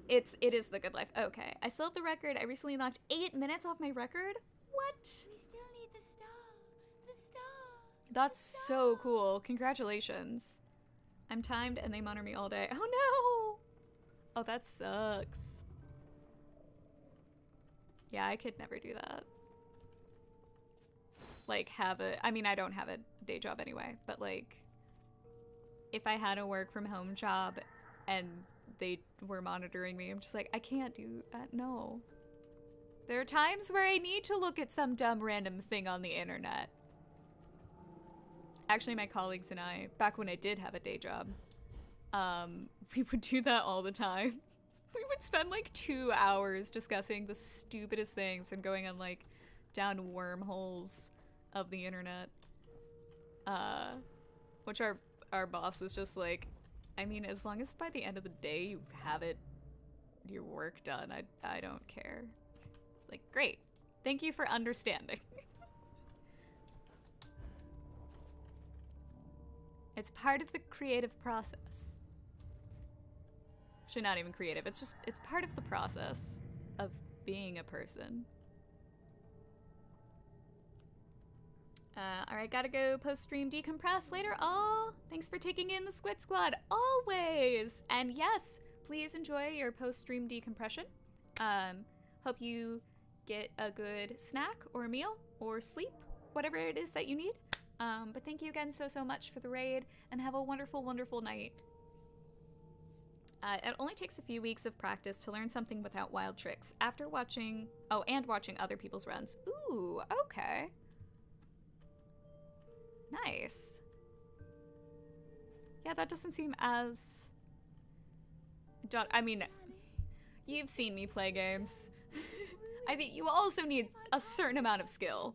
It's it is the good life. Okay, I still have the record. I recently knocked eight minutes off my record. What? We still need the star. The star. That's so cool. Congratulations. I'm timed and they monitor me all day. Oh no! Oh, that sucks. Yeah, I could never do that. Like, have a. I mean, I don't have a day job anyway, but like, if I had a work from home job and they were monitoring me, I'm just like, I can't do that. No. There are times where I need to look at some dumb random thing on the internet. Actually, my colleagues and I, back when I did have a day job, um, we would do that all the time. We would spend like two hours discussing the stupidest things and going on like down wormholes of the internet. Uh, which our our boss was just like, I mean, as long as by the end of the day you have it, your work done, I I don't care. It's like great, thank you for understanding. it's part of the creative process. Actually, not even creative. It's just it's part of the process of being a person. Uh, all right, gotta go post stream decompress later. Oh, thanks for taking in the Squid Squad always. And yes, please enjoy your post stream decompression. Um, hope you get a good snack or meal or sleep, whatever it is that you need. Um, but thank you again so so much for the raid, and have a wonderful wonderful night. Uh, it only takes a few weeks of practice to learn something without wild tricks. After watching, oh, and watching other people's runs. Ooh, okay. Nice. Yeah, that doesn't seem as. I mean, you've seen me play games. I think you also need a certain amount of skill.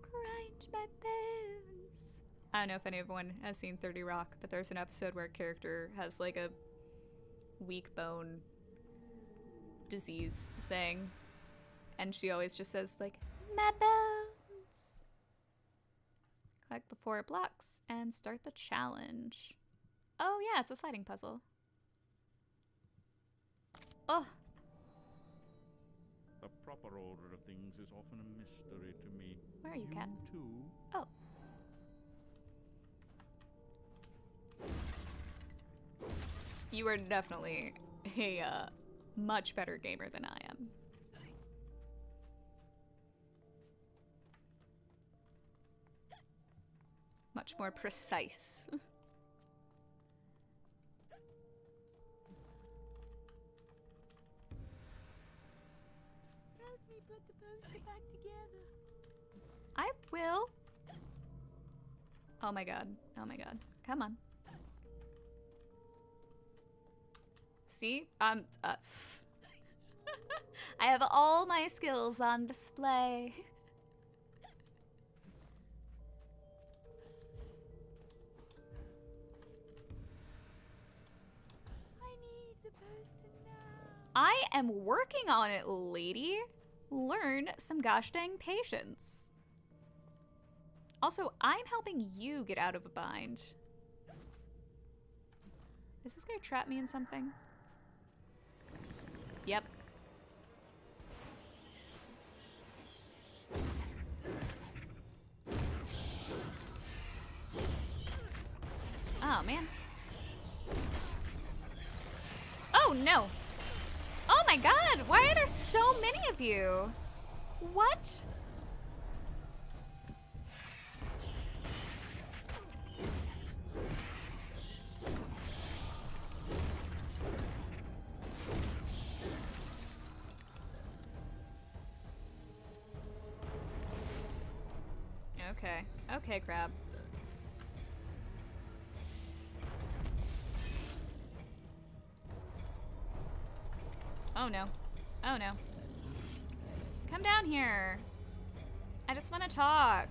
Grind my bones. I don't know if anyone has seen 30 Rock, but there's an episode where a character has like a weak bone disease thing. And she always just says, like, my bones. Collect the four blocks and start the challenge. Oh, yeah, it's a sliding puzzle. Oh, The proper order of things is often a mystery to me. Where are you, cat? too? Oh. You are definitely a uh, much better gamer than I am. Much more precise. Help me put the poster back together. I will. Oh my god. Oh my god. Come on. See? Um, uh, I have all my skills on display. I am working on it, lady. Learn some gosh dang patience. Also, I'm helping you get out of a bind. Is this gonna trap me in something? Yep. Oh, man. Oh, no. Oh my god, why are there so many of you? What? Okay. Okay, crab. Oh no. Oh no. Come down here. I just want to talk.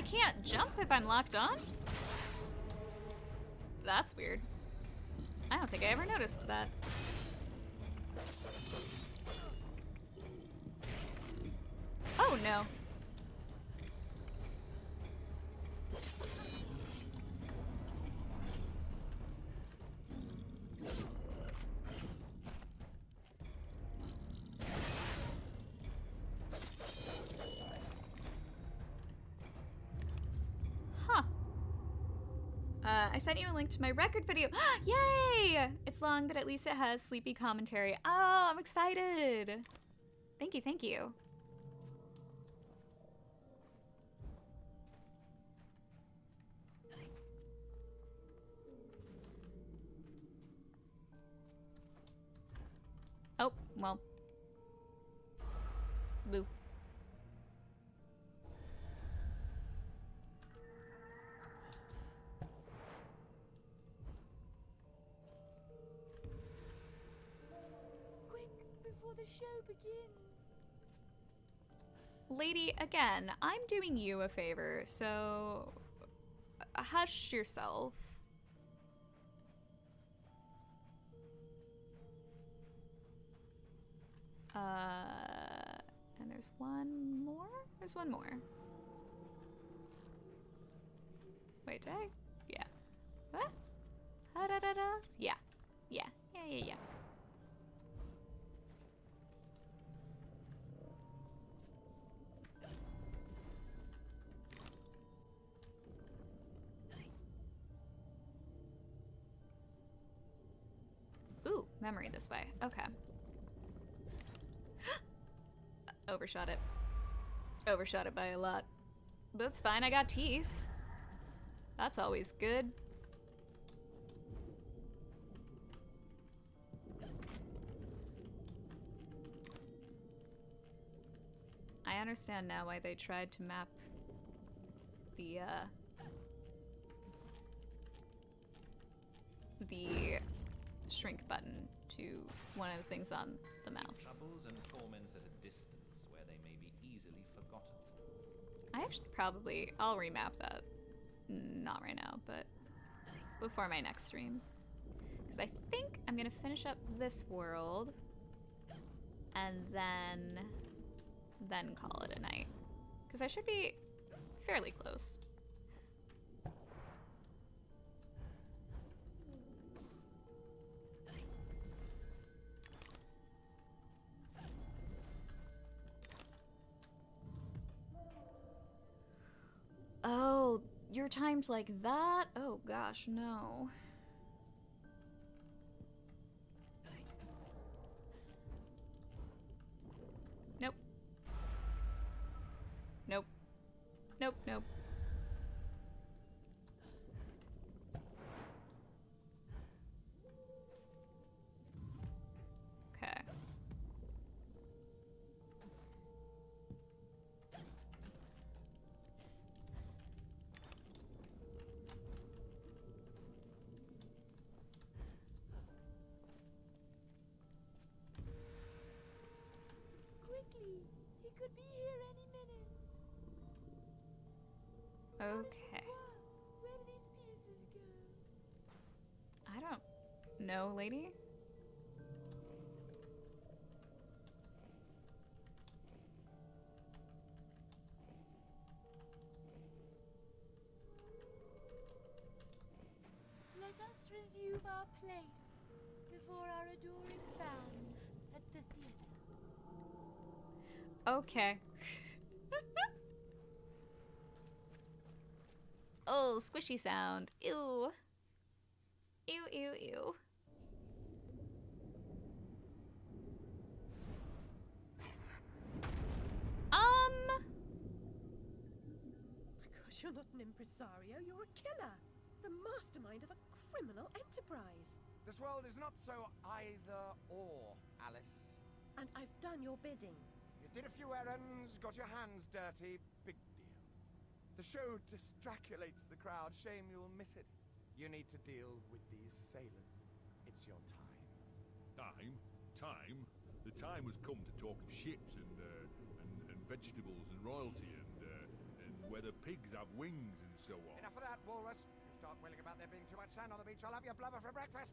I can't jump if I'm locked on? That's weird. I don't think I ever noticed that. To my record video. Yay! It's long, but at least it has sleepy commentary. Oh, I'm excited. Thank you, thank you. Show begins. Lady, again, I'm doing you a favor, so uh, hush yourself. Uh, and there's one more? There's one more. Wait, did I? Yeah. What? Ha da da da? Yeah. Yeah. Yeah, yeah, yeah. This way. Okay. Overshot it. Overshot it by a lot. But it's fine, I got teeth. That's always good. I understand now why they tried to map the, uh, the shrink button to one of the things on the mouse. Troubles and torments at a distance where they may be easily forgotten. I actually probably I'll remap that. Not right now, but before my next stream. Because I think I'm gonna finish up this world and then then call it a night. Because I should be fairly close. Time's like that? Oh gosh, no. Nope. Nope. Nope, nope. Okay. Where do these pieces go? I don't know, lady. Let us resume our place before our adoring at the theater. Okay. Oh, squishy sound. Ew. Ew, ew, ew. Um, My gosh, you're not an impresario, you're a killer. The mastermind of a criminal enterprise. This world is not so either or, Alice. And I've done your bidding. You did a few errands, got your hands dirty, big deal. The show distraculates the crowd, shame you'll miss it. You need to deal with these sailors. It's your time. Time? Time? The time has come to talk of ships and, uh, and, and vegetables and royalty and, uh, and whether pigs have wings and so on. Enough of that, Walrus. You start wailing about there being too much sand on the beach, I'll have your blubber for breakfast.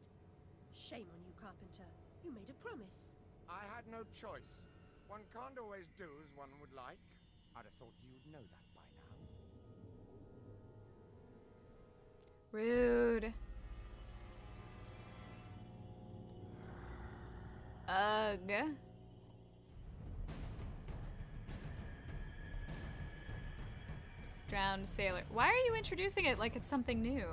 Shame on you, Carpenter. You made a promise. I had no choice. One can't always do as one would like. I'd have thought you'd know that Rude. Ugh. Drowned sailor. Why are you introducing it like it's something new?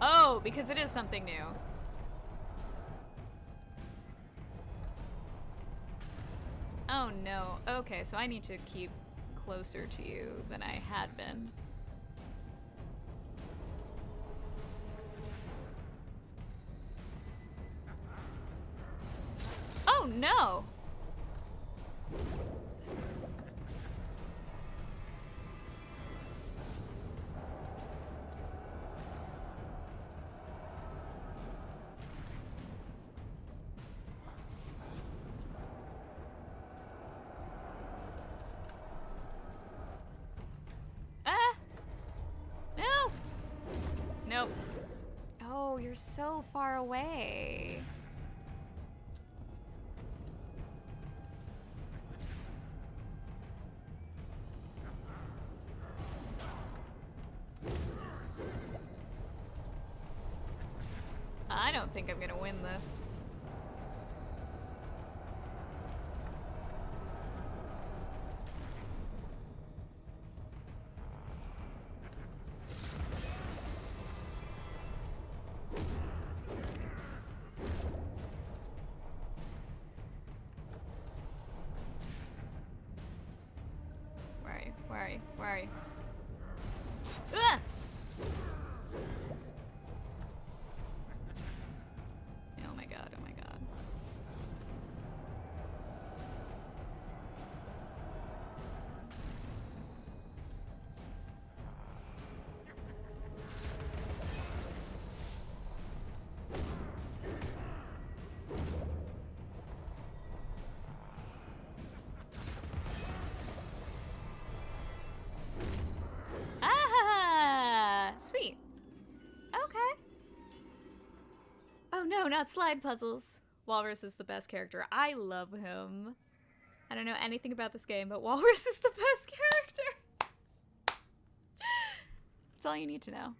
Oh, because it is something new. Oh no. Okay, so I need to keep closer to you than I had been. Oh no! So far away. Where no, not slide puzzles. Walrus is the best character. I love him. I don't know anything about this game, but Walrus is the best character. That's all you need to know.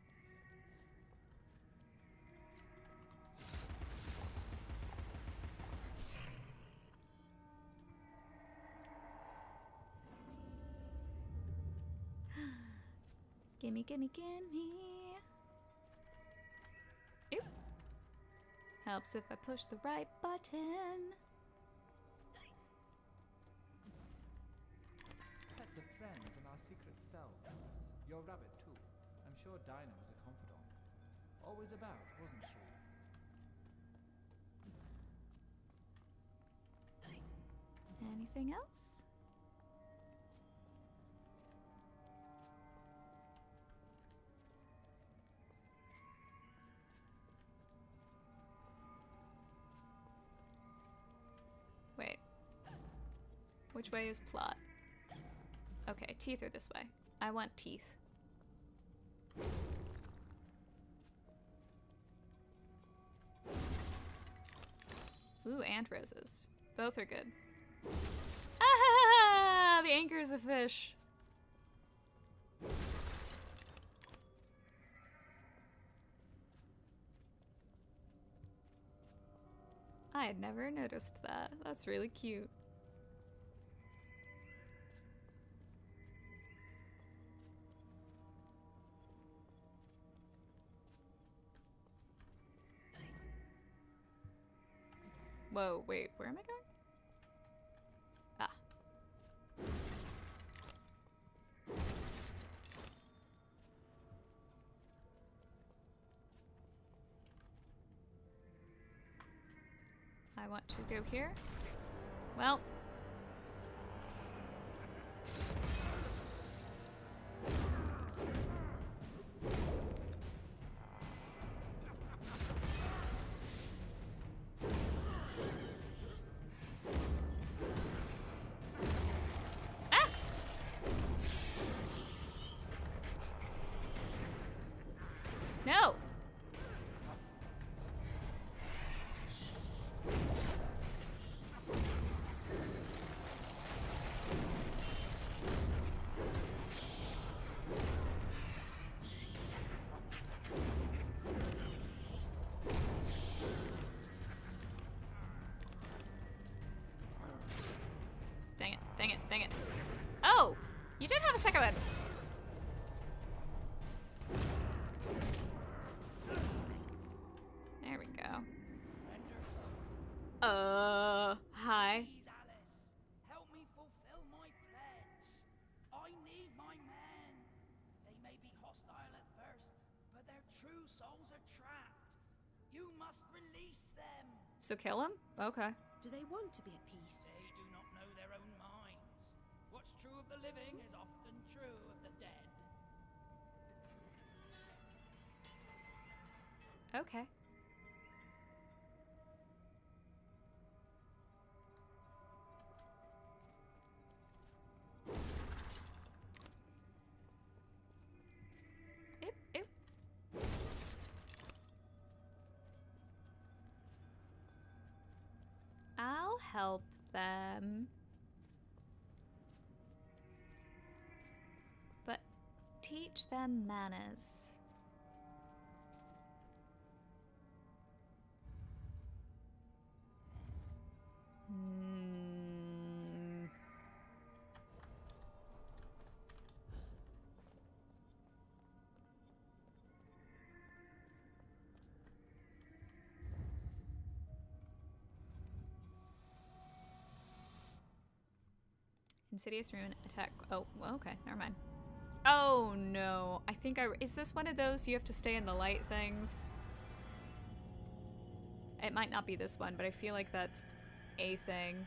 gimme, gimme, gimme. Helps if I push the right button. Pets are friends in our secret cells, Alice. Your rabbit, too. I'm sure Dinah was a confidant. Always about, wasn't she? Anything else? Which way is plot? Okay, teeth are this way. I want teeth. Ooh, and roses. Both are good. Ah! The anchor is a fish. I had never noticed that. That's really cute. Whoa, wait, where am I going? Ah. I want to go here. Well. Are trapped. You must release them. So kill him? Okay. Do they want to be at peace? The living is often true of the dead. Okay. Help them. Teach them manners. Hmm. Insidious ruin attack. Oh, well, okay, never mind. Oh no, I think I. Is this one of those you have to stay in the light things? It might not be this one, but I feel like that's a thing.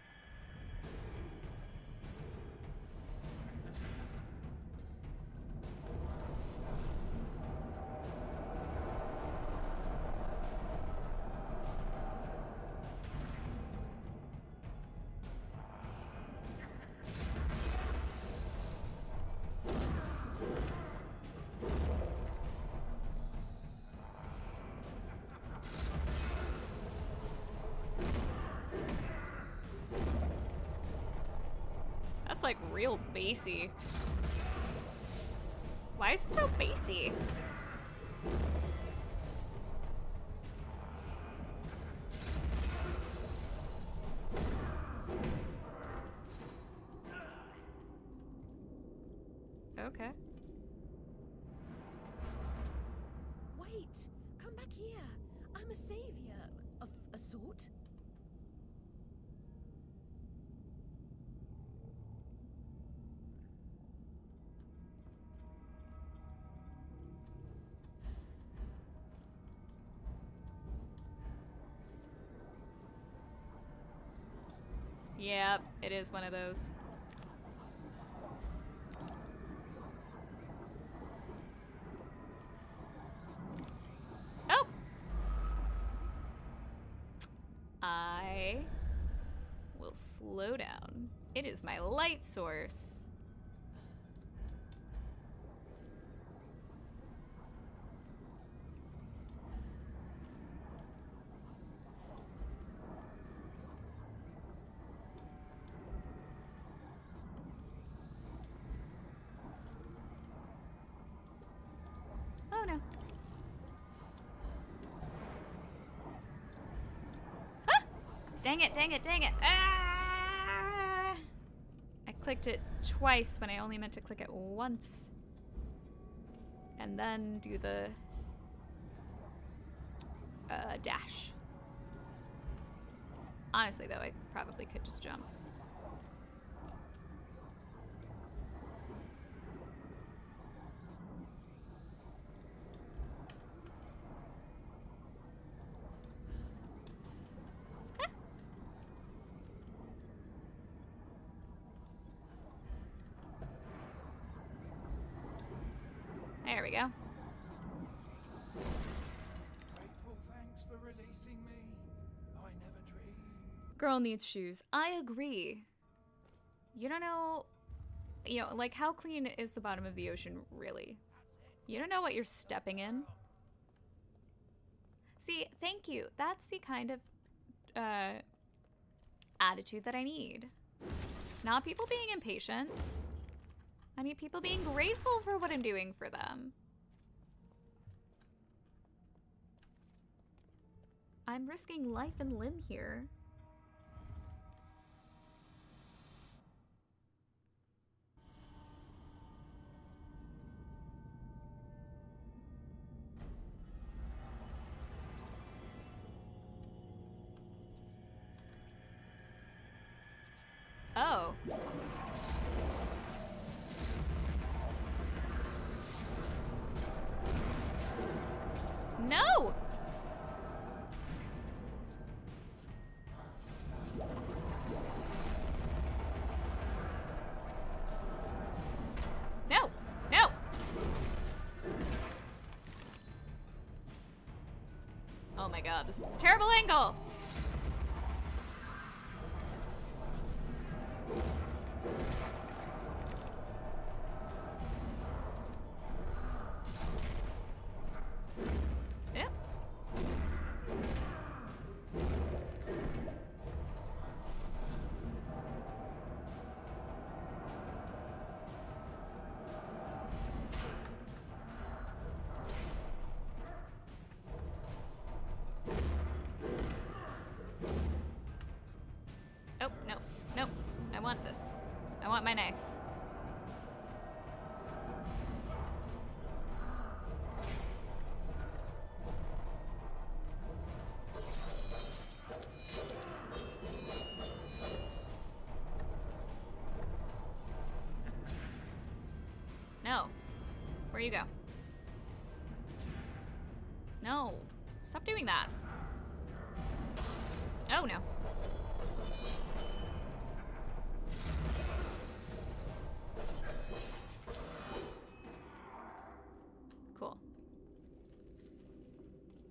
Why is it so bassy? It is one of those. Oh! I will slow down. It is my light source. Oh no. Ah! Dang it, dang it, dang it. Ah! I clicked it twice when I only meant to click it once. And then do the uh, dash. Honestly, though, I probably could just jump. There we go. Grateful thanks for releasing me. I never dreamed. Girl needs shoes. I agree. You don't know, you know, like how clean is the bottom of the ocean really? You don't know what you're stepping in. See, thank you. That's the kind of uh, attitude that I need. Not people being impatient. I need people being grateful for what I'm doing for them. I'm risking life and limb here. Oh my god, this is a terrible angle!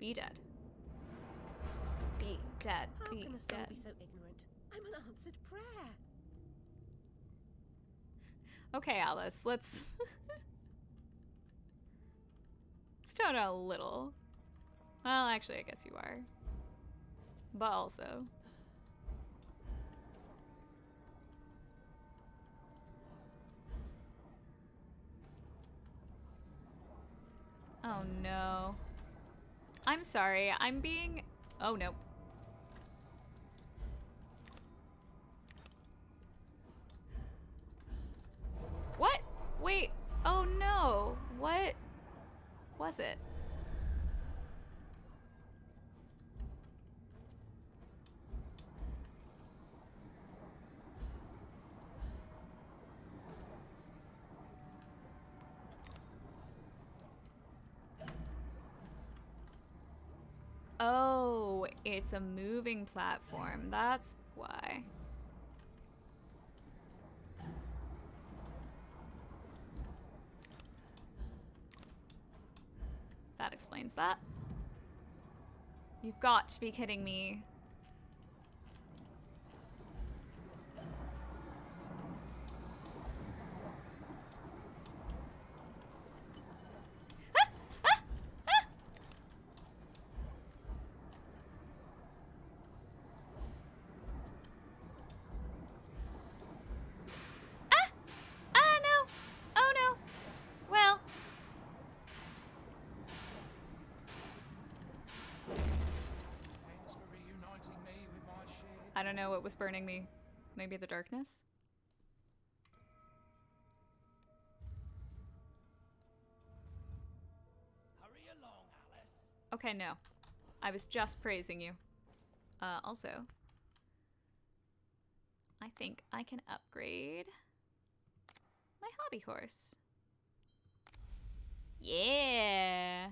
Be dead. Be dead. How be can a soul dead. be so ignorant? I'm an answered prayer. Okay, Alice, let's let's tone it a little. Well, actually, I guess you are. But also. Oh no. I'm sorry. I'm being. Oh no. What? Wait. Oh no. What was it? Oh, it's a moving platform. That's why. That explains that. You've got to be kidding me. Ah, no. Oh, no. Well. Thanks for reuniting me with my shared. I don't know what was burning me. Maybe the darkness? Hurry along, Alice. Okay, no. I was just praising you. Uh, also, I think I can upgrade my hobby horse. Yeah.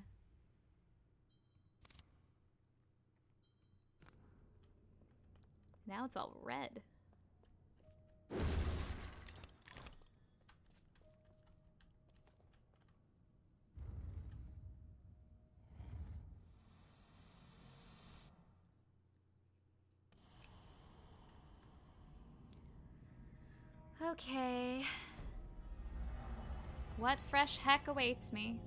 Now it's all red. Okay. What fresh heck awaits me?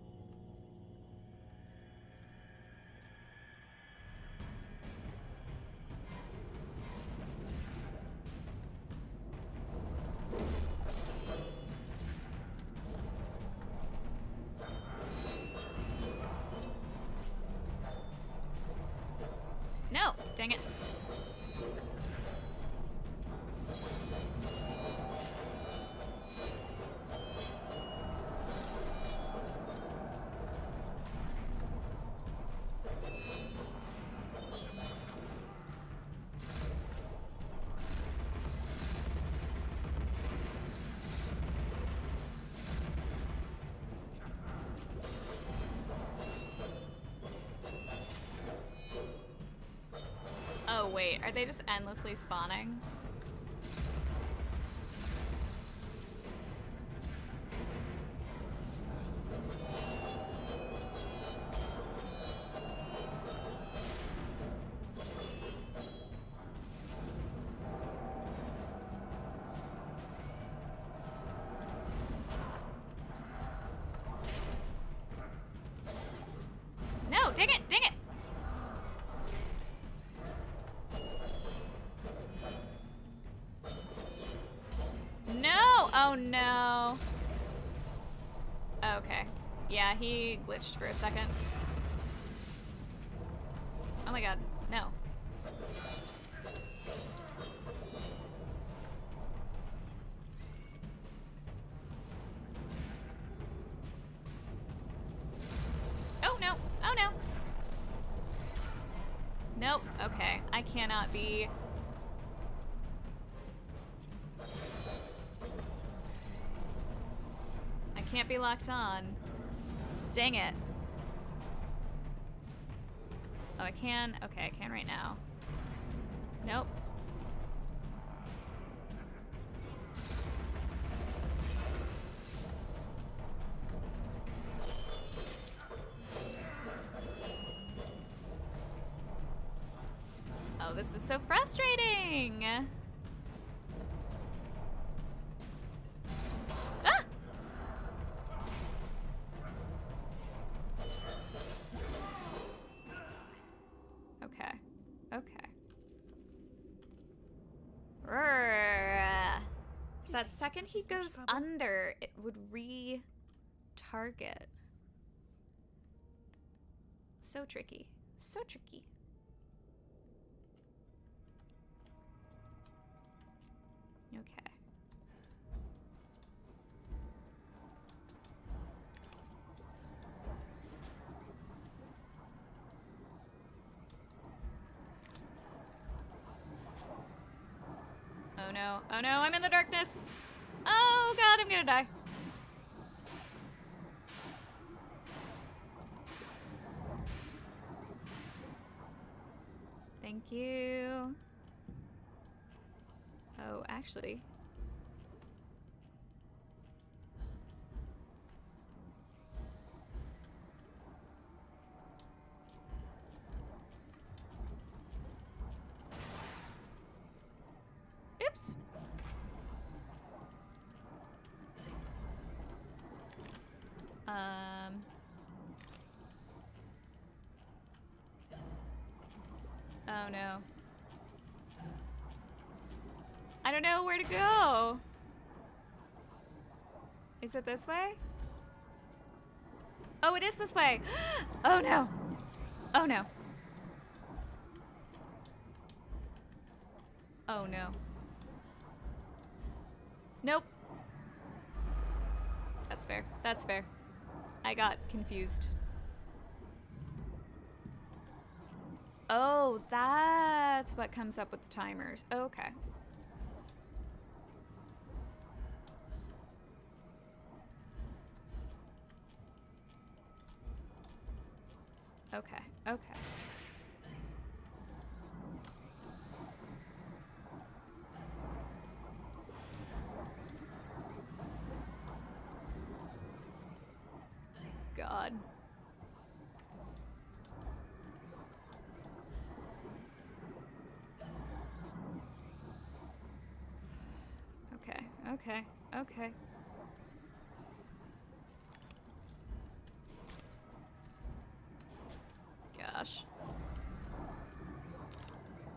Spawning? Yeah, he glitched for a second. Oh my god, no. Oh no! Oh no! Nope. Okay. I cannot be. I can't be locked on. Dang it. Oh, I can? Okay, I can right now. Nope. Oh, this is so frustrating! That second he goes under, it would re-target. So tricky. So tricky. Know where to go. Is it this way? Oh, it is this way. Oh no. Oh no. Oh no. Nope. That's fair. That's fair. I got confused. Oh, that's what comes up with the timers. Okay. Okay, okay. God. Okay, okay, okay. Gosh.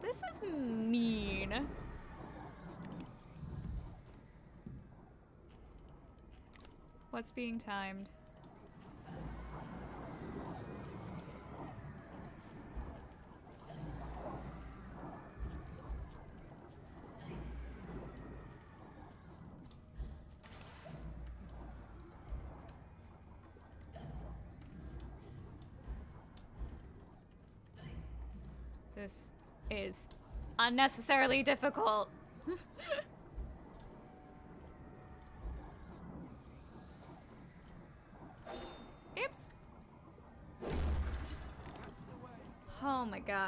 This is mean. What's being timed? This is unnecessarily difficult.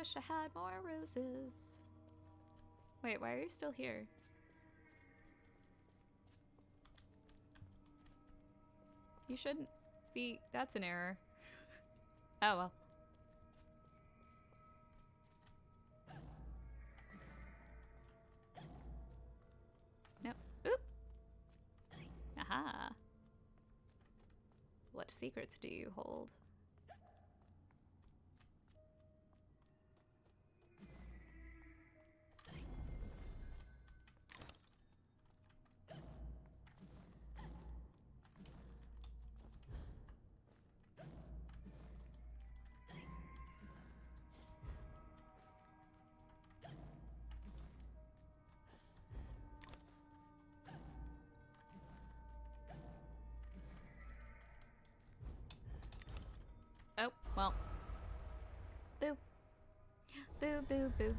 wish I had more roses. Wait, why are you still here? You shouldn't be. That's an error. Oh well. Nope. Oop. Aha. What secrets do you hold? Well. Boo. Boo, boo, boo.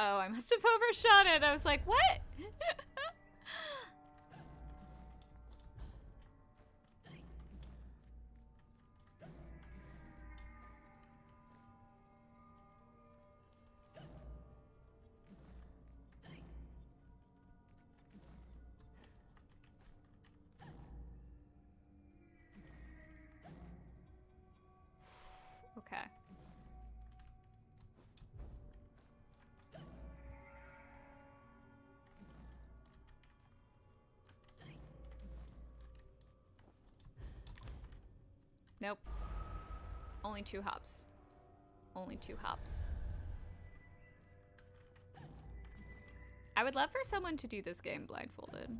Oh, I must have overshot it. I was like, what? Only two hops. Only two hops. I would love for someone to do this game blindfolded.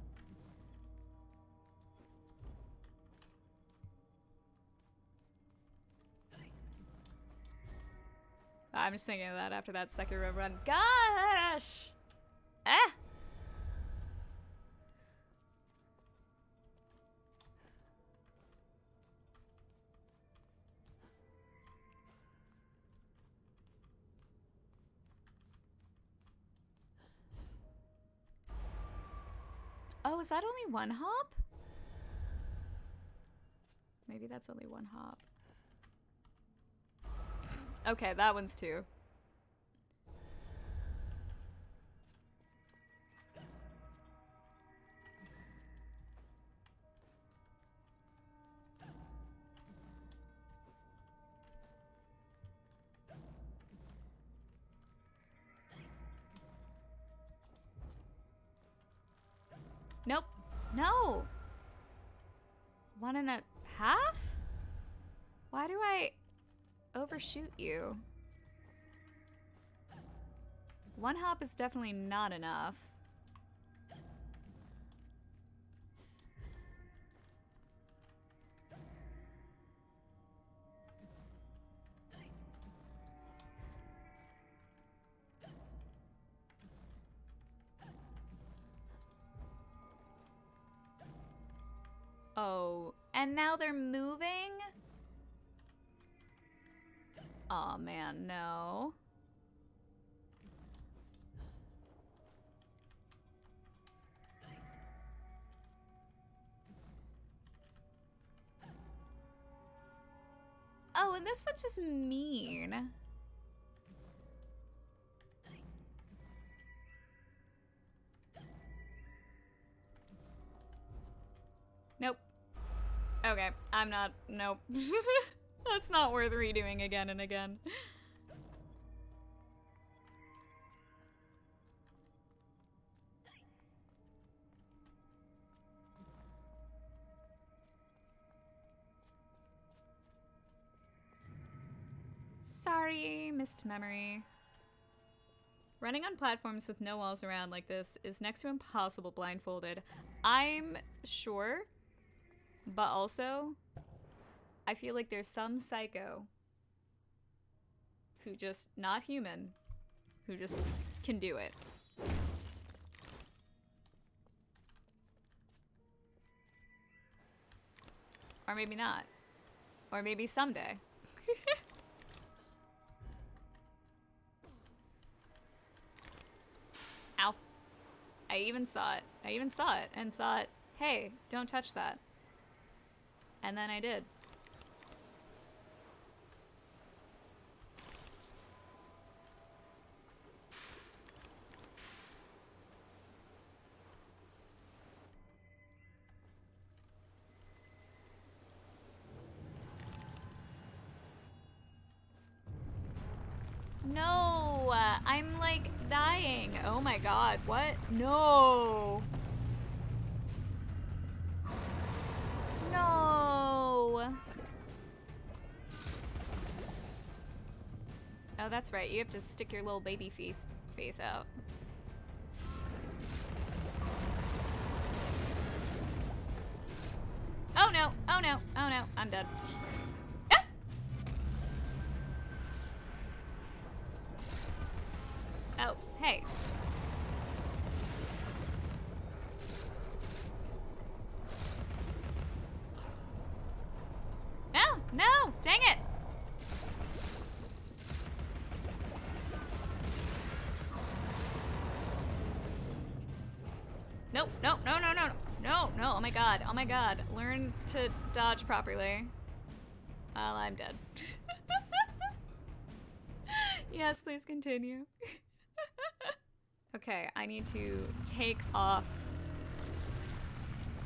I'm just thinking of that after that second run. Gosh! Ah! Is that only one hop? Maybe that's only one hop. Okay, that one's two. And a half? Why do I overshoot you? One hop is definitely not enough. Now they're moving? oh, man, no. Oh, and this one's just mean. Okay, I'm not. Nope. That's not worth redoing again and again. Sorry, missed memory. Running on platforms with no walls around like this is next to impossible blindfolded. I'm sure, but also, I feel like there's some psycho who just, not human, who just can do it. Or maybe not. Or maybe someday. Ow. I even saw it. I even saw it and thought, hey, don't touch that. And then I did. No, uh, I'm like dying. Oh my god, what? No. No. Oh, that's right. You have to stick your little baby face face out. Oh no! Oh no! Oh no! I'm dead. Ah! Oh, hey. No, no, dang it. Nope, nope, no, no, no, no, no, no, oh my god, oh my god. Learn to dodge properly. Well, I'm dead. yes, please continue. Okay, I need to take off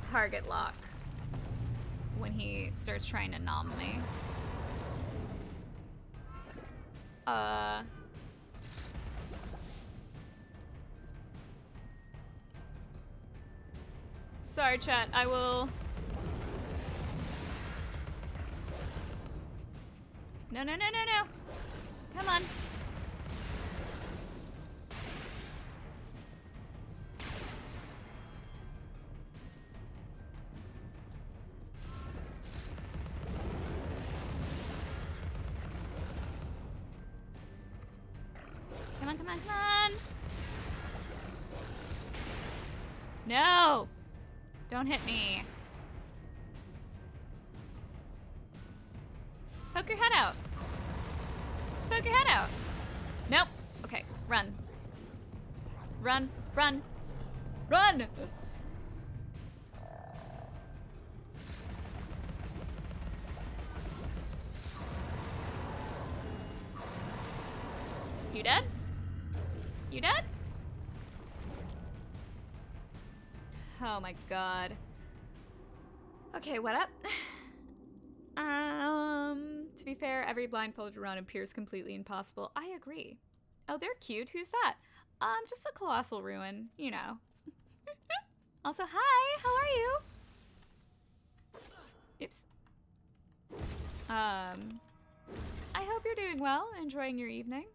target lock when he starts trying to nom me. Uh. Sorry, chat. I will. No, no, no, no, no. Come on. Oh my god. Okay, what up? Um, to be fair, every blindfolded run appears completely impossible. I agree. Oh, they're cute. Who's that? Um, just a colossal ruin, you know. also, hi, how are you? Oops. Um, I hope you're doing well, enjoying your evening.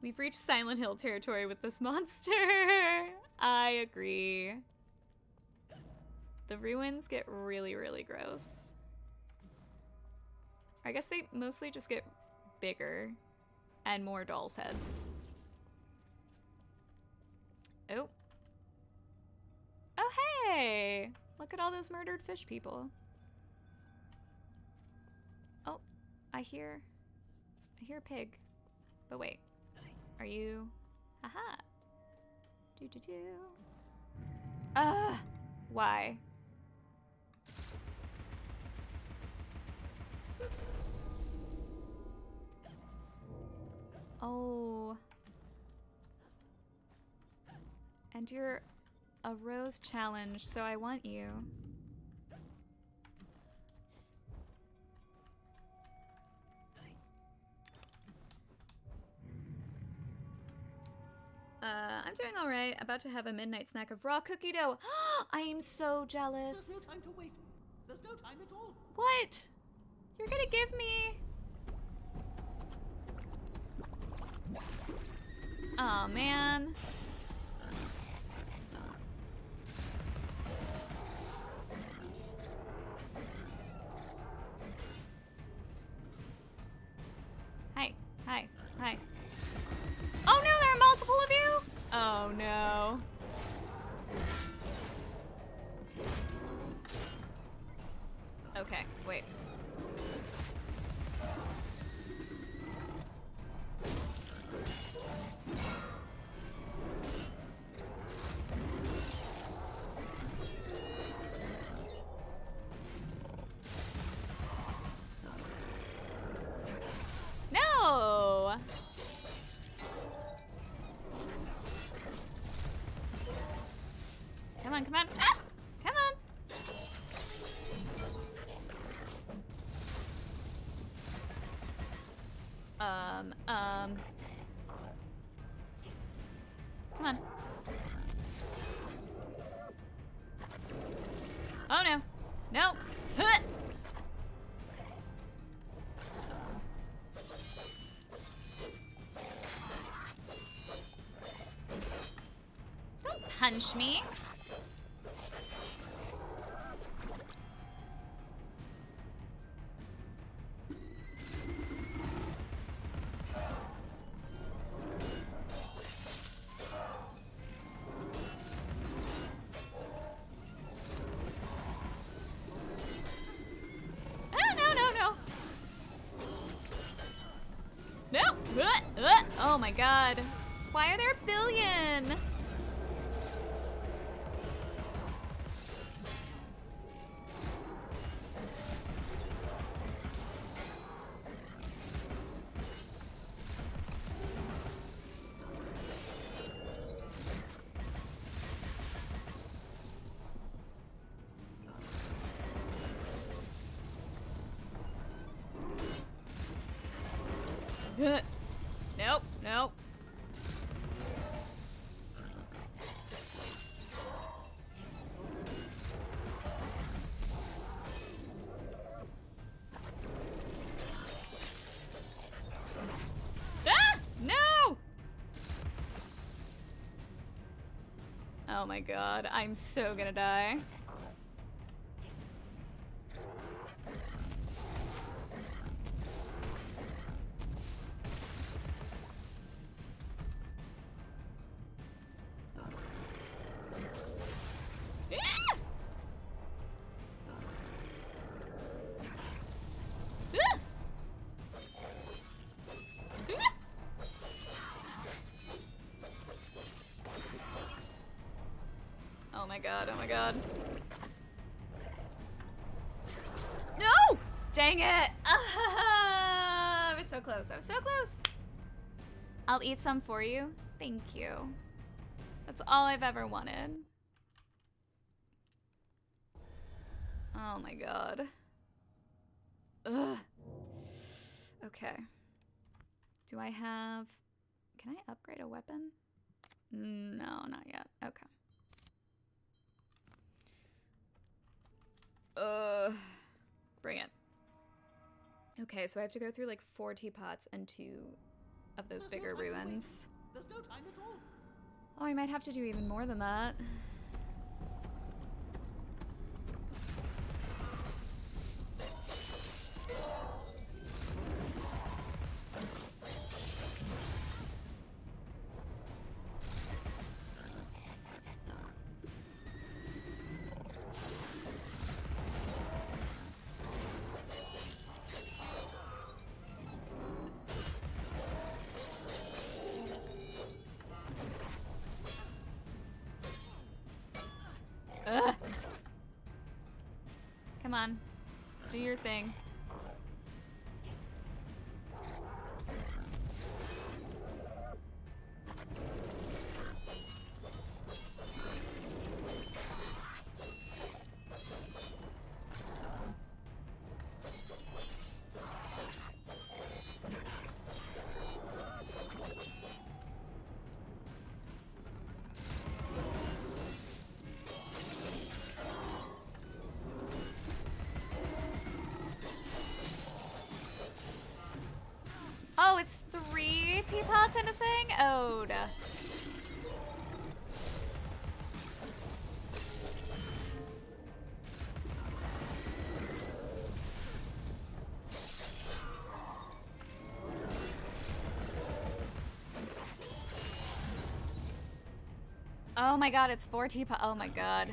We've reached Silent Hill territory with this monster. I agree. The ruins get really, really gross. I guess they mostly just get bigger and more doll's heads. Oh. Oh, hey! Look at all those murdered fish people. Oh, I hear... I hear a pig. But wait. Are you... Haha. Do do do. Ah! Why? Oh. And you're a rose challenge, so I want you. Uh, I'm doing alright. About to have a midnight snack of raw cookie dough. I am so jealous. There's no time to waste. There's no time at all. What? You're gonna give me... Oh man. Hi, hi, hi. Oh no, there are multiple of you? Oh no. Okay, wait. Oh my god. Why are there a billion? My god, I'm so gonna die. God, oh my god. No! Dang it! I was so close, I was so close! I'll eat some for you. Thank you. That's all I've ever wanted. Oh my god. Ugh. Okay. Do I have. Can I upgrade a weapon? No, so I have to go through like four teapots and two of those bigger ruins. There's no time at all. Oh, I might have to do even more than that. Three teapots and a thing? Oh. Oh my god, it's four teapot. Oh my god.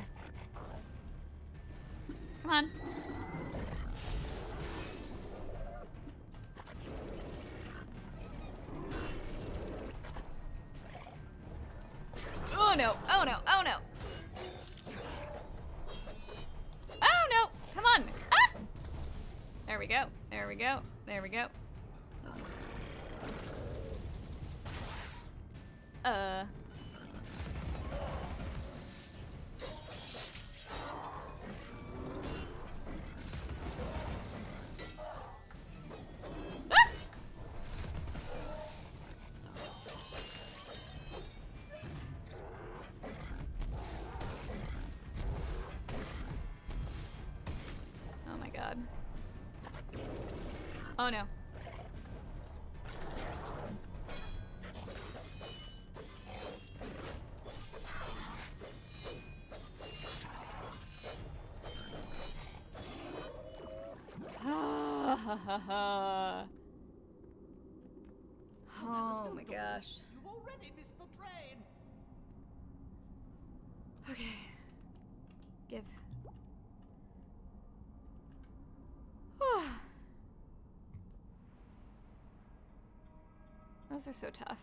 Oh no. oh my gosh. You've already missed the train. Okay. Give. Whew. Those are so tough.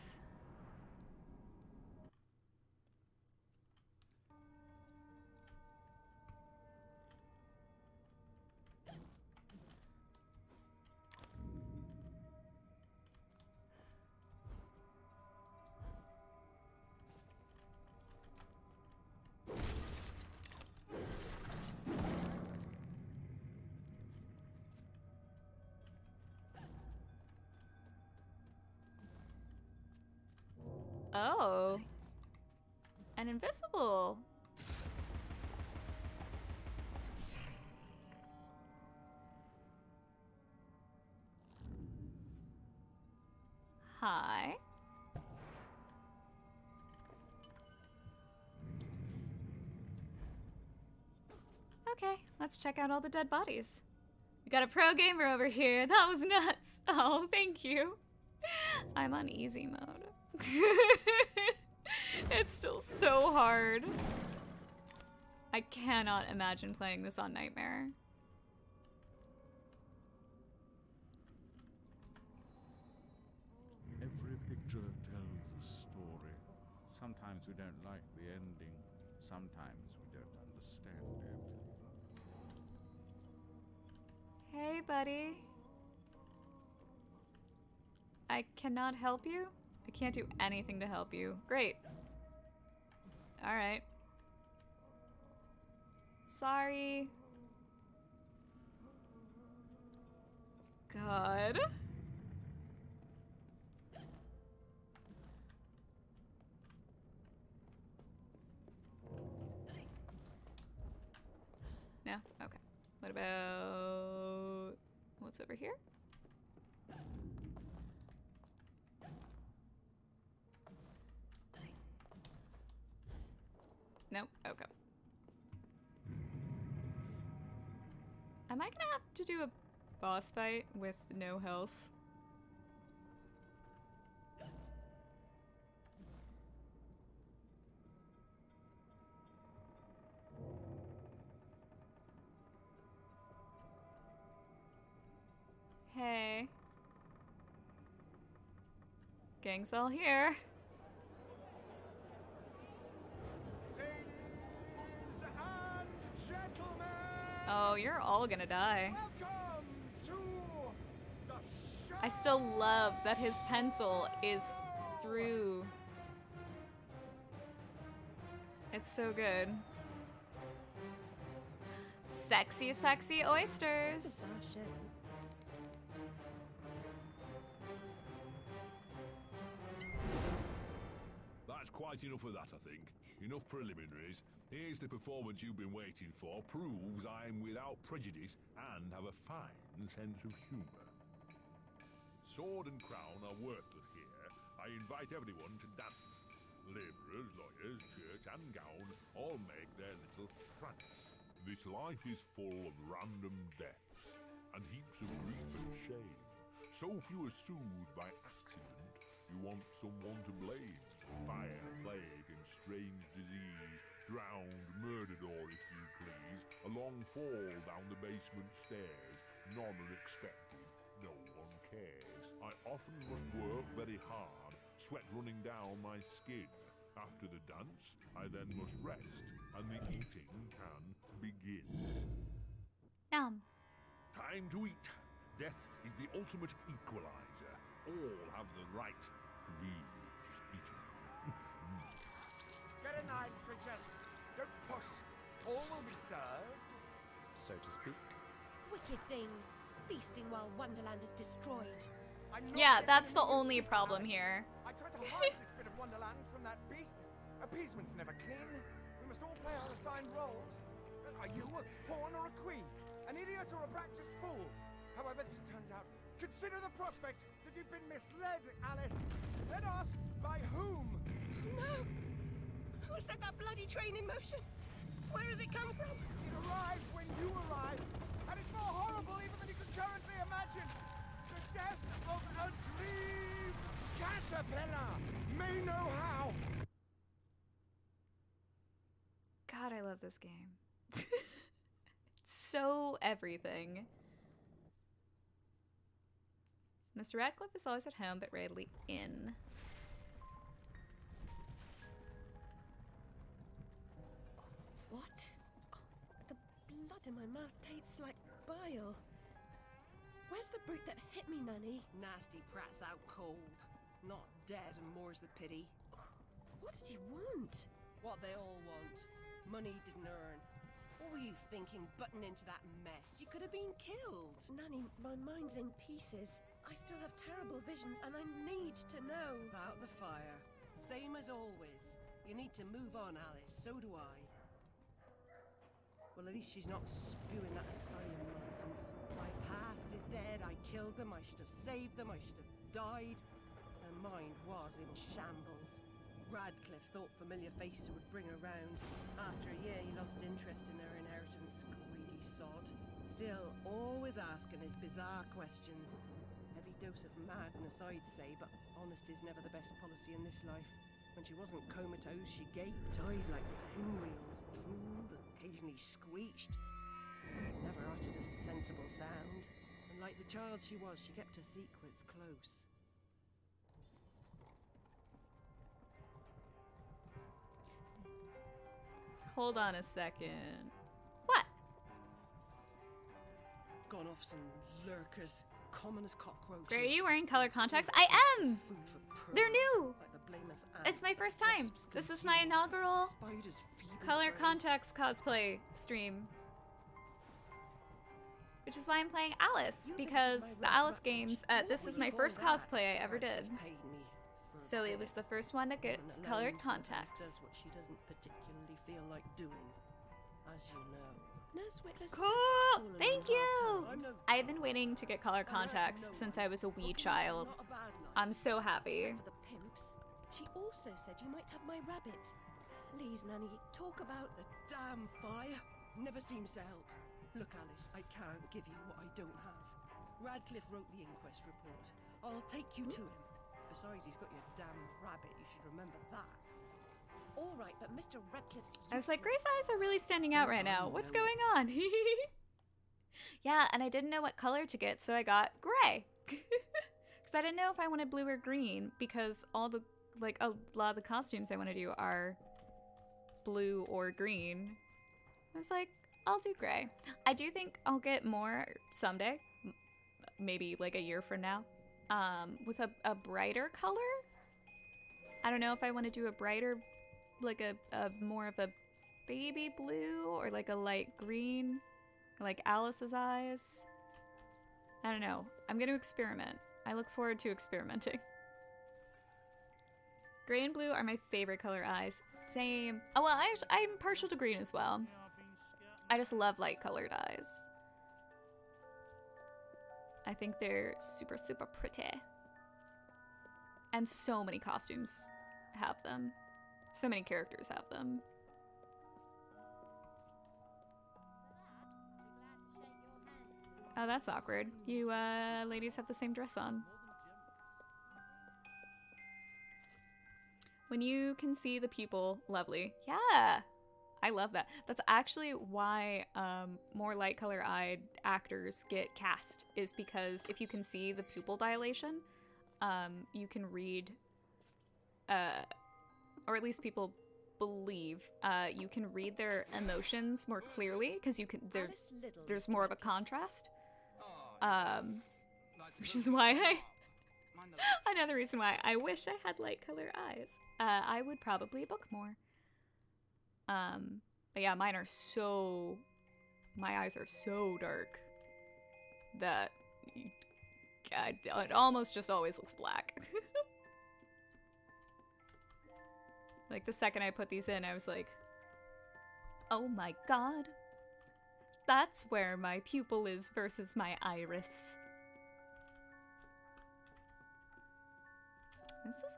Let's check out all the dead bodies. We got a pro gamer over here. That was nuts. Oh, thank you. I'm on easy mode. it's still so hard. I cannot imagine playing this on Nightmare. Every picture tells a story. Sometimes we don't like the ending. Sometimes we don't understand it. Hey, buddy. I cannot help you? I can't do anything to help you. Great. Alright. Sorry. God. No? Okay. What about... What's over here? Nope. Okay. Am I gonna have to do a boss fight with no health? Hey. Gang's all here. Oh, you're all gonna die. I still love that his pencil is through. It's so good. Sexy, sexy oysters. Oh, That's quite enough of that, I think. Enough preliminaries. Here's the performance you've been waiting for. Proves I'm without prejudice and have a fine sense of humour. sword and crown are worthless here, I invite everyone to dance. Labourers, lawyers, church, and gown all make their little prance. This life is full of random deaths and heaps of grief and shame. So few are soothed by accident, you want someone to blame. Fire, plague, and strange disease, drowned, murdered, or if you please, a long fall down the basement stairs. None are expected, no one cares. I often must work very hard, sweat running down my skin. After the dance, I then must rest, and the eating can begin. Yum. Time to eat. Death is the ultimate equalizer. All have the right to be Get a knife, creatures. Don't push. All will be served, so to speak. Wicked thing. Feasting while Wonderland is destroyed. Yeah, that's the only problem out here. I tried to hide this bit of Wonderland from that beast. Appeasement's never clean. We must all play our assigned roles. Are you a pawn or a queen? An idiot or a practiced fool? However this turns out, consider the prospect that you've been misled, Alice. Then ask, by whom? No! Who set that bloody train in motion? Where has it come from? It arrived when you arrived, and it's more horrible even than you can currently imagine. The death of a dream caterpillar may know how. God, I love this game. it's so everything. Mr. Radcliffe is always at home, but rarely in. In my mouth tastes like bile. Where's the brute that hit me, Nanny? Nasty prat's out cold. Not dead, and more's the pity. What did he want? What they all want. Money he didn't earn. What were you thinking, butting into that mess? You could have been killed. Nanny, my mind's in pieces. I still have terrible visions, and I need to know. About the fire. Same as always. You need to move on, Alice. So do I. Well, at least she's not spewing that asylum nonsense. My past is dead. I killed them. I should have saved them. I should have died. Her mind was in shambles. Radcliffe thought familiar faces would bring her round. After a year, he lost interest in her inheritance, greedy sod. Still, always asking his bizarre questions. Heavy dose of madness, I'd say, but honesty's never the best policy in this life. When she wasn't comatose, she gaped, eyes like pinwheels, drooled, occasionally squeaked. Never uttered a sensible sound. And like the child she was, she kept her secrets close. Hold on a second. What? Gone off some lurkers, common as cockroaches. Gray, are you wearing color contacts? I am! They're new! Like the It's my first time. This is my inaugural color contacts cosplay stream. Which is why I'm playing Alice, because the Alice games, uh, this is my first cosplay I ever did. So it was the first one that gets colored contacts. What she doesn't particularly feel like doing, as you know. Nurse Witless Cool! Thank you! I've been waiting to get color contacts since I was a wee child. I'm so happy. For the pimps. She also said you might have my rabbit. Please, Nanny, talk about the Damn fire! Never seems to help. Look, Alice, I can't give you what I don't have. Radcliffe wrote the inquest report. I'll take you to him. Besides, he's got your damn rabbit. You should remember that. All right, but Mr. Radcliffe's. I was like, Gray's eyes are really standing out right now. What's going on? yeah, and I didn't know what color to get, so I got gray. Because I didn't know if I wanted blue or green, because all the, like, a lot of the costumes I want to do are blue or green. I was like, I'll do gray. I do think I'll get more someday, maybe like a year from now, um, with a, a brighter color. I don't know if I want to do a brighter, like a, a more of a baby blue or like a light green, like Alice's eyes. I don't know. I'm going to experiment. I look forward to experimenting. Gray and blue are my favorite color eyes. Same. Oh, well, I, I'm partial to green as well. I just love light colored eyes. I think they're super, super pretty. And so many costumes have them. So many characters have them. Oh, that's awkward. You, uh, ladies have the same dress on. When you can see the pupil, lovely. Yeah, I love that. That's actually why um, more light color eyed actors get cast, is because if you can see the pupil dilation, um, you can read, uh, or at least people believe, uh, you can read their emotions more clearly because you can. There, there's more of a contrast. Um, which is why I. Another reason why I wish I had light color eyes. Uh, I would probably book more. Um, but yeah, mine are so. My eyes are so dark that it almost just always looks black. like the second I put these in, I was like, oh my god. That's where my pupil is versus my iris.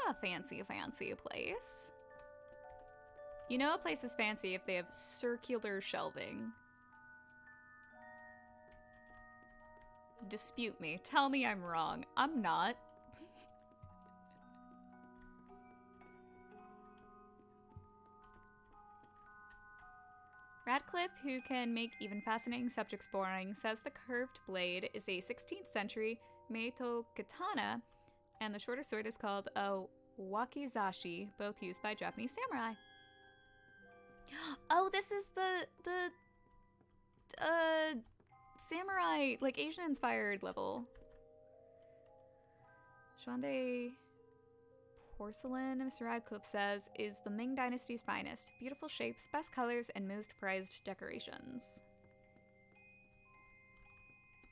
A fancy, fancy place. You know a place is fancy if they have circular shelving. Dispute me. Tell me I'm wrong. I'm not. Radcliffe, who can make even fascinating subjects boring, says the curved blade is a 16th century Meito katana, and the shorter sword is called a wakizashi, both used by Japanese samurai. Oh, this is the the uh samurai like Asian inspired level. Xuande porcelain, Mr. Radcliffe says, is the Ming Dynasty's finest. Beautiful shapes, best colors, and most prized decorations.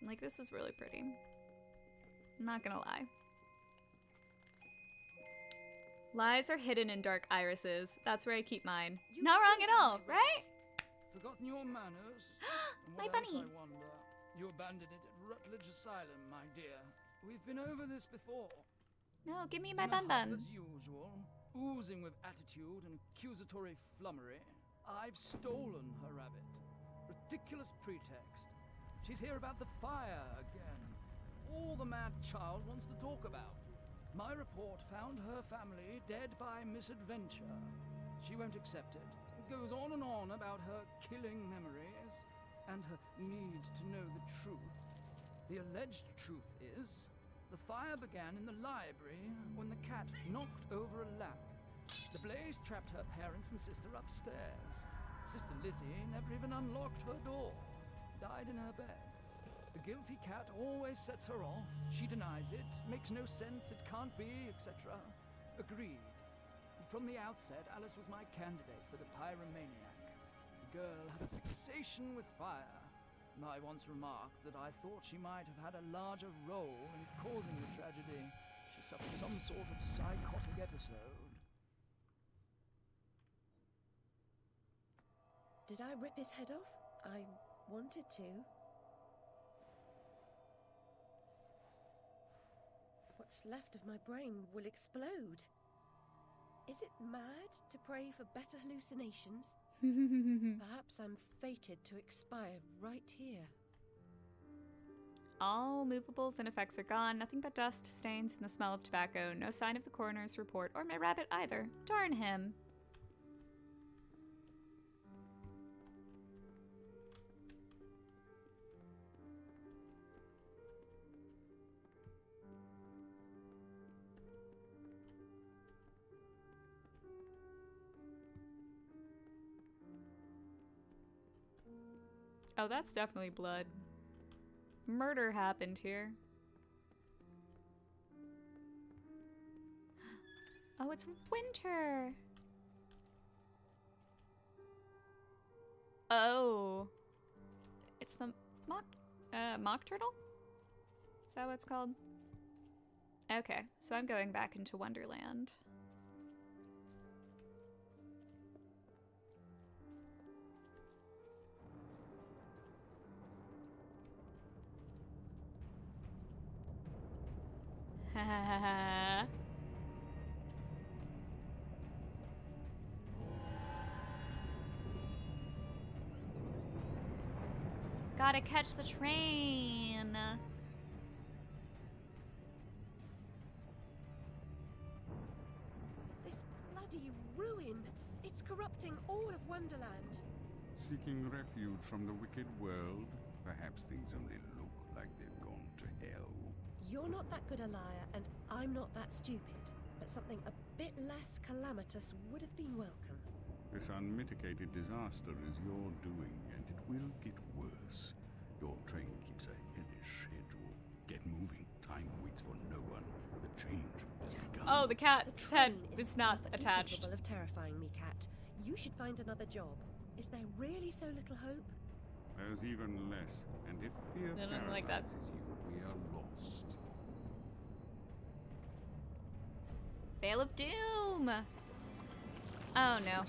Like, this is really pretty. I'm not gonna lie. Lies are hidden in dark irises. That's where I keep mine. Not wrong at all, right? Forgotten your manners? My bunny. You abandoned it at Rutledge Asylum, my dear. We've been over this before. No, give me my bun bun. As usual, oozing with attitude and accusatory flummery, I've stolen her rabbit. Ridiculous pretext. She's here about the fire again. All the mad child wants to talk about. My report found her family dead by misadventure. She won't accept it. It goes on and on about her killing memories and her need to know the truth. The alleged truth is the fire began in the library when the cat knocked over a lamp. The blaze trapped her parents and sister upstairs. Sister Lizzie never even unlocked her door, died in her bed. The guilty cat always sets her off. She denies it, makes no sense, it can't be, etc. Agreed. From the outset, Alice was my candidate for the pyromaniac. The girl had a fixation with fire. I once remarked that I thought she might have had a larger role in causing the tragedy. She suffered some sort of psychotic episode. Did I rip his head off? I wanted to. What's left of my brain will explode. Is it mad to pray for better hallucinations? Perhaps I'm fated to expire right here. All movables and effects are gone. Nothing but dust, stains, and the smell of tobacco. No sign of the coroner's report or my rabbit either. Darn him. Oh, that's definitely blood. Murder happened here. Oh, it's winter. Oh. It's the mock uh mock turtle? Is that what it's called? Okay, so I'm going back into Wonderland. Gotta catch the train. This bloody ruin! It's corrupting all of Wonderland. Seeking refuge from the wicked world? Perhaps things only look like they've gone to hell. You're not that good a liar, and I'm not that stupid. But something a bit less calamitous would have been welcome. This unmitigated disaster is your doing, and it will get worse. Your train keeps a hellish schedule. Get moving. Time waits for no one. The change has begun. Oh, the cat's head train is not perfectly attached. Capable of terrifying me, Cat. You should find another job. Is there really so little hope? There's even less, and if fear No, no, no, like that. you, we are lost. Veil of Doom! Oh no.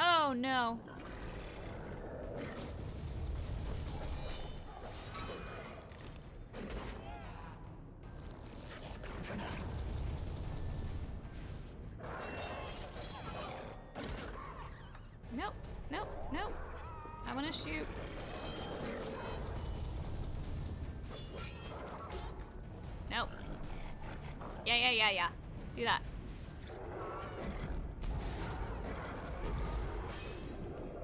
Oh no. Nope, nope, nope. I want to shoot. Do that.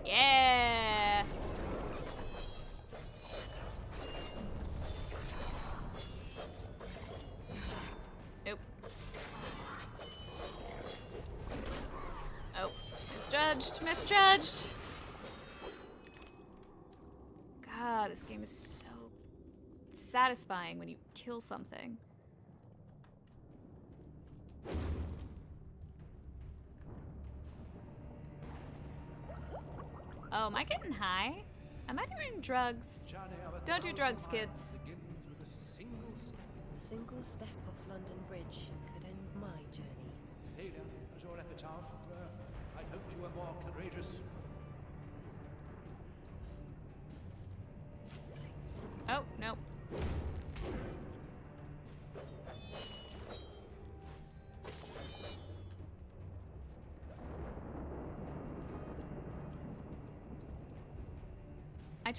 Yeah. Nope. Oh, misjudged, misjudged. God, this game is so satisfying when you kill something. Oh, am I getting high? Am I doing drugs? Don't do drugs, kids. A single step off London Bridge could end my journey. Failure was your epitaph. Uh, I'd hoped you were more courageous. Oh, no.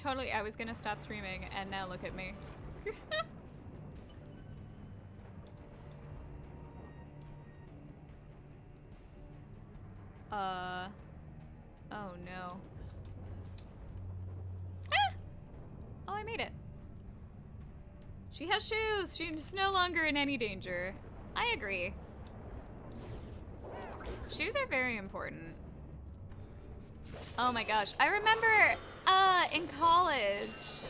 Totally, I was gonna stop streaming and now look at me. uh, oh no. Ah! Oh, I made it. She has shoes. She's no longer in any danger. I agree. Shoes are very important. Oh my gosh. I remember uh, in college,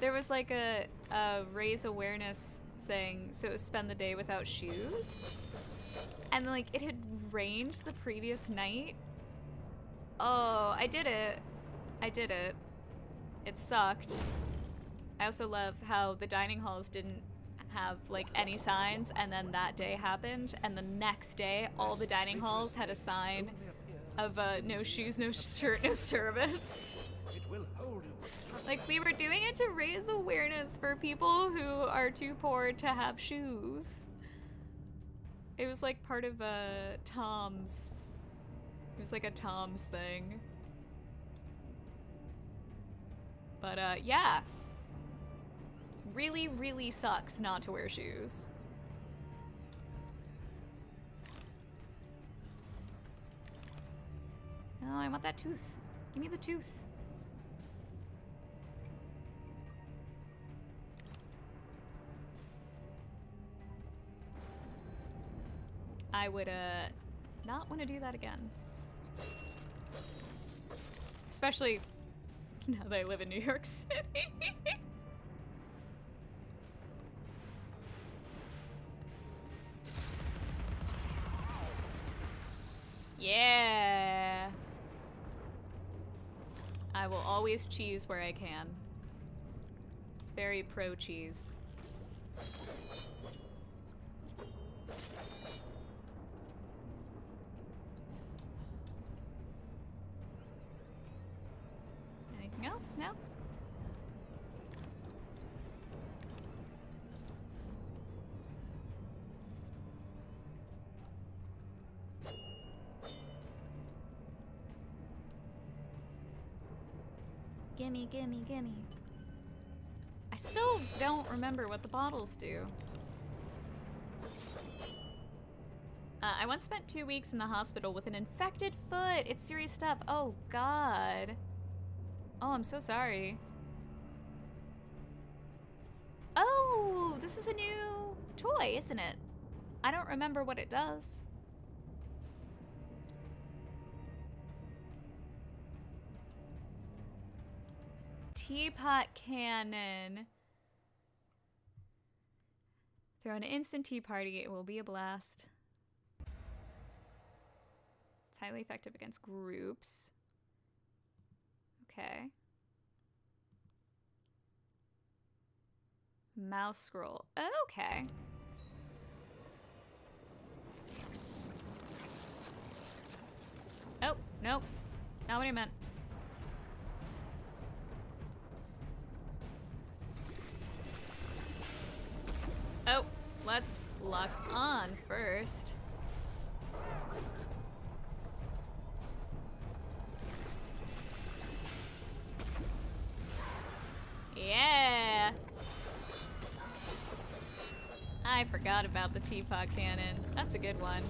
there was like a, a raise awareness thing. So it was spend the day without shoes. And like it had rained the previous night. Oh, I did it. I did it. It sucked. I also love how the dining halls didn't have like any signs and then that day happened and the next day all the dining halls had a sign of uh, no shoes, no shirt, no service. Like we were doing it to raise awareness for people who are too poor to have shoes. It was like part of a Tom's. It was like a Tom's thing. But uh, yeah. Really, really sucks not to wear shoes. Oh, I want that tooth. Give me the tooth. I would uh not want to do that again. Especially now that I live in New York City. yeah. I will always cheese where I can. Very pro cheese. anything else? No? Gimme, gimme, gimme. I still don't remember what the bottles do. Uh, I once spent two weeks in the hospital with an infected foot. It's serious stuff. Oh, God. Oh, I'm so sorry. Oh, this is a new toy, isn't it? I don't remember what it does. Teapot cannon. Throw an instant tea party. It will be a blast. It's highly effective against groups. Okay. Mouse scroll. Okay. Oh, nope. Not what I meant. Oh, let's lock on first. Yeah! I forgot about the teapot cannon. That's a good one.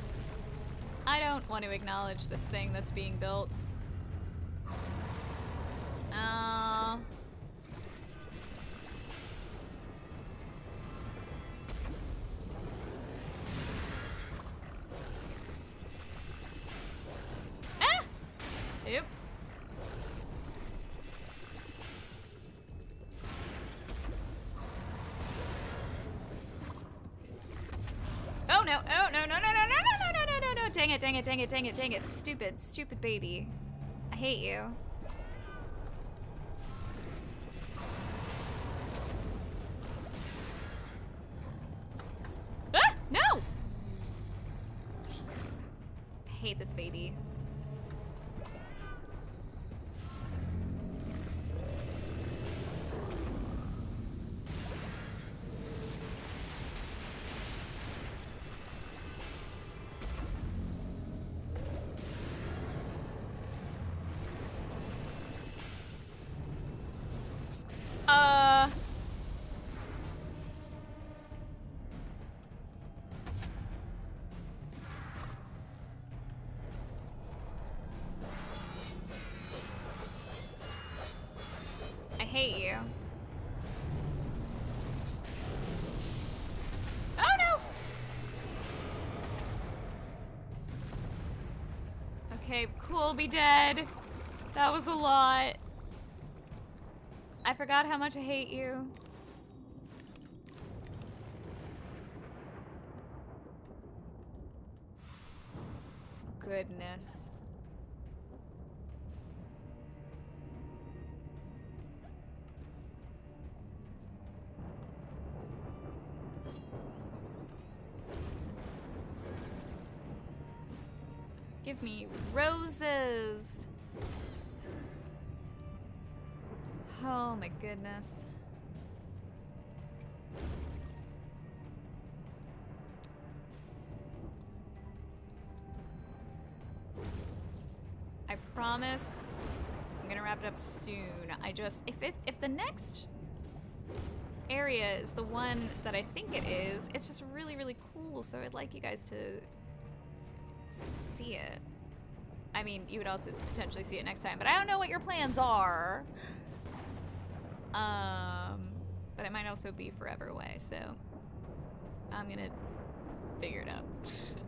I don't want to acknowledge this thing that's being built. Oh. No, oh no, no, no, no, no, no, no, no, no, no, no, dang it, dang it, dang it, dang it, dang it, stupid, stupid baby. I hate you. Cool, be dead. That was a lot. I forgot how much I hate you. Promise I'm gonna wrap it up soon. I just if it if the next area is the one that I think it is, it's just really, really cool, so I'd like you guys to see it. I mean, you would also potentially see it next time, but I don't know what your plans are. Um, but it might also be forever away, so I'm gonna figure it out.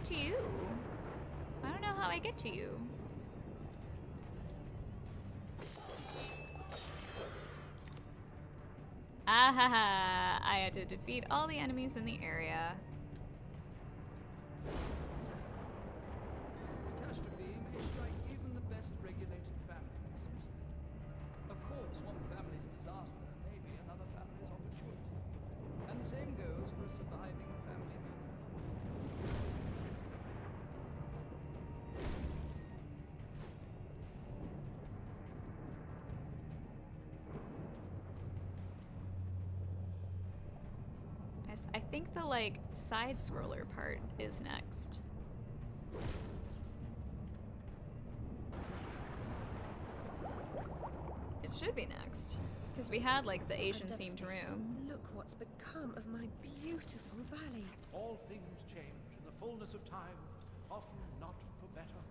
get to you. I don't know how I get to you. Ah ha ha! I had to defeat all the enemies in the area. Side scroller part is next. It should be next. Because we had like the Asian themed room. Look what's become of my beautiful valley. All things change in the fullness of time, often not for better.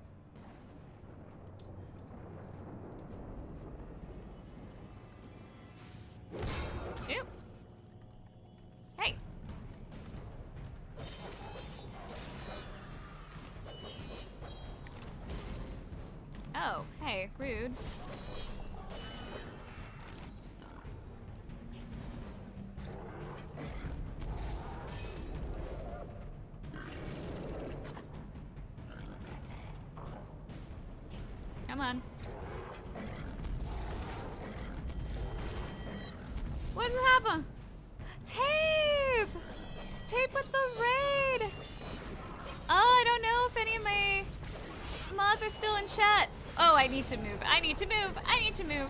I need to move. I need to move. I need to move.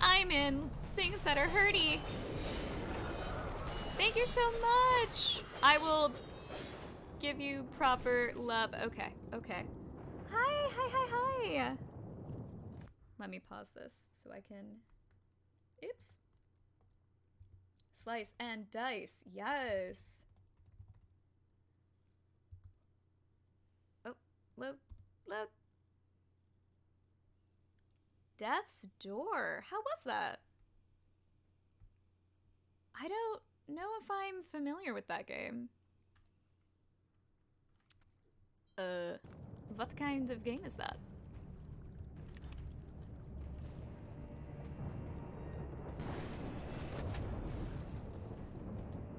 I'm in things that are hurty. Thank you so much. I will give you proper love. Okay, okay. Hi, hi, hi, hi. Let me pause this so I can. Oops. Slice and dice. Yes. Oh, load, load. Death's Door. How was that? I don't know if I'm familiar with that game. Uh, what kind of game is that?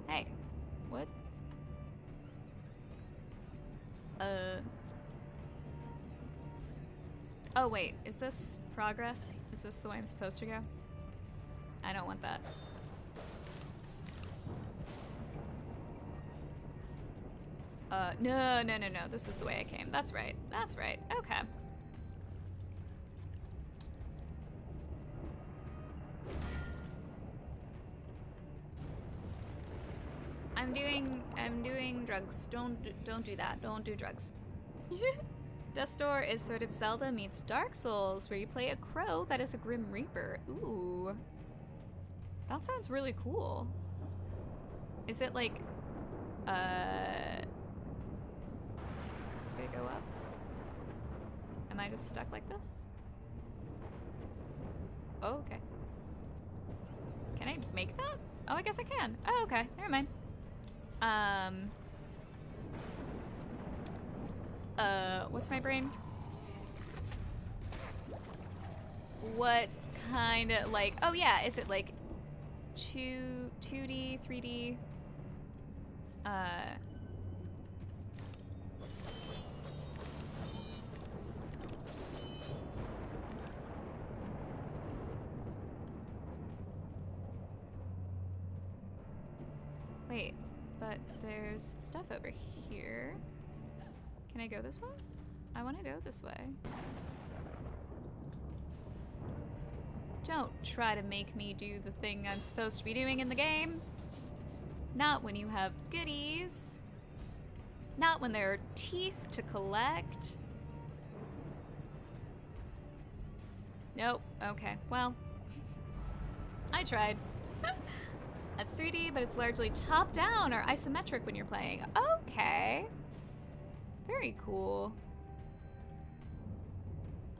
Hey, what? Uh. Oh, wait, is this progress? Is this the way I'm supposed to go? I don't want that. Uh, no, no, no, no. This is the way I came. That's right. That's right. Okay. I'm doing I'm doing drugs. Don't do, don't do that. Don't do drugs. Death's Door is sort of Zelda meets Dark Souls, where you play a crow that is a Grim Reaper. Ooh. That sounds really cool. Is it like uh is this gonna go up? Am I just stuck like this? Oh, okay. Can I make that? Oh, I guess I can. Oh, okay. Never mind. Um. Uh, what's my brain? What kind of like? Oh yeah, is it like two, two D, three D? Uh. Wait, but there's stuff over here. Can I go this way? I want to go this way. Don't try to make me do the thing I'm supposed to be doing in the game. Not when you have goodies. Not when there are teeth to collect. Nope. Okay. Well, I tried. That's 3D, but it's largely top down or isometric when you're playing. Okay. Very cool.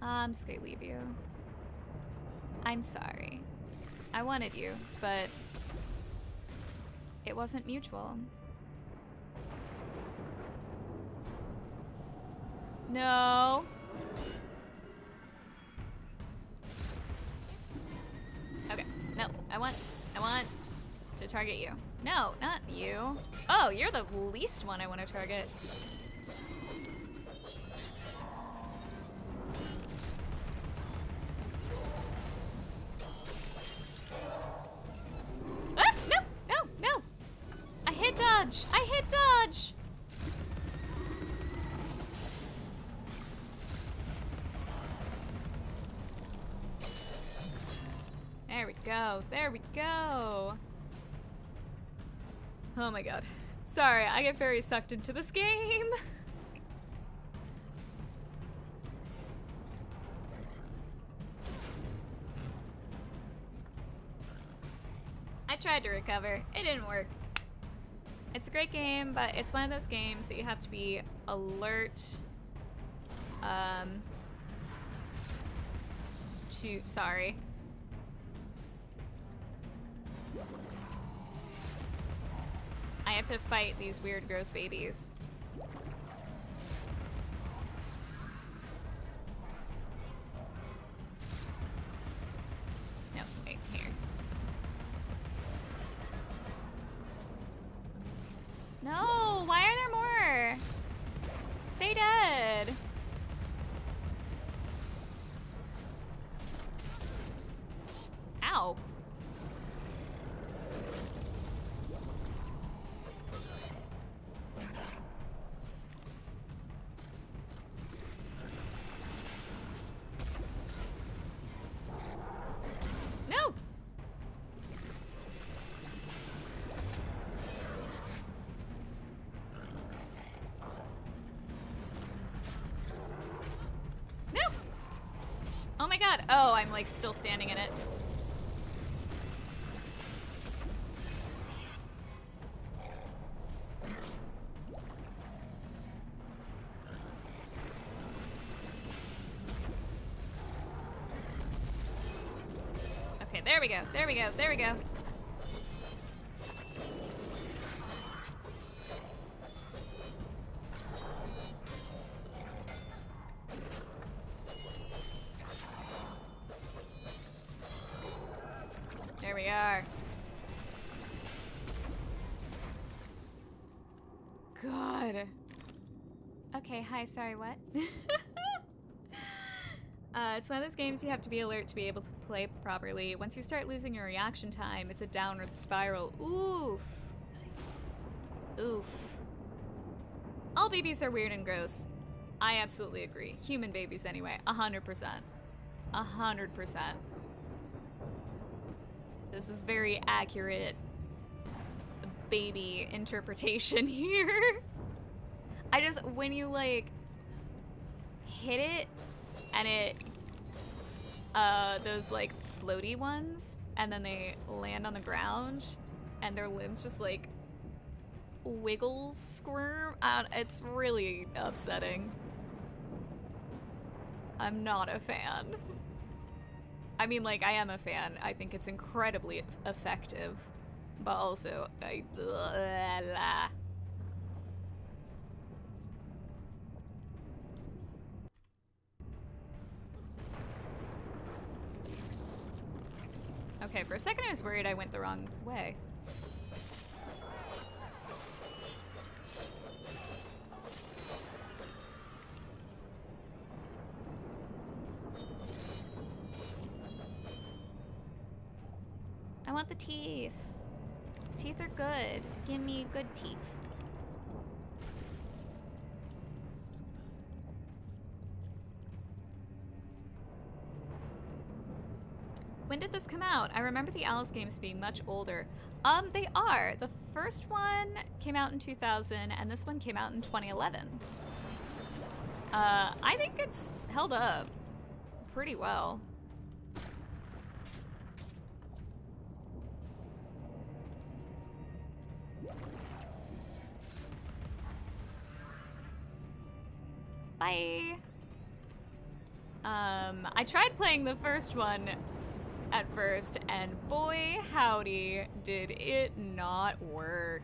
I'm just gonna leave you. I'm sorry. I wanted you, but it wasn't mutual. No. Okay. No, I want I want to target you. No, not you. Oh, you're the least one I want to target. Oh my god. Sorry, I get very sucked into this game. I tried to recover. It didn't work. It's a great game, but it's one of those games that you have to be alert um to sorry. I have to fight these weird gross babies. My god. Oh, I'm like still standing in it. Okay, there we go. There we go. There we go. Sorry, what? Uh, it's one of those games you have to be alert to be able to play properly. Once you start losing your reaction time, it's a downward spiral. Oof. Oof. All babies are weird and gross. I absolutely agree. Human babies, anyway. A hundred percent. A hundred percent. This is very accurate baby interpretation here. I just, when you like hit it and it, uh, those like floaty ones, and then they land on the ground and their limbs just like wiggle, squirm. It's really upsetting. I'm not a fan. I mean, like, I am a fan. I think it's incredibly effective, but also, I. blah. Okay, for a second I was worried I went the wrong way. I want the teeth. Teeth are good. Give me good teeth. When did this come out? I remember the Alice games being much older. Um, they are. The first one came out in 2000, and this one came out in 2011. Uh, I think it's held up pretty well. Bye. Um, I tried playing the first one at first, and boy howdy, did it not work.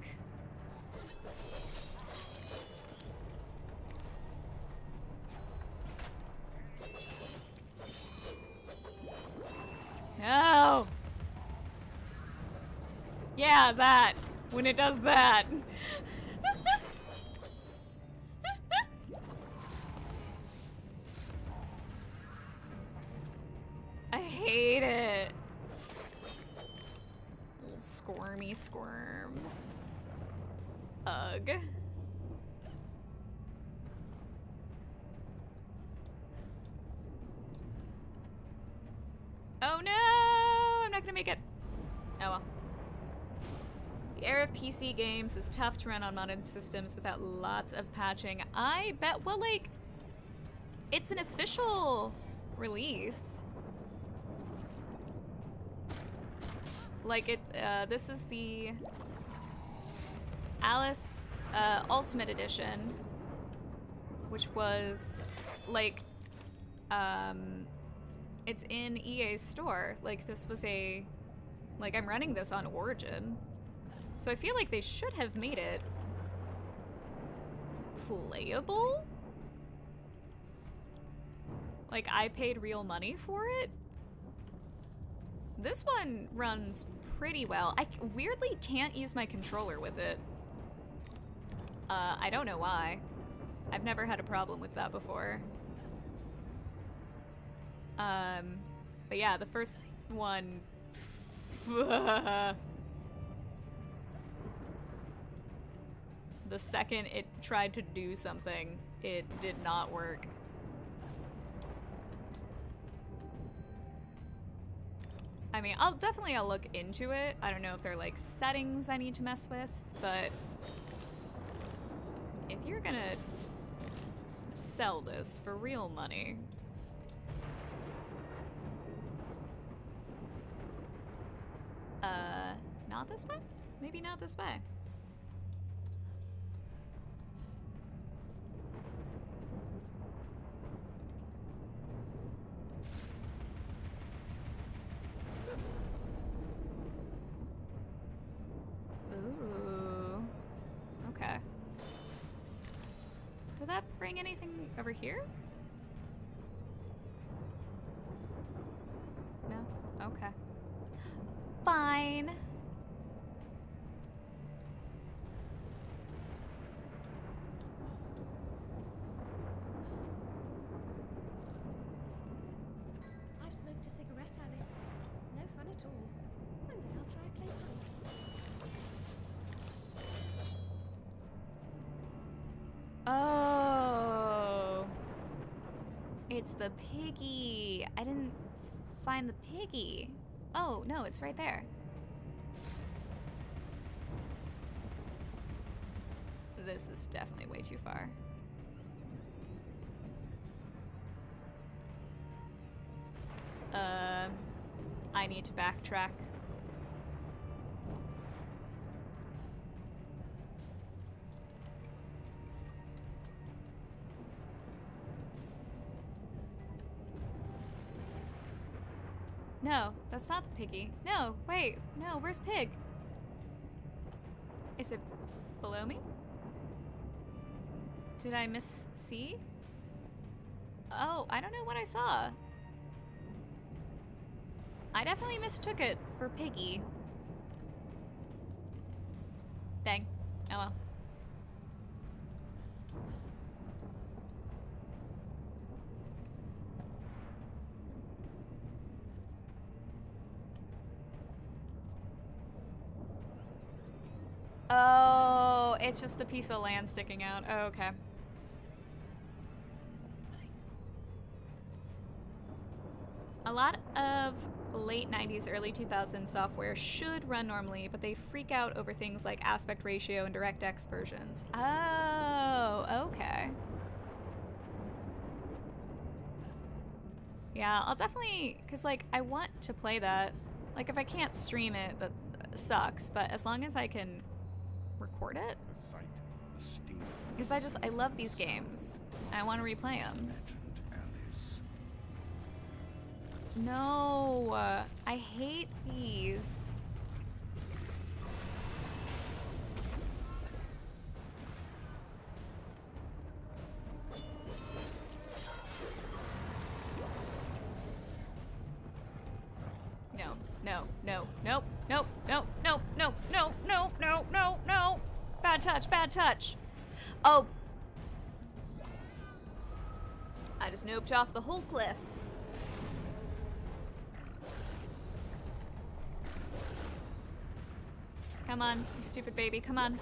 No! Yeah, that. When it does that. Hate it. Little squirmy squirms. Ugh. Oh no! I'm not gonna make it. Oh well. The era of PC games is tough to run on modern systems without lots of patching. I bet, well, like, it's an official release. Like, it, uh, this is the Alice uh, Ultimate Edition, which was, like, um, it's in EA's store. Like, this was a, like, I'm running this on Origin. So I feel like they should have made it playable? Like, I paid real money for it? This one runs pretty well. I weirdly can't use my controller with it. Uh, I don't know why. I've never had a problem with that before. Um, but yeah, the first one. the second it tried to do something, it did not work. I mean, I'll definitely I'll look into it. I don't know if there are like settings I need to mess with, but if you're gonna sell this for real money, uh, not this way? Maybe not this way. Ooh. Okay. Did that bring anything over here? No? Okay. Fine. It's the piggy. I didn't find the piggy. Oh, no, it's right there. This is definitely way too far. Uh, I need to backtrack. That's not the piggy. No, wait, no, where's Pig? Is it below me? Did I miss see? Oh, I don't know what I saw. I definitely mistook it for Piggy. Dang. Oh well. Oh, it's just a piece of land sticking out. Oh, okay. A lot of late 90s, early 2000s software should run normally, but they freak out over things like aspect ratio and DirectX versions. Oh, okay. Yeah, I'll definitely, because, like, I want to play that. Like, if I can't stream it, that sucks, but as long as I can record it. Because I just, I love these games. I want to replay them. No, I hate these. Noped off the whole cliff. Come on, you stupid baby, come on.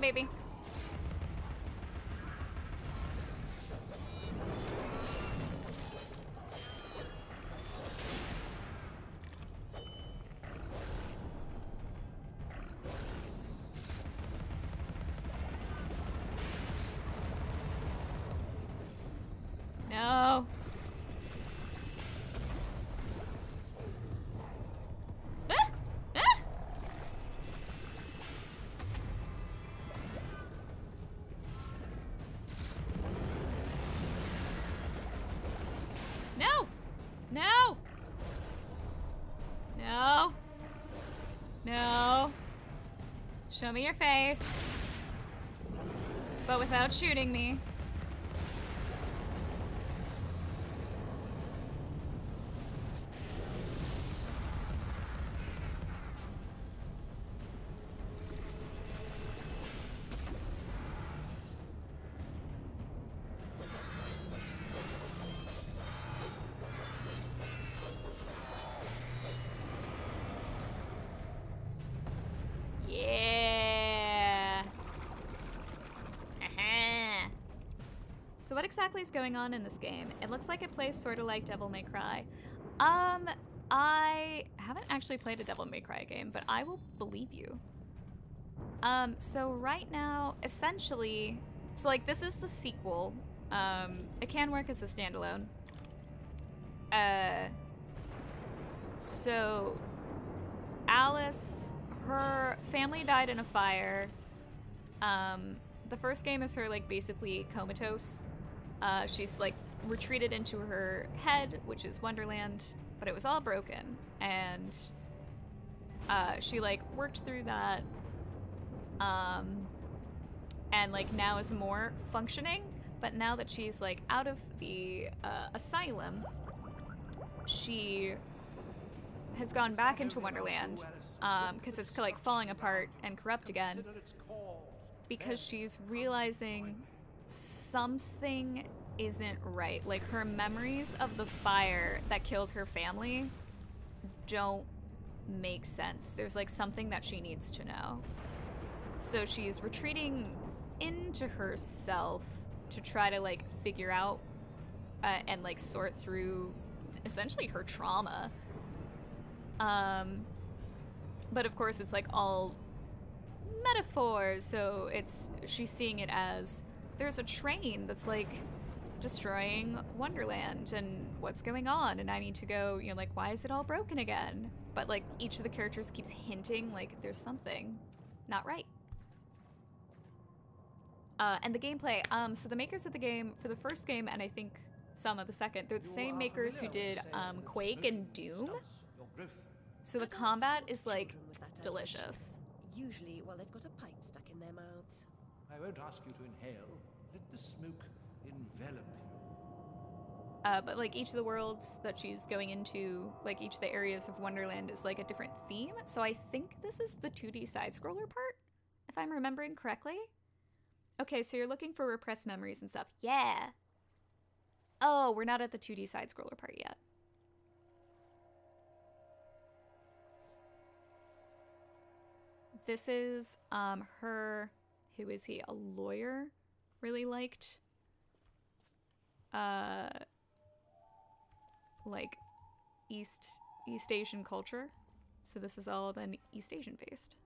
Baby. Show me your face. But without shooting me. Exactly is going on in this game? It looks like it plays sort of like Devil May Cry. Um, I haven't actually played a Devil May Cry game, but I will believe you. Um, so right now, essentially, so like this is the sequel. Um, it can work as a standalone. Uh, so Alice, her family died in a fire. Um, the first game is her like basically comatose. Uh, she's like retreated into her head, which is Wonderland, but it was all broken, and uh, she like worked through that. Um, and like now is more functioning, but now that she's like out of the uh, asylum, she has gone back into Wonderland because it's like falling apart and corrupt again. Because she's realizing something isn't right. Like her memories of the fire that killed her family don't make sense. There's like something that she needs to know. So she's retreating into herself to try to like figure out uh, and like sort through essentially her trauma. Um, but of course, it's like all metaphors. So it's she's seeing it as there's a train that's like destroying Wonderland and what's going on, and I need to go. You know, like why is it all broken again? But like each of the characters keeps hinting like there's something not right. Uh, and the gameplay. Um, so the makers of the game for the first game, and I think some of the second, they're the same makers who did um, Quake and Doom. So the combat is like delicious. Usually, while they've got a pipe stuck in their mouths. I won't ask you to inhale. The smoke envelop you. Uh, but like each of the worlds that she's going into, like each of the areas of Wonderland is like a different theme. So I think this is the 2D side scroller part, if I'm remembering correctly. Okay, so you're looking for repressed memories and stuff. Yeah. Oh, we're not at the 2D side scroller part yet. This is um her who is he? A lawyer really liked uh like East East Asian culture. So this is all then East Asian based.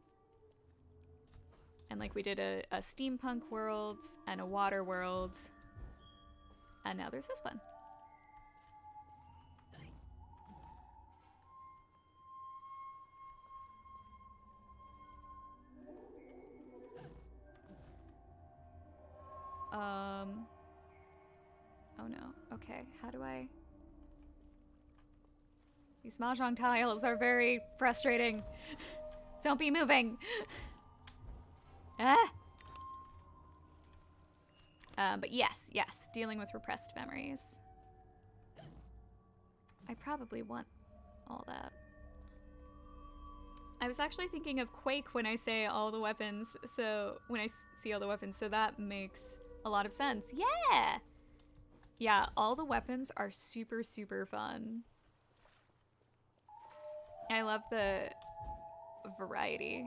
And like we did a, a steampunk world and a water world. And now there's this one. Um. Oh no. Okay, how do I. These mahjong tiles are very frustrating. Don't be moving. ah. Um, but yes, yes, dealing with repressed memories. I probably want all that. I was actually thinking of Quake when I say all the weapons, so when I see all the weapons, so that makes a lot of sense. Yeah! Yeah, all the weapons are super, super fun. I love the variety.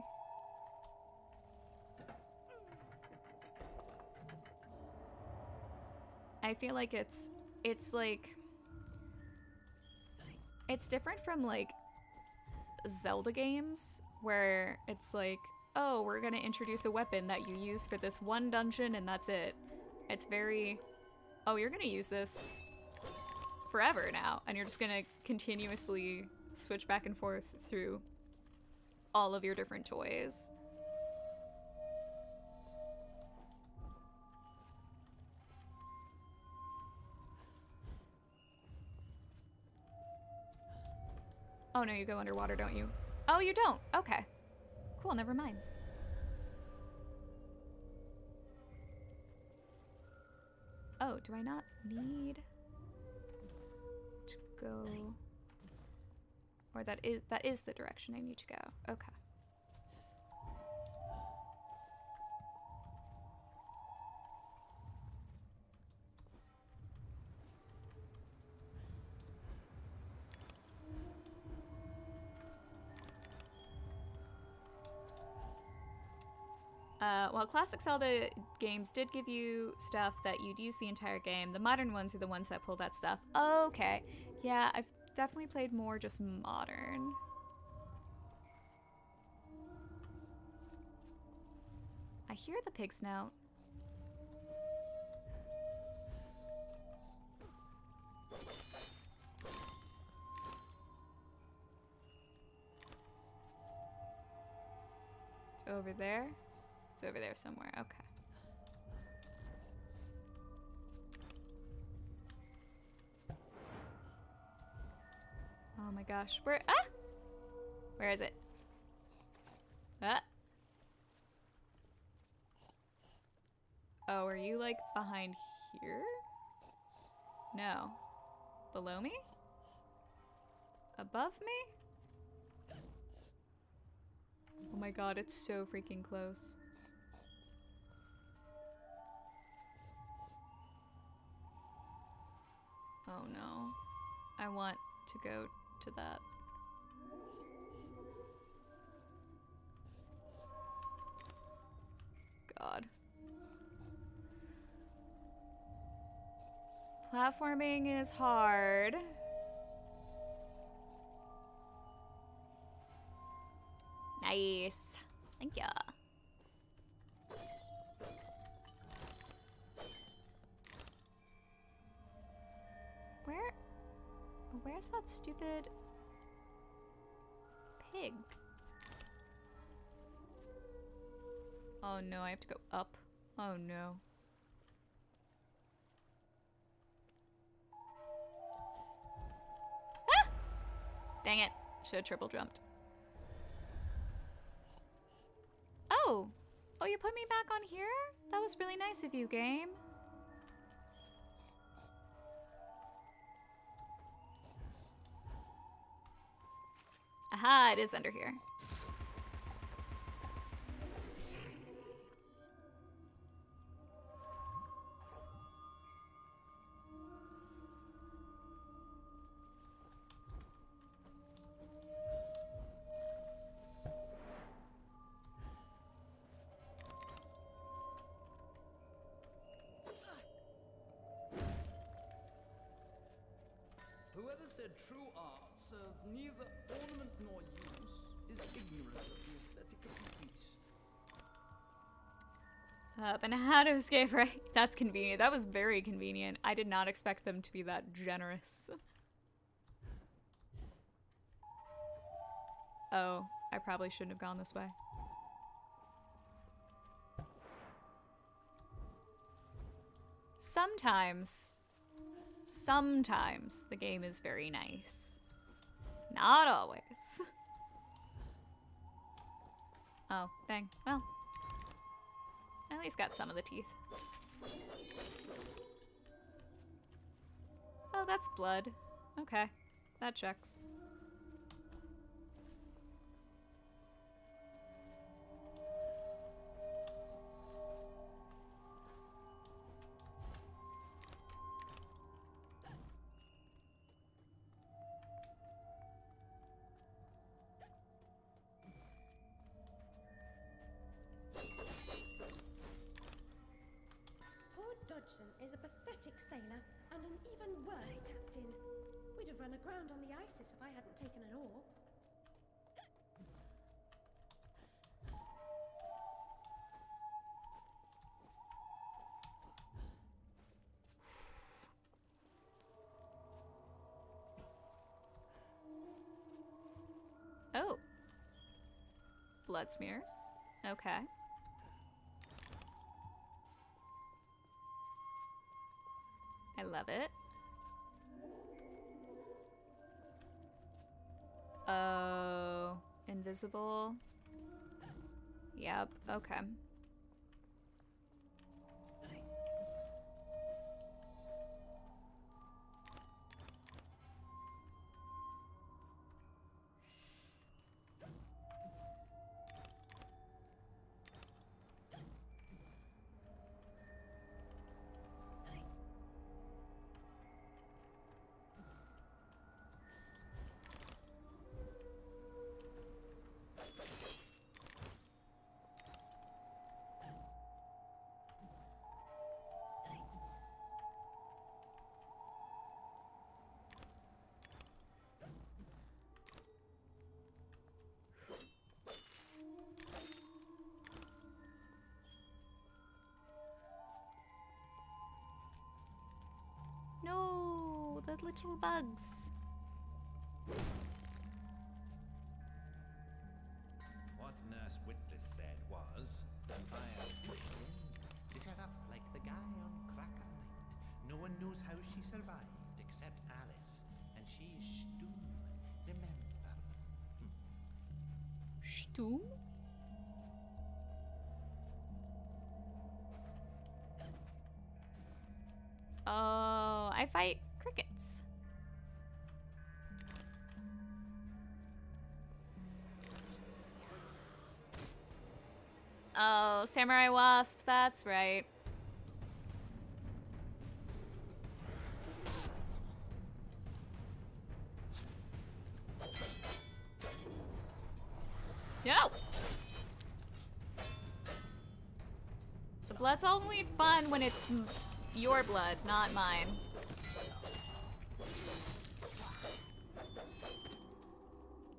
I feel like it's it's like it's different from like Zelda games where it's like, oh, we're gonna introduce a weapon that you use for this one dungeon and that's it. It's very, oh, you're gonna use this forever now, and you're just gonna continuously switch back and forth through all of your different toys. Oh no, you go underwater, don't you? Oh, you don't. Okay. Cool, never mind. Oh, do I not need to go or that is that is the direction I need to go. Okay. While classic Zelda games did give you stuff that you'd use the entire game, the modern ones are the ones that pull that stuff. Okay. Yeah, I've definitely played more just modern. I hear the pig snout. It's over there. It's over there somewhere. Okay. Oh my gosh. Where ah? Where is it? Ah. Oh, are you like behind here? No. Below me? Above me? Oh my god, it's so freaking close. Oh no. I want to go to that. God. Platforming is hard. Nice. Thank ya. Where's that stupid pig? Oh no, I have to go up. Oh no. Ah! Dang it. Should have triple jumped. Oh! Oh, you put me back on here? That was really nice of you, game. Aha, it is under here. Whoever said true art serves neither And how to escape, right? That's convenient. That was very convenient. I did not expect them to be that generous. Oh, I probably shouldn't have gone this way. Sometimes, sometimes the game is very nice. Not always. Oh, dang. Well. At least got some of the teeth. Oh, that's blood. Okay. That checks. Blood smears. Okay. I love it. Oh, invisible. Yep, okay. The little bugs. What Nurse Witless said was, the fire lit her up like the guy on Cracker Night. No one knows how she survived except Alice, and she's Stoom. Remember? Hmm. Stoom? Oh, I fight Samurai Wasp, that's right. No! The blood's only fun when it's your blood, not mine.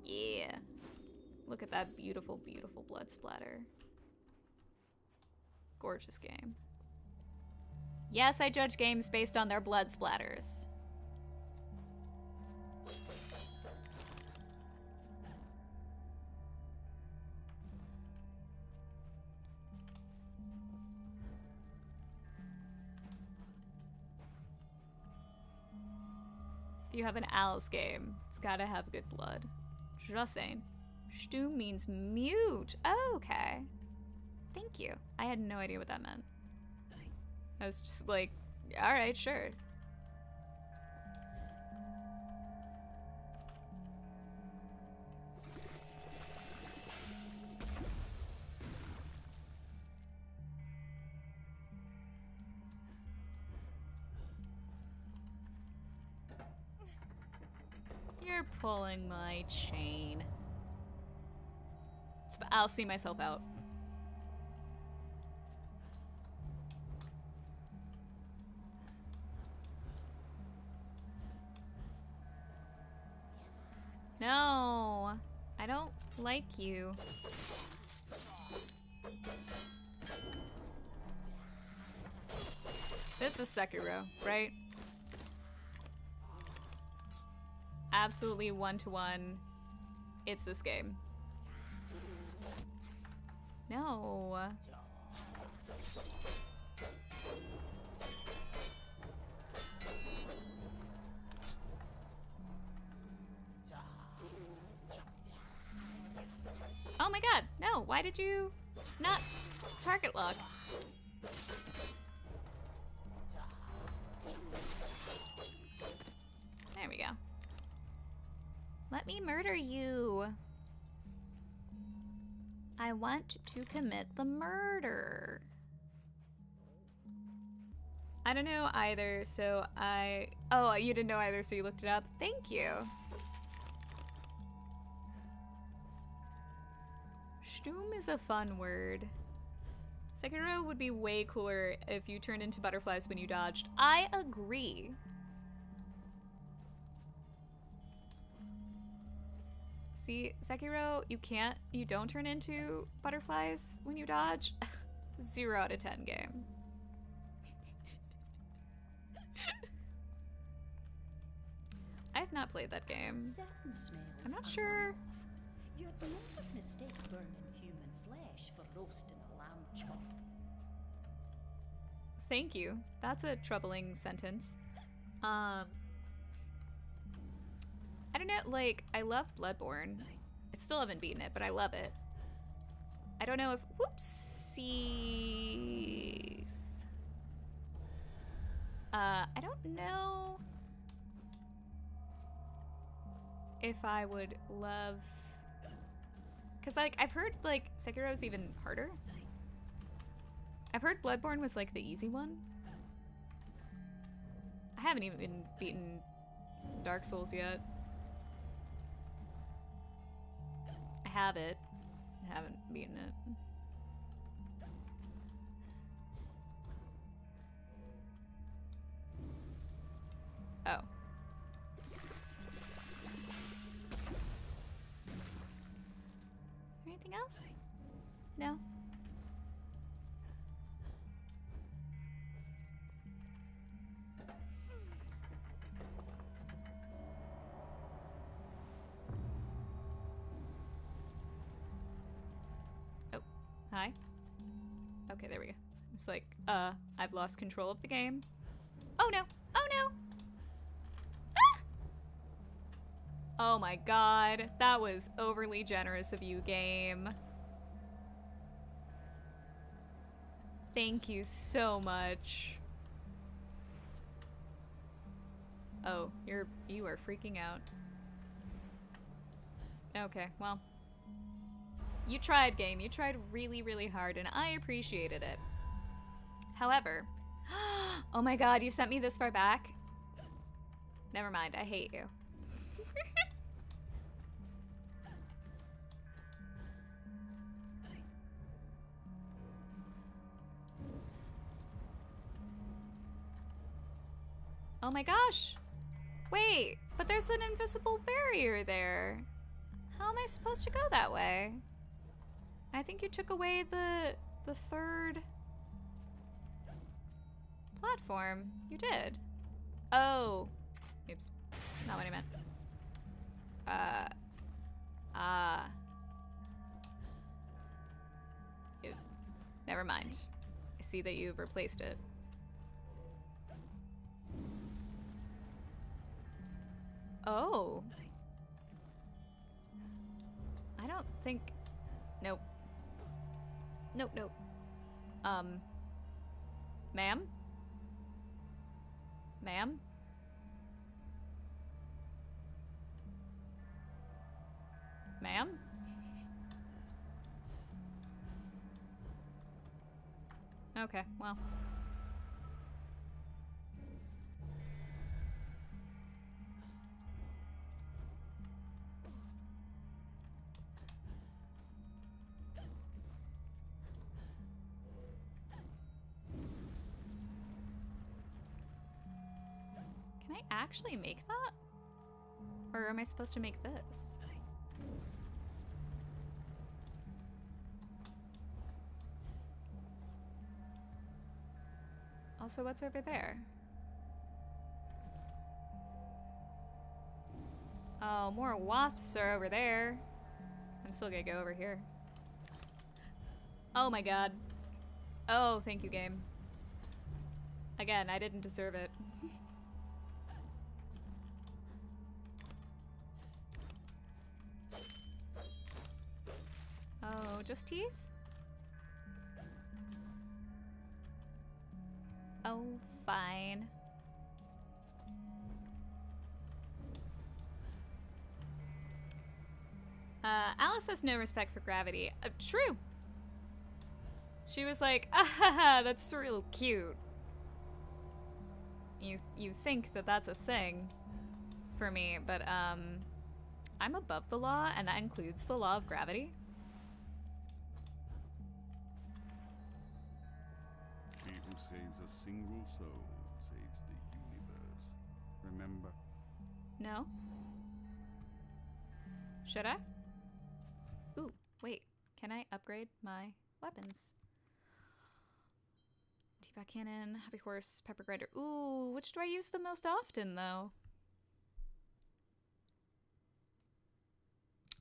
Yeah. Look at that beautiful, beautiful blood splatter. Gorgeous game. Yes, I judge games based on their blood splatters. If you have an Alice game, it's gotta have good blood. Just saying. Stu means mute. Oh, okay. Thank you. I had no idea what that meant. I was just like, alright, sure. You're pulling my chain. I'll see myself out. No, I don't you. This is Sekiro, right? Absolutely one to one. It's this game. No. No, why did you not target lock? There we go. Let me murder you. I want to commit the murder. I don't know either, so I... Oh, you didn't know either, so you looked it up. Thank you. Stum is a fun word. Sekiro would be way cooler if you turned into butterflies when you dodged. I agree. See, Sekiro, you can't, you don't turn into butterflies when you dodge. Zero out of ten game. I have not played that game. I'm not sure. Roasting a lamb chop. Thank you. That's a troubling sentence. Um, I don't know, like, I love Bloodborne. I still haven't beaten it, but I love it. I don't know if. Whoopsies. Uh, I don't know if I would love. Because, like, I've heard, like, Sekiro's even harder. I've heard Bloodborne was, like, the easy one. I haven't even beaten Dark Souls yet. I have it. I haven't beaten it. Oh. Anything else? No. Oh, hi. Okay, there we go. It's like, uh, I've lost control of the game. Oh no! Oh no! Ah! Oh my god, that was overly generous of you, game. Thank you so much. Oh, you're you are freaking out. Okay, well. You tried, game. You tried really, really hard, and I appreciated it. However, oh my god, you sent me this far back? Never mind, I hate you. Oh my gosh! Wait, but there's an invisible barrier there. How am I supposed to go that way? I think you took away the the third platform. You did. Oh. Oops. Not what I meant. Uh. Ah. Never mind. I see that you've replaced it. Oh. I don't think. Nope. Nope, nope. Um. Ma'am? Ma'am? Ma'am? Okay, well. Actually make that? Or am I supposed to make this? Also, what's over there? Oh, more wasps are over there. I'm still gonna go over here. Oh my god. Oh, thank you, game. Again, I didn't deserve it. Just teeth? Oh, fine. Uh, Alice has no respect for gravity. Uh, true. She was like, ah, ha, ha, that's real cute. You you think that that's a thing for me, but um, I'm above the law, and that includes the law of gravity. Single soul saves the universe. Remember? No. Should I? Ooh, wait. Can I upgrade my weapons? Teapot cannon, hobby horse, pepper grinder. Ooh, which do I use the most often though?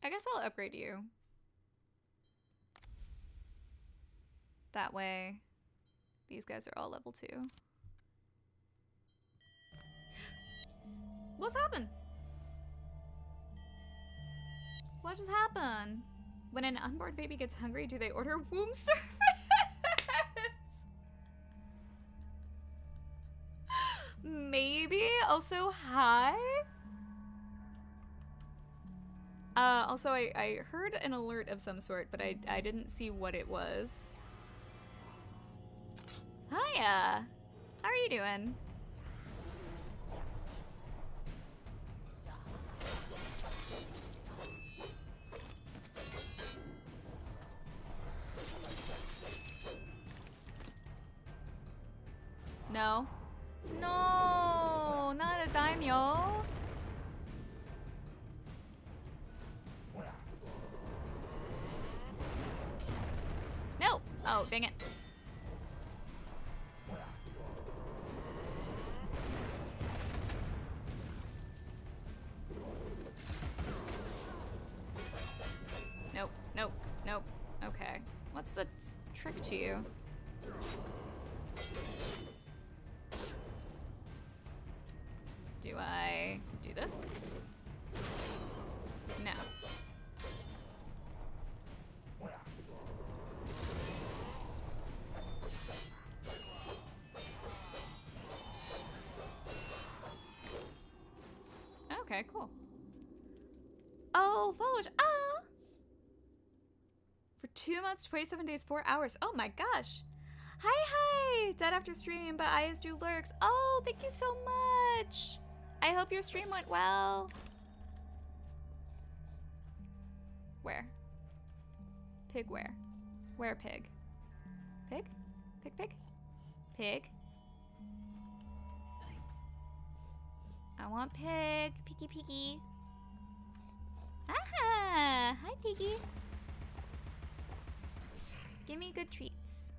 I guess I'll upgrade you. That way, these guys are all level two. What's happened? What just happened? When an unborn baby gets hungry, do they order womb service? Maybe. Also, hi. Uh, also, I, I heard an alert of some sort, but I, I didn't see what it was. Hiya. How are you doing? No. No, not a daimyo. No. Oh, dang it. Trick to you? Do I do this? Months, 27 days, four hours. Oh my gosh. Hi, hi. Dead after stream, but I do lurks. Oh, thank you so much. I hope your stream went well. Where? Pig where? Where pig? Pig? Pig pig? Pig? I want pig. Piggy piggy. Ah! Hi piggy. Give me good treats.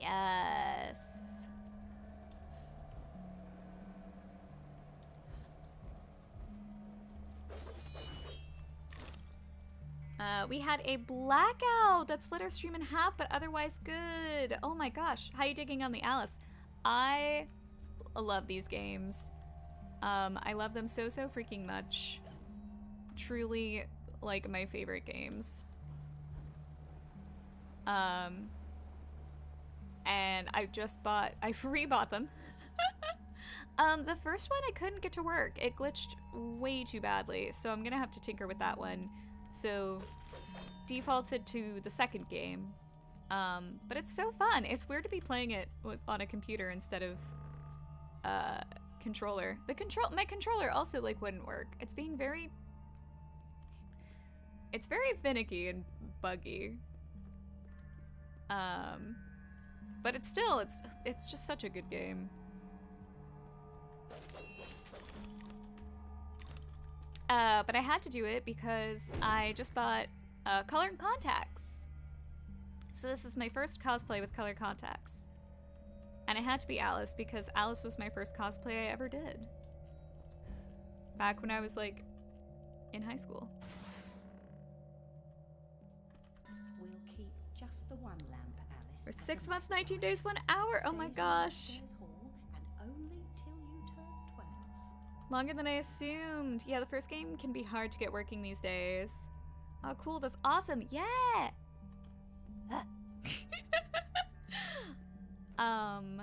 Yes. Uh, we had a blackout that split our stream in half, but otherwise good. Oh my gosh, how you digging on the Alice? I love these games. Um, I love them so, so freaking much. Truly, like, my favorite games. Um, and I just bought, I rebought them. um, the first one I couldn't get to work. It glitched way too badly, so I'm gonna have to tinker with that one. So, defaulted to the second game. Um, but it's so fun. It's weird to be playing it on a computer instead of uh, controller. The control, my controller also like wouldn't work. It's being very, it's very finicky and buggy. Um, but it's still, it's it's just such a good game. Uh, but I had to do it because I just bought uh, colored contacts. So this is my first cosplay with colored contacts. And it had to be Alice because Alice was my first cosplay I ever did. Back when I was like in high school. We'll keep just the one. For six months, 19 days, one hour. Oh my gosh. upstairs hall and only till you turn 12. Longer than I assumed. Yeah, the first game can be hard to get working these days. Oh, cool. That's awesome. Yeah. um.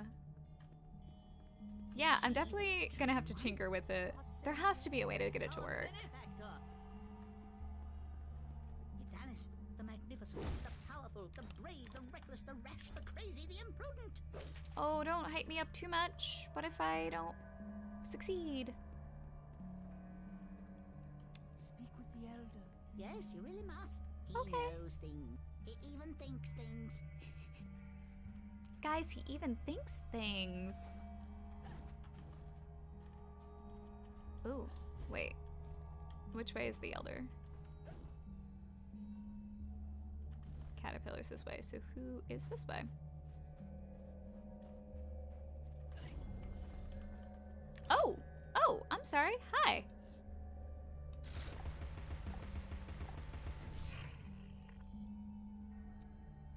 Yeah, I'm definitely gonna have to tinker with it. There has to be a way to get it to work. It's Alice, the magnificent, the powerful, the the reckless, the rash, the crazy, the imprudent. Oh, don't hype me up too much. What if I don't succeed? Speak with the elder. Yes, you really must. He Okay. knows things. He even thinks things. Guys, he even thinks things. Ooh, wait. Which way is the elder? Caterpillar's this way, so who is this way? Oh! Oh, I'm sorry. Hi.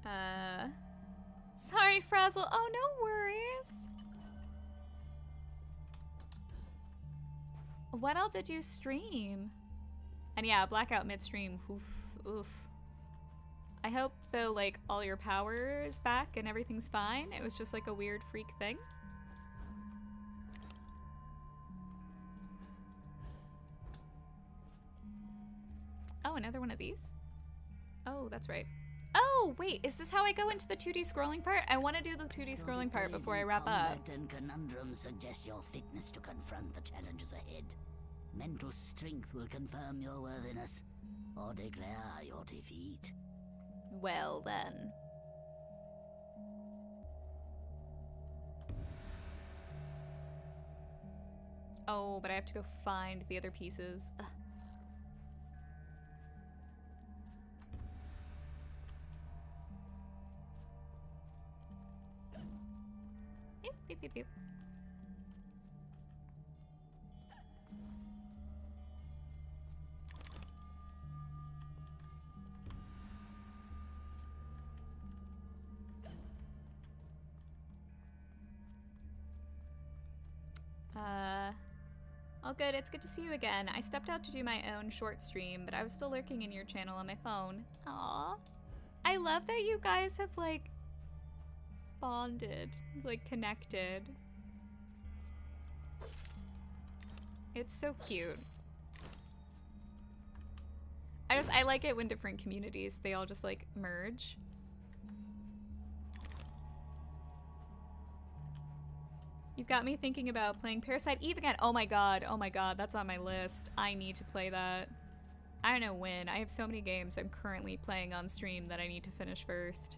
Uh. Sorry, Frazzle. Oh, no worries. What all did you stream? And yeah, blackout midstream. Oof, oof. I hope though, like all your power is back and everything's fine. It was just like a weird freak thing. Oh, another one of these. Oh, that's right. Oh, wait, is this how I go into the 2D scrolling part? I want to do the 2D scrolling part before I wrap up. And conundrums suggest your fitness to confront the challenges ahead. Mental strength will confirm your worthiness or declare your defeat. Well, then. Oh, but I have to go find the other pieces. Ugh. Beep, beep, beep, all good. It's good to see you again. I stepped out to do my own short stream, but I was still lurking in your channel on my phone. Aw. I love that you guys have, like, bonded, like, connected. It's so cute. I just, I like it when different communities, they all just, like, merge. You've got me thinking about playing Parasite Eve again. Oh my god, oh my god, that's on my list. I need to play that. I don't know when. I have so many games I'm currently playing on stream that I need to finish first.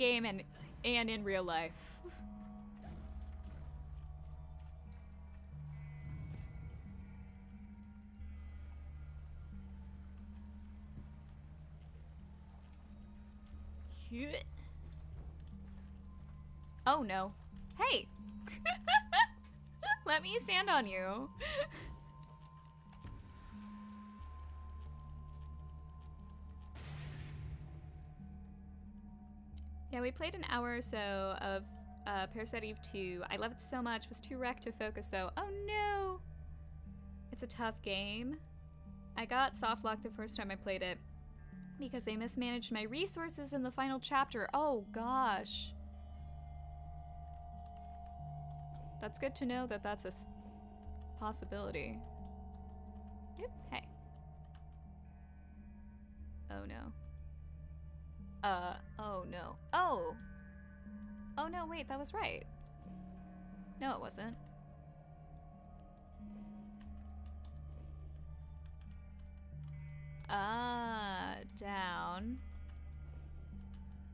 Game and and in real life. Shit. Oh no. Hey! Let me stand on you. Yeah, we played an hour or so of uh, Parasite Eve 2. I love it so much. Was too wrecked to focus though. Oh no! It's a tough game. I got soft locked the first time I played it because they mismanaged my resources in the final chapter. Oh gosh. That's good to know that that's a possibility. Yep, hey. Oh no. Uh, oh no. Oh! Oh no, wait, that was right. No, it wasn't. Ah, down.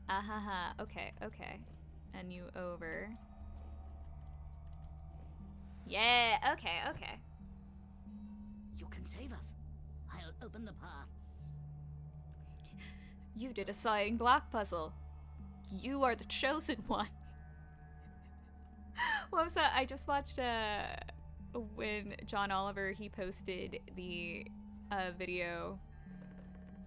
Ah ha ha. Okay, okay. And you over. Yeah, okay, okay. You can save us. I'll open the path. You did a sliding block puzzle. You are the chosen one. what was that? I just watched uh when John Oliver he posted the uh, video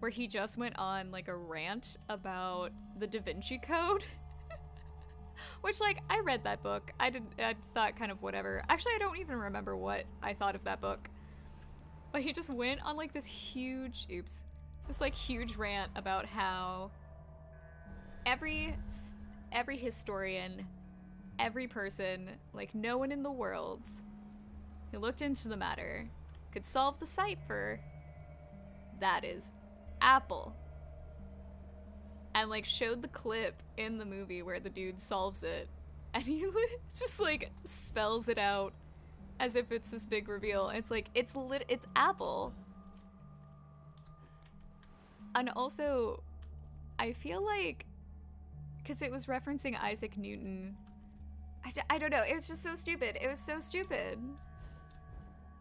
where he just went on like a rant about the Da Vinci Code. Which like I read that book. I did I thought kind of whatever. Actually, I don't even remember what I thought of that book. But he just went on like this huge oops. This like huge rant about how every every historian, every person, like no one in the world who looked into the matter could solve the cipher. That is Apple. And like showed the clip in the movie where the dude solves it. And he just like spells it out as if it's this big reveal. It's like it's lit it's Apple. And also I feel like because it was referencing Isaac Newton. I, d- I don't know. It was just so stupid. It was so stupid.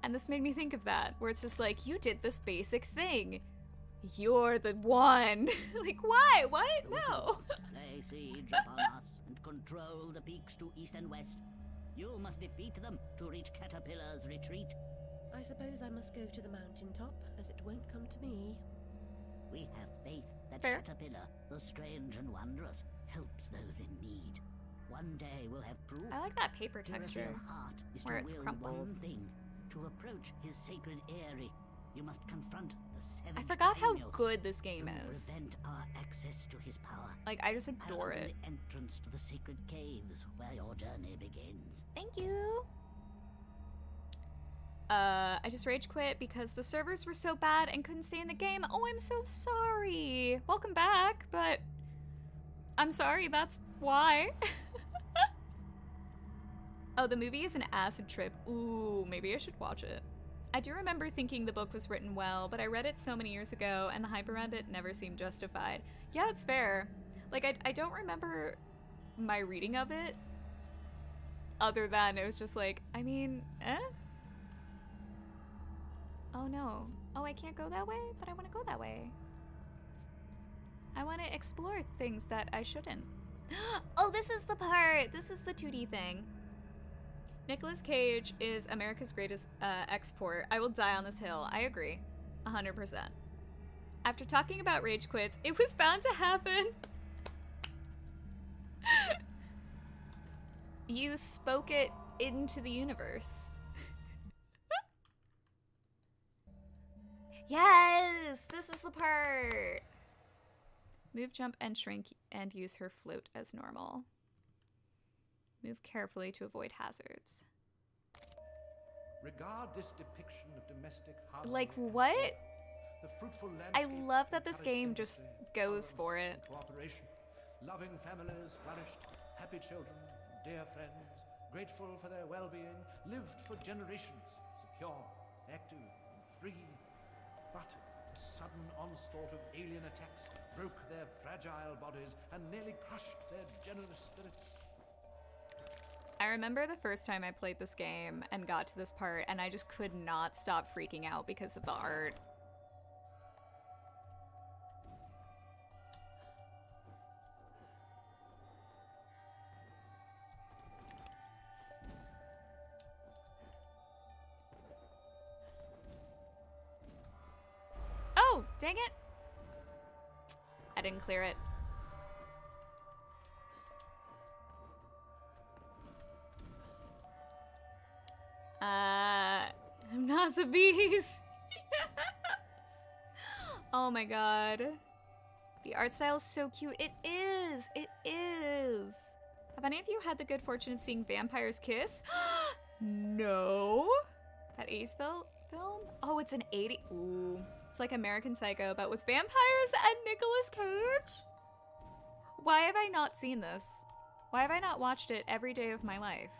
And this made me think of that, where it's just like, you did this basic thing. You're the one. like, why? What? No. Lay siege upon us and control the peaks to east and west. You must defeat them to reach Caterpillar's retreat. I suppose I must go to the mountaintop, as it won't come to me. We have faith that Fair. Caterpillar, the strange and wondrous, helps those in need. One day we'll have proof. I like that paper texture, heart is where to it's will crumpled. one thing. To approach his sacred eyrie, you must confront the seven. I forgot how good this game is. Prevent our access to his power. Like, I just adore Follow it. The entrance to the sacred caves where your journey begins. Thank you. Uh, I just rage quit because the servers were so bad and couldn't stay in the game. Oh, I'm so sorry. Welcome back, but I'm sorry, that's why. oh, the movie is an acid trip. Ooh, maybe I should watch it. I do remember thinking the book was written well, but I read it so many years ago and the hype around it never seemed justified. Yeah, it's fair. Like, I, I don't remember my reading of it other than it was just like, I mean, eh? Oh no. Oh, I can't go that way, but I want to go that way. I want to explore things that I shouldn't. oh, this is the part. This is the 2D thing. Nicolas Cage is America's greatest uh, export. I will die on this hill. I agree. 100%. After talking about rage quits, it was bound to happen. you spoke it into the universe. Yes, this is the part. Move, jump, and shrink, and use her float as normal. Move carefully to avoid hazards. Regard this depiction of domestic harmony. Like, what? The fruitful I love that this game just goes for it. and Cooperation. Loving families flourished, happy children, dear friends, grateful for their well-being, lived for generations, secure, active, and free. But a sudden onslaught of alien attacks broke their fragile bodies and nearly crushed their generous spirits. I remember the first time I played this game and got to this part, and I just could not stop freaking out because of the art. My god. The art style is so cute. It is. It is. Have any of you had the good fortune of seeing Vampires Kiss? no. That 80s film? Oh, it's an 80. Ooh. It's like American Psycho, but with vampires and Nicolas Cage? Why have I not seen this? Why have I not watched it every day of my life?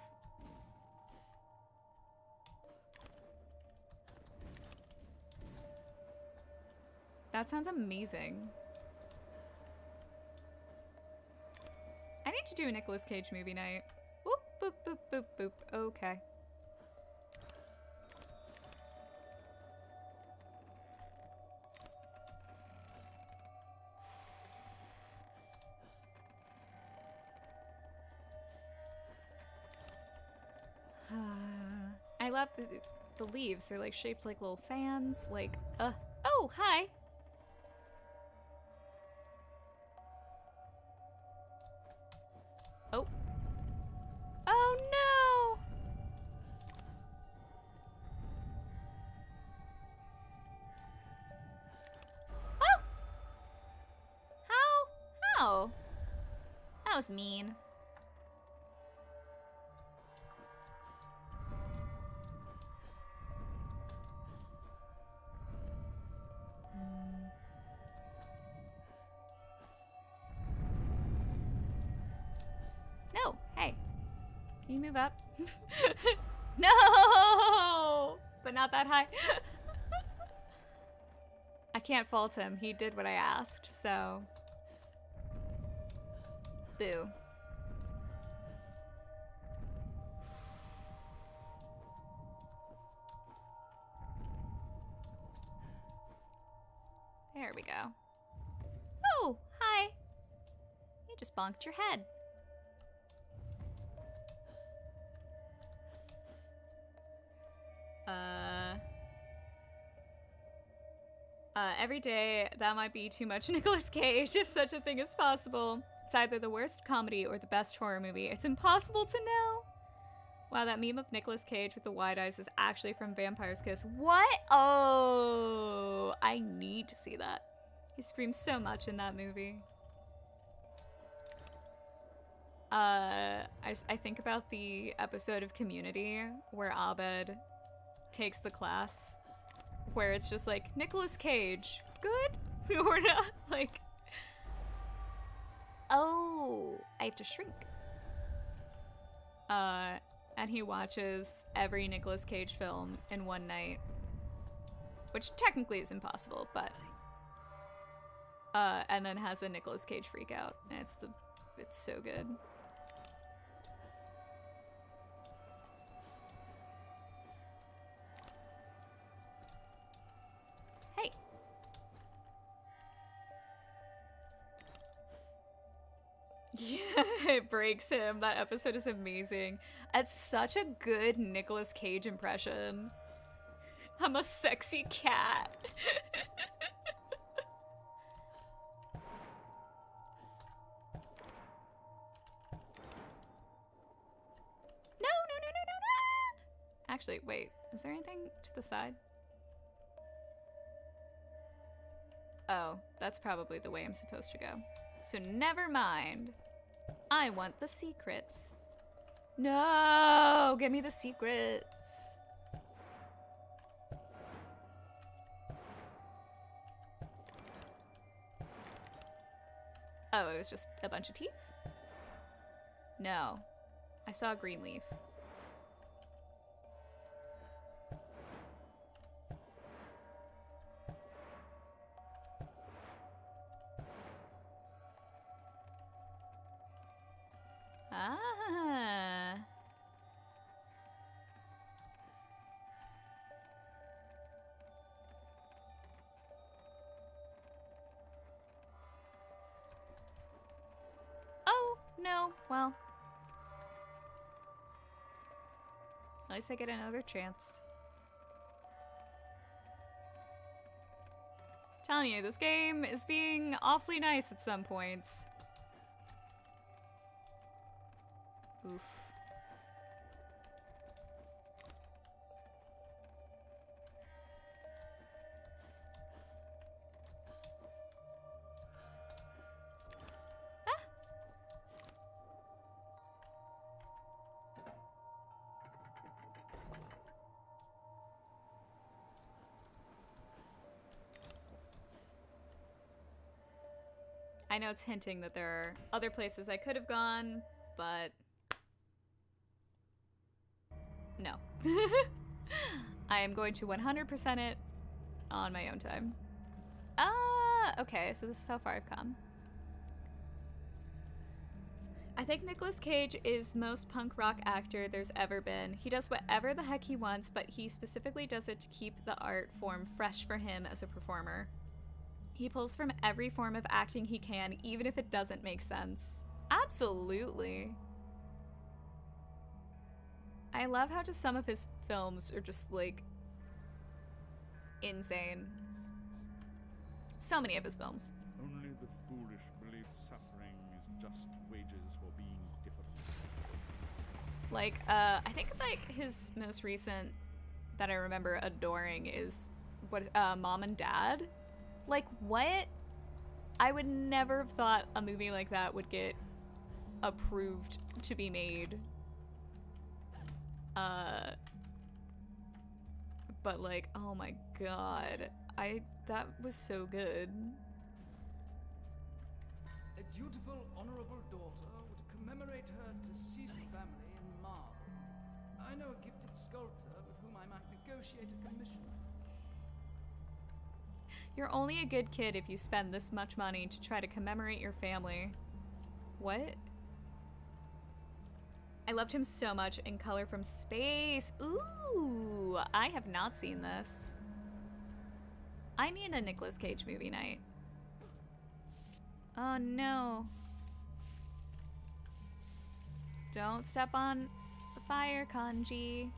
That sounds amazing. I need to do a Nicolas Cage movie night. Whoop, boop, boop, boop, boop. Okay. I love the, the leaves. They're like shaped like little fans. Like, uh, oh, hi. Mean. Mm. No, hey. Can you move up? no! But not that high. I can't fault him. He did what I asked, so. Boo. There we go. Oh, hi. You just bonked your head. Uh. Uh, every day, that might be too much Nicolas Cage, if such a thing is possible. It's either the worst comedy or the best horror movie. It's impossible to know. Wow, that meme of Nicolas Cage with the wide eyes is actually from Vampire's Kiss. What? Oh, I need to see that. He screams so much in that movie. Uh, I think about the episode of Community where Abed takes the class, where it's just like Nicolas Cage, good or not? Like, oh, I have to shrink. Uh, and he watches every Nicolas Cage film in one night, which technically is impossible, but uh, and then has a Nicolas Cage freak out, and it's the it's so good. It breaks him. That episode is amazing. It's such a good Nicolas Cage impression. I'm a sexy cat. No, no, no, no, no, no. Actually, wait. Is there anything to the side? Oh, that's probably the way I'm supposed to go. So never mind. I want the secrets. No, give me the secrets. Oh, it was just a bunch of teeth? No. I saw a green leaf. Least I get another chance. Telling you, this game is being awfully nice at some points. Oof. Know it's hinting that there are other places I could have gone, but no. I am going to 100% it on my own time. Ah, okay, so this is how far I've come. I think Nicolas Cage is most punk rock actor there's ever been. He does whatever the heck he wants, but he specifically does it to keep the art form fresh for him as a performer. He pulls from every form of acting he can, even if it doesn't make sense. Absolutely. I love how just some of his films are just like insane. So many of his films. Only the foolish believe suffering is just wages for being different. Like, uh, I think like his most recent that I remember adoring is what uh, Mom and Dad. Like, what? I would never have thought a movie like that would get approved to be made. Uh, but like, oh my god, I that was so good. A dutiful, honorable daughter would commemorate her deceased family in marble. I know a gifted sculptor with whom I might negotiate a. You're only a good kid if you spend this much money to try to commemorate your family. What? I loved him so much in Color from Space. Ooh, I have not seen this. I need a Nicolas Cage movie night. Oh no. Don't step on the fire, Kanji.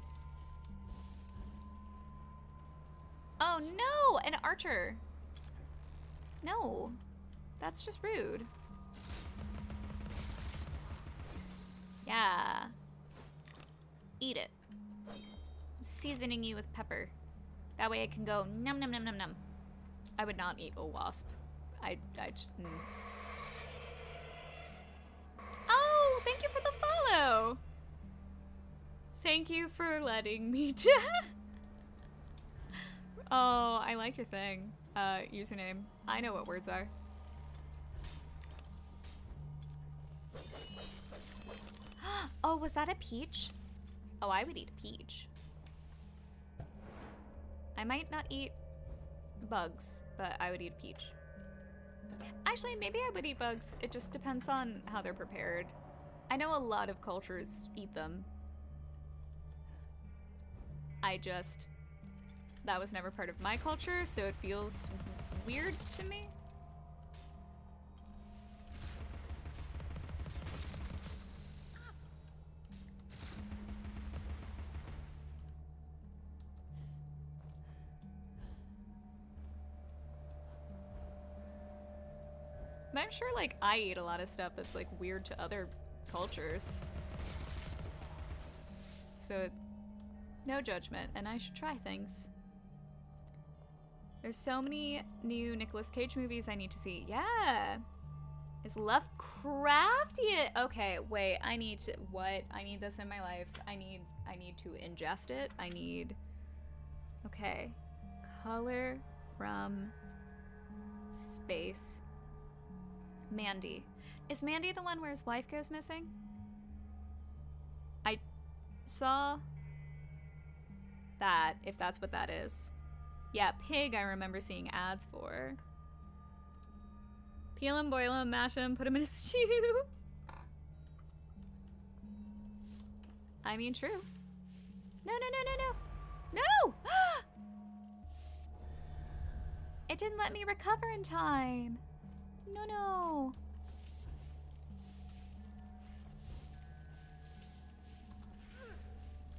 Oh no, an archer. No, that's just rude. Yeah. Eat it. I'm seasoning you with pepper. That way I can go num num num num num. I would not eat a wasp. I, I just. Mm. Oh, thank you for the follow. Thank you for letting me oh, I like your thing. Uh, username. I know what words are. oh, was that a peach? Oh, I would eat peach. I might not eat bugs, but I would eat peach. Actually, maybe I would eat bugs. It just depends on how they're prepared. I know a lot of cultures eat them. I just. That was never part of my culture, so it feels weird to me. But I'm sure, like, I eat a lot of stuff that's, like, weird to other cultures. So, no judgment, and I should try things. There's so many new Nicolas Cage movies I need to see. Yeah! Is Lovecraftian? Okay, wait, I need to, what? I need this in my life. I need, I need to ingest it. I need, okay. Color from space. Mandy. Is Mandy the one where his wife goes missing? I saw that, if that's what that is. Yeah, pig I remember seeing ads for. Peel him, boil him, mash him, put him in a stew. I mean, true. No, no, no, no, no. No! it didn't let me recover in time. No, no.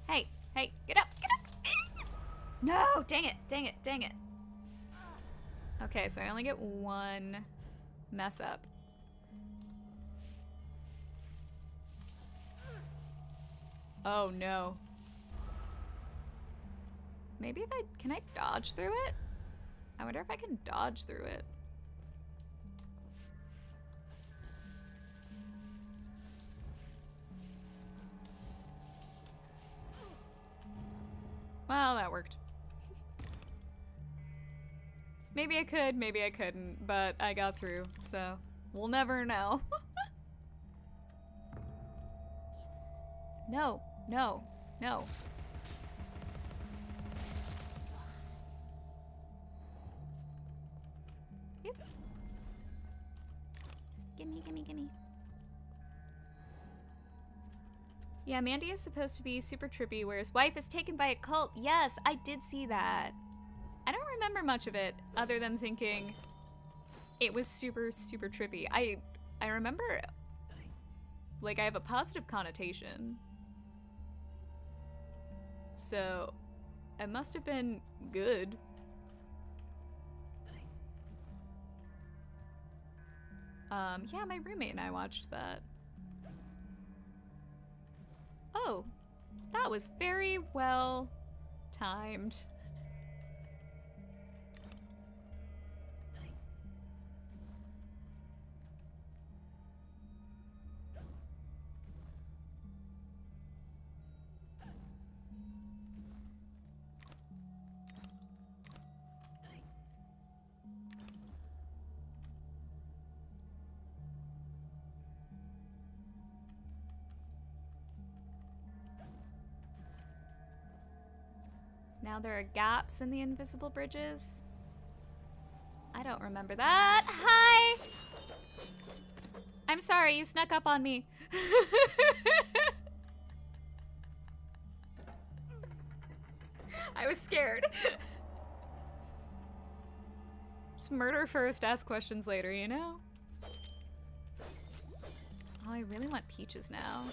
Hey, hey, get up, get up. No, dang it, dang it, dang it. Okay, so I only get one mess up. Oh no. Maybe if I, can I dodge through it? I wonder if I can dodge through it. Well, that worked. Maybe I could, maybe I couldn't, but I got through, so we'll never know. no, no, no. Gimme, gimme, gimme. Yeah, Mandy is supposed to be super trippy, where his wife is taken by a cult. Yes, I did see that. I don't remember much of it, other than thinking it was super, super trippy. I, I remember, like, I have a positive connotation. So, it must have been good. Um, yeah, my roommate and I watched that. Oh, that was very well timed. Now there are gaps in the invisible bridges. I don't remember that. Hi! I'm sorry, you snuck up on me. I was scared. Just murder first, ask questions later, you know? Oh, I really want peaches now.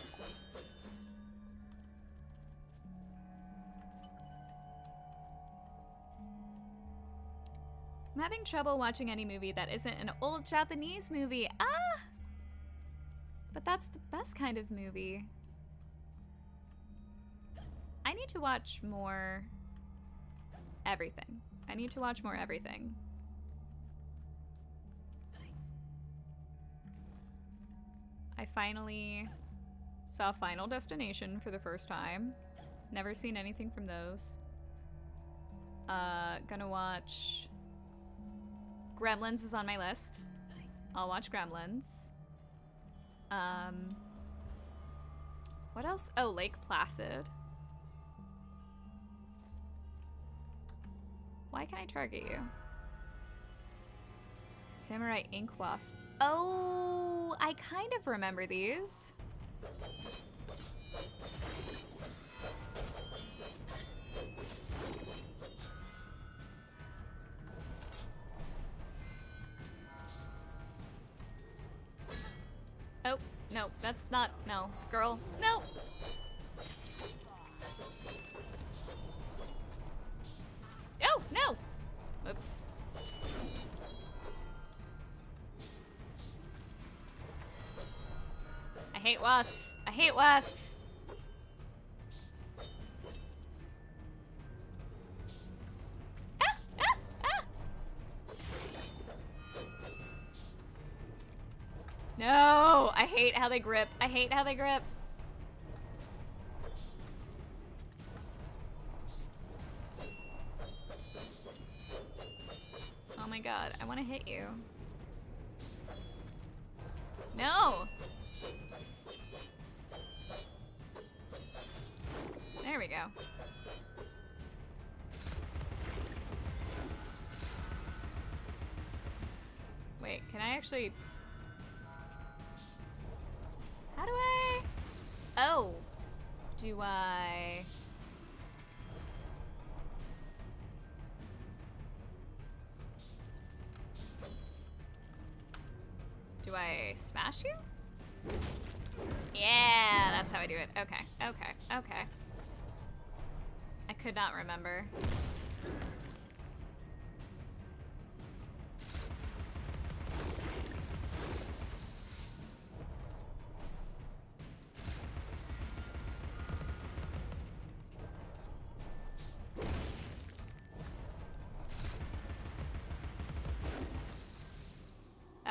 I'm having trouble watching any movie that isn't an old Japanese movie. Ah! But that's the best kind of movie. I need to watch more everything. I need to watch more everything. I finally saw Final Destination for the first time. Never seen anything from those. Uh, gonna watch Gremlins is on my list. I'll watch Gremlins. Um, what else? Oh, Lake Placid. Why can't I target you? Samurai Ink Wasp. Oh, I kind of remember these. No, that's not, no. Girl, no! Oh, no! Oops. I hate wasps. I hate wasps. Ah, ah, ah. No, hate how they grip. I hate how they grip. Oh my god, I want to hit you. No! There we go. Wait, can I actually... Do I... Do I smash you? Yeah, that's how I do it. Okay, okay, okay. I could not remember.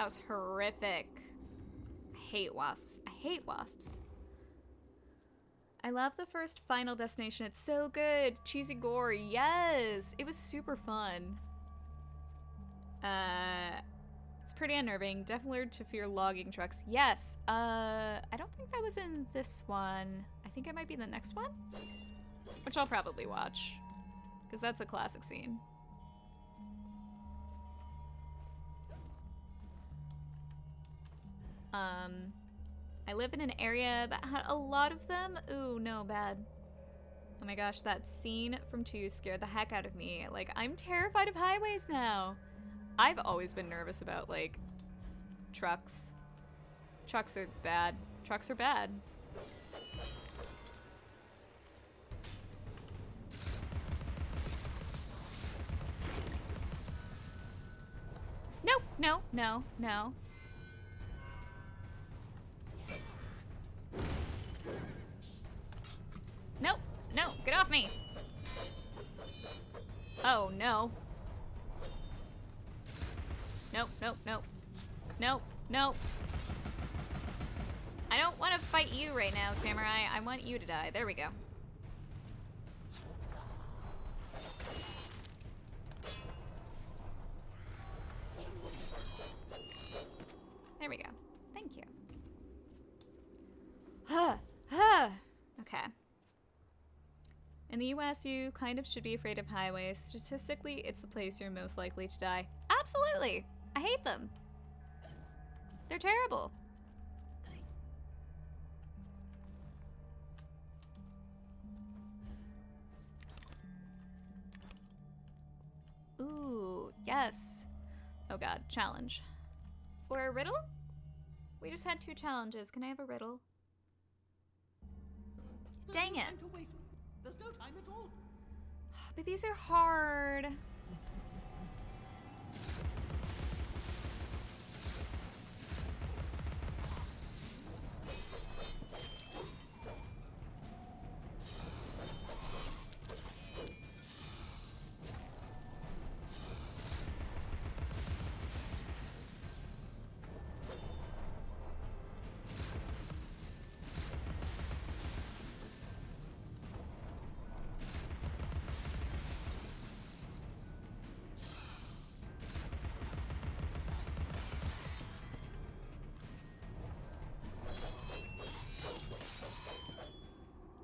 Was horrific. I hate wasps. I hate wasps. I love the first Final Destination. It's so good. Cheesy gore. Yes. It was super fun. Uh, it's pretty unnerving. Definitely to fear logging trucks. Yes. Uh, I don't think that was in this one. I think it might be the next one, which I'll probably watch because that's a classic scene. Um, I live in an area that had a lot of them. Ooh, no, bad. Oh my gosh, that scene from 2 scared the heck out of me. Like, I'm terrified of highways now. I've always been nervous about, like, trucks. Trucks are bad. Trucks are bad. No, no, no, no. No, get off me. Oh, no. Nope, nope, nope. Nope, nope. I don't want to fight you right now, Samurai. I want you to die. There we go. There we go. Thank you. Huh. Huh. In the US, you kind of should be afraid of highways. Statistically, it's the place you're most likely to die. Absolutely! I hate them. They're terrible. Ooh, yes. Oh god, challenge. Or a riddle? We just had two challenges. Can I have a riddle? Dang it. There's no time at all. But these are hard.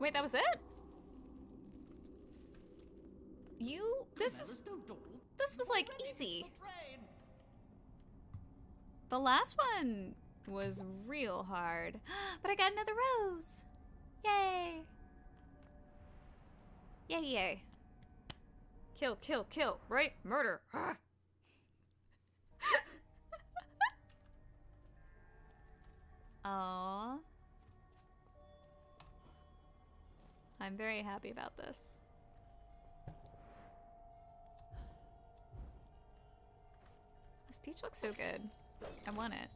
Wait, that was it? You this is this was like easy. The last one was real hard. But I got another rose. Yay. Yay yay. Kill, kill, kill, right? Murder. Aww. I'm very happy about this. This peach looks so good. I want it.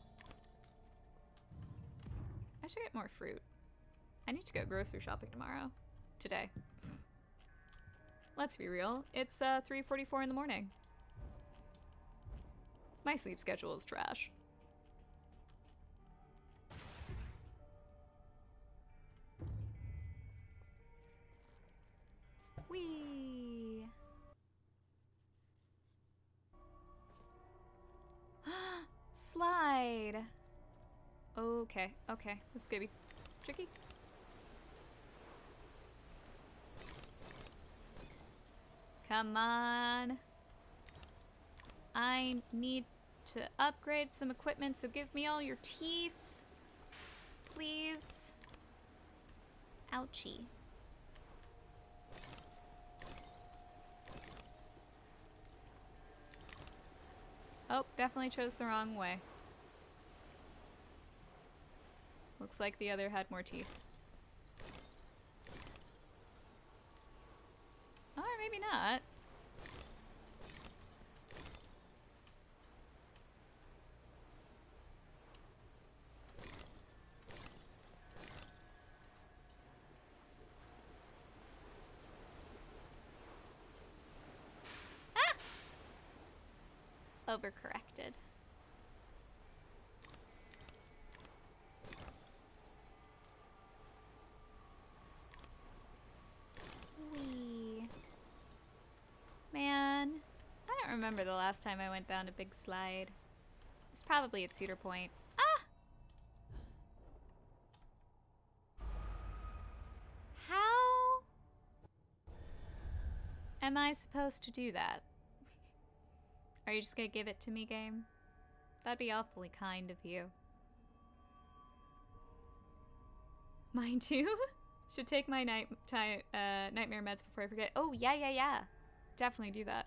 I should get more fruit. I need to go grocery shopping tomorrow. Today. Let's be real. It's uh, 3.44 in the morning. My sleep schedule is trash. Whee! Slide! Okay, okay. This is gonna be tricky. Come on. I need to upgrade some equipment, so give me all your teeth. Please. Ouchie. Oh, definitely chose the wrong way. Looks like the other had more teeth. Or maybe not. Overcorrected. Whee. Man, I don't remember the last time I went down a big slide. It was probably at Cedar Point. Ah! How am I supposed to do that? Are you just gonna give it to me, game? That'd be awfully kind of you. Mine too? Should take my night time, uh, nightmare meds before I forget. Oh, yeah, yeah, yeah. Definitely do that.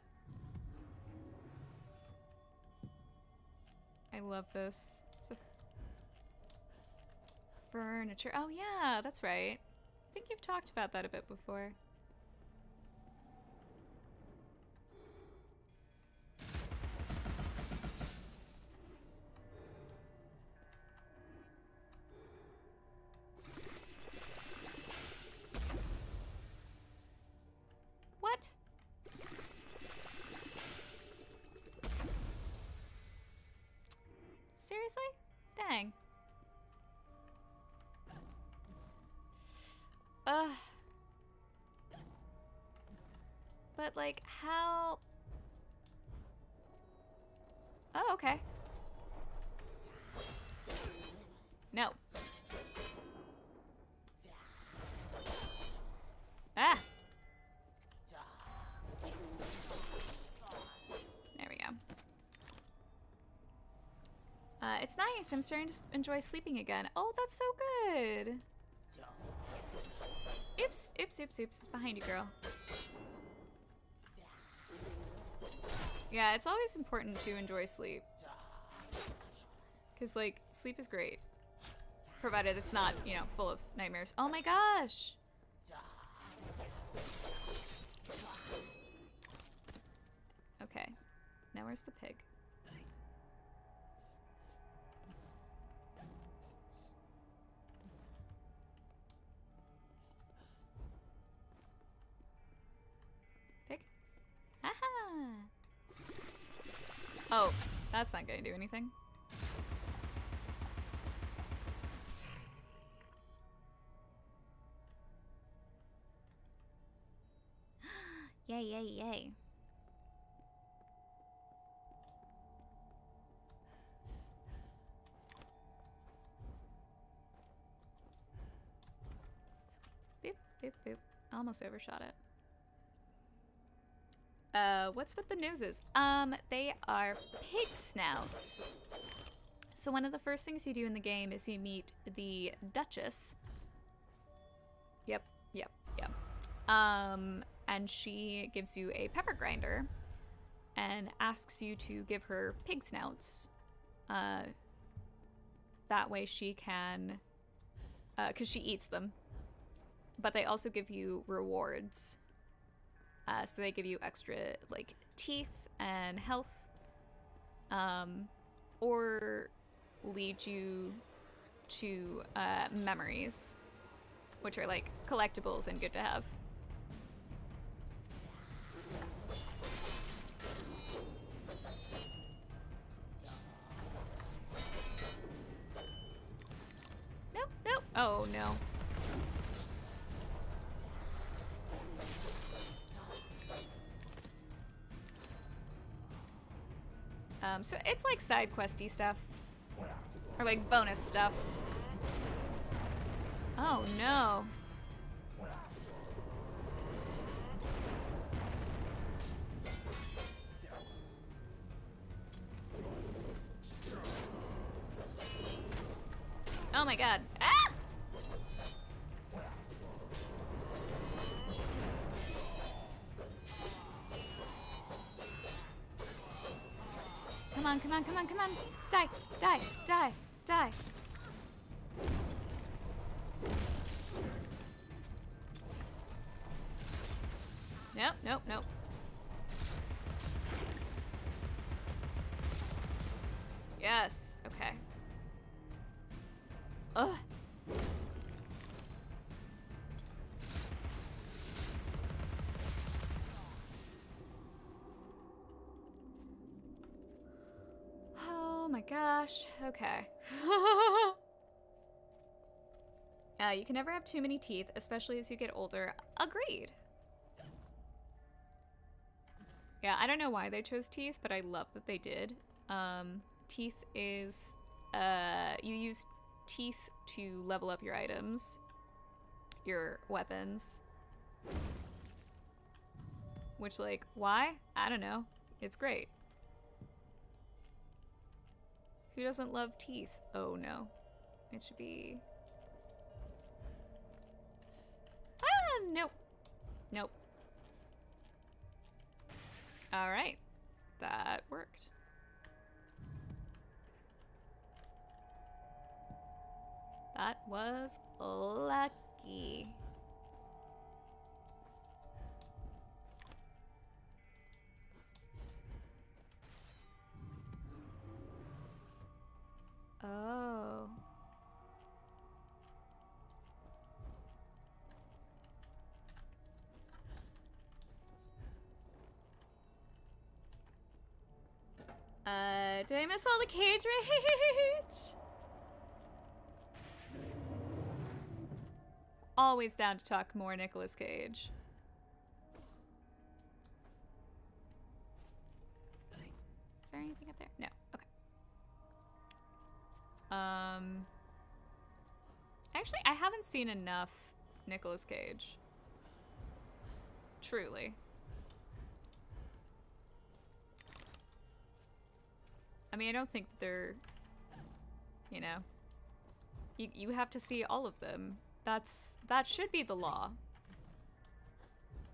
I love this. A furniture. Oh, yeah, that's right. I think you've talked about that a bit before. But like, how? Oh, okay. No. Ah! There we go. Uh, it's nice. I'm starting to enjoy sleeping again. Oh, that's so good. Oops, oops, oops, oops. It's behind you, girl. Yeah, it's always important to enjoy sleep. Because, like, sleep is great. Provided it's not, you know, full of nightmares. Oh my gosh! Okay. Now where's the pig? Pig? That's not gonna do anything. yay, yay, yay. Boop, boop, boop. Almost overshot it. Uh, what's with the noses? Um, they are pig snouts. So one of the first things you do in the game is you meet the Duchess. Yep, yep, yep. Um, and she gives you a pepper grinder and asks you to give her pig snouts. Uh, that way she can, uh, because she eats them. But they also give you rewards. Uh, so they give you extra like teeth and health, um, or lead you to uh, memories, which are like collectibles and good to have. Nope, nope. Oh no. Um, so it's like side questy stuff. Or like bonus stuff. Oh no. Oh my god. Ah! On, come on, come on, come on. Die, die, die, die. Nope, nope, nope. Yes, gosh. Okay. uh, you can never have too many teeth, especially as you get older. Agreed. Yeah, I don't know why they chose teeth, but I love that they did. Um, teeth is uh, you use teeth to level up your items, your weapons. Which, like, why? I don't know. It's great. Who doesn't love teeth? Oh no. It should be. Ah, nope. Nope. Alright. That worked. That was lucky. Oh. Uh, did I miss all the cage rage? Always down to talk more Nicolas Cage. Is there anything up there? No. Um. Actually, I haven't seen enough Nicolas Cage. Truly. I mean, I don't think they're, you know, you you have to see all of them. That's that should be the law.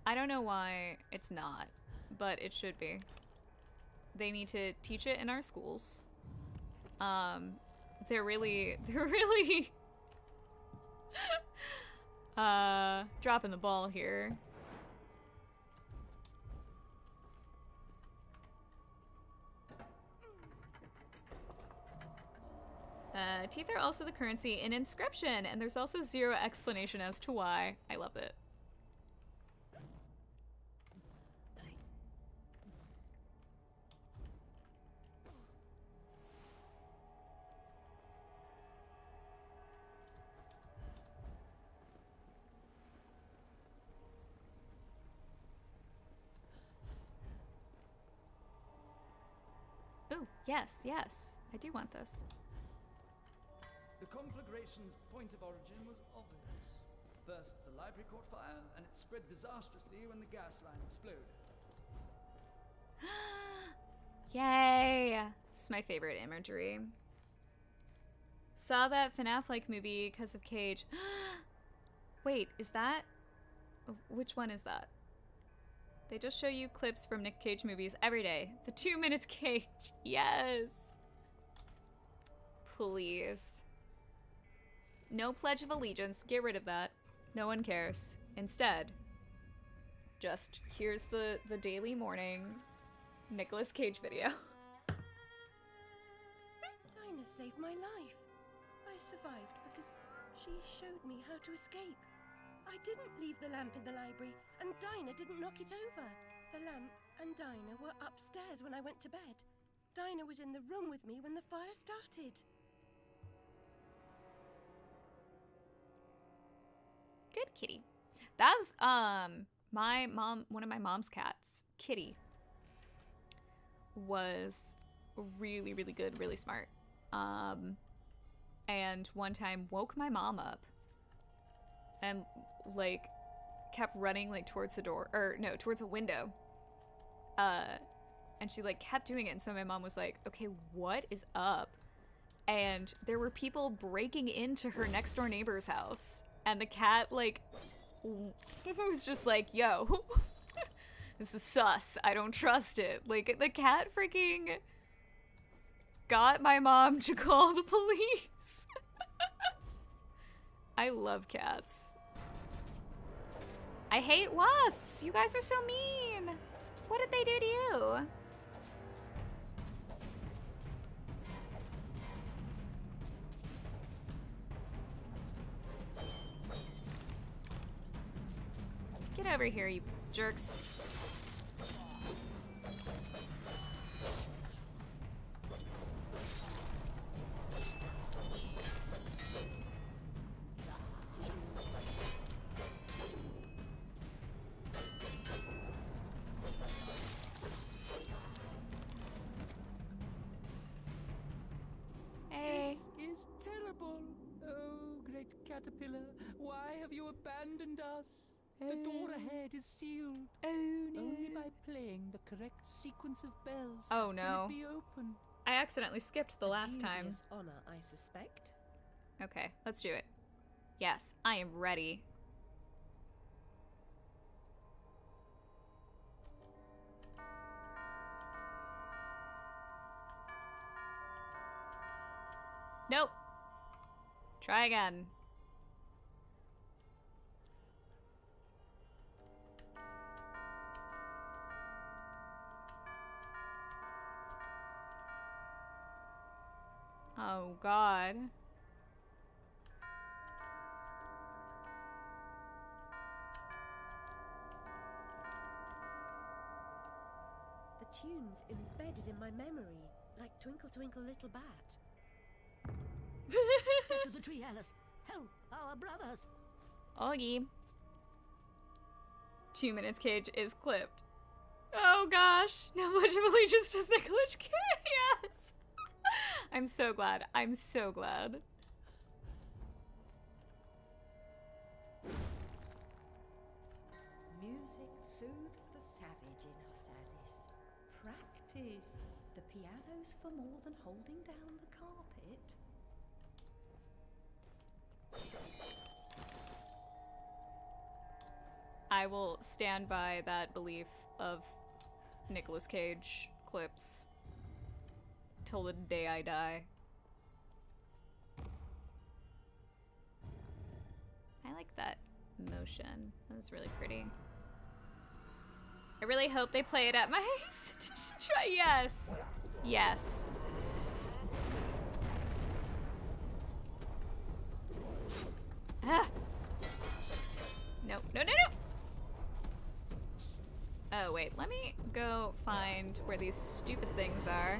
I don't know why it's not, but it should be. They need to teach it in our schools. Um, they're really they're really uh dropping the ball here. Uh, teeth are also the currency in Inscryption, and there's also zero explanation as to why. I love it. Ooh, yes, yes. I do want this. The conflagration's point of origin was obvious. First, the library caught fire, and it spread disastrously when the gas line exploded. Yay! This is my favorite imagery. Saw that FNAF like movie because of Cage. Wait, is that. Oh, which one is that? They just show you clips from Nick Cage movies every day. The two minutes Cage. Yes! Please. No Pledge of Allegiance. Get rid of that. No one cares. Instead, just here's the, the daily morning Nicolas Cage video. Dinah saved my life. I survived because she showed me how to escape. I didn't leave the lamp in the library, and Dinah didn't knock it over. The lamp and Dinah were upstairs when I went to bed. Dinah was in the room with me when the fire started. Good kitty. That was um my mom one of my mom's cats, Kitty, was really, really good, really smart. Um and one time woke my mom up and like kept running like towards the door or no, towards a window. Uh and she like kept doing it and so my mom was like, "Okay, what is up?" And there were people breaking into her next door neighbor's house and the cat like was just like, "Yo, this is sus. I don't trust it." Like the cat freaking got my mom to call the police. I love cats. I hate wasps. You guys are so mean. What did they do to you? Get over here, you jerks. Have you abandoned us? The door oh. ahead is sealed. Oh no. Only by playing the correct sequence of bells Oh can no. it be open. I accidentally skipped the last time. Dubious honor, I suspect. Okay, let's do it. Yes, I am ready. Nope. Try again. Oh god. The tune's embedded in my memory. Like Twinkle Twinkle Little Bat. Get to the tree, Alice. Help our brothers. Augie. Two minutes cage is clipped. Oh gosh. Now much of allegiance to Nicolas Cage. Yes. I'm so glad. I'm so glad. Music soothes the savage in us, Alice. Practice. The piano's for more than holding down the carpet. I will stand by that belief of Nicolas Cage clips till the day I die. I like that motion. That was really pretty. I really hope they play it at my try. Yes. Yes. Ah. No, no, no, no. Oh, wait. Let me go find where these stupid things are.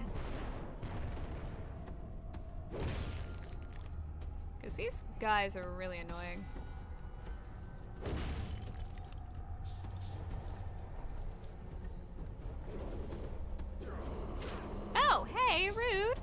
Because these guys are really annoying. Oh, hey, rude.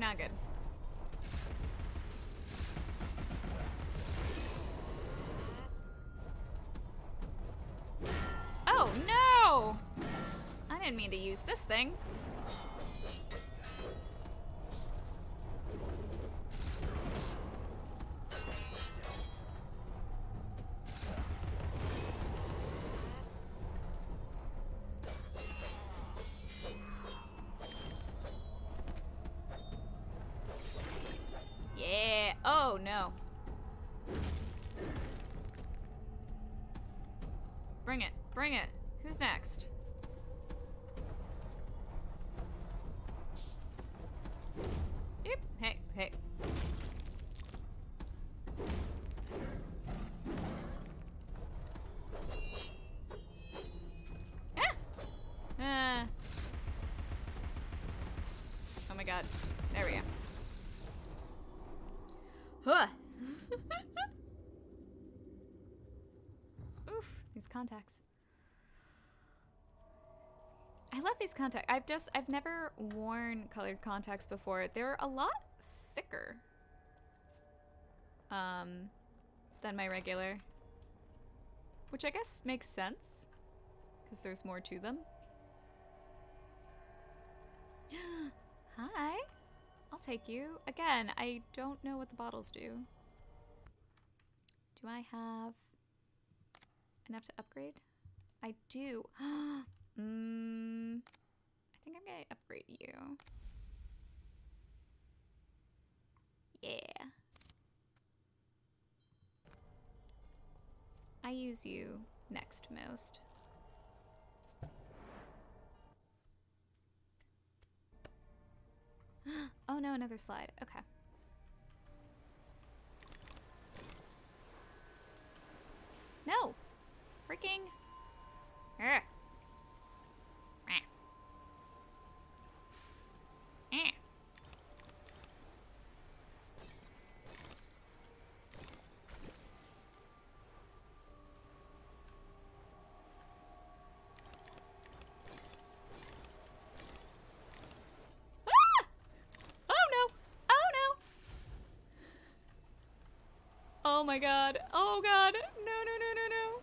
We're not good. Oh no! I didn't mean to use this thing. These contacts. I've just I've never worn colored contacts before. They're a lot thicker um than my regular. Which I guess makes sense because there's more to them. Hi. I'll take you. Again, I don't know what the bottles do. Do I have enough to upgrade? I do. mm, I think I'm gonna upgrade you. Yeah. I use you next most. oh no, another slide. Okay. No! Freaking! Ugh. my god. Oh god. No, no, no, no, no.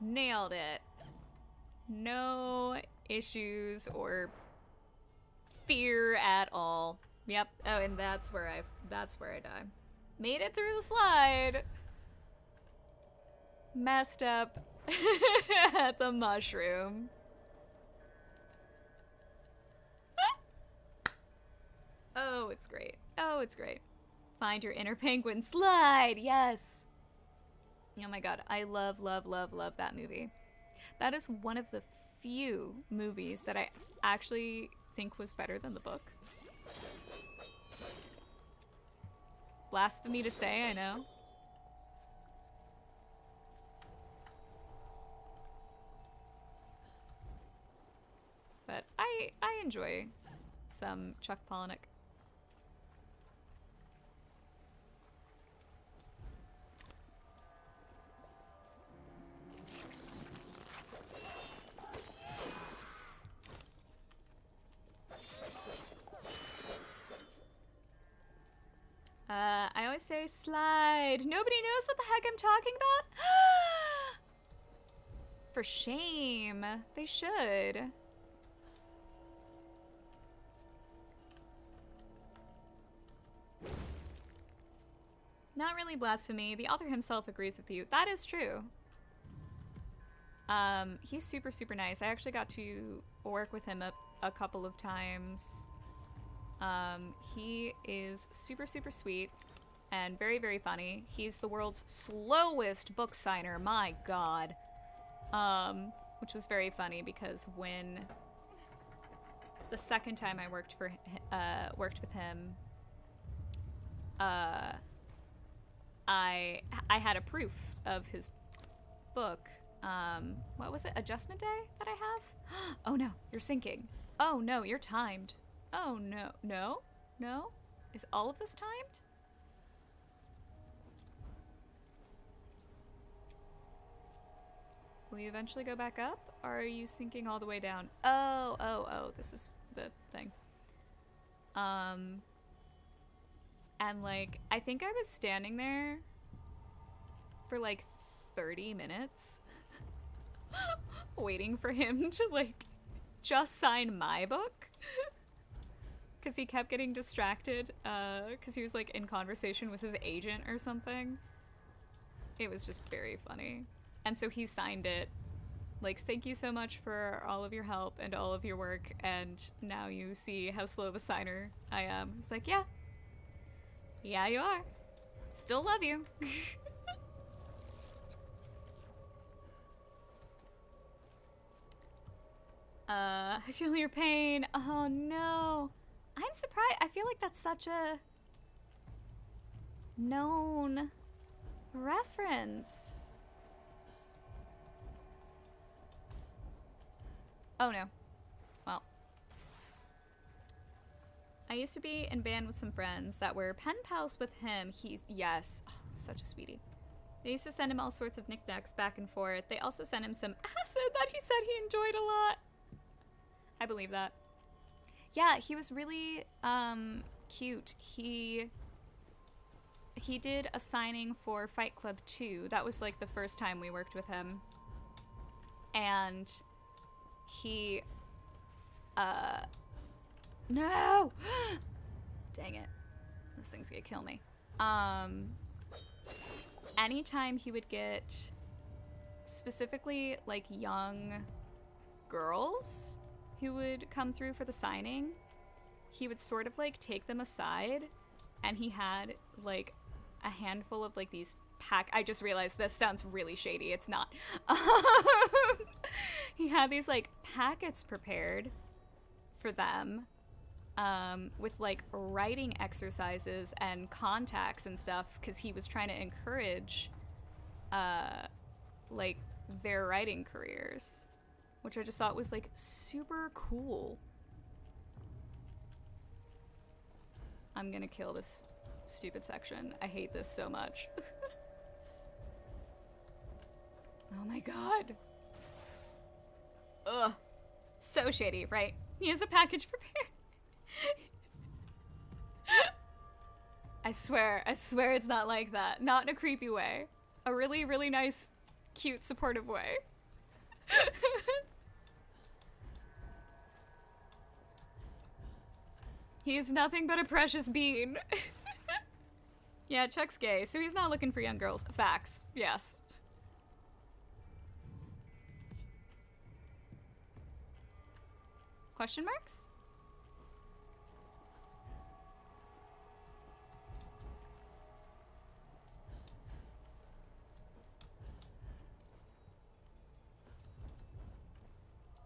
Nailed it. No issues or fear at all. Yep. Oh, and that's where I that's where I die. Made it through the slide. Messed up at the mushroom. oh, it's great. Oh, it's great. Find your inner penguin slide. Yes. Oh my god, I love love love love that movie. That is one of the few movies that I actually think was better than the book. Blasphemy to say, I know. But I I enjoy some Chuck Palahniuk. Uh, I always say slide. Nobody knows what the heck I'm talking about? For shame. They should. Not really blasphemy. The author himself agrees with you. That is true. Um, he's super, super nice. I actually got to work with him a, a couple of times. Um, he is super, super sweet and very, very funny. He's the world's slowest book signer. My God. Um, which was very funny because when the second time I worked for, uh, worked with him, uh, I I had a proof of his book. Um, what was it? Adjustment day that I have? oh no, you're sinking. Oh no, you're timed. Oh no, no, no. Is all of this timed? Will you eventually go back up? Or are you sinking all the way down? Oh, oh, oh, this is the thing. Um, and like, I think I was standing there for like 30 minutes waiting for him to like just sign my book because he kept getting distracted because uh, he was like in conversation with his agent or something. It was just very funny. And so he signed it. Like, thank you so much for all of your help and all of your work. And now you see how slow of a signer I am. It's like, yeah. Yeah, you are. Still love you. uh, I feel your pain. Oh no. I'm surprised. I feel like that's such a known reference. Oh no. Well. I used to be in band with some friends that were pen pals with him. He's, yes, oh, such a sweetie. They used to send him all sorts of knickknacks back and forth. They also sent him some acid that he said he enjoyed a lot. I believe that. Yeah, he was really um, cute. He he did a signing for Fight Club 2. That was like the first time we worked with him. And he uh no dang it this thing's gonna kill me um anytime he would get specifically like young girls who would come through for the signing he would sort of like take them aside and he had like a handful of like these pack I just realized this sounds really shady it's not. He had these like packets prepared for them um, with like writing exercises and contacts and stuff because he was trying to encourage uh, like their writing careers, which I just thought was like super cool. I'm gonna kill this stupid section. I hate this so much. oh my god. Ugh. So shady, right? He has a package prepared. I swear, I swear it's not like that. Not in a creepy way. A really, really nice, cute, supportive way. He's nothing but a precious bean. yeah, Chuck's gay, so he's not looking for young girls. Facts. Yes. Question marks?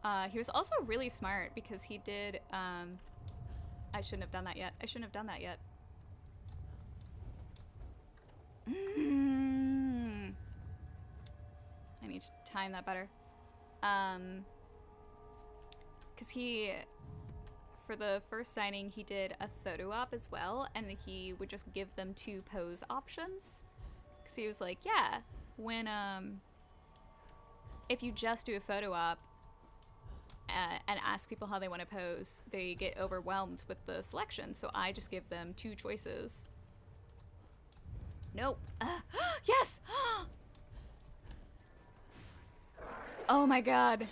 Uh, he was also really smart because he did. Um, I shouldn't have done that yet. I shouldn't have done that yet. Mm. I need to time that better. Um, because he, for the first signing, he did a photo op as well, and he would just give them two pose options. Because he was like, yeah, when um, if you just do a photo op, uh, and ask people how they want to pose, they get overwhelmed with the selection. So I just give them two choices. Nope. Uh, yes! oh my god.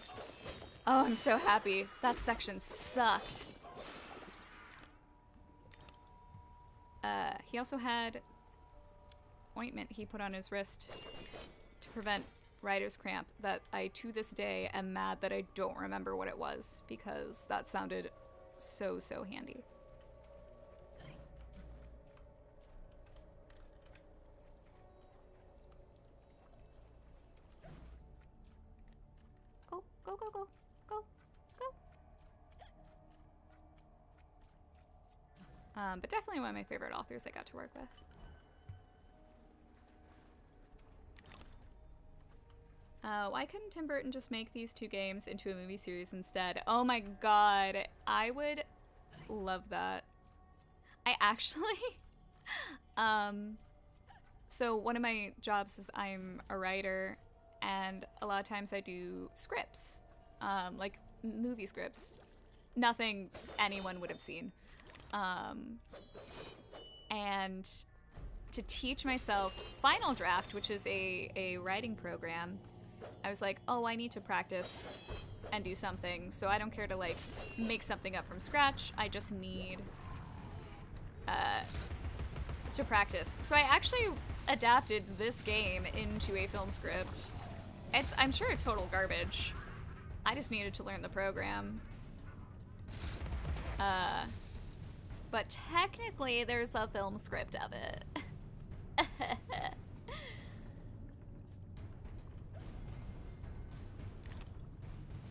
Oh, I'm so happy. That section sucked. Uh, he also had ointment he put on his wrist to prevent writer's cramp that I to this day am mad that I don't remember what it was because that sounded so so handy. Go go go go go go. Um, but definitely one of my favorite authors I got to work with. Uh, why couldn't Tim Burton just make these two games into a movie series instead? Oh my god, I would love that. I actually, um, so one of my jobs is I'm a writer, and a lot of times I do scripts, um, like movie scripts. Nothing anyone would have seen. Um, and to teach myself Final Draft, which is a, a writing program, I was like, oh, I need to practice and do something. So I don't care to like make something up from scratch. I just need uh, to practice. So I actually adapted this game into a film script. It's I'm sure it's total garbage. I just needed to learn the program. Uh, but technically, there's a film script of it.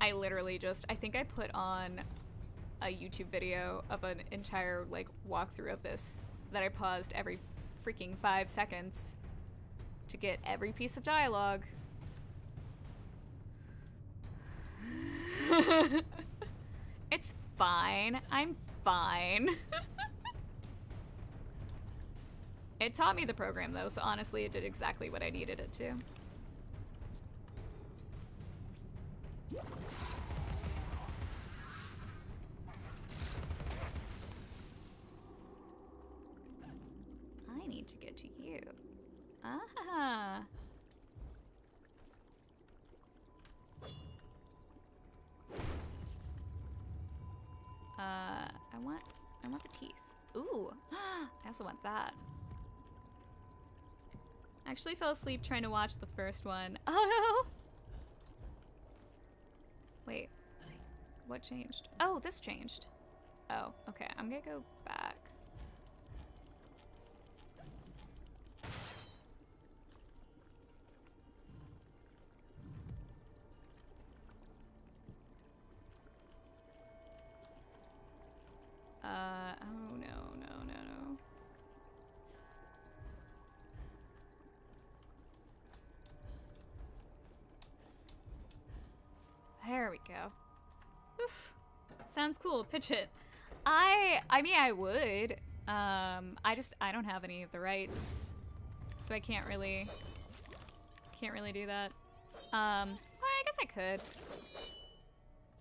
I literally just, I think I put on a YouTube video of an entire like walkthrough of this that I paused every freaking five seconds to get every piece of dialogue. it's fine. I'm fine. it taught me the program though, so honestly it did exactly what I needed it to. I need to get to you. Ah. Uh, I want, I want the teeth. Ooh, I also want that. I actually fell asleep trying to watch the first one. Oh no! Wait, what changed? Oh, this changed. Oh, okay, I'm gonna go back. Uh, Sounds cool. Pitch it. I I mean I would. Um I just I don't have any of the rights. So I can't really can't really do that. Um well, I guess I could.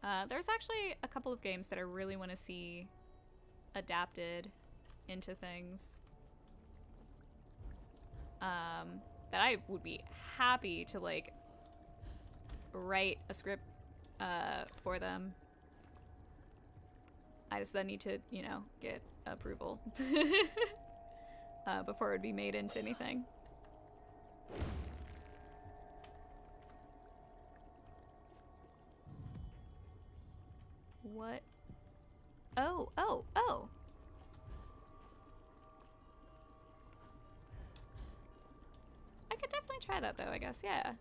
Uh, there's actually a couple of games that I really want to see adapted into things. Um, that I would be happy to like write a script uh, for them. I just then need to, you know, get approval uh, before it would be made into anything. What? Oh, oh, oh. I could definitely try that though, I guess, yeah.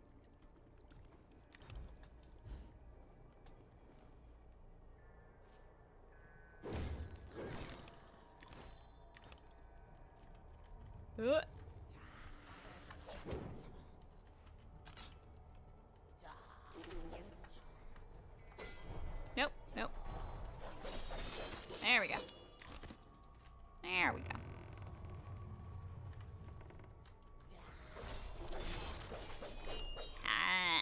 Uh. Nope, nope. There we go. There we go. Ah.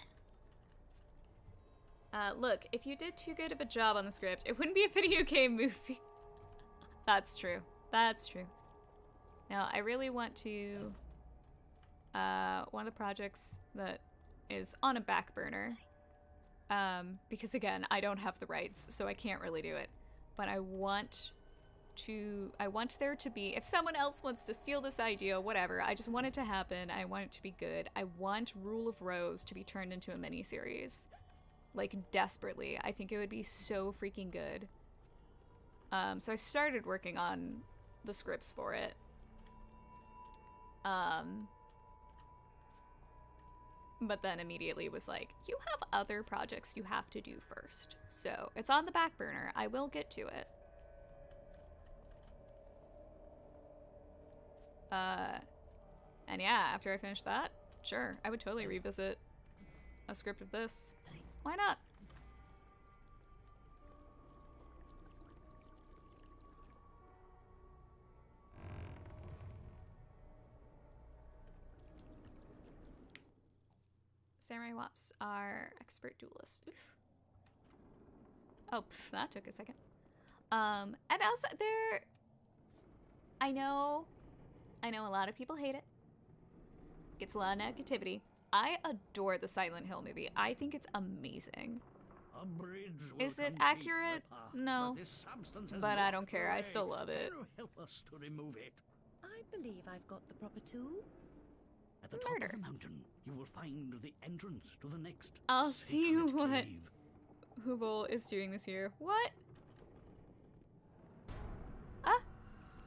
Uh, look, if you did too good of a job on the script, it wouldn't be a video game movie. That's true. That's true. Now, I really want to. Uh, one of the projects that is on a back burner, um, because again, I don't have the rights, so I can't really do it. But I want to. I want there to be. If someone else wants to steal this idea, whatever. I just want it to happen. I want it to be good. I want Rule of Rose to be turned into a miniseries, like desperately. I think it would be so freaking good. Um, so I started working on the scripts for it. Um, but then immediately was like, you have other projects you have to do first. So it's on the back burner. I will get to it. Uh, and yeah, after I finish that, sure, I would totally revisit a script of this. Why not? Samurai Wasps are expert duelists. Oof. Oh, pff, that took a second. Um, and also there, I know, I know a lot of people hate it. Gets a lot of negativity. I adore the Silent Hill movie. I think it's amazing. A bridge Is it accurate? the path, No. But, this substance has But I don't care. the I still love it. Help us to remove it? I believe I've got the proper tool. At the top of the mountain, you will find the entrance to the next I'll see what cave. Hubble is doing this year. What? Ah,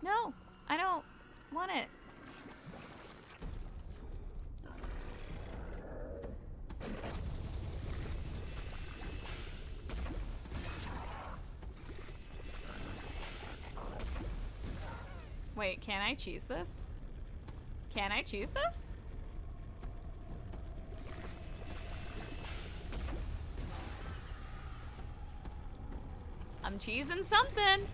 no, I don't want it. Wait, can I choose this? Can I choose this? I'm cheesing something.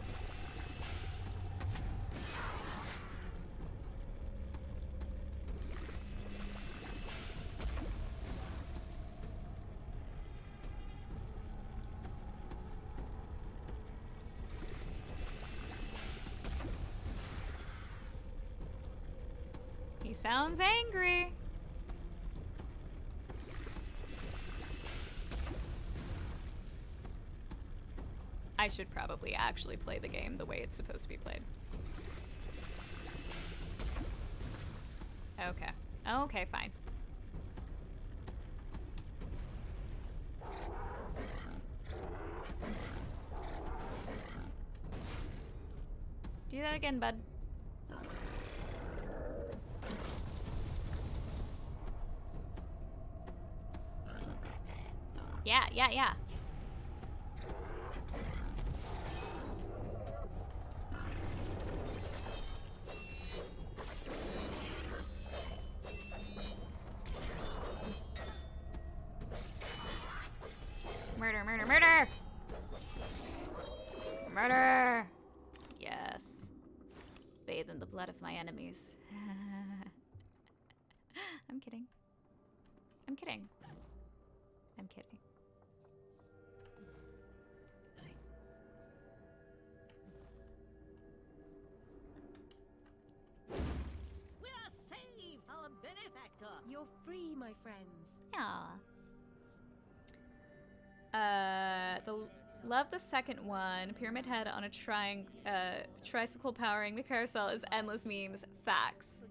He sounds angry. I should probably actually play the game the way it's supposed to be played. Okay. Okay, fine. Do that again, bud. Yeah, yeah, yeah. Love the second one. Pyramid Head on a triang uh, tricycle powering the carousel is endless memes. Facts.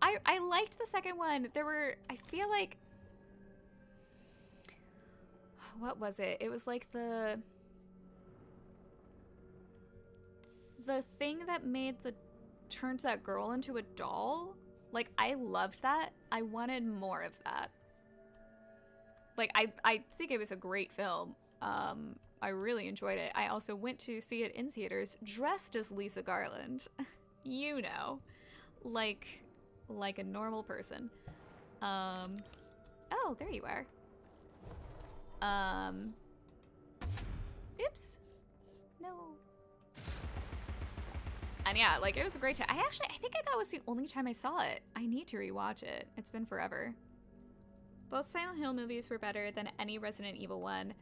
I I liked the second one. There were I feel like what was it? It was like the the thing that made the turned that girl into a doll. Like I loved that. I wanted more of that. Like I I think it was a great film. Um I really enjoyed it. I also went to see it in theaters dressed as Lisa Garland. you know. Like like a normal person. Um Oh, there you are. Um Oops. No. And yeah, like it was a great time. I actually, I think that was the only time I saw it. I need to rewatch it. It's been forever. Both Silent Hill movies were better than any Resident Evil one.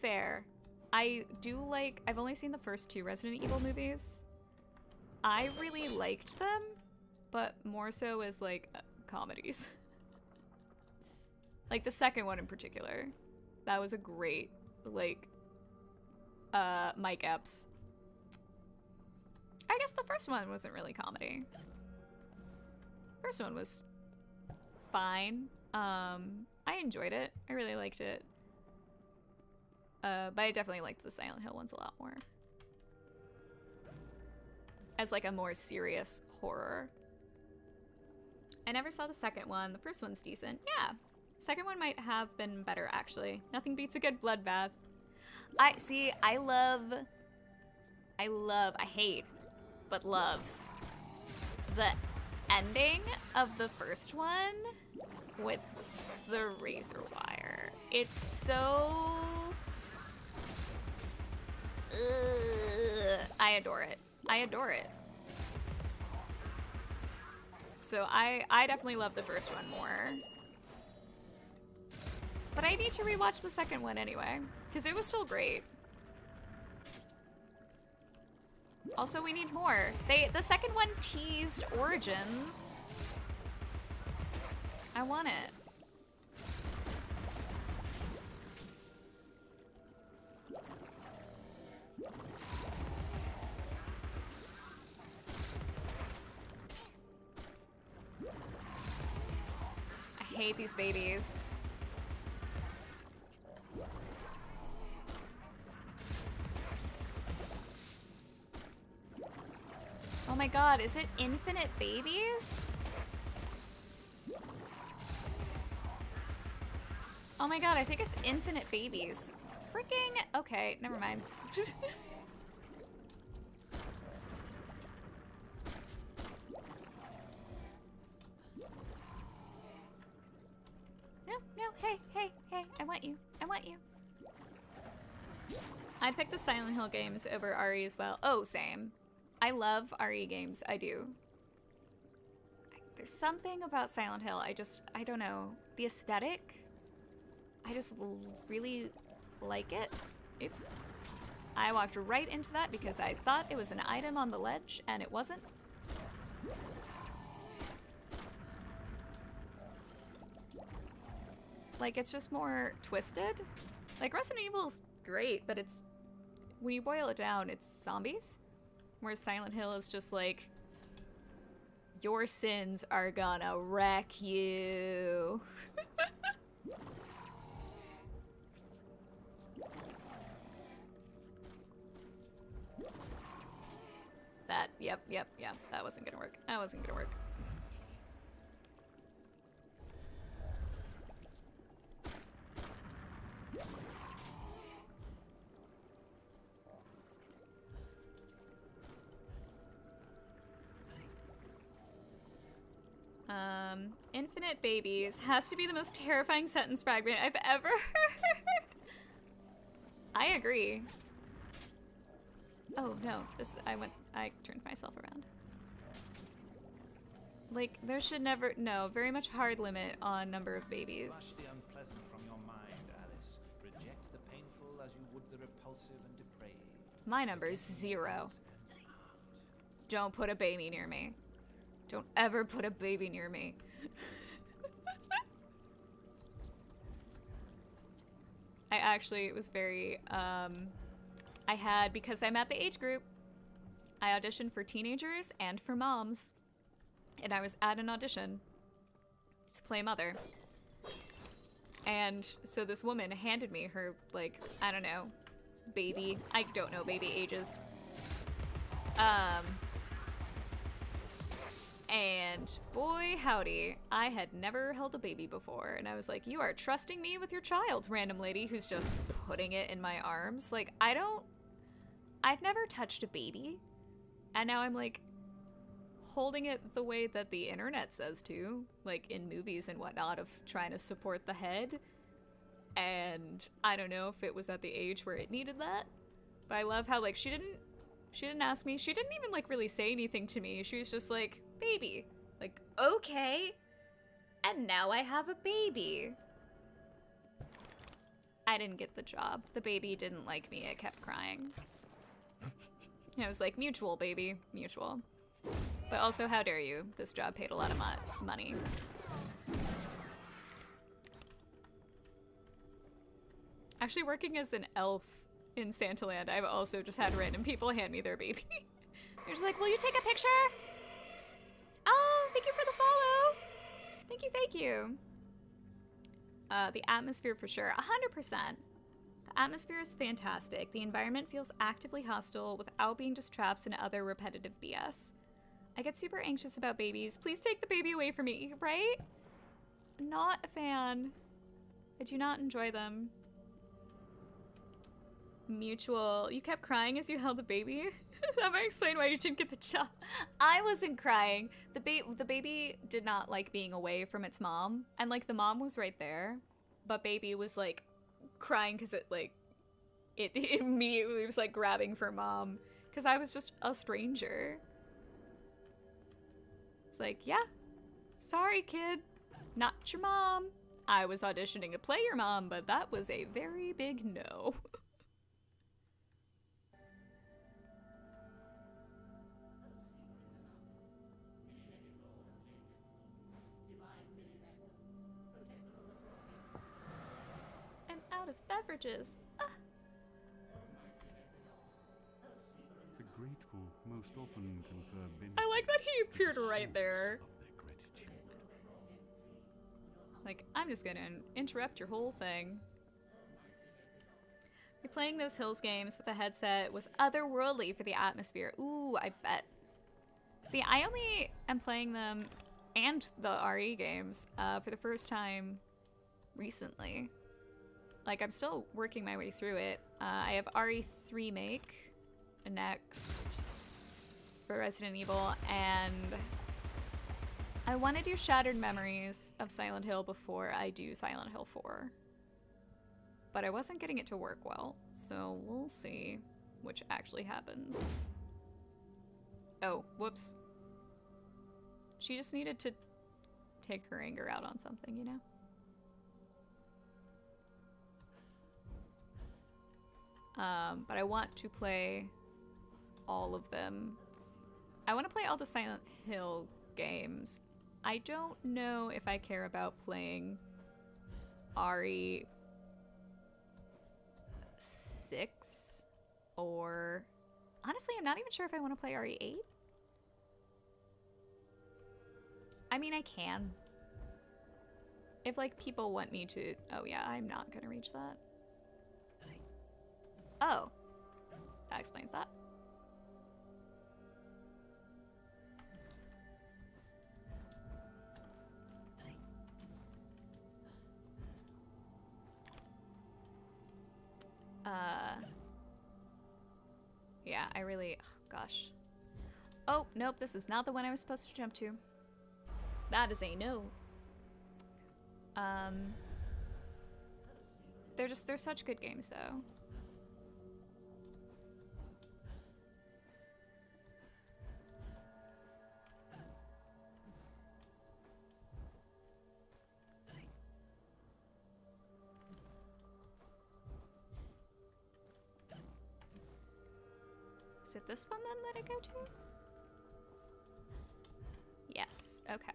Fair. I do like, I've only seen the first two Resident Evil movies. I really liked them, but more so as like uh, comedies. like the second one in particular. That was a great, like, uh, Mike Epps I guess the first one wasn't really comedy. First one was fine. Um, I enjoyed it. I really liked it. Uh, but I definitely liked the Silent Hill ones a lot more. As like a more serious horror. I never saw the second one. The first one's decent. Yeah. Second one might have been better actually. Nothing beats a good bloodbath. I see, I love I love, I hate but love the ending of the first one with the razor wire. It's so. Ugh. I adore it. I adore it. So I I definitely love the first one more. But I need to rewatch the second one anyway, because it was still great. Also, we need more. They the second one teased Origins. I want it. I hate these babies. Oh my god, is it infinite babies? Oh my god, I think it's infinite babies. Freaking, okay, never mind. no, no, hey, hey, hey, I want you, I want you. I picked the Silent Hill games over RE as well. Oh, same. I love RE games. I do. There's something about Silent Hill. I just, I don't know. The aesthetic, I just really like it. Oops. I walked right into that because I thought it was an item on the ledge, and it wasn't. Like, it's just more twisted. Like, Resident Evil's great, but it's... When you boil it down, it's zombies. Whereas Silent Hill is just like, your sins are gonna wreck you. that, yep, yep, yep, that wasn't gonna work. That wasn't gonna work. Um, infinite babies has to be the most terrifying sentence fragment I've ever heard. I agree. Oh no, this I went I turned myself around. Like there should never no, very much hard limit on number of babies. Brush the unpleasant from your mind, Alice. Reject the painful as you would the repulsive and depraved. My number's zero. Don't put a baby near me. Don't ever put a baby near me. I actually it was very, um, I had, because I'm at the age group, I auditioned for teenagers and for moms. And I was at an audition to play mother. And so this woman handed me her, like, I don't know, baby. I don't know baby ages. Um, and boy, howdy, I had never held a baby before. And I was like, You are trusting me with your child, random lady who's just putting it in my arms. Like, I don't. I've never touched a baby. And now I'm like holding it the way that the internet says to, like in movies and whatnot, of trying to support the head. And I don't know if it was at the age where it needed that. But I love how, like, she didn't. She didn't ask me. She didn't even, like, really say anything to me. She was just like, baby. Like, okay. And now I have a baby. I didn't get the job. The baby didn't like me. It kept crying. I was like, mutual, baby. Mutual. But also, how dare you? This job paid a lot of mo money. Actually, working as an elf in Santaland, I've also just had random people hand me their baby. They're just like, will you take a picture? Oh, thank you for the follow. Thank you, thank you. Uh, the atmosphere for sure, 100%. The atmosphere is fantastic. The environment feels actively hostile without being just traps and other repetitive BS. I get super anxious about babies. Please take the baby away from me, right? Not a fan. I do not enjoy them. Mutual. You kept crying as you held the baby? that might explain why you didn't get the job. I wasn't crying. The ba- the baby did not like being away from its mom, and like the mom was right there, but baby was like crying because it like it, immediately was like grabbing for mom because I was just a stranger. It's like, yeah, sorry, kid, not your mom. I was auditioning to play your mom, but that was a very big no. out of beverages. Ah. The grateful most often confer. I like that he appeared right there. Like, I'm just gonna interrupt your whole thing. Replaying those Hills games with a headset was otherworldly for the atmosphere. Ooh, I bet. See, I only am playing them and the RE games uh, for the first time recently. Like, I'm still working my way through it. Uh, I have RE3 Make next for Resident Evil, and I want to do Shattered Memories of Silent Hill before I do Silent Hill 4. But I wasn't getting it to work well, so we'll see which actually happens. Oh, whoops. She just needed to take her anger out on something, you know? Um, but I want to play all of them. I want to play all the Silent Hill games. I don't know if I care about playing RE 6 or honestly, I'm not even sure if I want to play RE 8. I mean, I can. If like people want me to, oh yeah, I'm not going to reach that. Oh. That explains that. Uh. Yeah, I really. Oh, gosh. Oh, nope, this is not the one I was supposed to jump to. That is a no. Um. They're just, they're such good games, though. this one then that I go to? Yes, okay.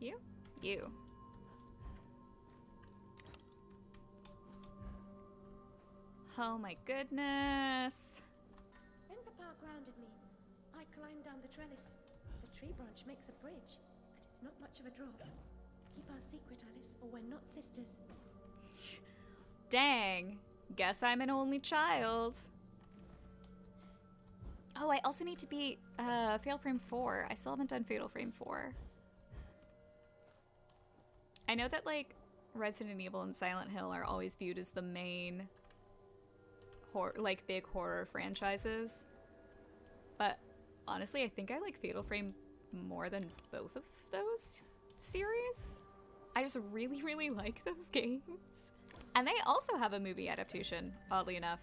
You? You. Oh my goodness. Grounded me. I climbed down the trellis. Tree branch makes a bridge, and it's not much of a drop. Keep our secret, Alice, or we're not sisters. Dang. Guess I'm an only child. Oh, I also need to beat uh, Fatal Frame 4. I still haven't done Fatal Frame 4. I know that, like, Resident Evil and Silent Hill are always viewed as the main, like, big horror franchises. But honestly, I think I like Fatal Frame more than both of those series. I just really, really like those games. And they also have a movie adaptation, oddly enough,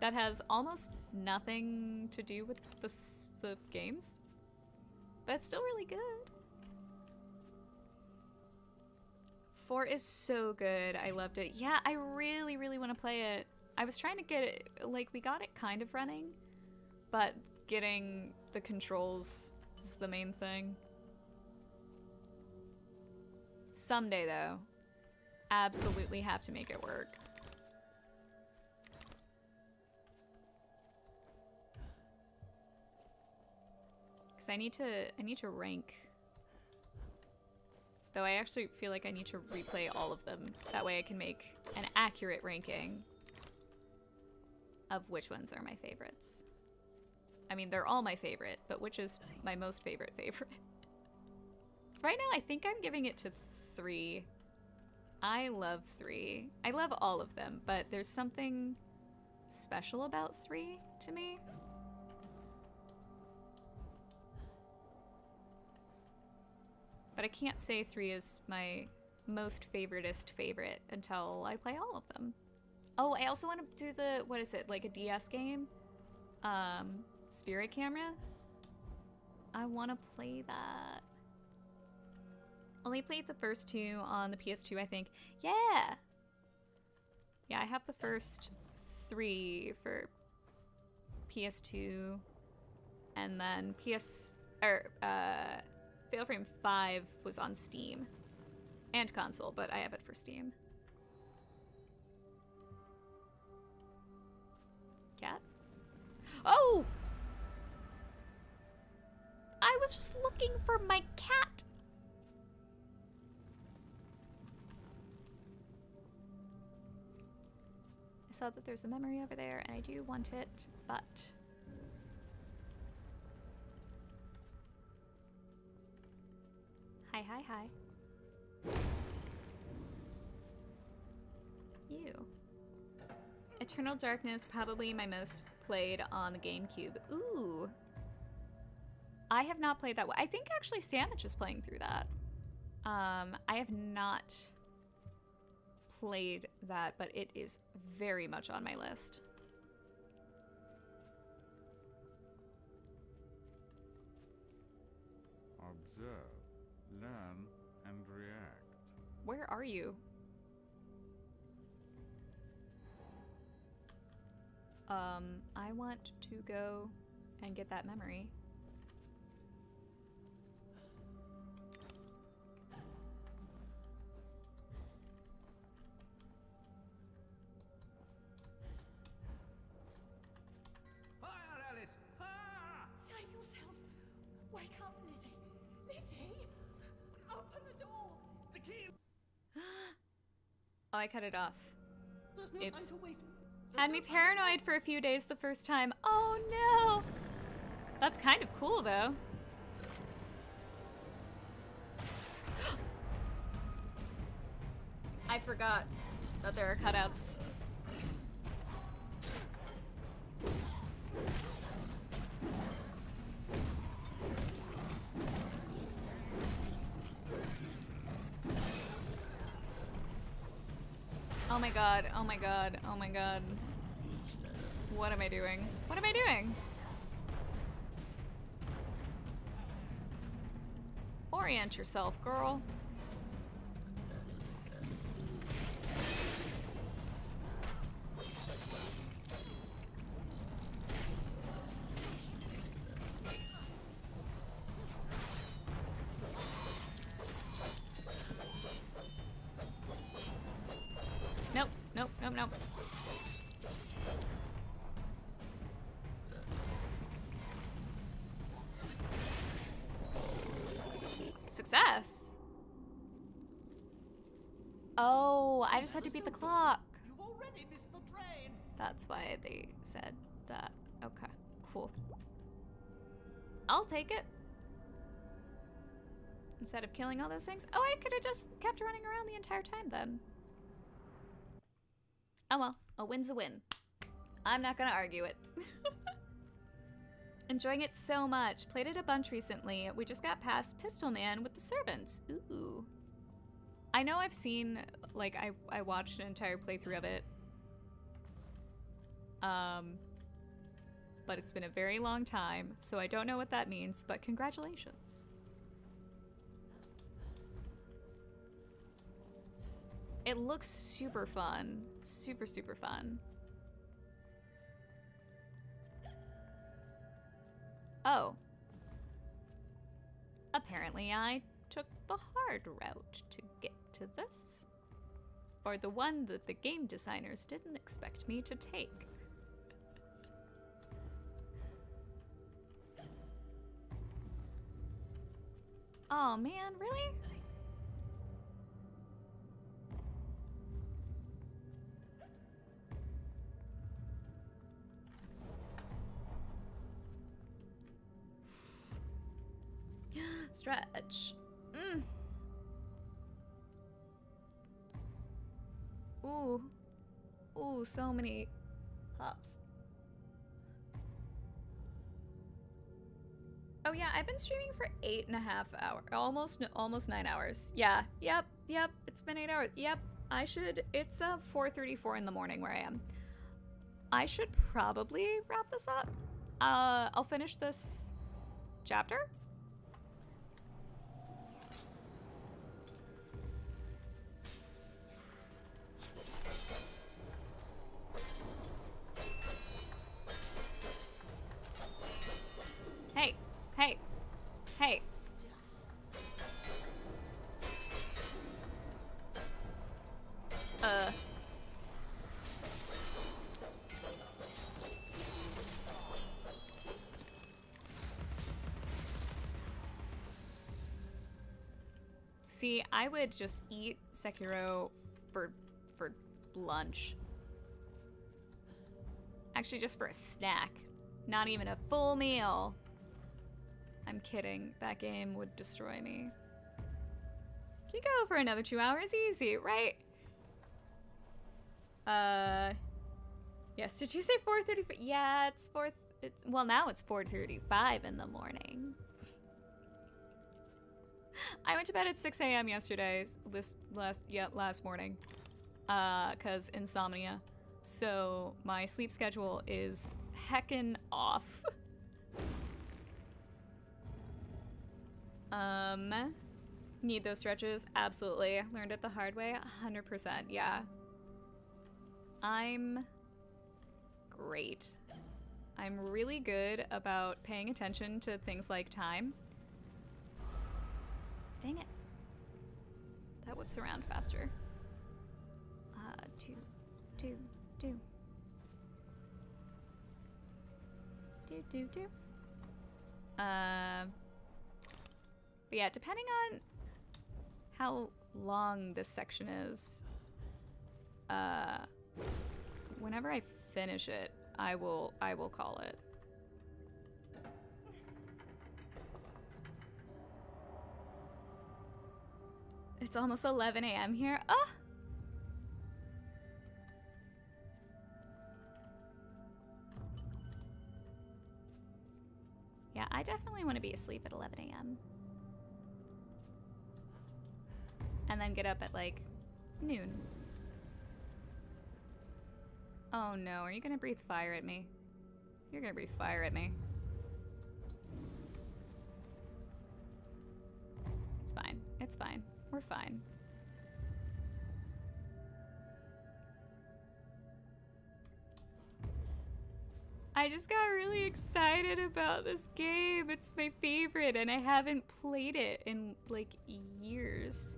that has almost nothing to do with the, the games. But it's still really good. Four is so good. I loved it. Yeah, I really, really want to play it. I was trying to get it, like, we got it kind of running, but getting the controls is the main thing. Someday, though, absolutely have to make it work. Cause I need to I need to rank. Though I actually feel like I need to replay all of them. That way I can make an accurate ranking of which ones are my favorites. I mean, they're all my favorite, but which is my most favorite favorite? so right now I think I'm giving it to three. I love three. I love all of them, but there's something special about three to me. But I can't say three is my most favoritist favorite until I play all of them. Oh, I also want to do the what is it like a DS game? Um, Spirit Camera. I want to play that. Only played the first two on the PS2, I think. Yeah. Yeah, I have the first three for PS2, and then PS or uh, Fatal Frame Five was on Steam and console, but I have it for Steam. Cat? Oh! I was just looking for my cat. I saw that there's a memory over there, and I do want it, but. Hi, hi, hi. You. Eternal Darkness, probably my most played on the GameCube. Ooh. I have not played that one. I think actually Sandwich is playing through that. Um, I have not played that, but it is very much on my list. Observe, learn, and react. Where are you? Um, I want to go and get that memory. Oh, I cut it off. No Oops. time to waste. Had me paranoid for a few days the first time. Oh no! That's kind of cool though. I forgot that there are cutouts. God, oh my god, oh my god. What am I doing? What am I doing? Orient yourself, girl. Success? Oh, I just had to beat the clock. That's why they said that. Okay, cool. I'll take it. Instead of killing all those things. Oh, I could have just kept running around the entire time then. Oh well, a win's a win. I'm not gonna argue it. Enjoying it so much. Played it a bunch recently. We just got past Pistol Man with the servants. Ooh. I know I've seen, like, I, I watched an entire playthrough of it. Um, but it's been a very long time, so I don't know what that means, but congratulations. It looks super fun. Super, super fun. Oh. Apparently I took the hard route to get to this. Or the one that the game designers didn't expect me to take. Oh man, really? Stretch. Mm. Ooh. Ooh, so many hops. Oh yeah, I've been streaming for eight and a half hours, almost almost nine hours. Yeah, yep, yep. It's been eight hours. Yep, I should. It's uh 4:34 in the morning where I am. I should probably wrap this up. Uh, I'll finish this chapter. Hey, hey. Uh. See, I would just eat Sekiro for for lunch. Actually, just for a snack. Not even a full meal. I'm kidding. That game would destroy me. You go for another two hours easy, right? Uh, yes. Did you say 4:35? Yeah, it's four. It's well now it's 4:35 in the morning. I went to bed at 6 a.m. yesterday. This last yeah last morning. Uh, cause insomnia. So my sleep schedule is heckin' off. um, need those stretches? Absolutely. Learned it the hard way? 100%, yeah. I'm great. I'm really good about paying attention to things like time. Dang it. That whips around faster. Uh, two. Do, do, do. Do, do. Um. Uh, but yeah, depending on how long this section is, uh, whenever I finish it, I will I will call it. It's almost 11 a.m. here. Ah! Yeah, I definitely want to be asleep at 11 a.m. And then get up at like noon. Oh no, are you gonna breathe fire at me? You're gonna breathe fire at me. It's fine. It's fine. We're fine. I just got really excited about this game. It's my favorite, and I haven't played it in like years.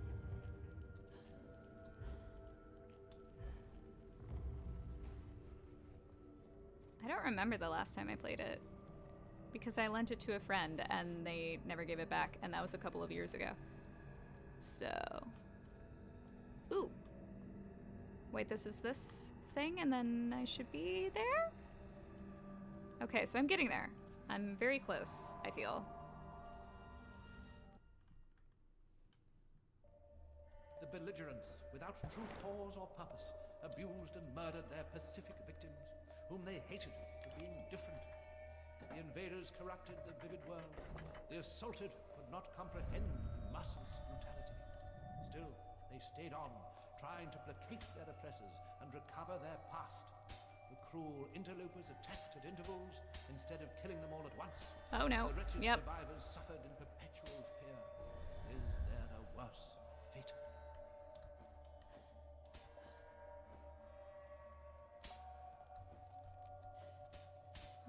I don't remember the last time I played it. because I lent it to a friend and they never gave it back, and that was a couple of years ago. So. Ooh. Wait, this is this thing, and then I should be there? Okay, so I'm getting there. I'm very close, I feel. The belligerents, without true cause or purpose, abused and murdered their pacific victims, whom they hated for being different. The invaders corrupted the vivid world. The assaulted could not comprehend the masses' brutality. Still, they stayed on, trying to placate their oppressors and recover their past. The cruel interlopers attacked at intervals instead of killing them all at once. Oh, no. The wretched Yep. survivors suffered in perpetual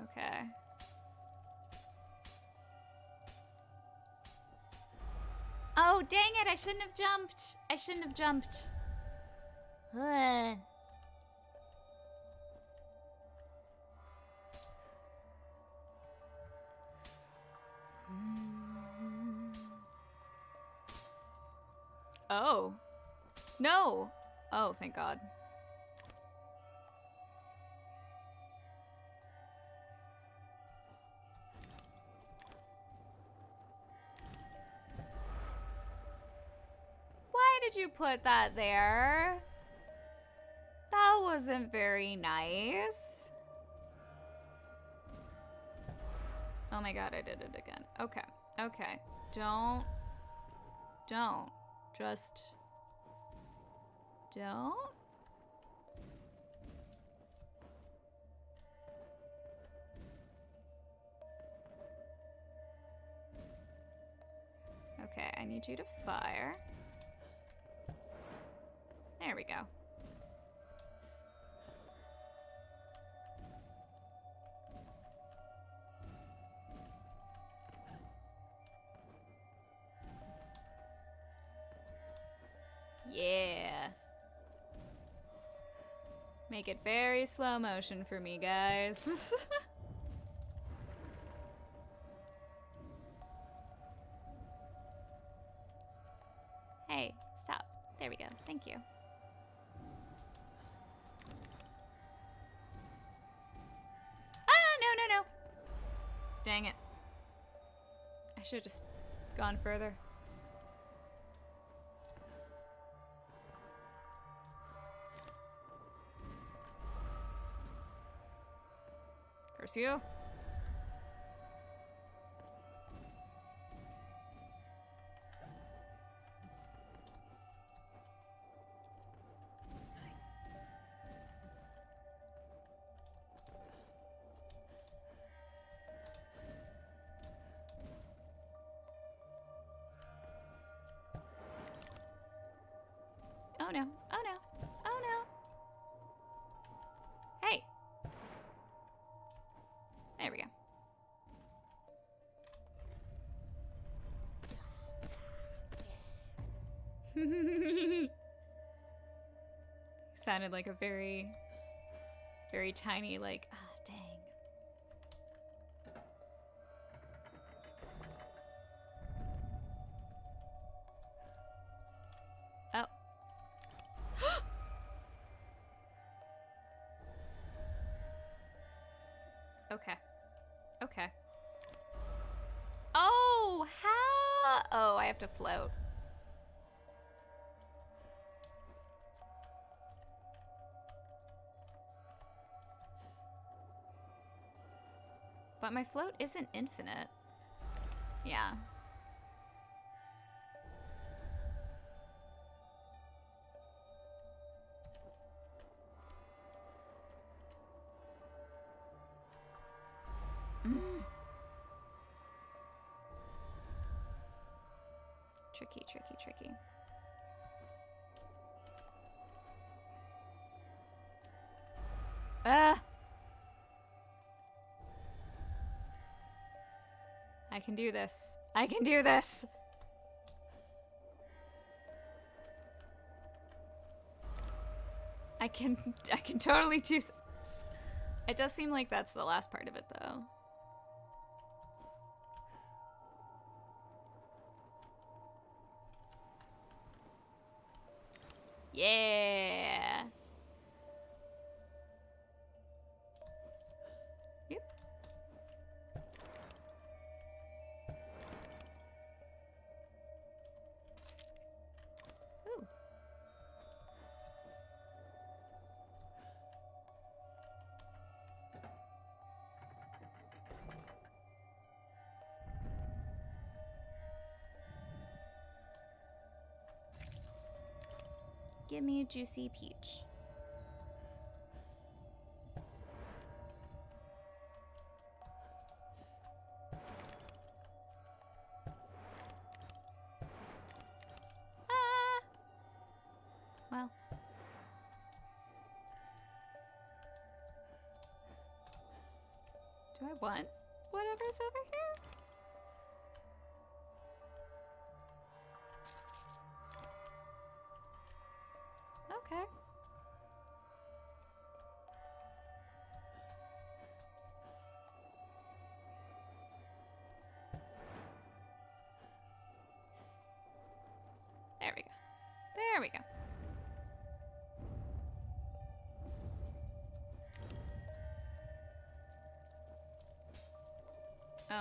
Okay. Oh, dang it! I shouldn't have jumped. I shouldn't have jumped. Oh. No. Oh, thank God. Put that there? That wasn't very nice. Oh my god, I did it again. Okay, okay. Don't. Don't. Just. Don't. Okay, I need you to fire. There we go. Yeah. Make it very slow motion for me, guys. hey, stop. There we go. Thank you. Should have just gone further. Curse you. Sounded like a very, very tiny, like, But my float isn't infinite. Yeah. Mm. Tricky, tricky, tricky. I can do this. I can do this! I can I can totally do this. It does seem like that's the last part of it though. Yeah. Me juicy peach.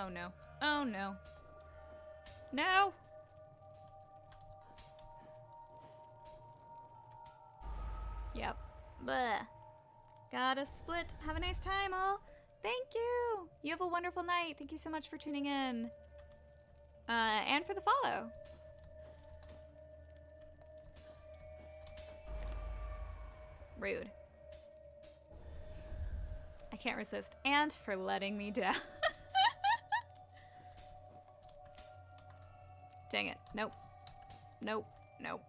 Oh no. Oh no. No! Yep. Bleh. Gotta split. Have a nice time, all. Thank you. You have a wonderful night. Thank you so much for tuning in. Uh, and for the follow. Rude. I can't resist. And for letting me down. Dang it. Nope. Nope. Nope.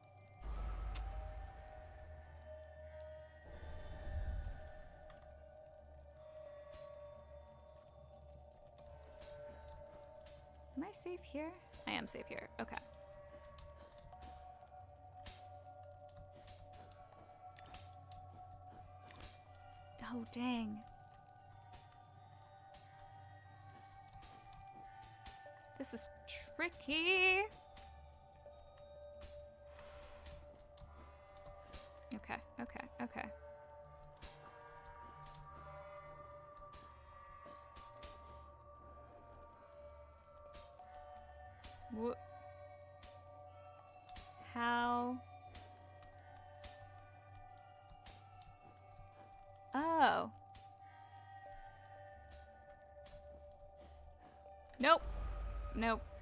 Am I safe here? I am safe here. Okay. Oh, dang. This is tricky. Okay, okay, okay.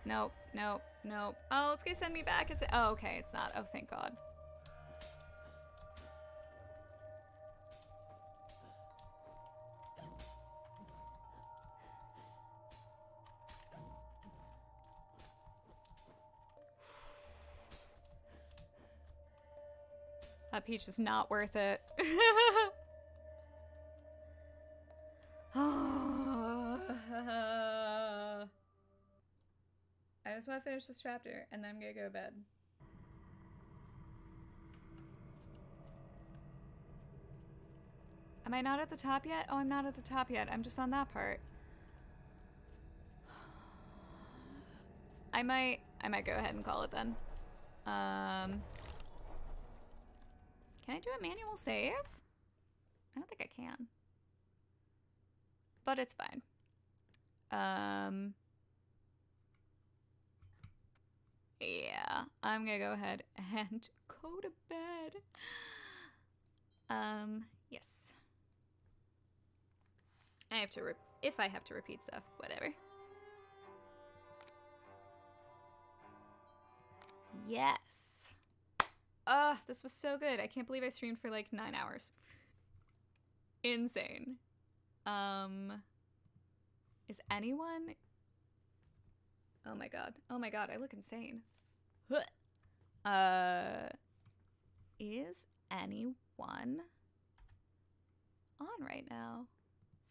Nope. Nope. Nope. Oh, it's gonna send me back. Is it? Oh, okay. It's not. Oh, thank God. That peach is not worth it. just want to finish this chapter and then I'm gonna go to bed. Am I not at the top yet? Oh, I'm not at the top yet. I'm just on that part. I might I might go ahead and call it then. Um Can I do a manual save? I don't think I can. But it's fine. Um Yeah, I'm gonna go ahead and go to bed. Um, yes. I have to, re- if I have to repeat stuff, whatever. Yes. Ugh, this was so good. I can't believe I streamed for like nine hours. Insane. Um, is anyone Oh my god. Oh my god, I look insane. Uh is anyone on right now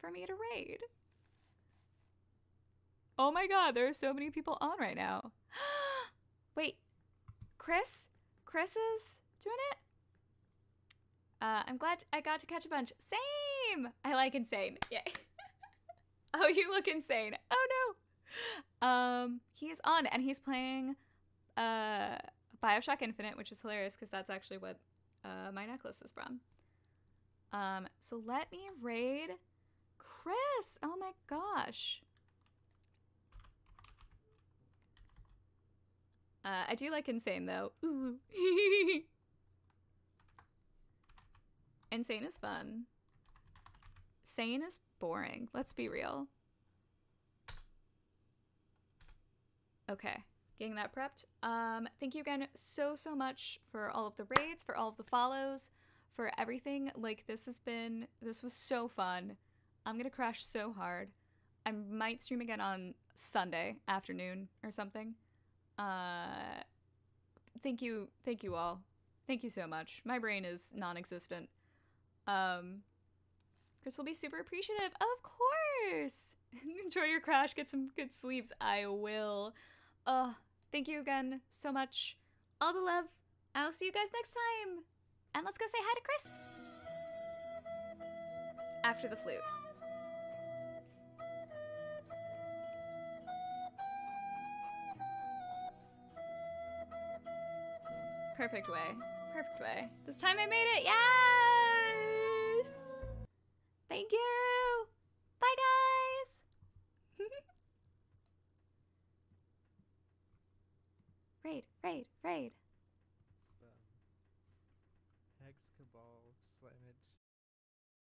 for me to raid? Oh my god, there are so many people on right now. Wait. Chris? Chris is doing it? Uh, I'm glad I got to catch a bunch. Same! I like insane. Yay. oh, you look insane. Oh no. Um, he is on and he's playing uh Bioshock Infinite, which is hilarious because that's actually what uh, my necklace is from. Um, so let me raid Chris. Oh my gosh. Uh, I do like Insane though. Ooh. Insane is fun. Sane is boring. Let's be real. Okay, getting that prepped. Um, thank you again so, so much for all of the raids, for all of the follows, for everything. Like, this has been, this was so fun. I'm gonna crash so hard. I might stream again on Sunday afternoon or something. Uh, thank you, thank you all. Thank you so much. My brain is non-existent. Um, Chris will be super appreciative. Of course. Enjoy your crash. Get some good sleeps. I will. Uh, thank you again so much. All the love. I'll see you guys next time. And let's go say hi to Chris. After the flute. Perfect way. Perfect way. This time I made it. Yes!